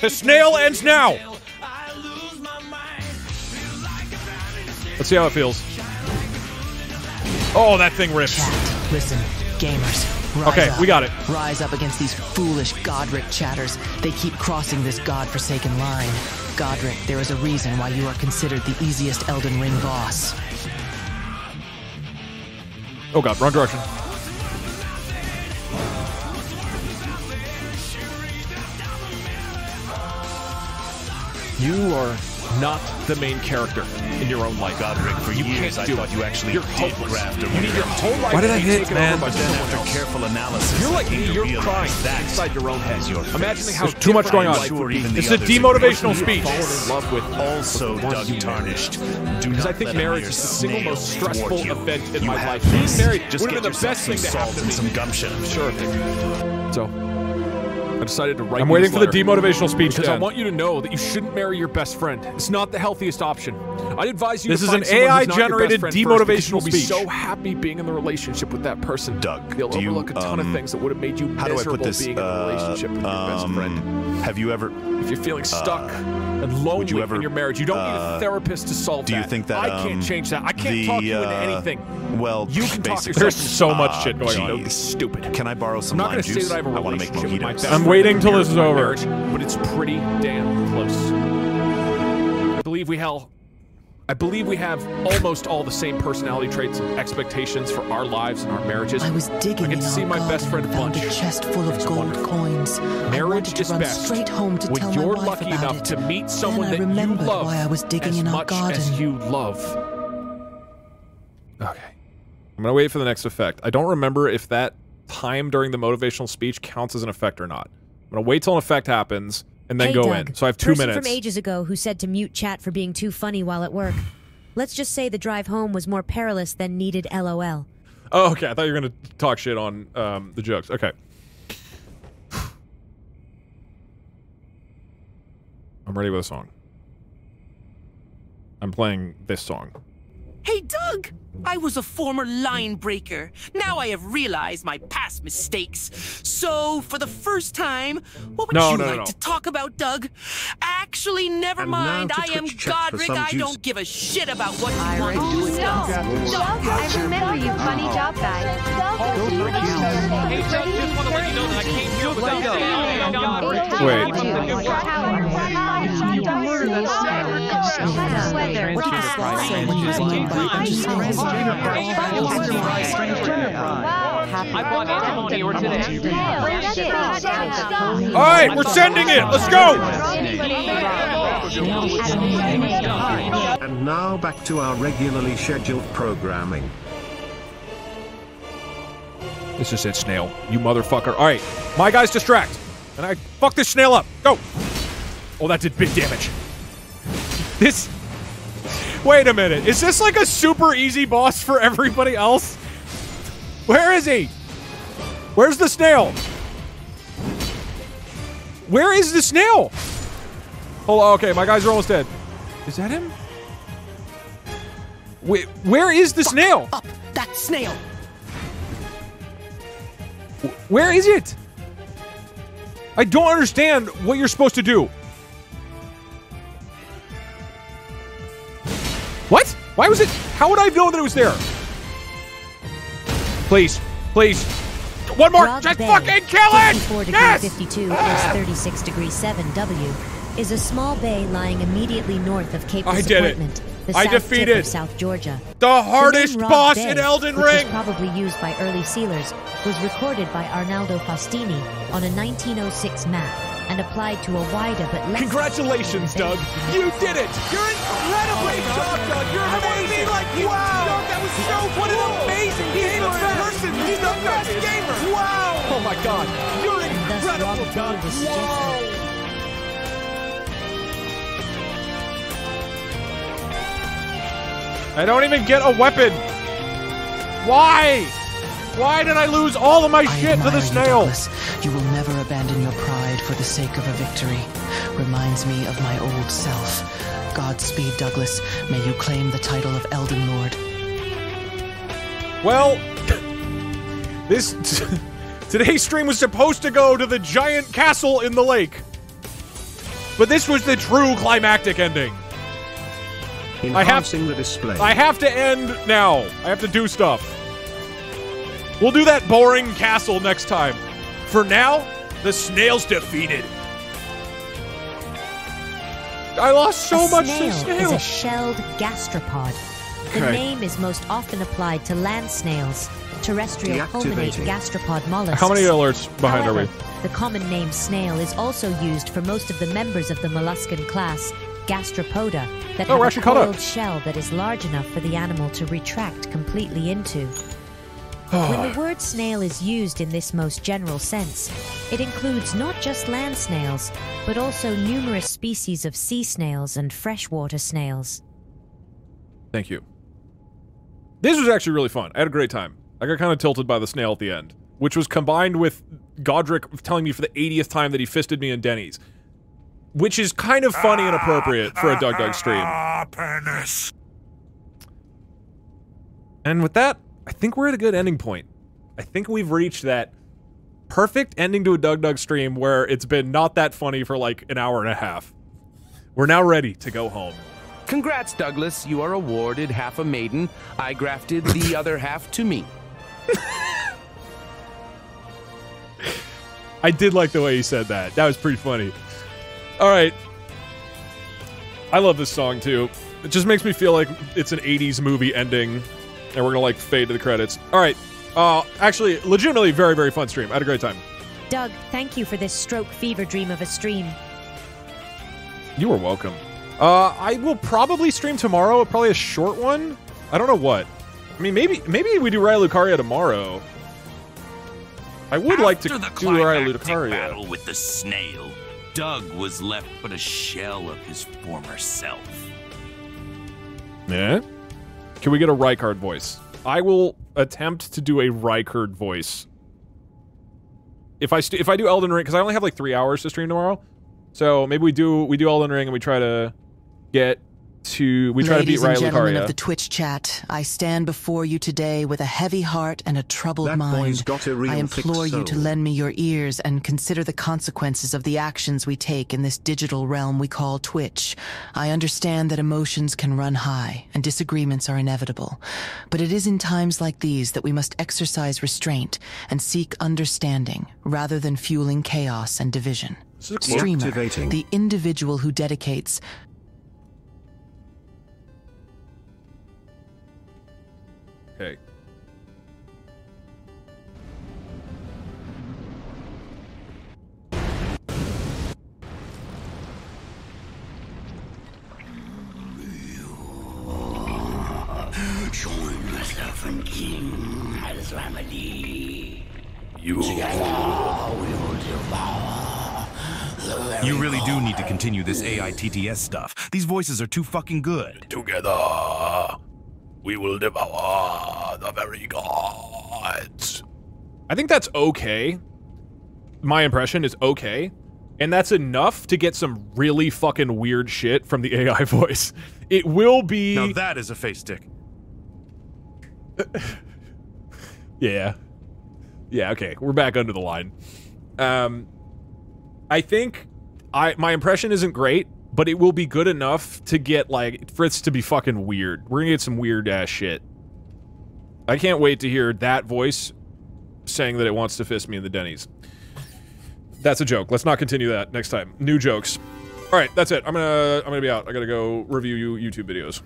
The snail ends now. Let's see how it feels. Oh, that thing rips. Listen, gamers. Rise Okay, up. we got it. Rise up against these foolish Godrick chatters. They keep crossing this godforsaken line. Godrick, there is a reason why you are considered the easiest Elden Ring boss. Oh god, wrong direction. You are not the main character in your own life. Godrick, for you years can't I thought it. you actually You're did hopeless. graft a You need your whole life Why to did I be hit, taken man? over by someone after else. careful analysis, You're like me. You're realize crying that inside your own head. is your Imagining how There's too much going on. I'm sure even This is a demotivational speech. Fallen in love with Also, with the Doug Tarnished. Do Because I not think let a marriage mere is the single snail most stressful thwart you. event in You my life. Being married Just would have get been the best thing yourself to happen some to salt me. some gumption. Sure. So, I decided to write. I'm waiting for the demotivational speech because to I want you to know that you shouldn't marry your best friend. It's not the healthiest option. I'd advise you. This to is find an someone who's not your AI-generated best friend first because demotivational you'll be so happy being in the relationship with that person. Doug, You'll do you, overlook a ton of um, things that would have made you How do I miserable put this? being in a uh, relationship with your best um, friend. Have you ever? If you're feeling stuck uh, and lonely would you ever, in your marriage, you don't need uh, a therapist to solve Do that. you think that I um, can't change that. I can't the, talk you into uh, anything. Well, You can talk basically- yourself There's so much Ah, shit going on. geez. Stupid. Can I borrow I'm some not lime going to say juice? that I have a want to make relationship with my mojitos. best I'm waiting till this is over. marriage, but it's pretty damn close. I believe we have. I believe we have almost all the same personality traits and expectations for our lives and our marriages. I was digging I get to our see my best friend and found Bunch. a chest full of gold wonderful. coins. I Marriage wanted to is run best straight home to when tell you're my wife lucky about enough it. to meet someone then I that you remembered love why I was digging as in our much garden. as you love. Okay. I'm gonna wait for the next effect. I don't remember if that time during the motivational speech counts as an effect or not. I'm gonna wait till an effect happens and then hey, go Doug, in. So I have two person minutes. from ages ago who said to mute chat for being too funny while at work. Let's just say the drive home was more perilous than needed LOL. Oh, okay. I thought you were gonna talk shit on um, the jokes. Okay. I'm ready with a song. I'm playing this song. Hey, Doug! I was a former line breaker. Now I have realized my past mistakes. So, for the first time, what would No, you no, no, like no. to talk about, Doug? Actually, never And mind. I am Twitch chat for Godrick. I juice. don't give a shit about what you I want to do. Doug, I remember you, funny job guy. Hey, Doug, just want to let you know that I came here without saying anything. I bought antimony or today. All right, we're sending it. Let's go. And now back to our regularly scheduled programming. This is it, snail. You motherfucker. All right, my guys distract, and I fuck this snail up. Go. Oh, that did big damage. This. Wait a minute. Is this like a super easy boss for everybody else? Where is he? Where's the snail? Where is the snail? Hold on. Okay, my guys are almost dead. Is that him? Wait, where is the snail? Up, that snail. Where is it? I don't understand what you're supposed to do. What? Why was it? How would I know that it was there? Please, please. One more. Just Bay, fucking kill it! 54 degree Yes! 52 ah! is 36 degree 7 W, is a small bay lying immediately north of Cape I did it. Disappointment, the I south tip defeated of South Georgia. The hardest Rog boss Bay, in Elden Ring. probably used by early sealers, was recorded by Arnaldo Faustini on a 1906 map and applied to a wider but less Congratulations, Doug. You did it. You're incredible. Great job, Doug. You're amazing. like, wow. Doug, that was so What an amazing gamer person. He's the best gamer. Wow. Oh my God. You're incredible, Doug. Wow. I don't even get a weapon. Why? Why did I lose all of my I shit to admire the you, snail? Douglas. You will never abandon your pride for the sake of a victory. Reminds me of my old self. Godspeed, Douglas. May you claim the title of Elden Lord. Well, this today's stream was supposed to go to the giant castle in the lake. But this was the true climactic ending. I have Enhancing the display. I have to end now. I have to do stuff. We'll do that boring castle next time. For now, the snail's defeated. I lost so a much snail to is a shelled gastropod. The Okay. name is most often applied to land snails, terrestrial pulmonate gastropod mollusks. How many alerts behind are we? The common name snail is also used for most of the members of the molluscan class, Gastropoda, that Oh, have a actually coiled shell that is large enough for the animal to retract completely into. When the word snail is used in this most general sense, it includes not just land snails, but also numerous species of sea snails and freshwater snails. Thank you. This was actually really fun. I had a great time. I got kind of tilted by the snail at the end, which was combined with Godrick telling me for the 80th time that he fisted me in Denny's, which is kind of funny and appropriate for a Doug Doug stream. Ah, penis. And with that, I think we're at a good ending point. I think we've reached that perfect ending to a Doug Doug stream where it's been not that funny for like an hour and a half. We're now ready to go home. Congrats, Douglas. You are awarded half a maiden. I grafted the other half to me. I did like the way he said that. That was pretty funny. All right. I love this song too. It just makes me feel like it's an 80s movie ending and we're going to like fade to the credits. All right. Uh actually legitimately very very fun stream. I had a great time. Doug, thank you for this stroke fever dream of a stream. You are welcome. Uh I will probably stream tomorrow, probably a short one. I don't know what. I mean maybe maybe we do Raya Lucaria tomorrow. I would like to After the do Raya climactic Lucaria. battle with the snail, Doug was left but a shell of his former self. Yeah. Can we get a Rykard voice? I will attempt to do a Rykard voice. If I if I do Elden Ring, because I only have like three hours to stream tomorrow, so maybe we do we do Elden Ring and we try to get to we try Ladies to beat and Raya gentlemen Lucaria. of the Twitch chat, I stand before you today with a heavy heart and a troubled That mind. boy's got a real I thick implore you to lend me your ears and consider the consequences of the actions we take in this digital realm we call Twitch. I understand that emotions can run high and disagreements are inevitable, but it is in times like these that we must exercise restraint and seek understanding rather than fueling chaos and division. Streamer, the individual who dedicates Join myself and King as remedy. You. You really do need to continue this AI TTS stuff. These voices are too fucking good. Together, we will devour the very gods. I think that's okay. My impression is okay. And that's enough to get some really fucking weird shit from the AI voice. It will be. Now that is a face stick. Yeah. Yeah, okay. We're back under the line. Um I think I my impression isn't great, but it will be good enough to get like Fritz to be fucking weird. We're gonna get some weird ass shit. I can't wait to hear that voice saying that it wants to fist me in the Denny's. That's a joke. Let's not continue that next time. New jokes. All right, that's it. I'm gonna I'm gonna be out. I gotta go review you YouTube videos.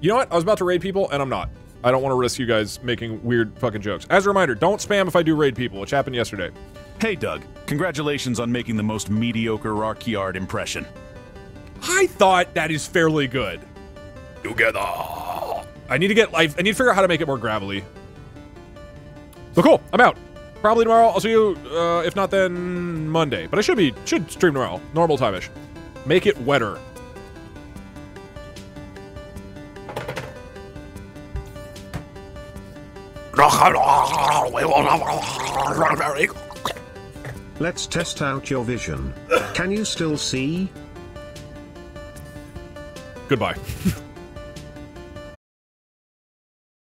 You know what? I was about to raid people, and I'm not. I don't want to risk you guys making weird fucking jokes. As a reminder, don't spam if I do raid people, which happened yesterday. Hey, Doug. Congratulations on making the most mediocre Rykard impression. I thought that is fairly good. Together. I need to get life. I need to figure out how to make it more gravelly. So cool. I'm out. Probably tomorrow. I'll see you. Uh, if not, then Monday. But I should be should stream tomorrow, normal time-ish. Make it wetter. Let's test out your vision. Can you still see? Goodbye.